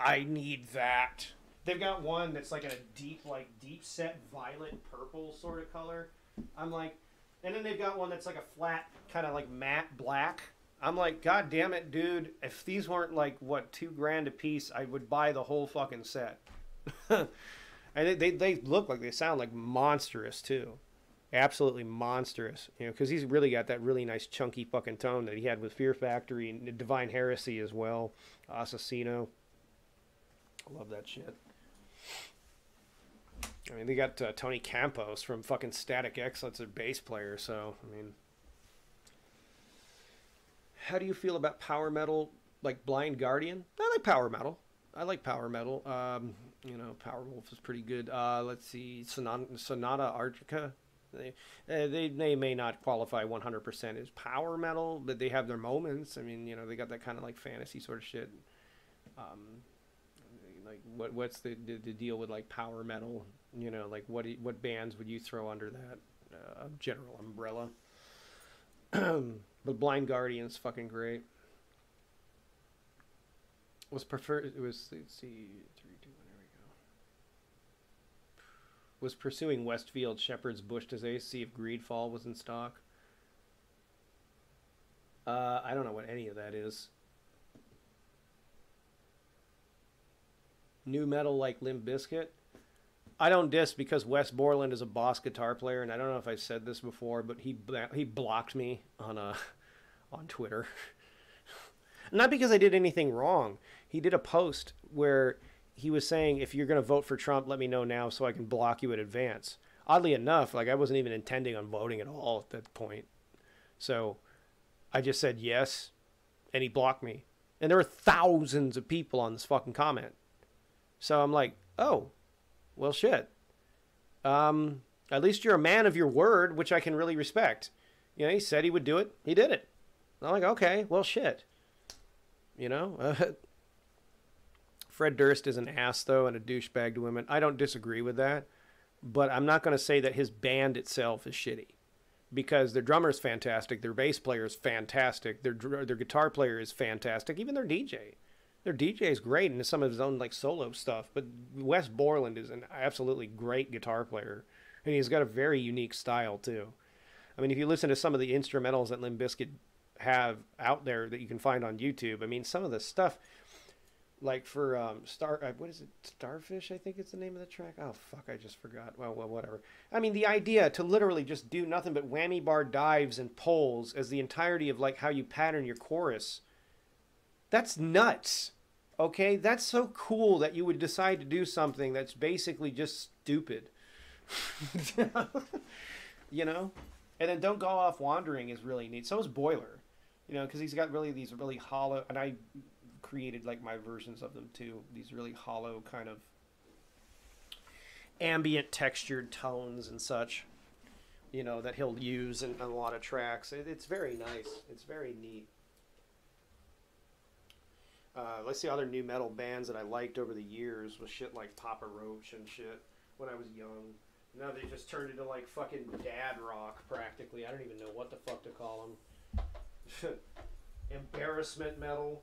I need that. They've got one that's like a deep, like deep set violet purple sort of color. I'm like, and then they've got one that's like a flat, kind of like matte black. I'm like, God damn it, dude! If these weren't like what two grand a piece, I would buy the whole fucking set. and they, they they look like they sound like monstrous too, absolutely monstrous. You know, because he's really got that really nice chunky fucking tone that he had with Fear Factory and Divine Heresy as well, Asesino. I love that shit. I mean, they got uh, Tony Campos from fucking Static X. That's their bass player. So, I mean, how do you feel about power metal like Blind Guardian? I like power metal. I like power metal. Um, you know, Powerwolf is pretty good. Uh, let's see, Sonata, Sonata Arctica. They, uh, they they may not qualify 100% as power metal, but they have their moments. I mean, you know, they got that kind of like fantasy sort of shit. Um, like what what's the, the, the deal with like power metal? You know, like what what bands would you throw under that uh, general umbrella? but Blind Guardian's fucking great. Was preferred. It was let's see three two one. There we go. Was pursuing Westfield Shepherd's Bush disease. See if Greedfall was in stock. Uh, I don't know what any of that is. New metal like Limp Bizkit. I don't diss because Wes Borland is a boss guitar player, and I don't know if I said this before, but he he blocked me on uh, on Twitter. Not because I did anything wrong. He did a post where he was saying, "If you're going to vote for Trump, let me know now so I can block you in advance." Oddly enough, like I wasn't even intending on voting at all at that point, so I just said yes, and he blocked me. And there were thousands of people on this fucking comment. So I'm like, oh, well, shit. Um, at least you're a man of your word, which I can really respect. You know, he said he would do it. He did it. I'm like, okay, well, shit. You know, Fred Durst is an ass though and a douchebag to women. I don't disagree with that, but I'm not going to say that his band itself is shitty, because their drummer is fantastic, their bass player is fantastic, their their guitar player is fantastic, even their DJ. Their DJ is great and some of his own like solo stuff, but Wes Borland is an absolutely great guitar player, and he's got a very unique style too. I mean, if you listen to some of the instrumentals that Limp Bizkit have out there that you can find on YouTube, I mean, some of the stuff, like for um, Star, uh, what is it, Starfish? I think it's the name of the track. Oh fuck, I just forgot. Well, well, whatever. I mean, the idea to literally just do nothing but whammy bar dives and pulls as the entirety of like how you pattern your chorus that's nuts. Okay? That's so cool that you would decide to do something that's basically just stupid. you know? And then Don't Go Off Wandering is really neat. So is Boiler. You know, because he's got really these really hollow, and I created like my versions of them too. These really hollow kind of ambient textured tones and such. You know that he'll use in, in a lot of tracks. It, it's very nice. It's very neat. Uh, let's see other new metal bands that I liked over the years was shit like Papa Roach and shit when I was young. Now they just turned into like fucking dad rock practically. I don't even know what the fuck to call them. Embarrassment metal,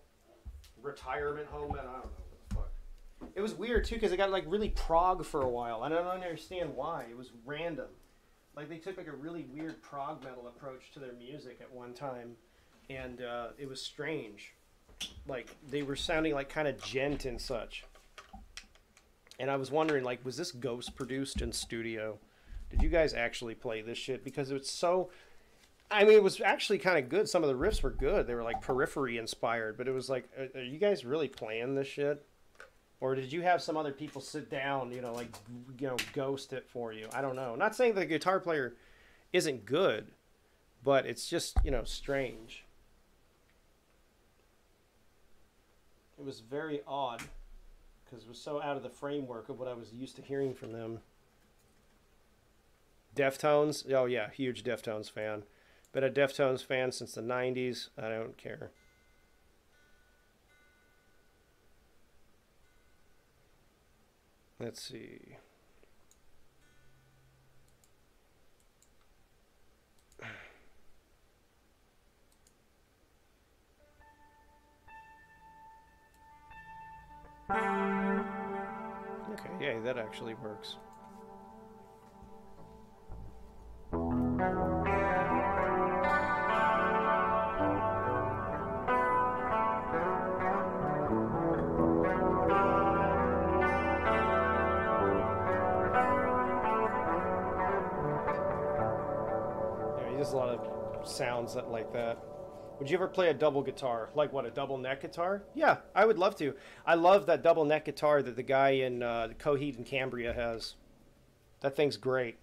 retirement home metal. I don't know what the fuck. It was weird too because it got like really prog for a while. I don't understand why. It was random. Like they took like a really weird prog metal approach to their music at one time, and uh, it was strange like they were sounding like kind of djent and such. And I was wondering, like, was this ghost produced in studio? Did you guys actually play this shit? Because it's so. I mean, it was actually kind of good. Some of the riffs were good. They were like periphery inspired, but it was like, are, are you guys really playing this shit? Or did you have some other people sit down, you know, like, you know, ghost it for you? I don't know. Not saying the guitar player isn't good, but it's just, you know, strange. It was very odd because it was so out of the framework of what I was used to hearing from them. Deftones, oh yeah, huge Deftones fan. Been a Deftones fan since the 90s. I don't care. Let's see. Yeah, that actually works. Yeah, there's a lot of sounds that like that. Would you ever play a double guitar? Like what, a double neck guitar? Yeah, I would love to. I love that double neck guitar that the guy in uh, Coheed and Cambria has. That thing's great.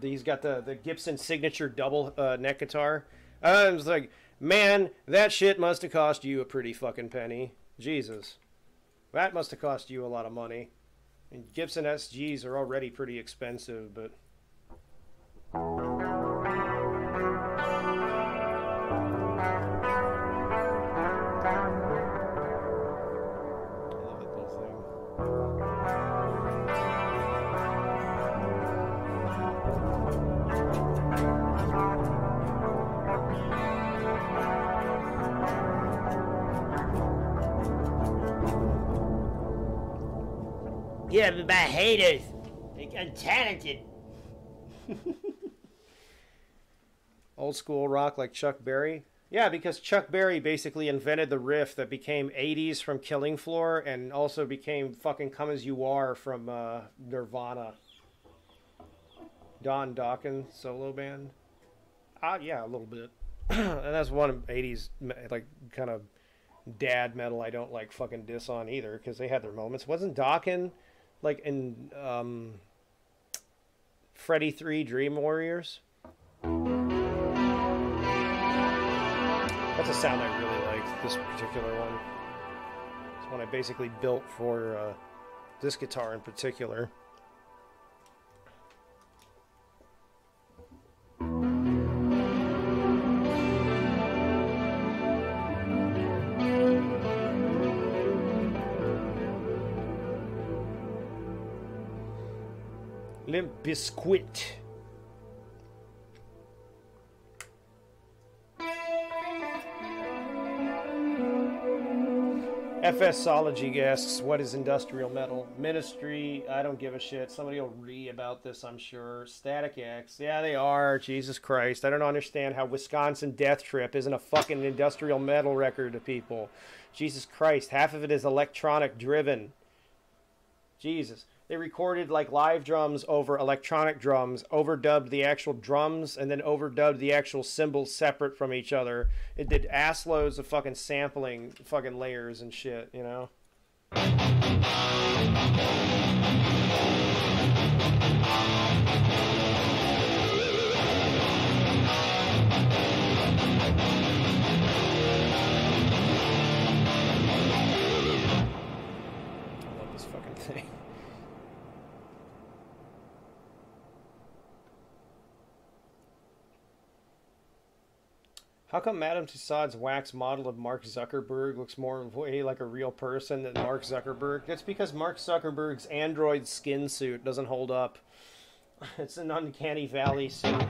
He's got the, the Gibson signature double uh, neck guitar. I was like, man, that shit must have cost you a pretty fucking penny. Jesus. That must have cost you a lot of money. And Gibson SGs are already pretty expensive, but. Yeah, but my haters. Untalented. Old school rock like Chuck Berry. Yeah, because Chuck Berry basically invented the riff that became 80s from Killing Floor and also became fucking Come As You Are from uh, Nirvana. Don Dokken solo band. Uh, yeah, a little bit. and that's one of 80s, like, kind of dad metal I don't like fucking diss on either because they had their moments. Wasn't Dokken, like, in um, Freddy 3 Dream Warriors? That's a sound I really like, this particular one. It's one I basically built for uh, this guitar in particular. Limp Bizkit. FSology asks, what is industrial metal? Ministry, I don't give a shit. Somebody will re about this, I'm sure. Static X, yeah, they are. Jesus Christ. I don't understand how Wisconsin Death Trip isn't a fucking industrial metal record to people. Jesus Christ, half of it is electronic driven. Jesus. They recorded like live drums over electronic drums, overdubbed the actual drums, and then overdubbed the actual cymbals separate from each other. It did ass loads of fucking sampling, fucking layers and shit, you know? How come Madame Tussauds wax model of Mark Zuckerberg looks more way like a real person than Mark Zuckerberg? That's because Mark Zuckerberg's android skin suit doesn't hold up. It's an uncanny valley suit.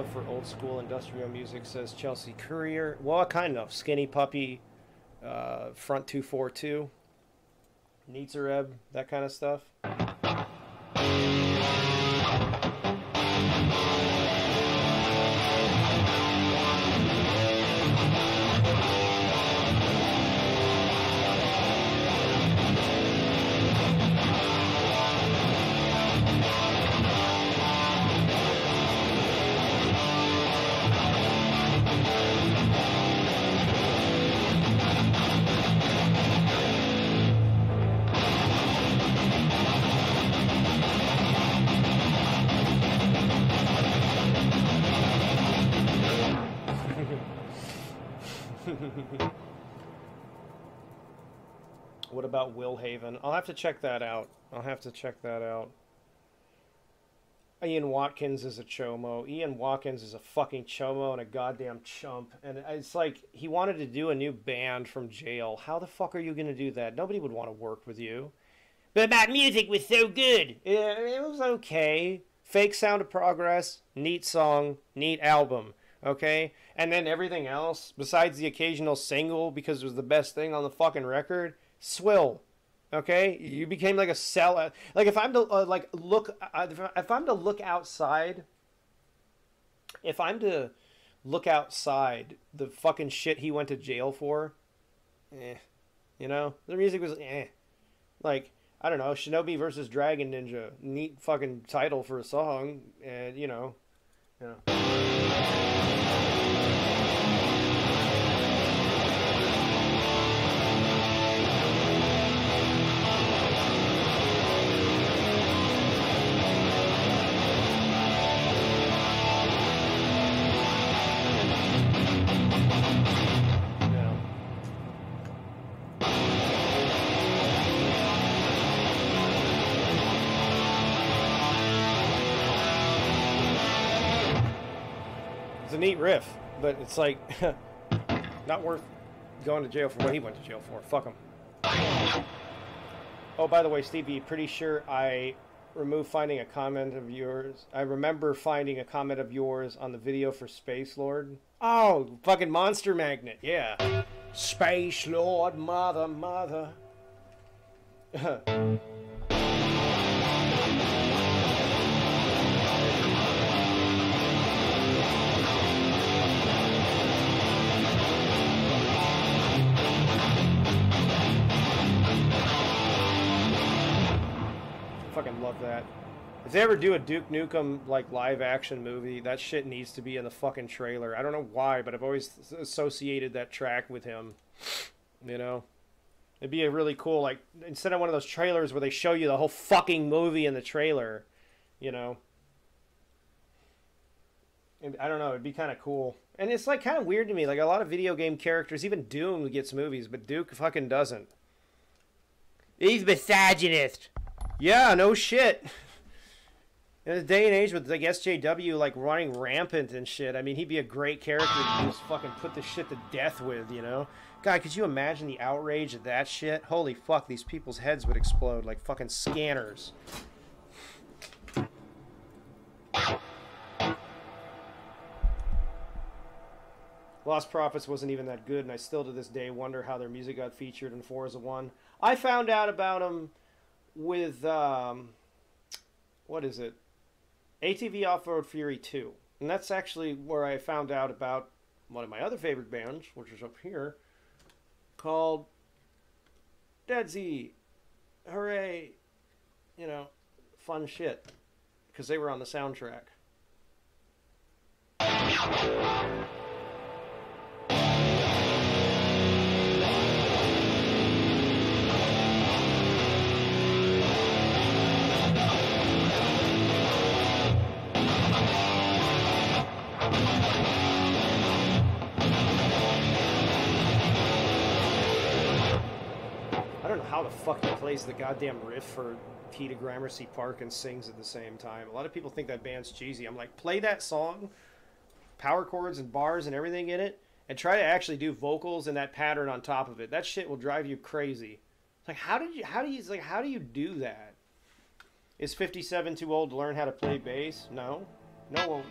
Love for old school industrial music, says Chelsea Courier. Well, kind of. Skinny Puppy, uh, Front 242, Nitzer Ebb, that kind of stuff. Haven? I'll have to check that out. I'll have to check that out. Ian Watkins is a chomo. Ian Watkins is a fucking chomo and a goddamn chump. And it's like he wanted to do a new band from jail. How the fuck are you going to do that? Nobody would want to work with you. But my music was so good. It was okay. Fake Sound of Progress, neat song, neat album. Okay? And then everything else, besides the occasional single because it was the best thing on the fucking record, swill. Okay, you became like a sell. Like if I'm to uh, like look, uh, if I'm to look outside, if I'm to look outside the fucking shit he went to jail for, eh, you know, the music was eh. Like I don't know, Shinobi versus Dragon Ninja, neat fucking title for a song, and you know, you know. Neat riff, but it's like not worth going to jail for what he went to jail for. Fuck him. Oh, by the way, Stevie, pretty sure I removed finding a comment of yours. I remember finding a comment of yours on the video for Space Lord. Oh, fucking Monster Magnet, yeah. Space Lord, mother, mother. fucking love that. If they ever do a Duke Nukem like live action movie, that shit needs to be in the fucking trailer. I don't know why, but I've always associated that track with him. You know, it'd be a really cool like instead of one of those trailers where they show you the whole fucking movie in the trailer. You know, I don't know, it'd be kind of cool. And it's like kind of weird to me. Like a lot of video game characters, even Doom gets movies, but Duke fucking doesn't. He's misogynist. Yeah, no shit. In a day and age with like SJW like running rampant and shit, I mean he'd be a great character to just fucking put the shit to death with, you know? God, could you imagine the outrage of that shit? Holy fuck, these people's heads would explode like fucking scanners. Lostprophets wasn't even that good, and I still to this day wonder how their music got featured in Forza 1. I found out about them with um, what is it? ATV Off Road Fury 2. And that's actually where I found out about one of my other favorite bands, which is up here, called Dead Z. Hooray! You know, fun shit. Because they were on the soundtrack. How the fuck he plays the goddamn riff for to Gramercy Park and sings at the same time. A lot of people think that band's cheesy. I'm like, play that song, power chords and bars and everything in it, and try to actually do vocals and that pattern on top of it. That shit will drive you crazy. It's like, how did you? How do you? like, how do you do that? Is 57 too old to learn how to play bass? No, no. Well,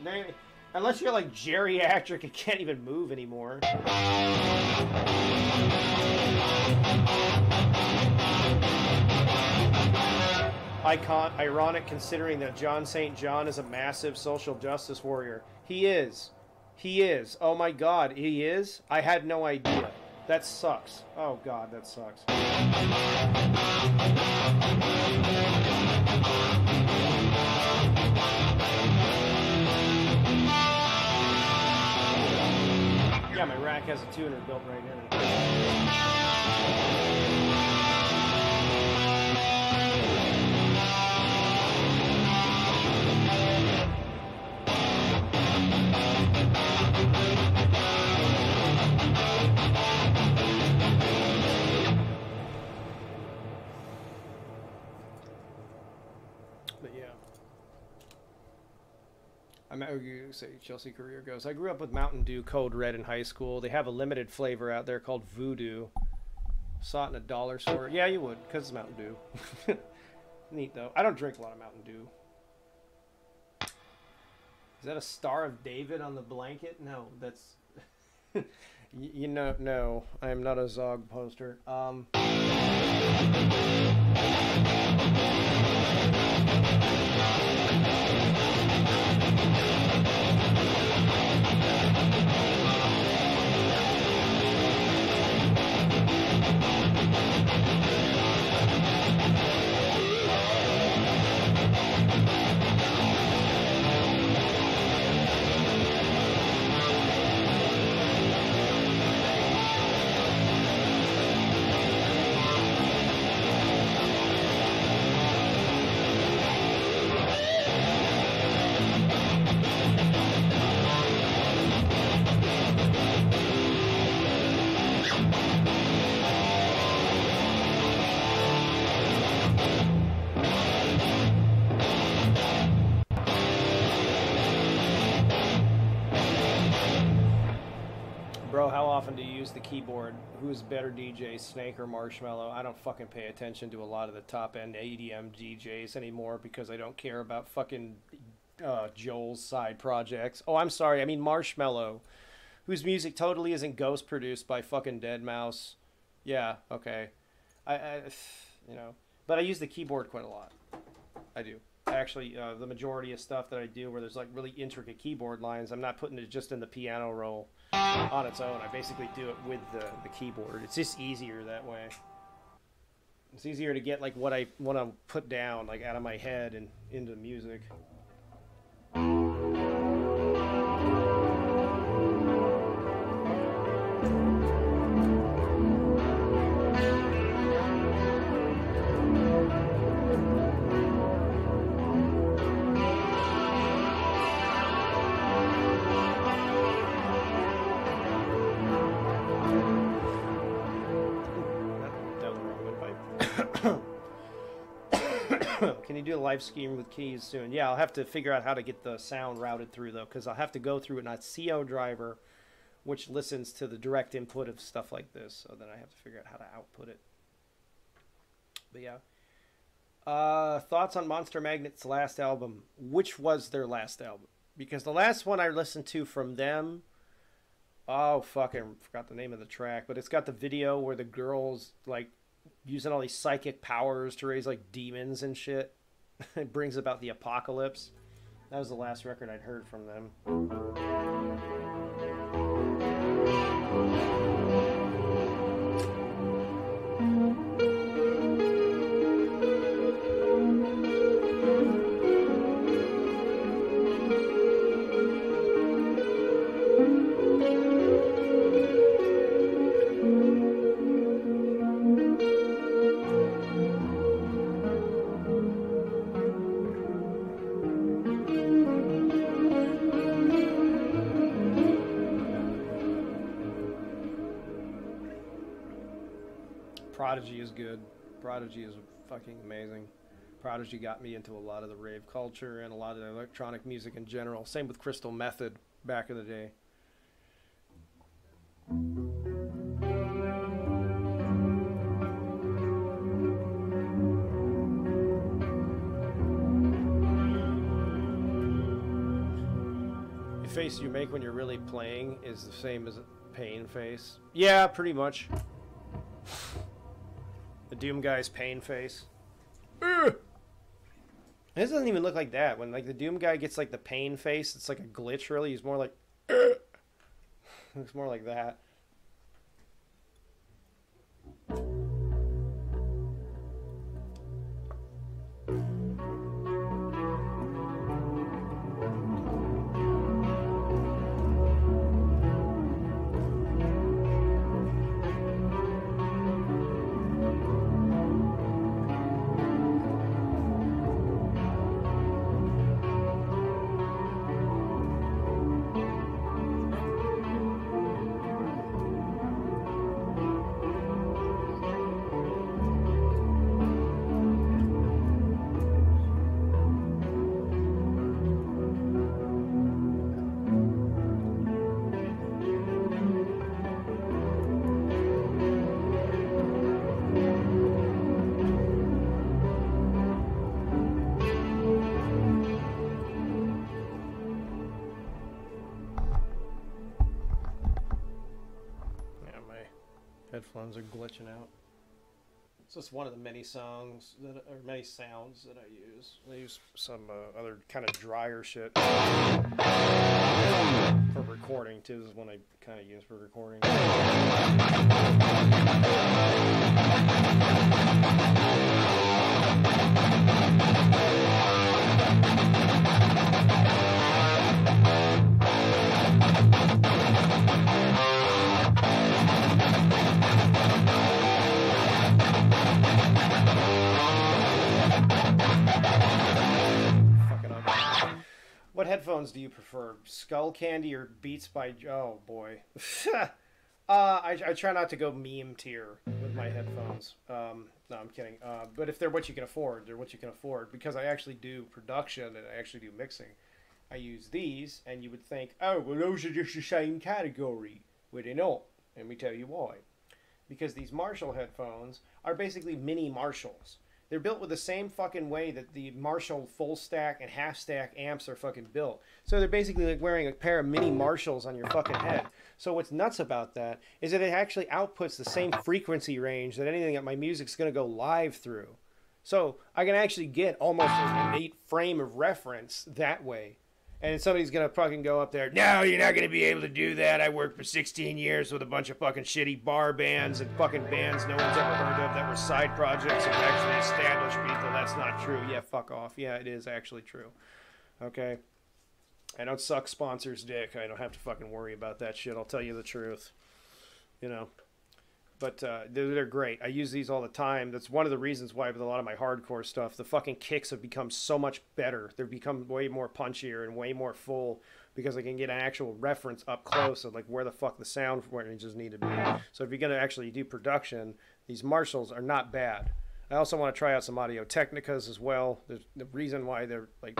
unless you're like geriatric and can't even move anymore. Icon, ironic considering that John St. John is a massive social justice warrior. He is. He is. Oh my god, he is? I had no idea. That sucks. Oh god, that sucks. Yeah, my rack has a tuner built right in. You say Chelsea career goes. I grew up with Mountain Dew Code Red in high school. They have a limited flavor out there called Voodoo. Saw it in a dollar store. Yeah, you would, because it's Mountain Dew. Neat though. I don't drink a lot of Mountain Dew. Is that a Star of David on the blanket? No, that's. You know, no, I am not a Zog poster. Um. Who's better DJ, Snake or Marshmello? I don't fucking pay attention to a lot of the top end EDM DJs anymore because I don't care about fucking uh, Joel's side projects. Oh, I'm sorry. I mean Marshmello, whose music totally isn't ghost produced by fucking deadmau5. Yeah, okay. I, I you know, but I use the keyboard quite a lot. I do. Actually, uh, the majority of stuff that I do where there's like really intricate keyboard lines, I'm not putting it just in the piano roll on its own. I basically do it with the, the keyboard. It's just easier that way. It's easier to get like what I want to put down like out of my head and into the music. Live stream with keys soon? Yeah, I'll have to figure out how to get the sound routed through though, because I'll have to go through an ASIO driver, which listens to the direct input of stuff like this. So then I have to figure out how to output it. But yeah. Uh, thoughts on Monster Magnet's last album? Which was their last album? Because the last one I listened to from them, oh fucking forgot the name of the track, but it's got the video where the girls like using all these psychic powers to raise like demons and shit. it brings about the apocalypse. That was the last record I'd heard from them. Prodigy is fucking amazing. Prodigy got me into a lot of the rave culture and a lot of the electronic music in general. Same with Crystal Method back in the day. The face you make when you're really playing is the same as a pain face. Yeah, pretty much. Doom guy's pain face. Ugh. This doesn't even look like that. When like the Doom guy gets like the pain face, it's like a glitch. Really, he's more like. Looks more like that. Are glitching out. It's just one of the many songs that, or many sounds that I use. I use some uh, other kind of drier shit for recording too. This is one I kind of use for recording. Headphones do you prefer, Skullcandy or Beats by? Oh boy, uh, I, I try not to go meme tier with my headphones. Um, no, I'm kidding. Uh, but if they're what you can afford, they're what you can afford because I actually do production and I actually do mixing. I use these, and you would think, oh, well, those are just the same category. Well, they're not. Let me tell you why. Because these Marshall headphones are basically mini Marshalls. They're built with the same fucking way that the Marshall full stack and half stack amps are fucking built. So they're basically like wearing a pair of mini Marshalls on your fucking head. So what's nuts about that is that it actually outputs the same frequency range that anything that my music's going to go live through. So I can actually get almost an innate frame of reference that way. And somebody's gonna fucking go up there. No, you're not gonna be able to do that. I worked for 16 years with a bunch of fucking shitty bar bands and fucking bands no one's ever heard of that were side projects of actually established people. That's not true. Yeah, fuck off. Yeah, it is actually true. Okay. I don't suck sponsors' dick. I don't have to fucking worry about that shit. I'll tell you the truth. You know. But uh, they're, they're great. I use these all the time. That's one of the reasons why, with a lot of my hardcore stuff, the fucking kicks have become so much better. They've become way more punchier and way more full because I can get an actual reference up close of like where the fuck the sound ranges need to be. So if you're gonna actually do production, these Marshalls are not bad. I also want to try out some Audio Technicas as well. There's the reason why they're like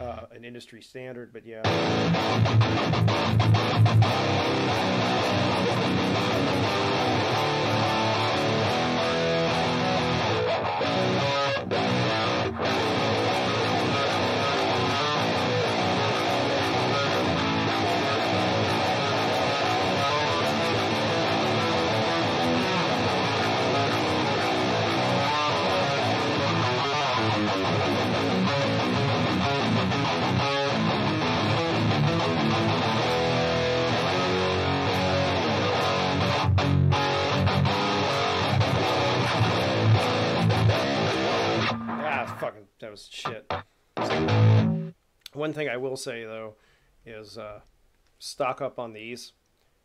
uh, an industry standard, but yeah. Was shit. One thing I will say though is uh, stock up on these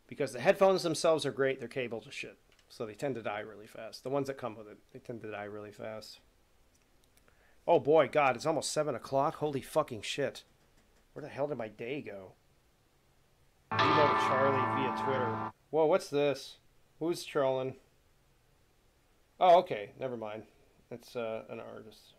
because the headphones themselves are great. Their cables are shit, so they tend to die really fast. The ones that come with it, they tend to die really fast. Oh boy, God, it's almost seven o'clock. Holy fucking shit! Where the hell did my day go? Email to Charlie via Twitter. Whoa, what's this? Who's trolling? Oh, okay, never mind. It's uh, an artist.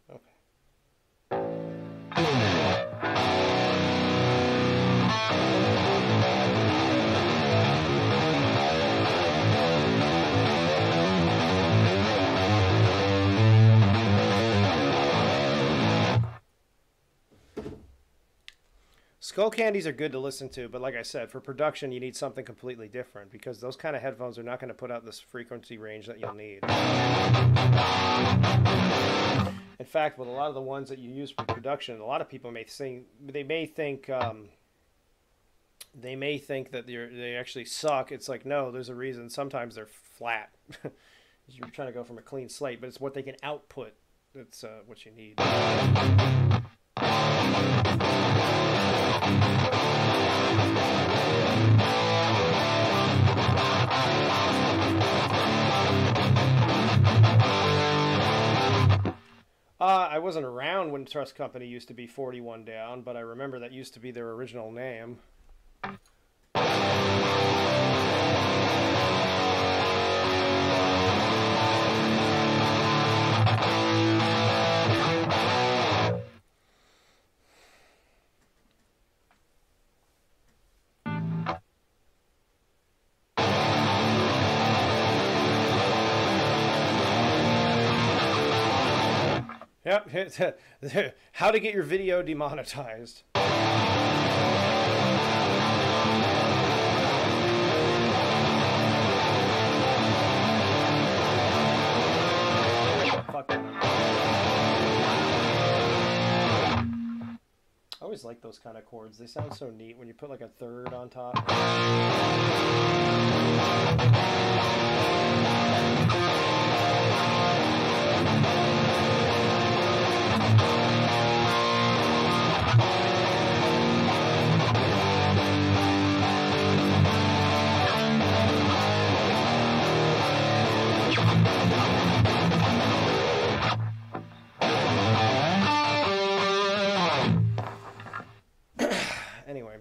Skull candies are good to listen to, but like I said, for production, you need something completely different because those kind of headphones are not going to put out this frequency range that you'll need. In fact, with a lot of the ones that you use for production, a lot of people may think they may think um, they may think that they're, they actually suck. It's like no, there's a reason. Sometimes they're flat. You're trying to go from a clean slate, but it's what they can output. That's uh, what you need. Uh, I wasn't around when Trust Company used to be 41 Down, but I remember that used to be their original name. Yep. How to get your video demonetized. I always like those kind of chords. They sound so neat when you put like a third on top. anyway.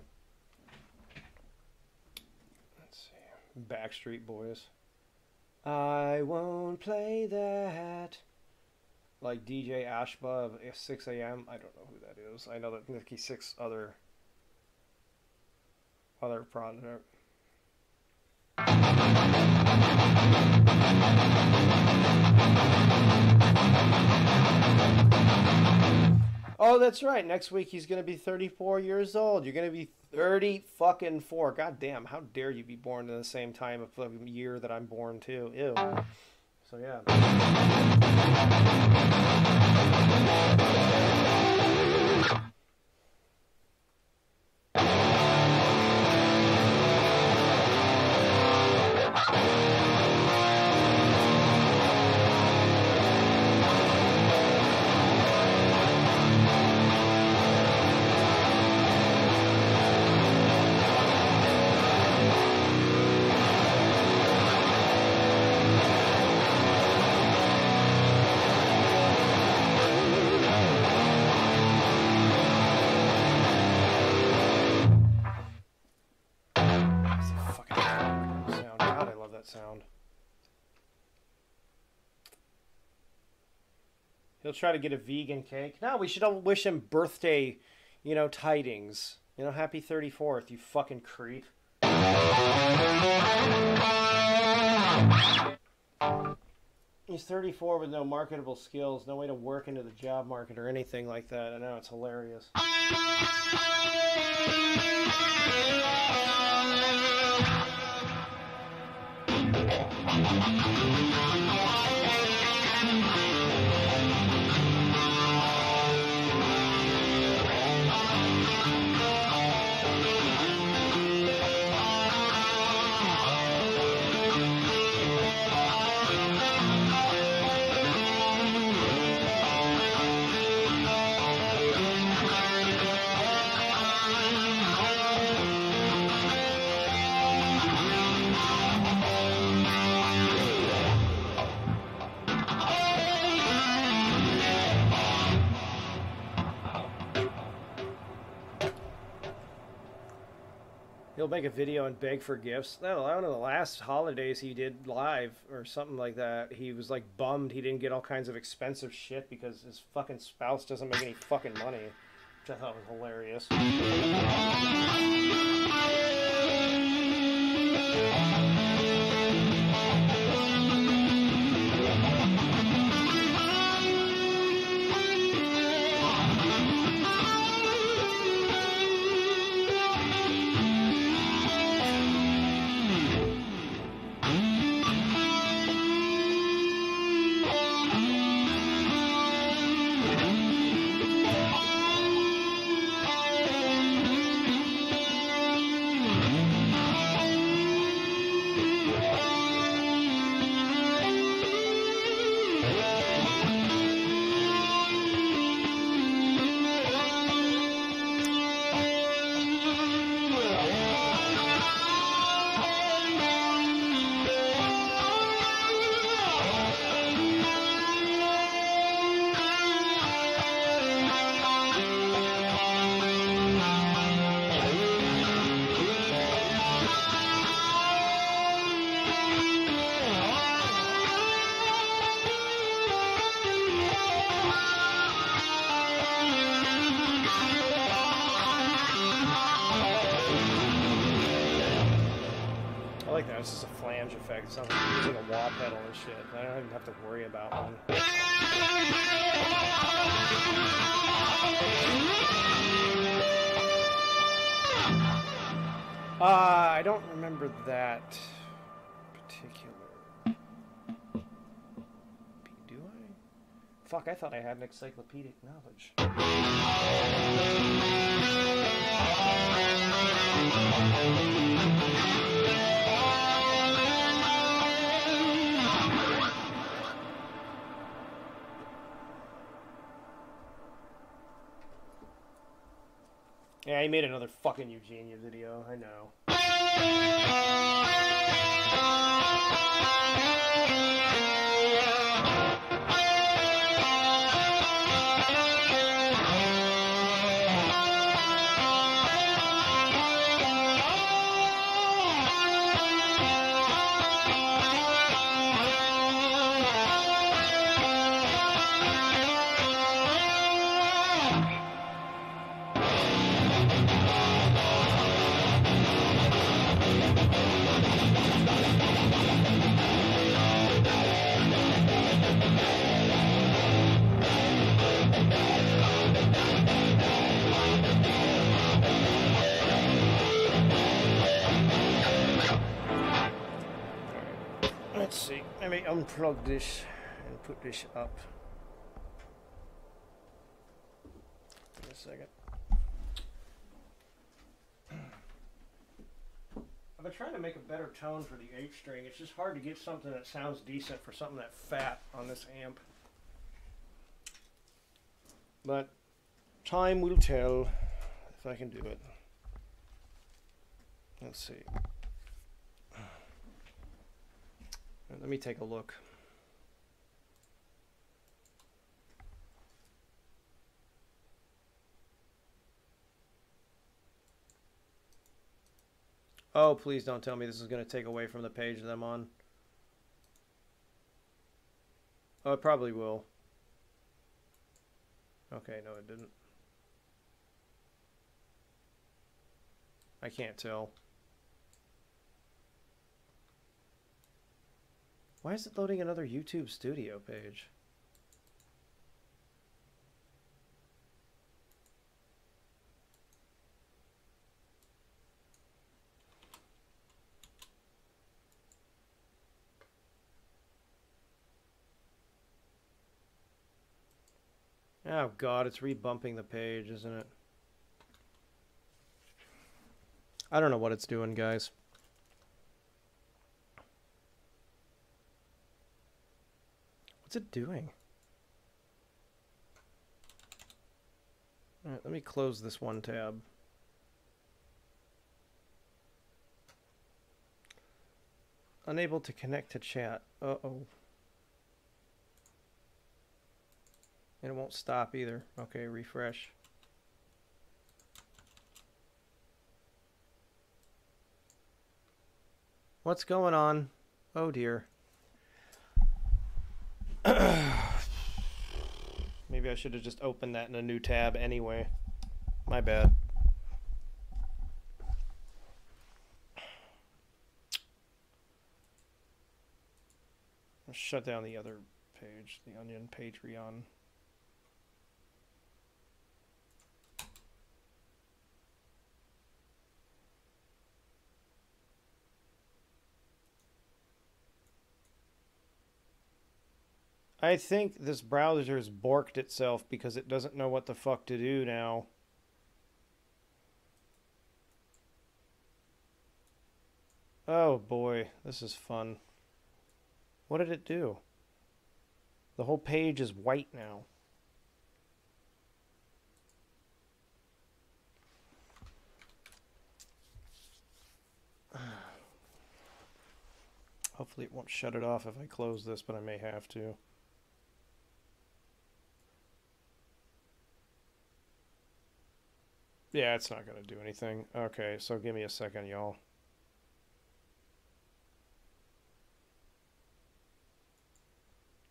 Let's see. Backstreet Boys. I won't play that. Like DJ Ashba of Sixx:A.M. I don't know who that is. I know that Nikki Sixx other other project. Oh, that's right. Next week he's going to be 34 years old. You're going to be 30 fucking four. God damn, how dare you be born in the same time of the year that I'm born too. Ew. So yeah. He'll try to get a vegan cake. No, we should all wish him birthday, you know, tidings. You know, happy 34th, you fucking creep. He's 34 with no marketable skills, no way to work into the job market or anything like that. I know, it's hilarious. He'll make a video and beg for gifts. No, I don't. The last holidays he did live or something like that, he was like bummed he didn't get all kinds of expensive shit because his fucking spouse doesn't make any fucking money, which I thought was hilarious. Sounds like you're using a wah pedal and shit. I don't even have to worry about one. Uh, I don't remember that particular. Do I? Fuck, I thought I had an encyclopedic knowledge. Yeah, he made another fucking Eugenia video. I know. unplug this and put this up. A second. I've been trying to make a better tone for the H string. It's just hard to get something that sounds decent for something that fat on this amp. But time will tell if I can do it. Let's see. Let me take a look. Oh, please don't tell me this is going to take away from the page that I'm on. Oh, it probably will. Okay, no, it didn't. I can't tell. Why is it loading another YouTube studio page? Oh god, it's rebumping the page, isn't it? I don't know what it's doing, guys. What's it doing? Alright, let me close this one tab. Unable to connect to chat. Uh-oh. And it won't stop either. Okay, refresh. What's going on? Oh dear. Maybe I should have just opened that in a new tab anyway. My bad. I'll shut down the other page, the Onion Patreon. I think this browser has borked itself because it doesn't know what the fuck to do now. Oh boy, this is fun. What did it do? The whole page is white now. Hopefully it won't shut it off if I close this, but I may have to. Yeah, it's not going to do anything. Okay, so give me a second, y'all.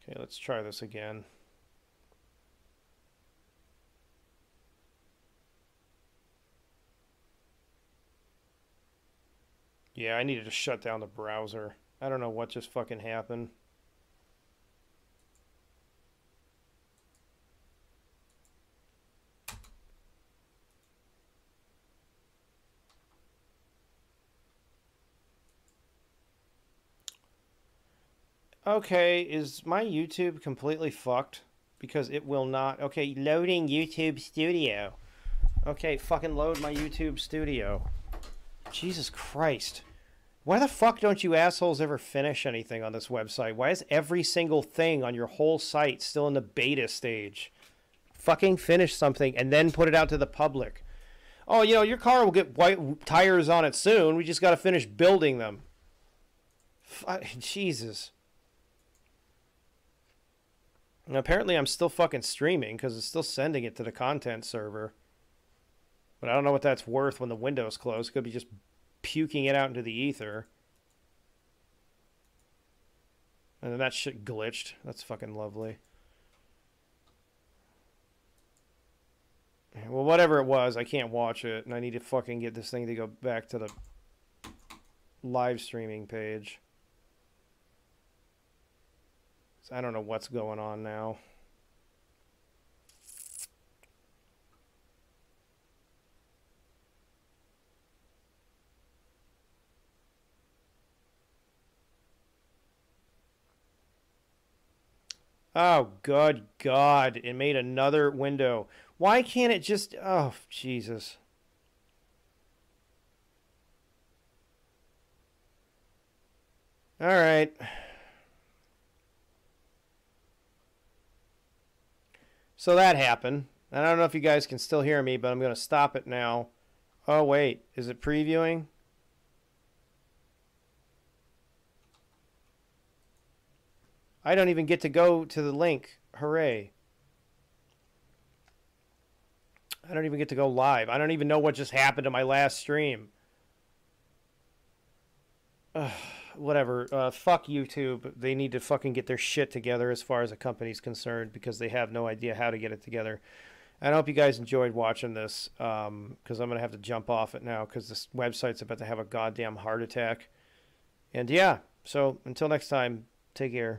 Okay, let's try this again. Yeah, I needed to shut down the browser. I don't know what just fucking happened. Okay, is my YouTube completely fucked? because it will not. Okay, loading YouTube Studio. Okay, fucking load my YouTube Studio. Jesus Christ. Why the fuck don't you assholes ever finish anything on this website? Why is every single thing on your whole site still in the beta stage? Fucking finish something and then put it out to the public. Oh, you know, your car will get white tires on it soon. We just got to finish building them. F- Jesus. And apparently, I'm still fucking streaming because it's still sending it to the content server. But I don't know what that's worth when the window's closed. Could be just puking it out into the ether. And then that shit glitched. That's fucking lovely. Well, whatever it was, I can't watch it, and I need to fucking get this thing to go back to the live streaming page. So I don't know what's going on now. Oh, good God. It made another window. Why can't it just. Oh, Jesus. All right. So that happened. I don't know if you guys can still hear me, but I'm going to stop it now. Oh, wait. Is it previewing? I don't even get to go to the link. Hooray. I don't even get to go live. I don't even know what just happened to my last stream. Ugh, whatever. Uh, fuck YouTube. They need to fucking get their shit together as far as a company's concerned because they have no idea how to get it together. And I hope you guys enjoyed watching this because um, I'm going to have to jump off it now because this website's about to have a goddamn heart attack. And yeah, so until next time, take care.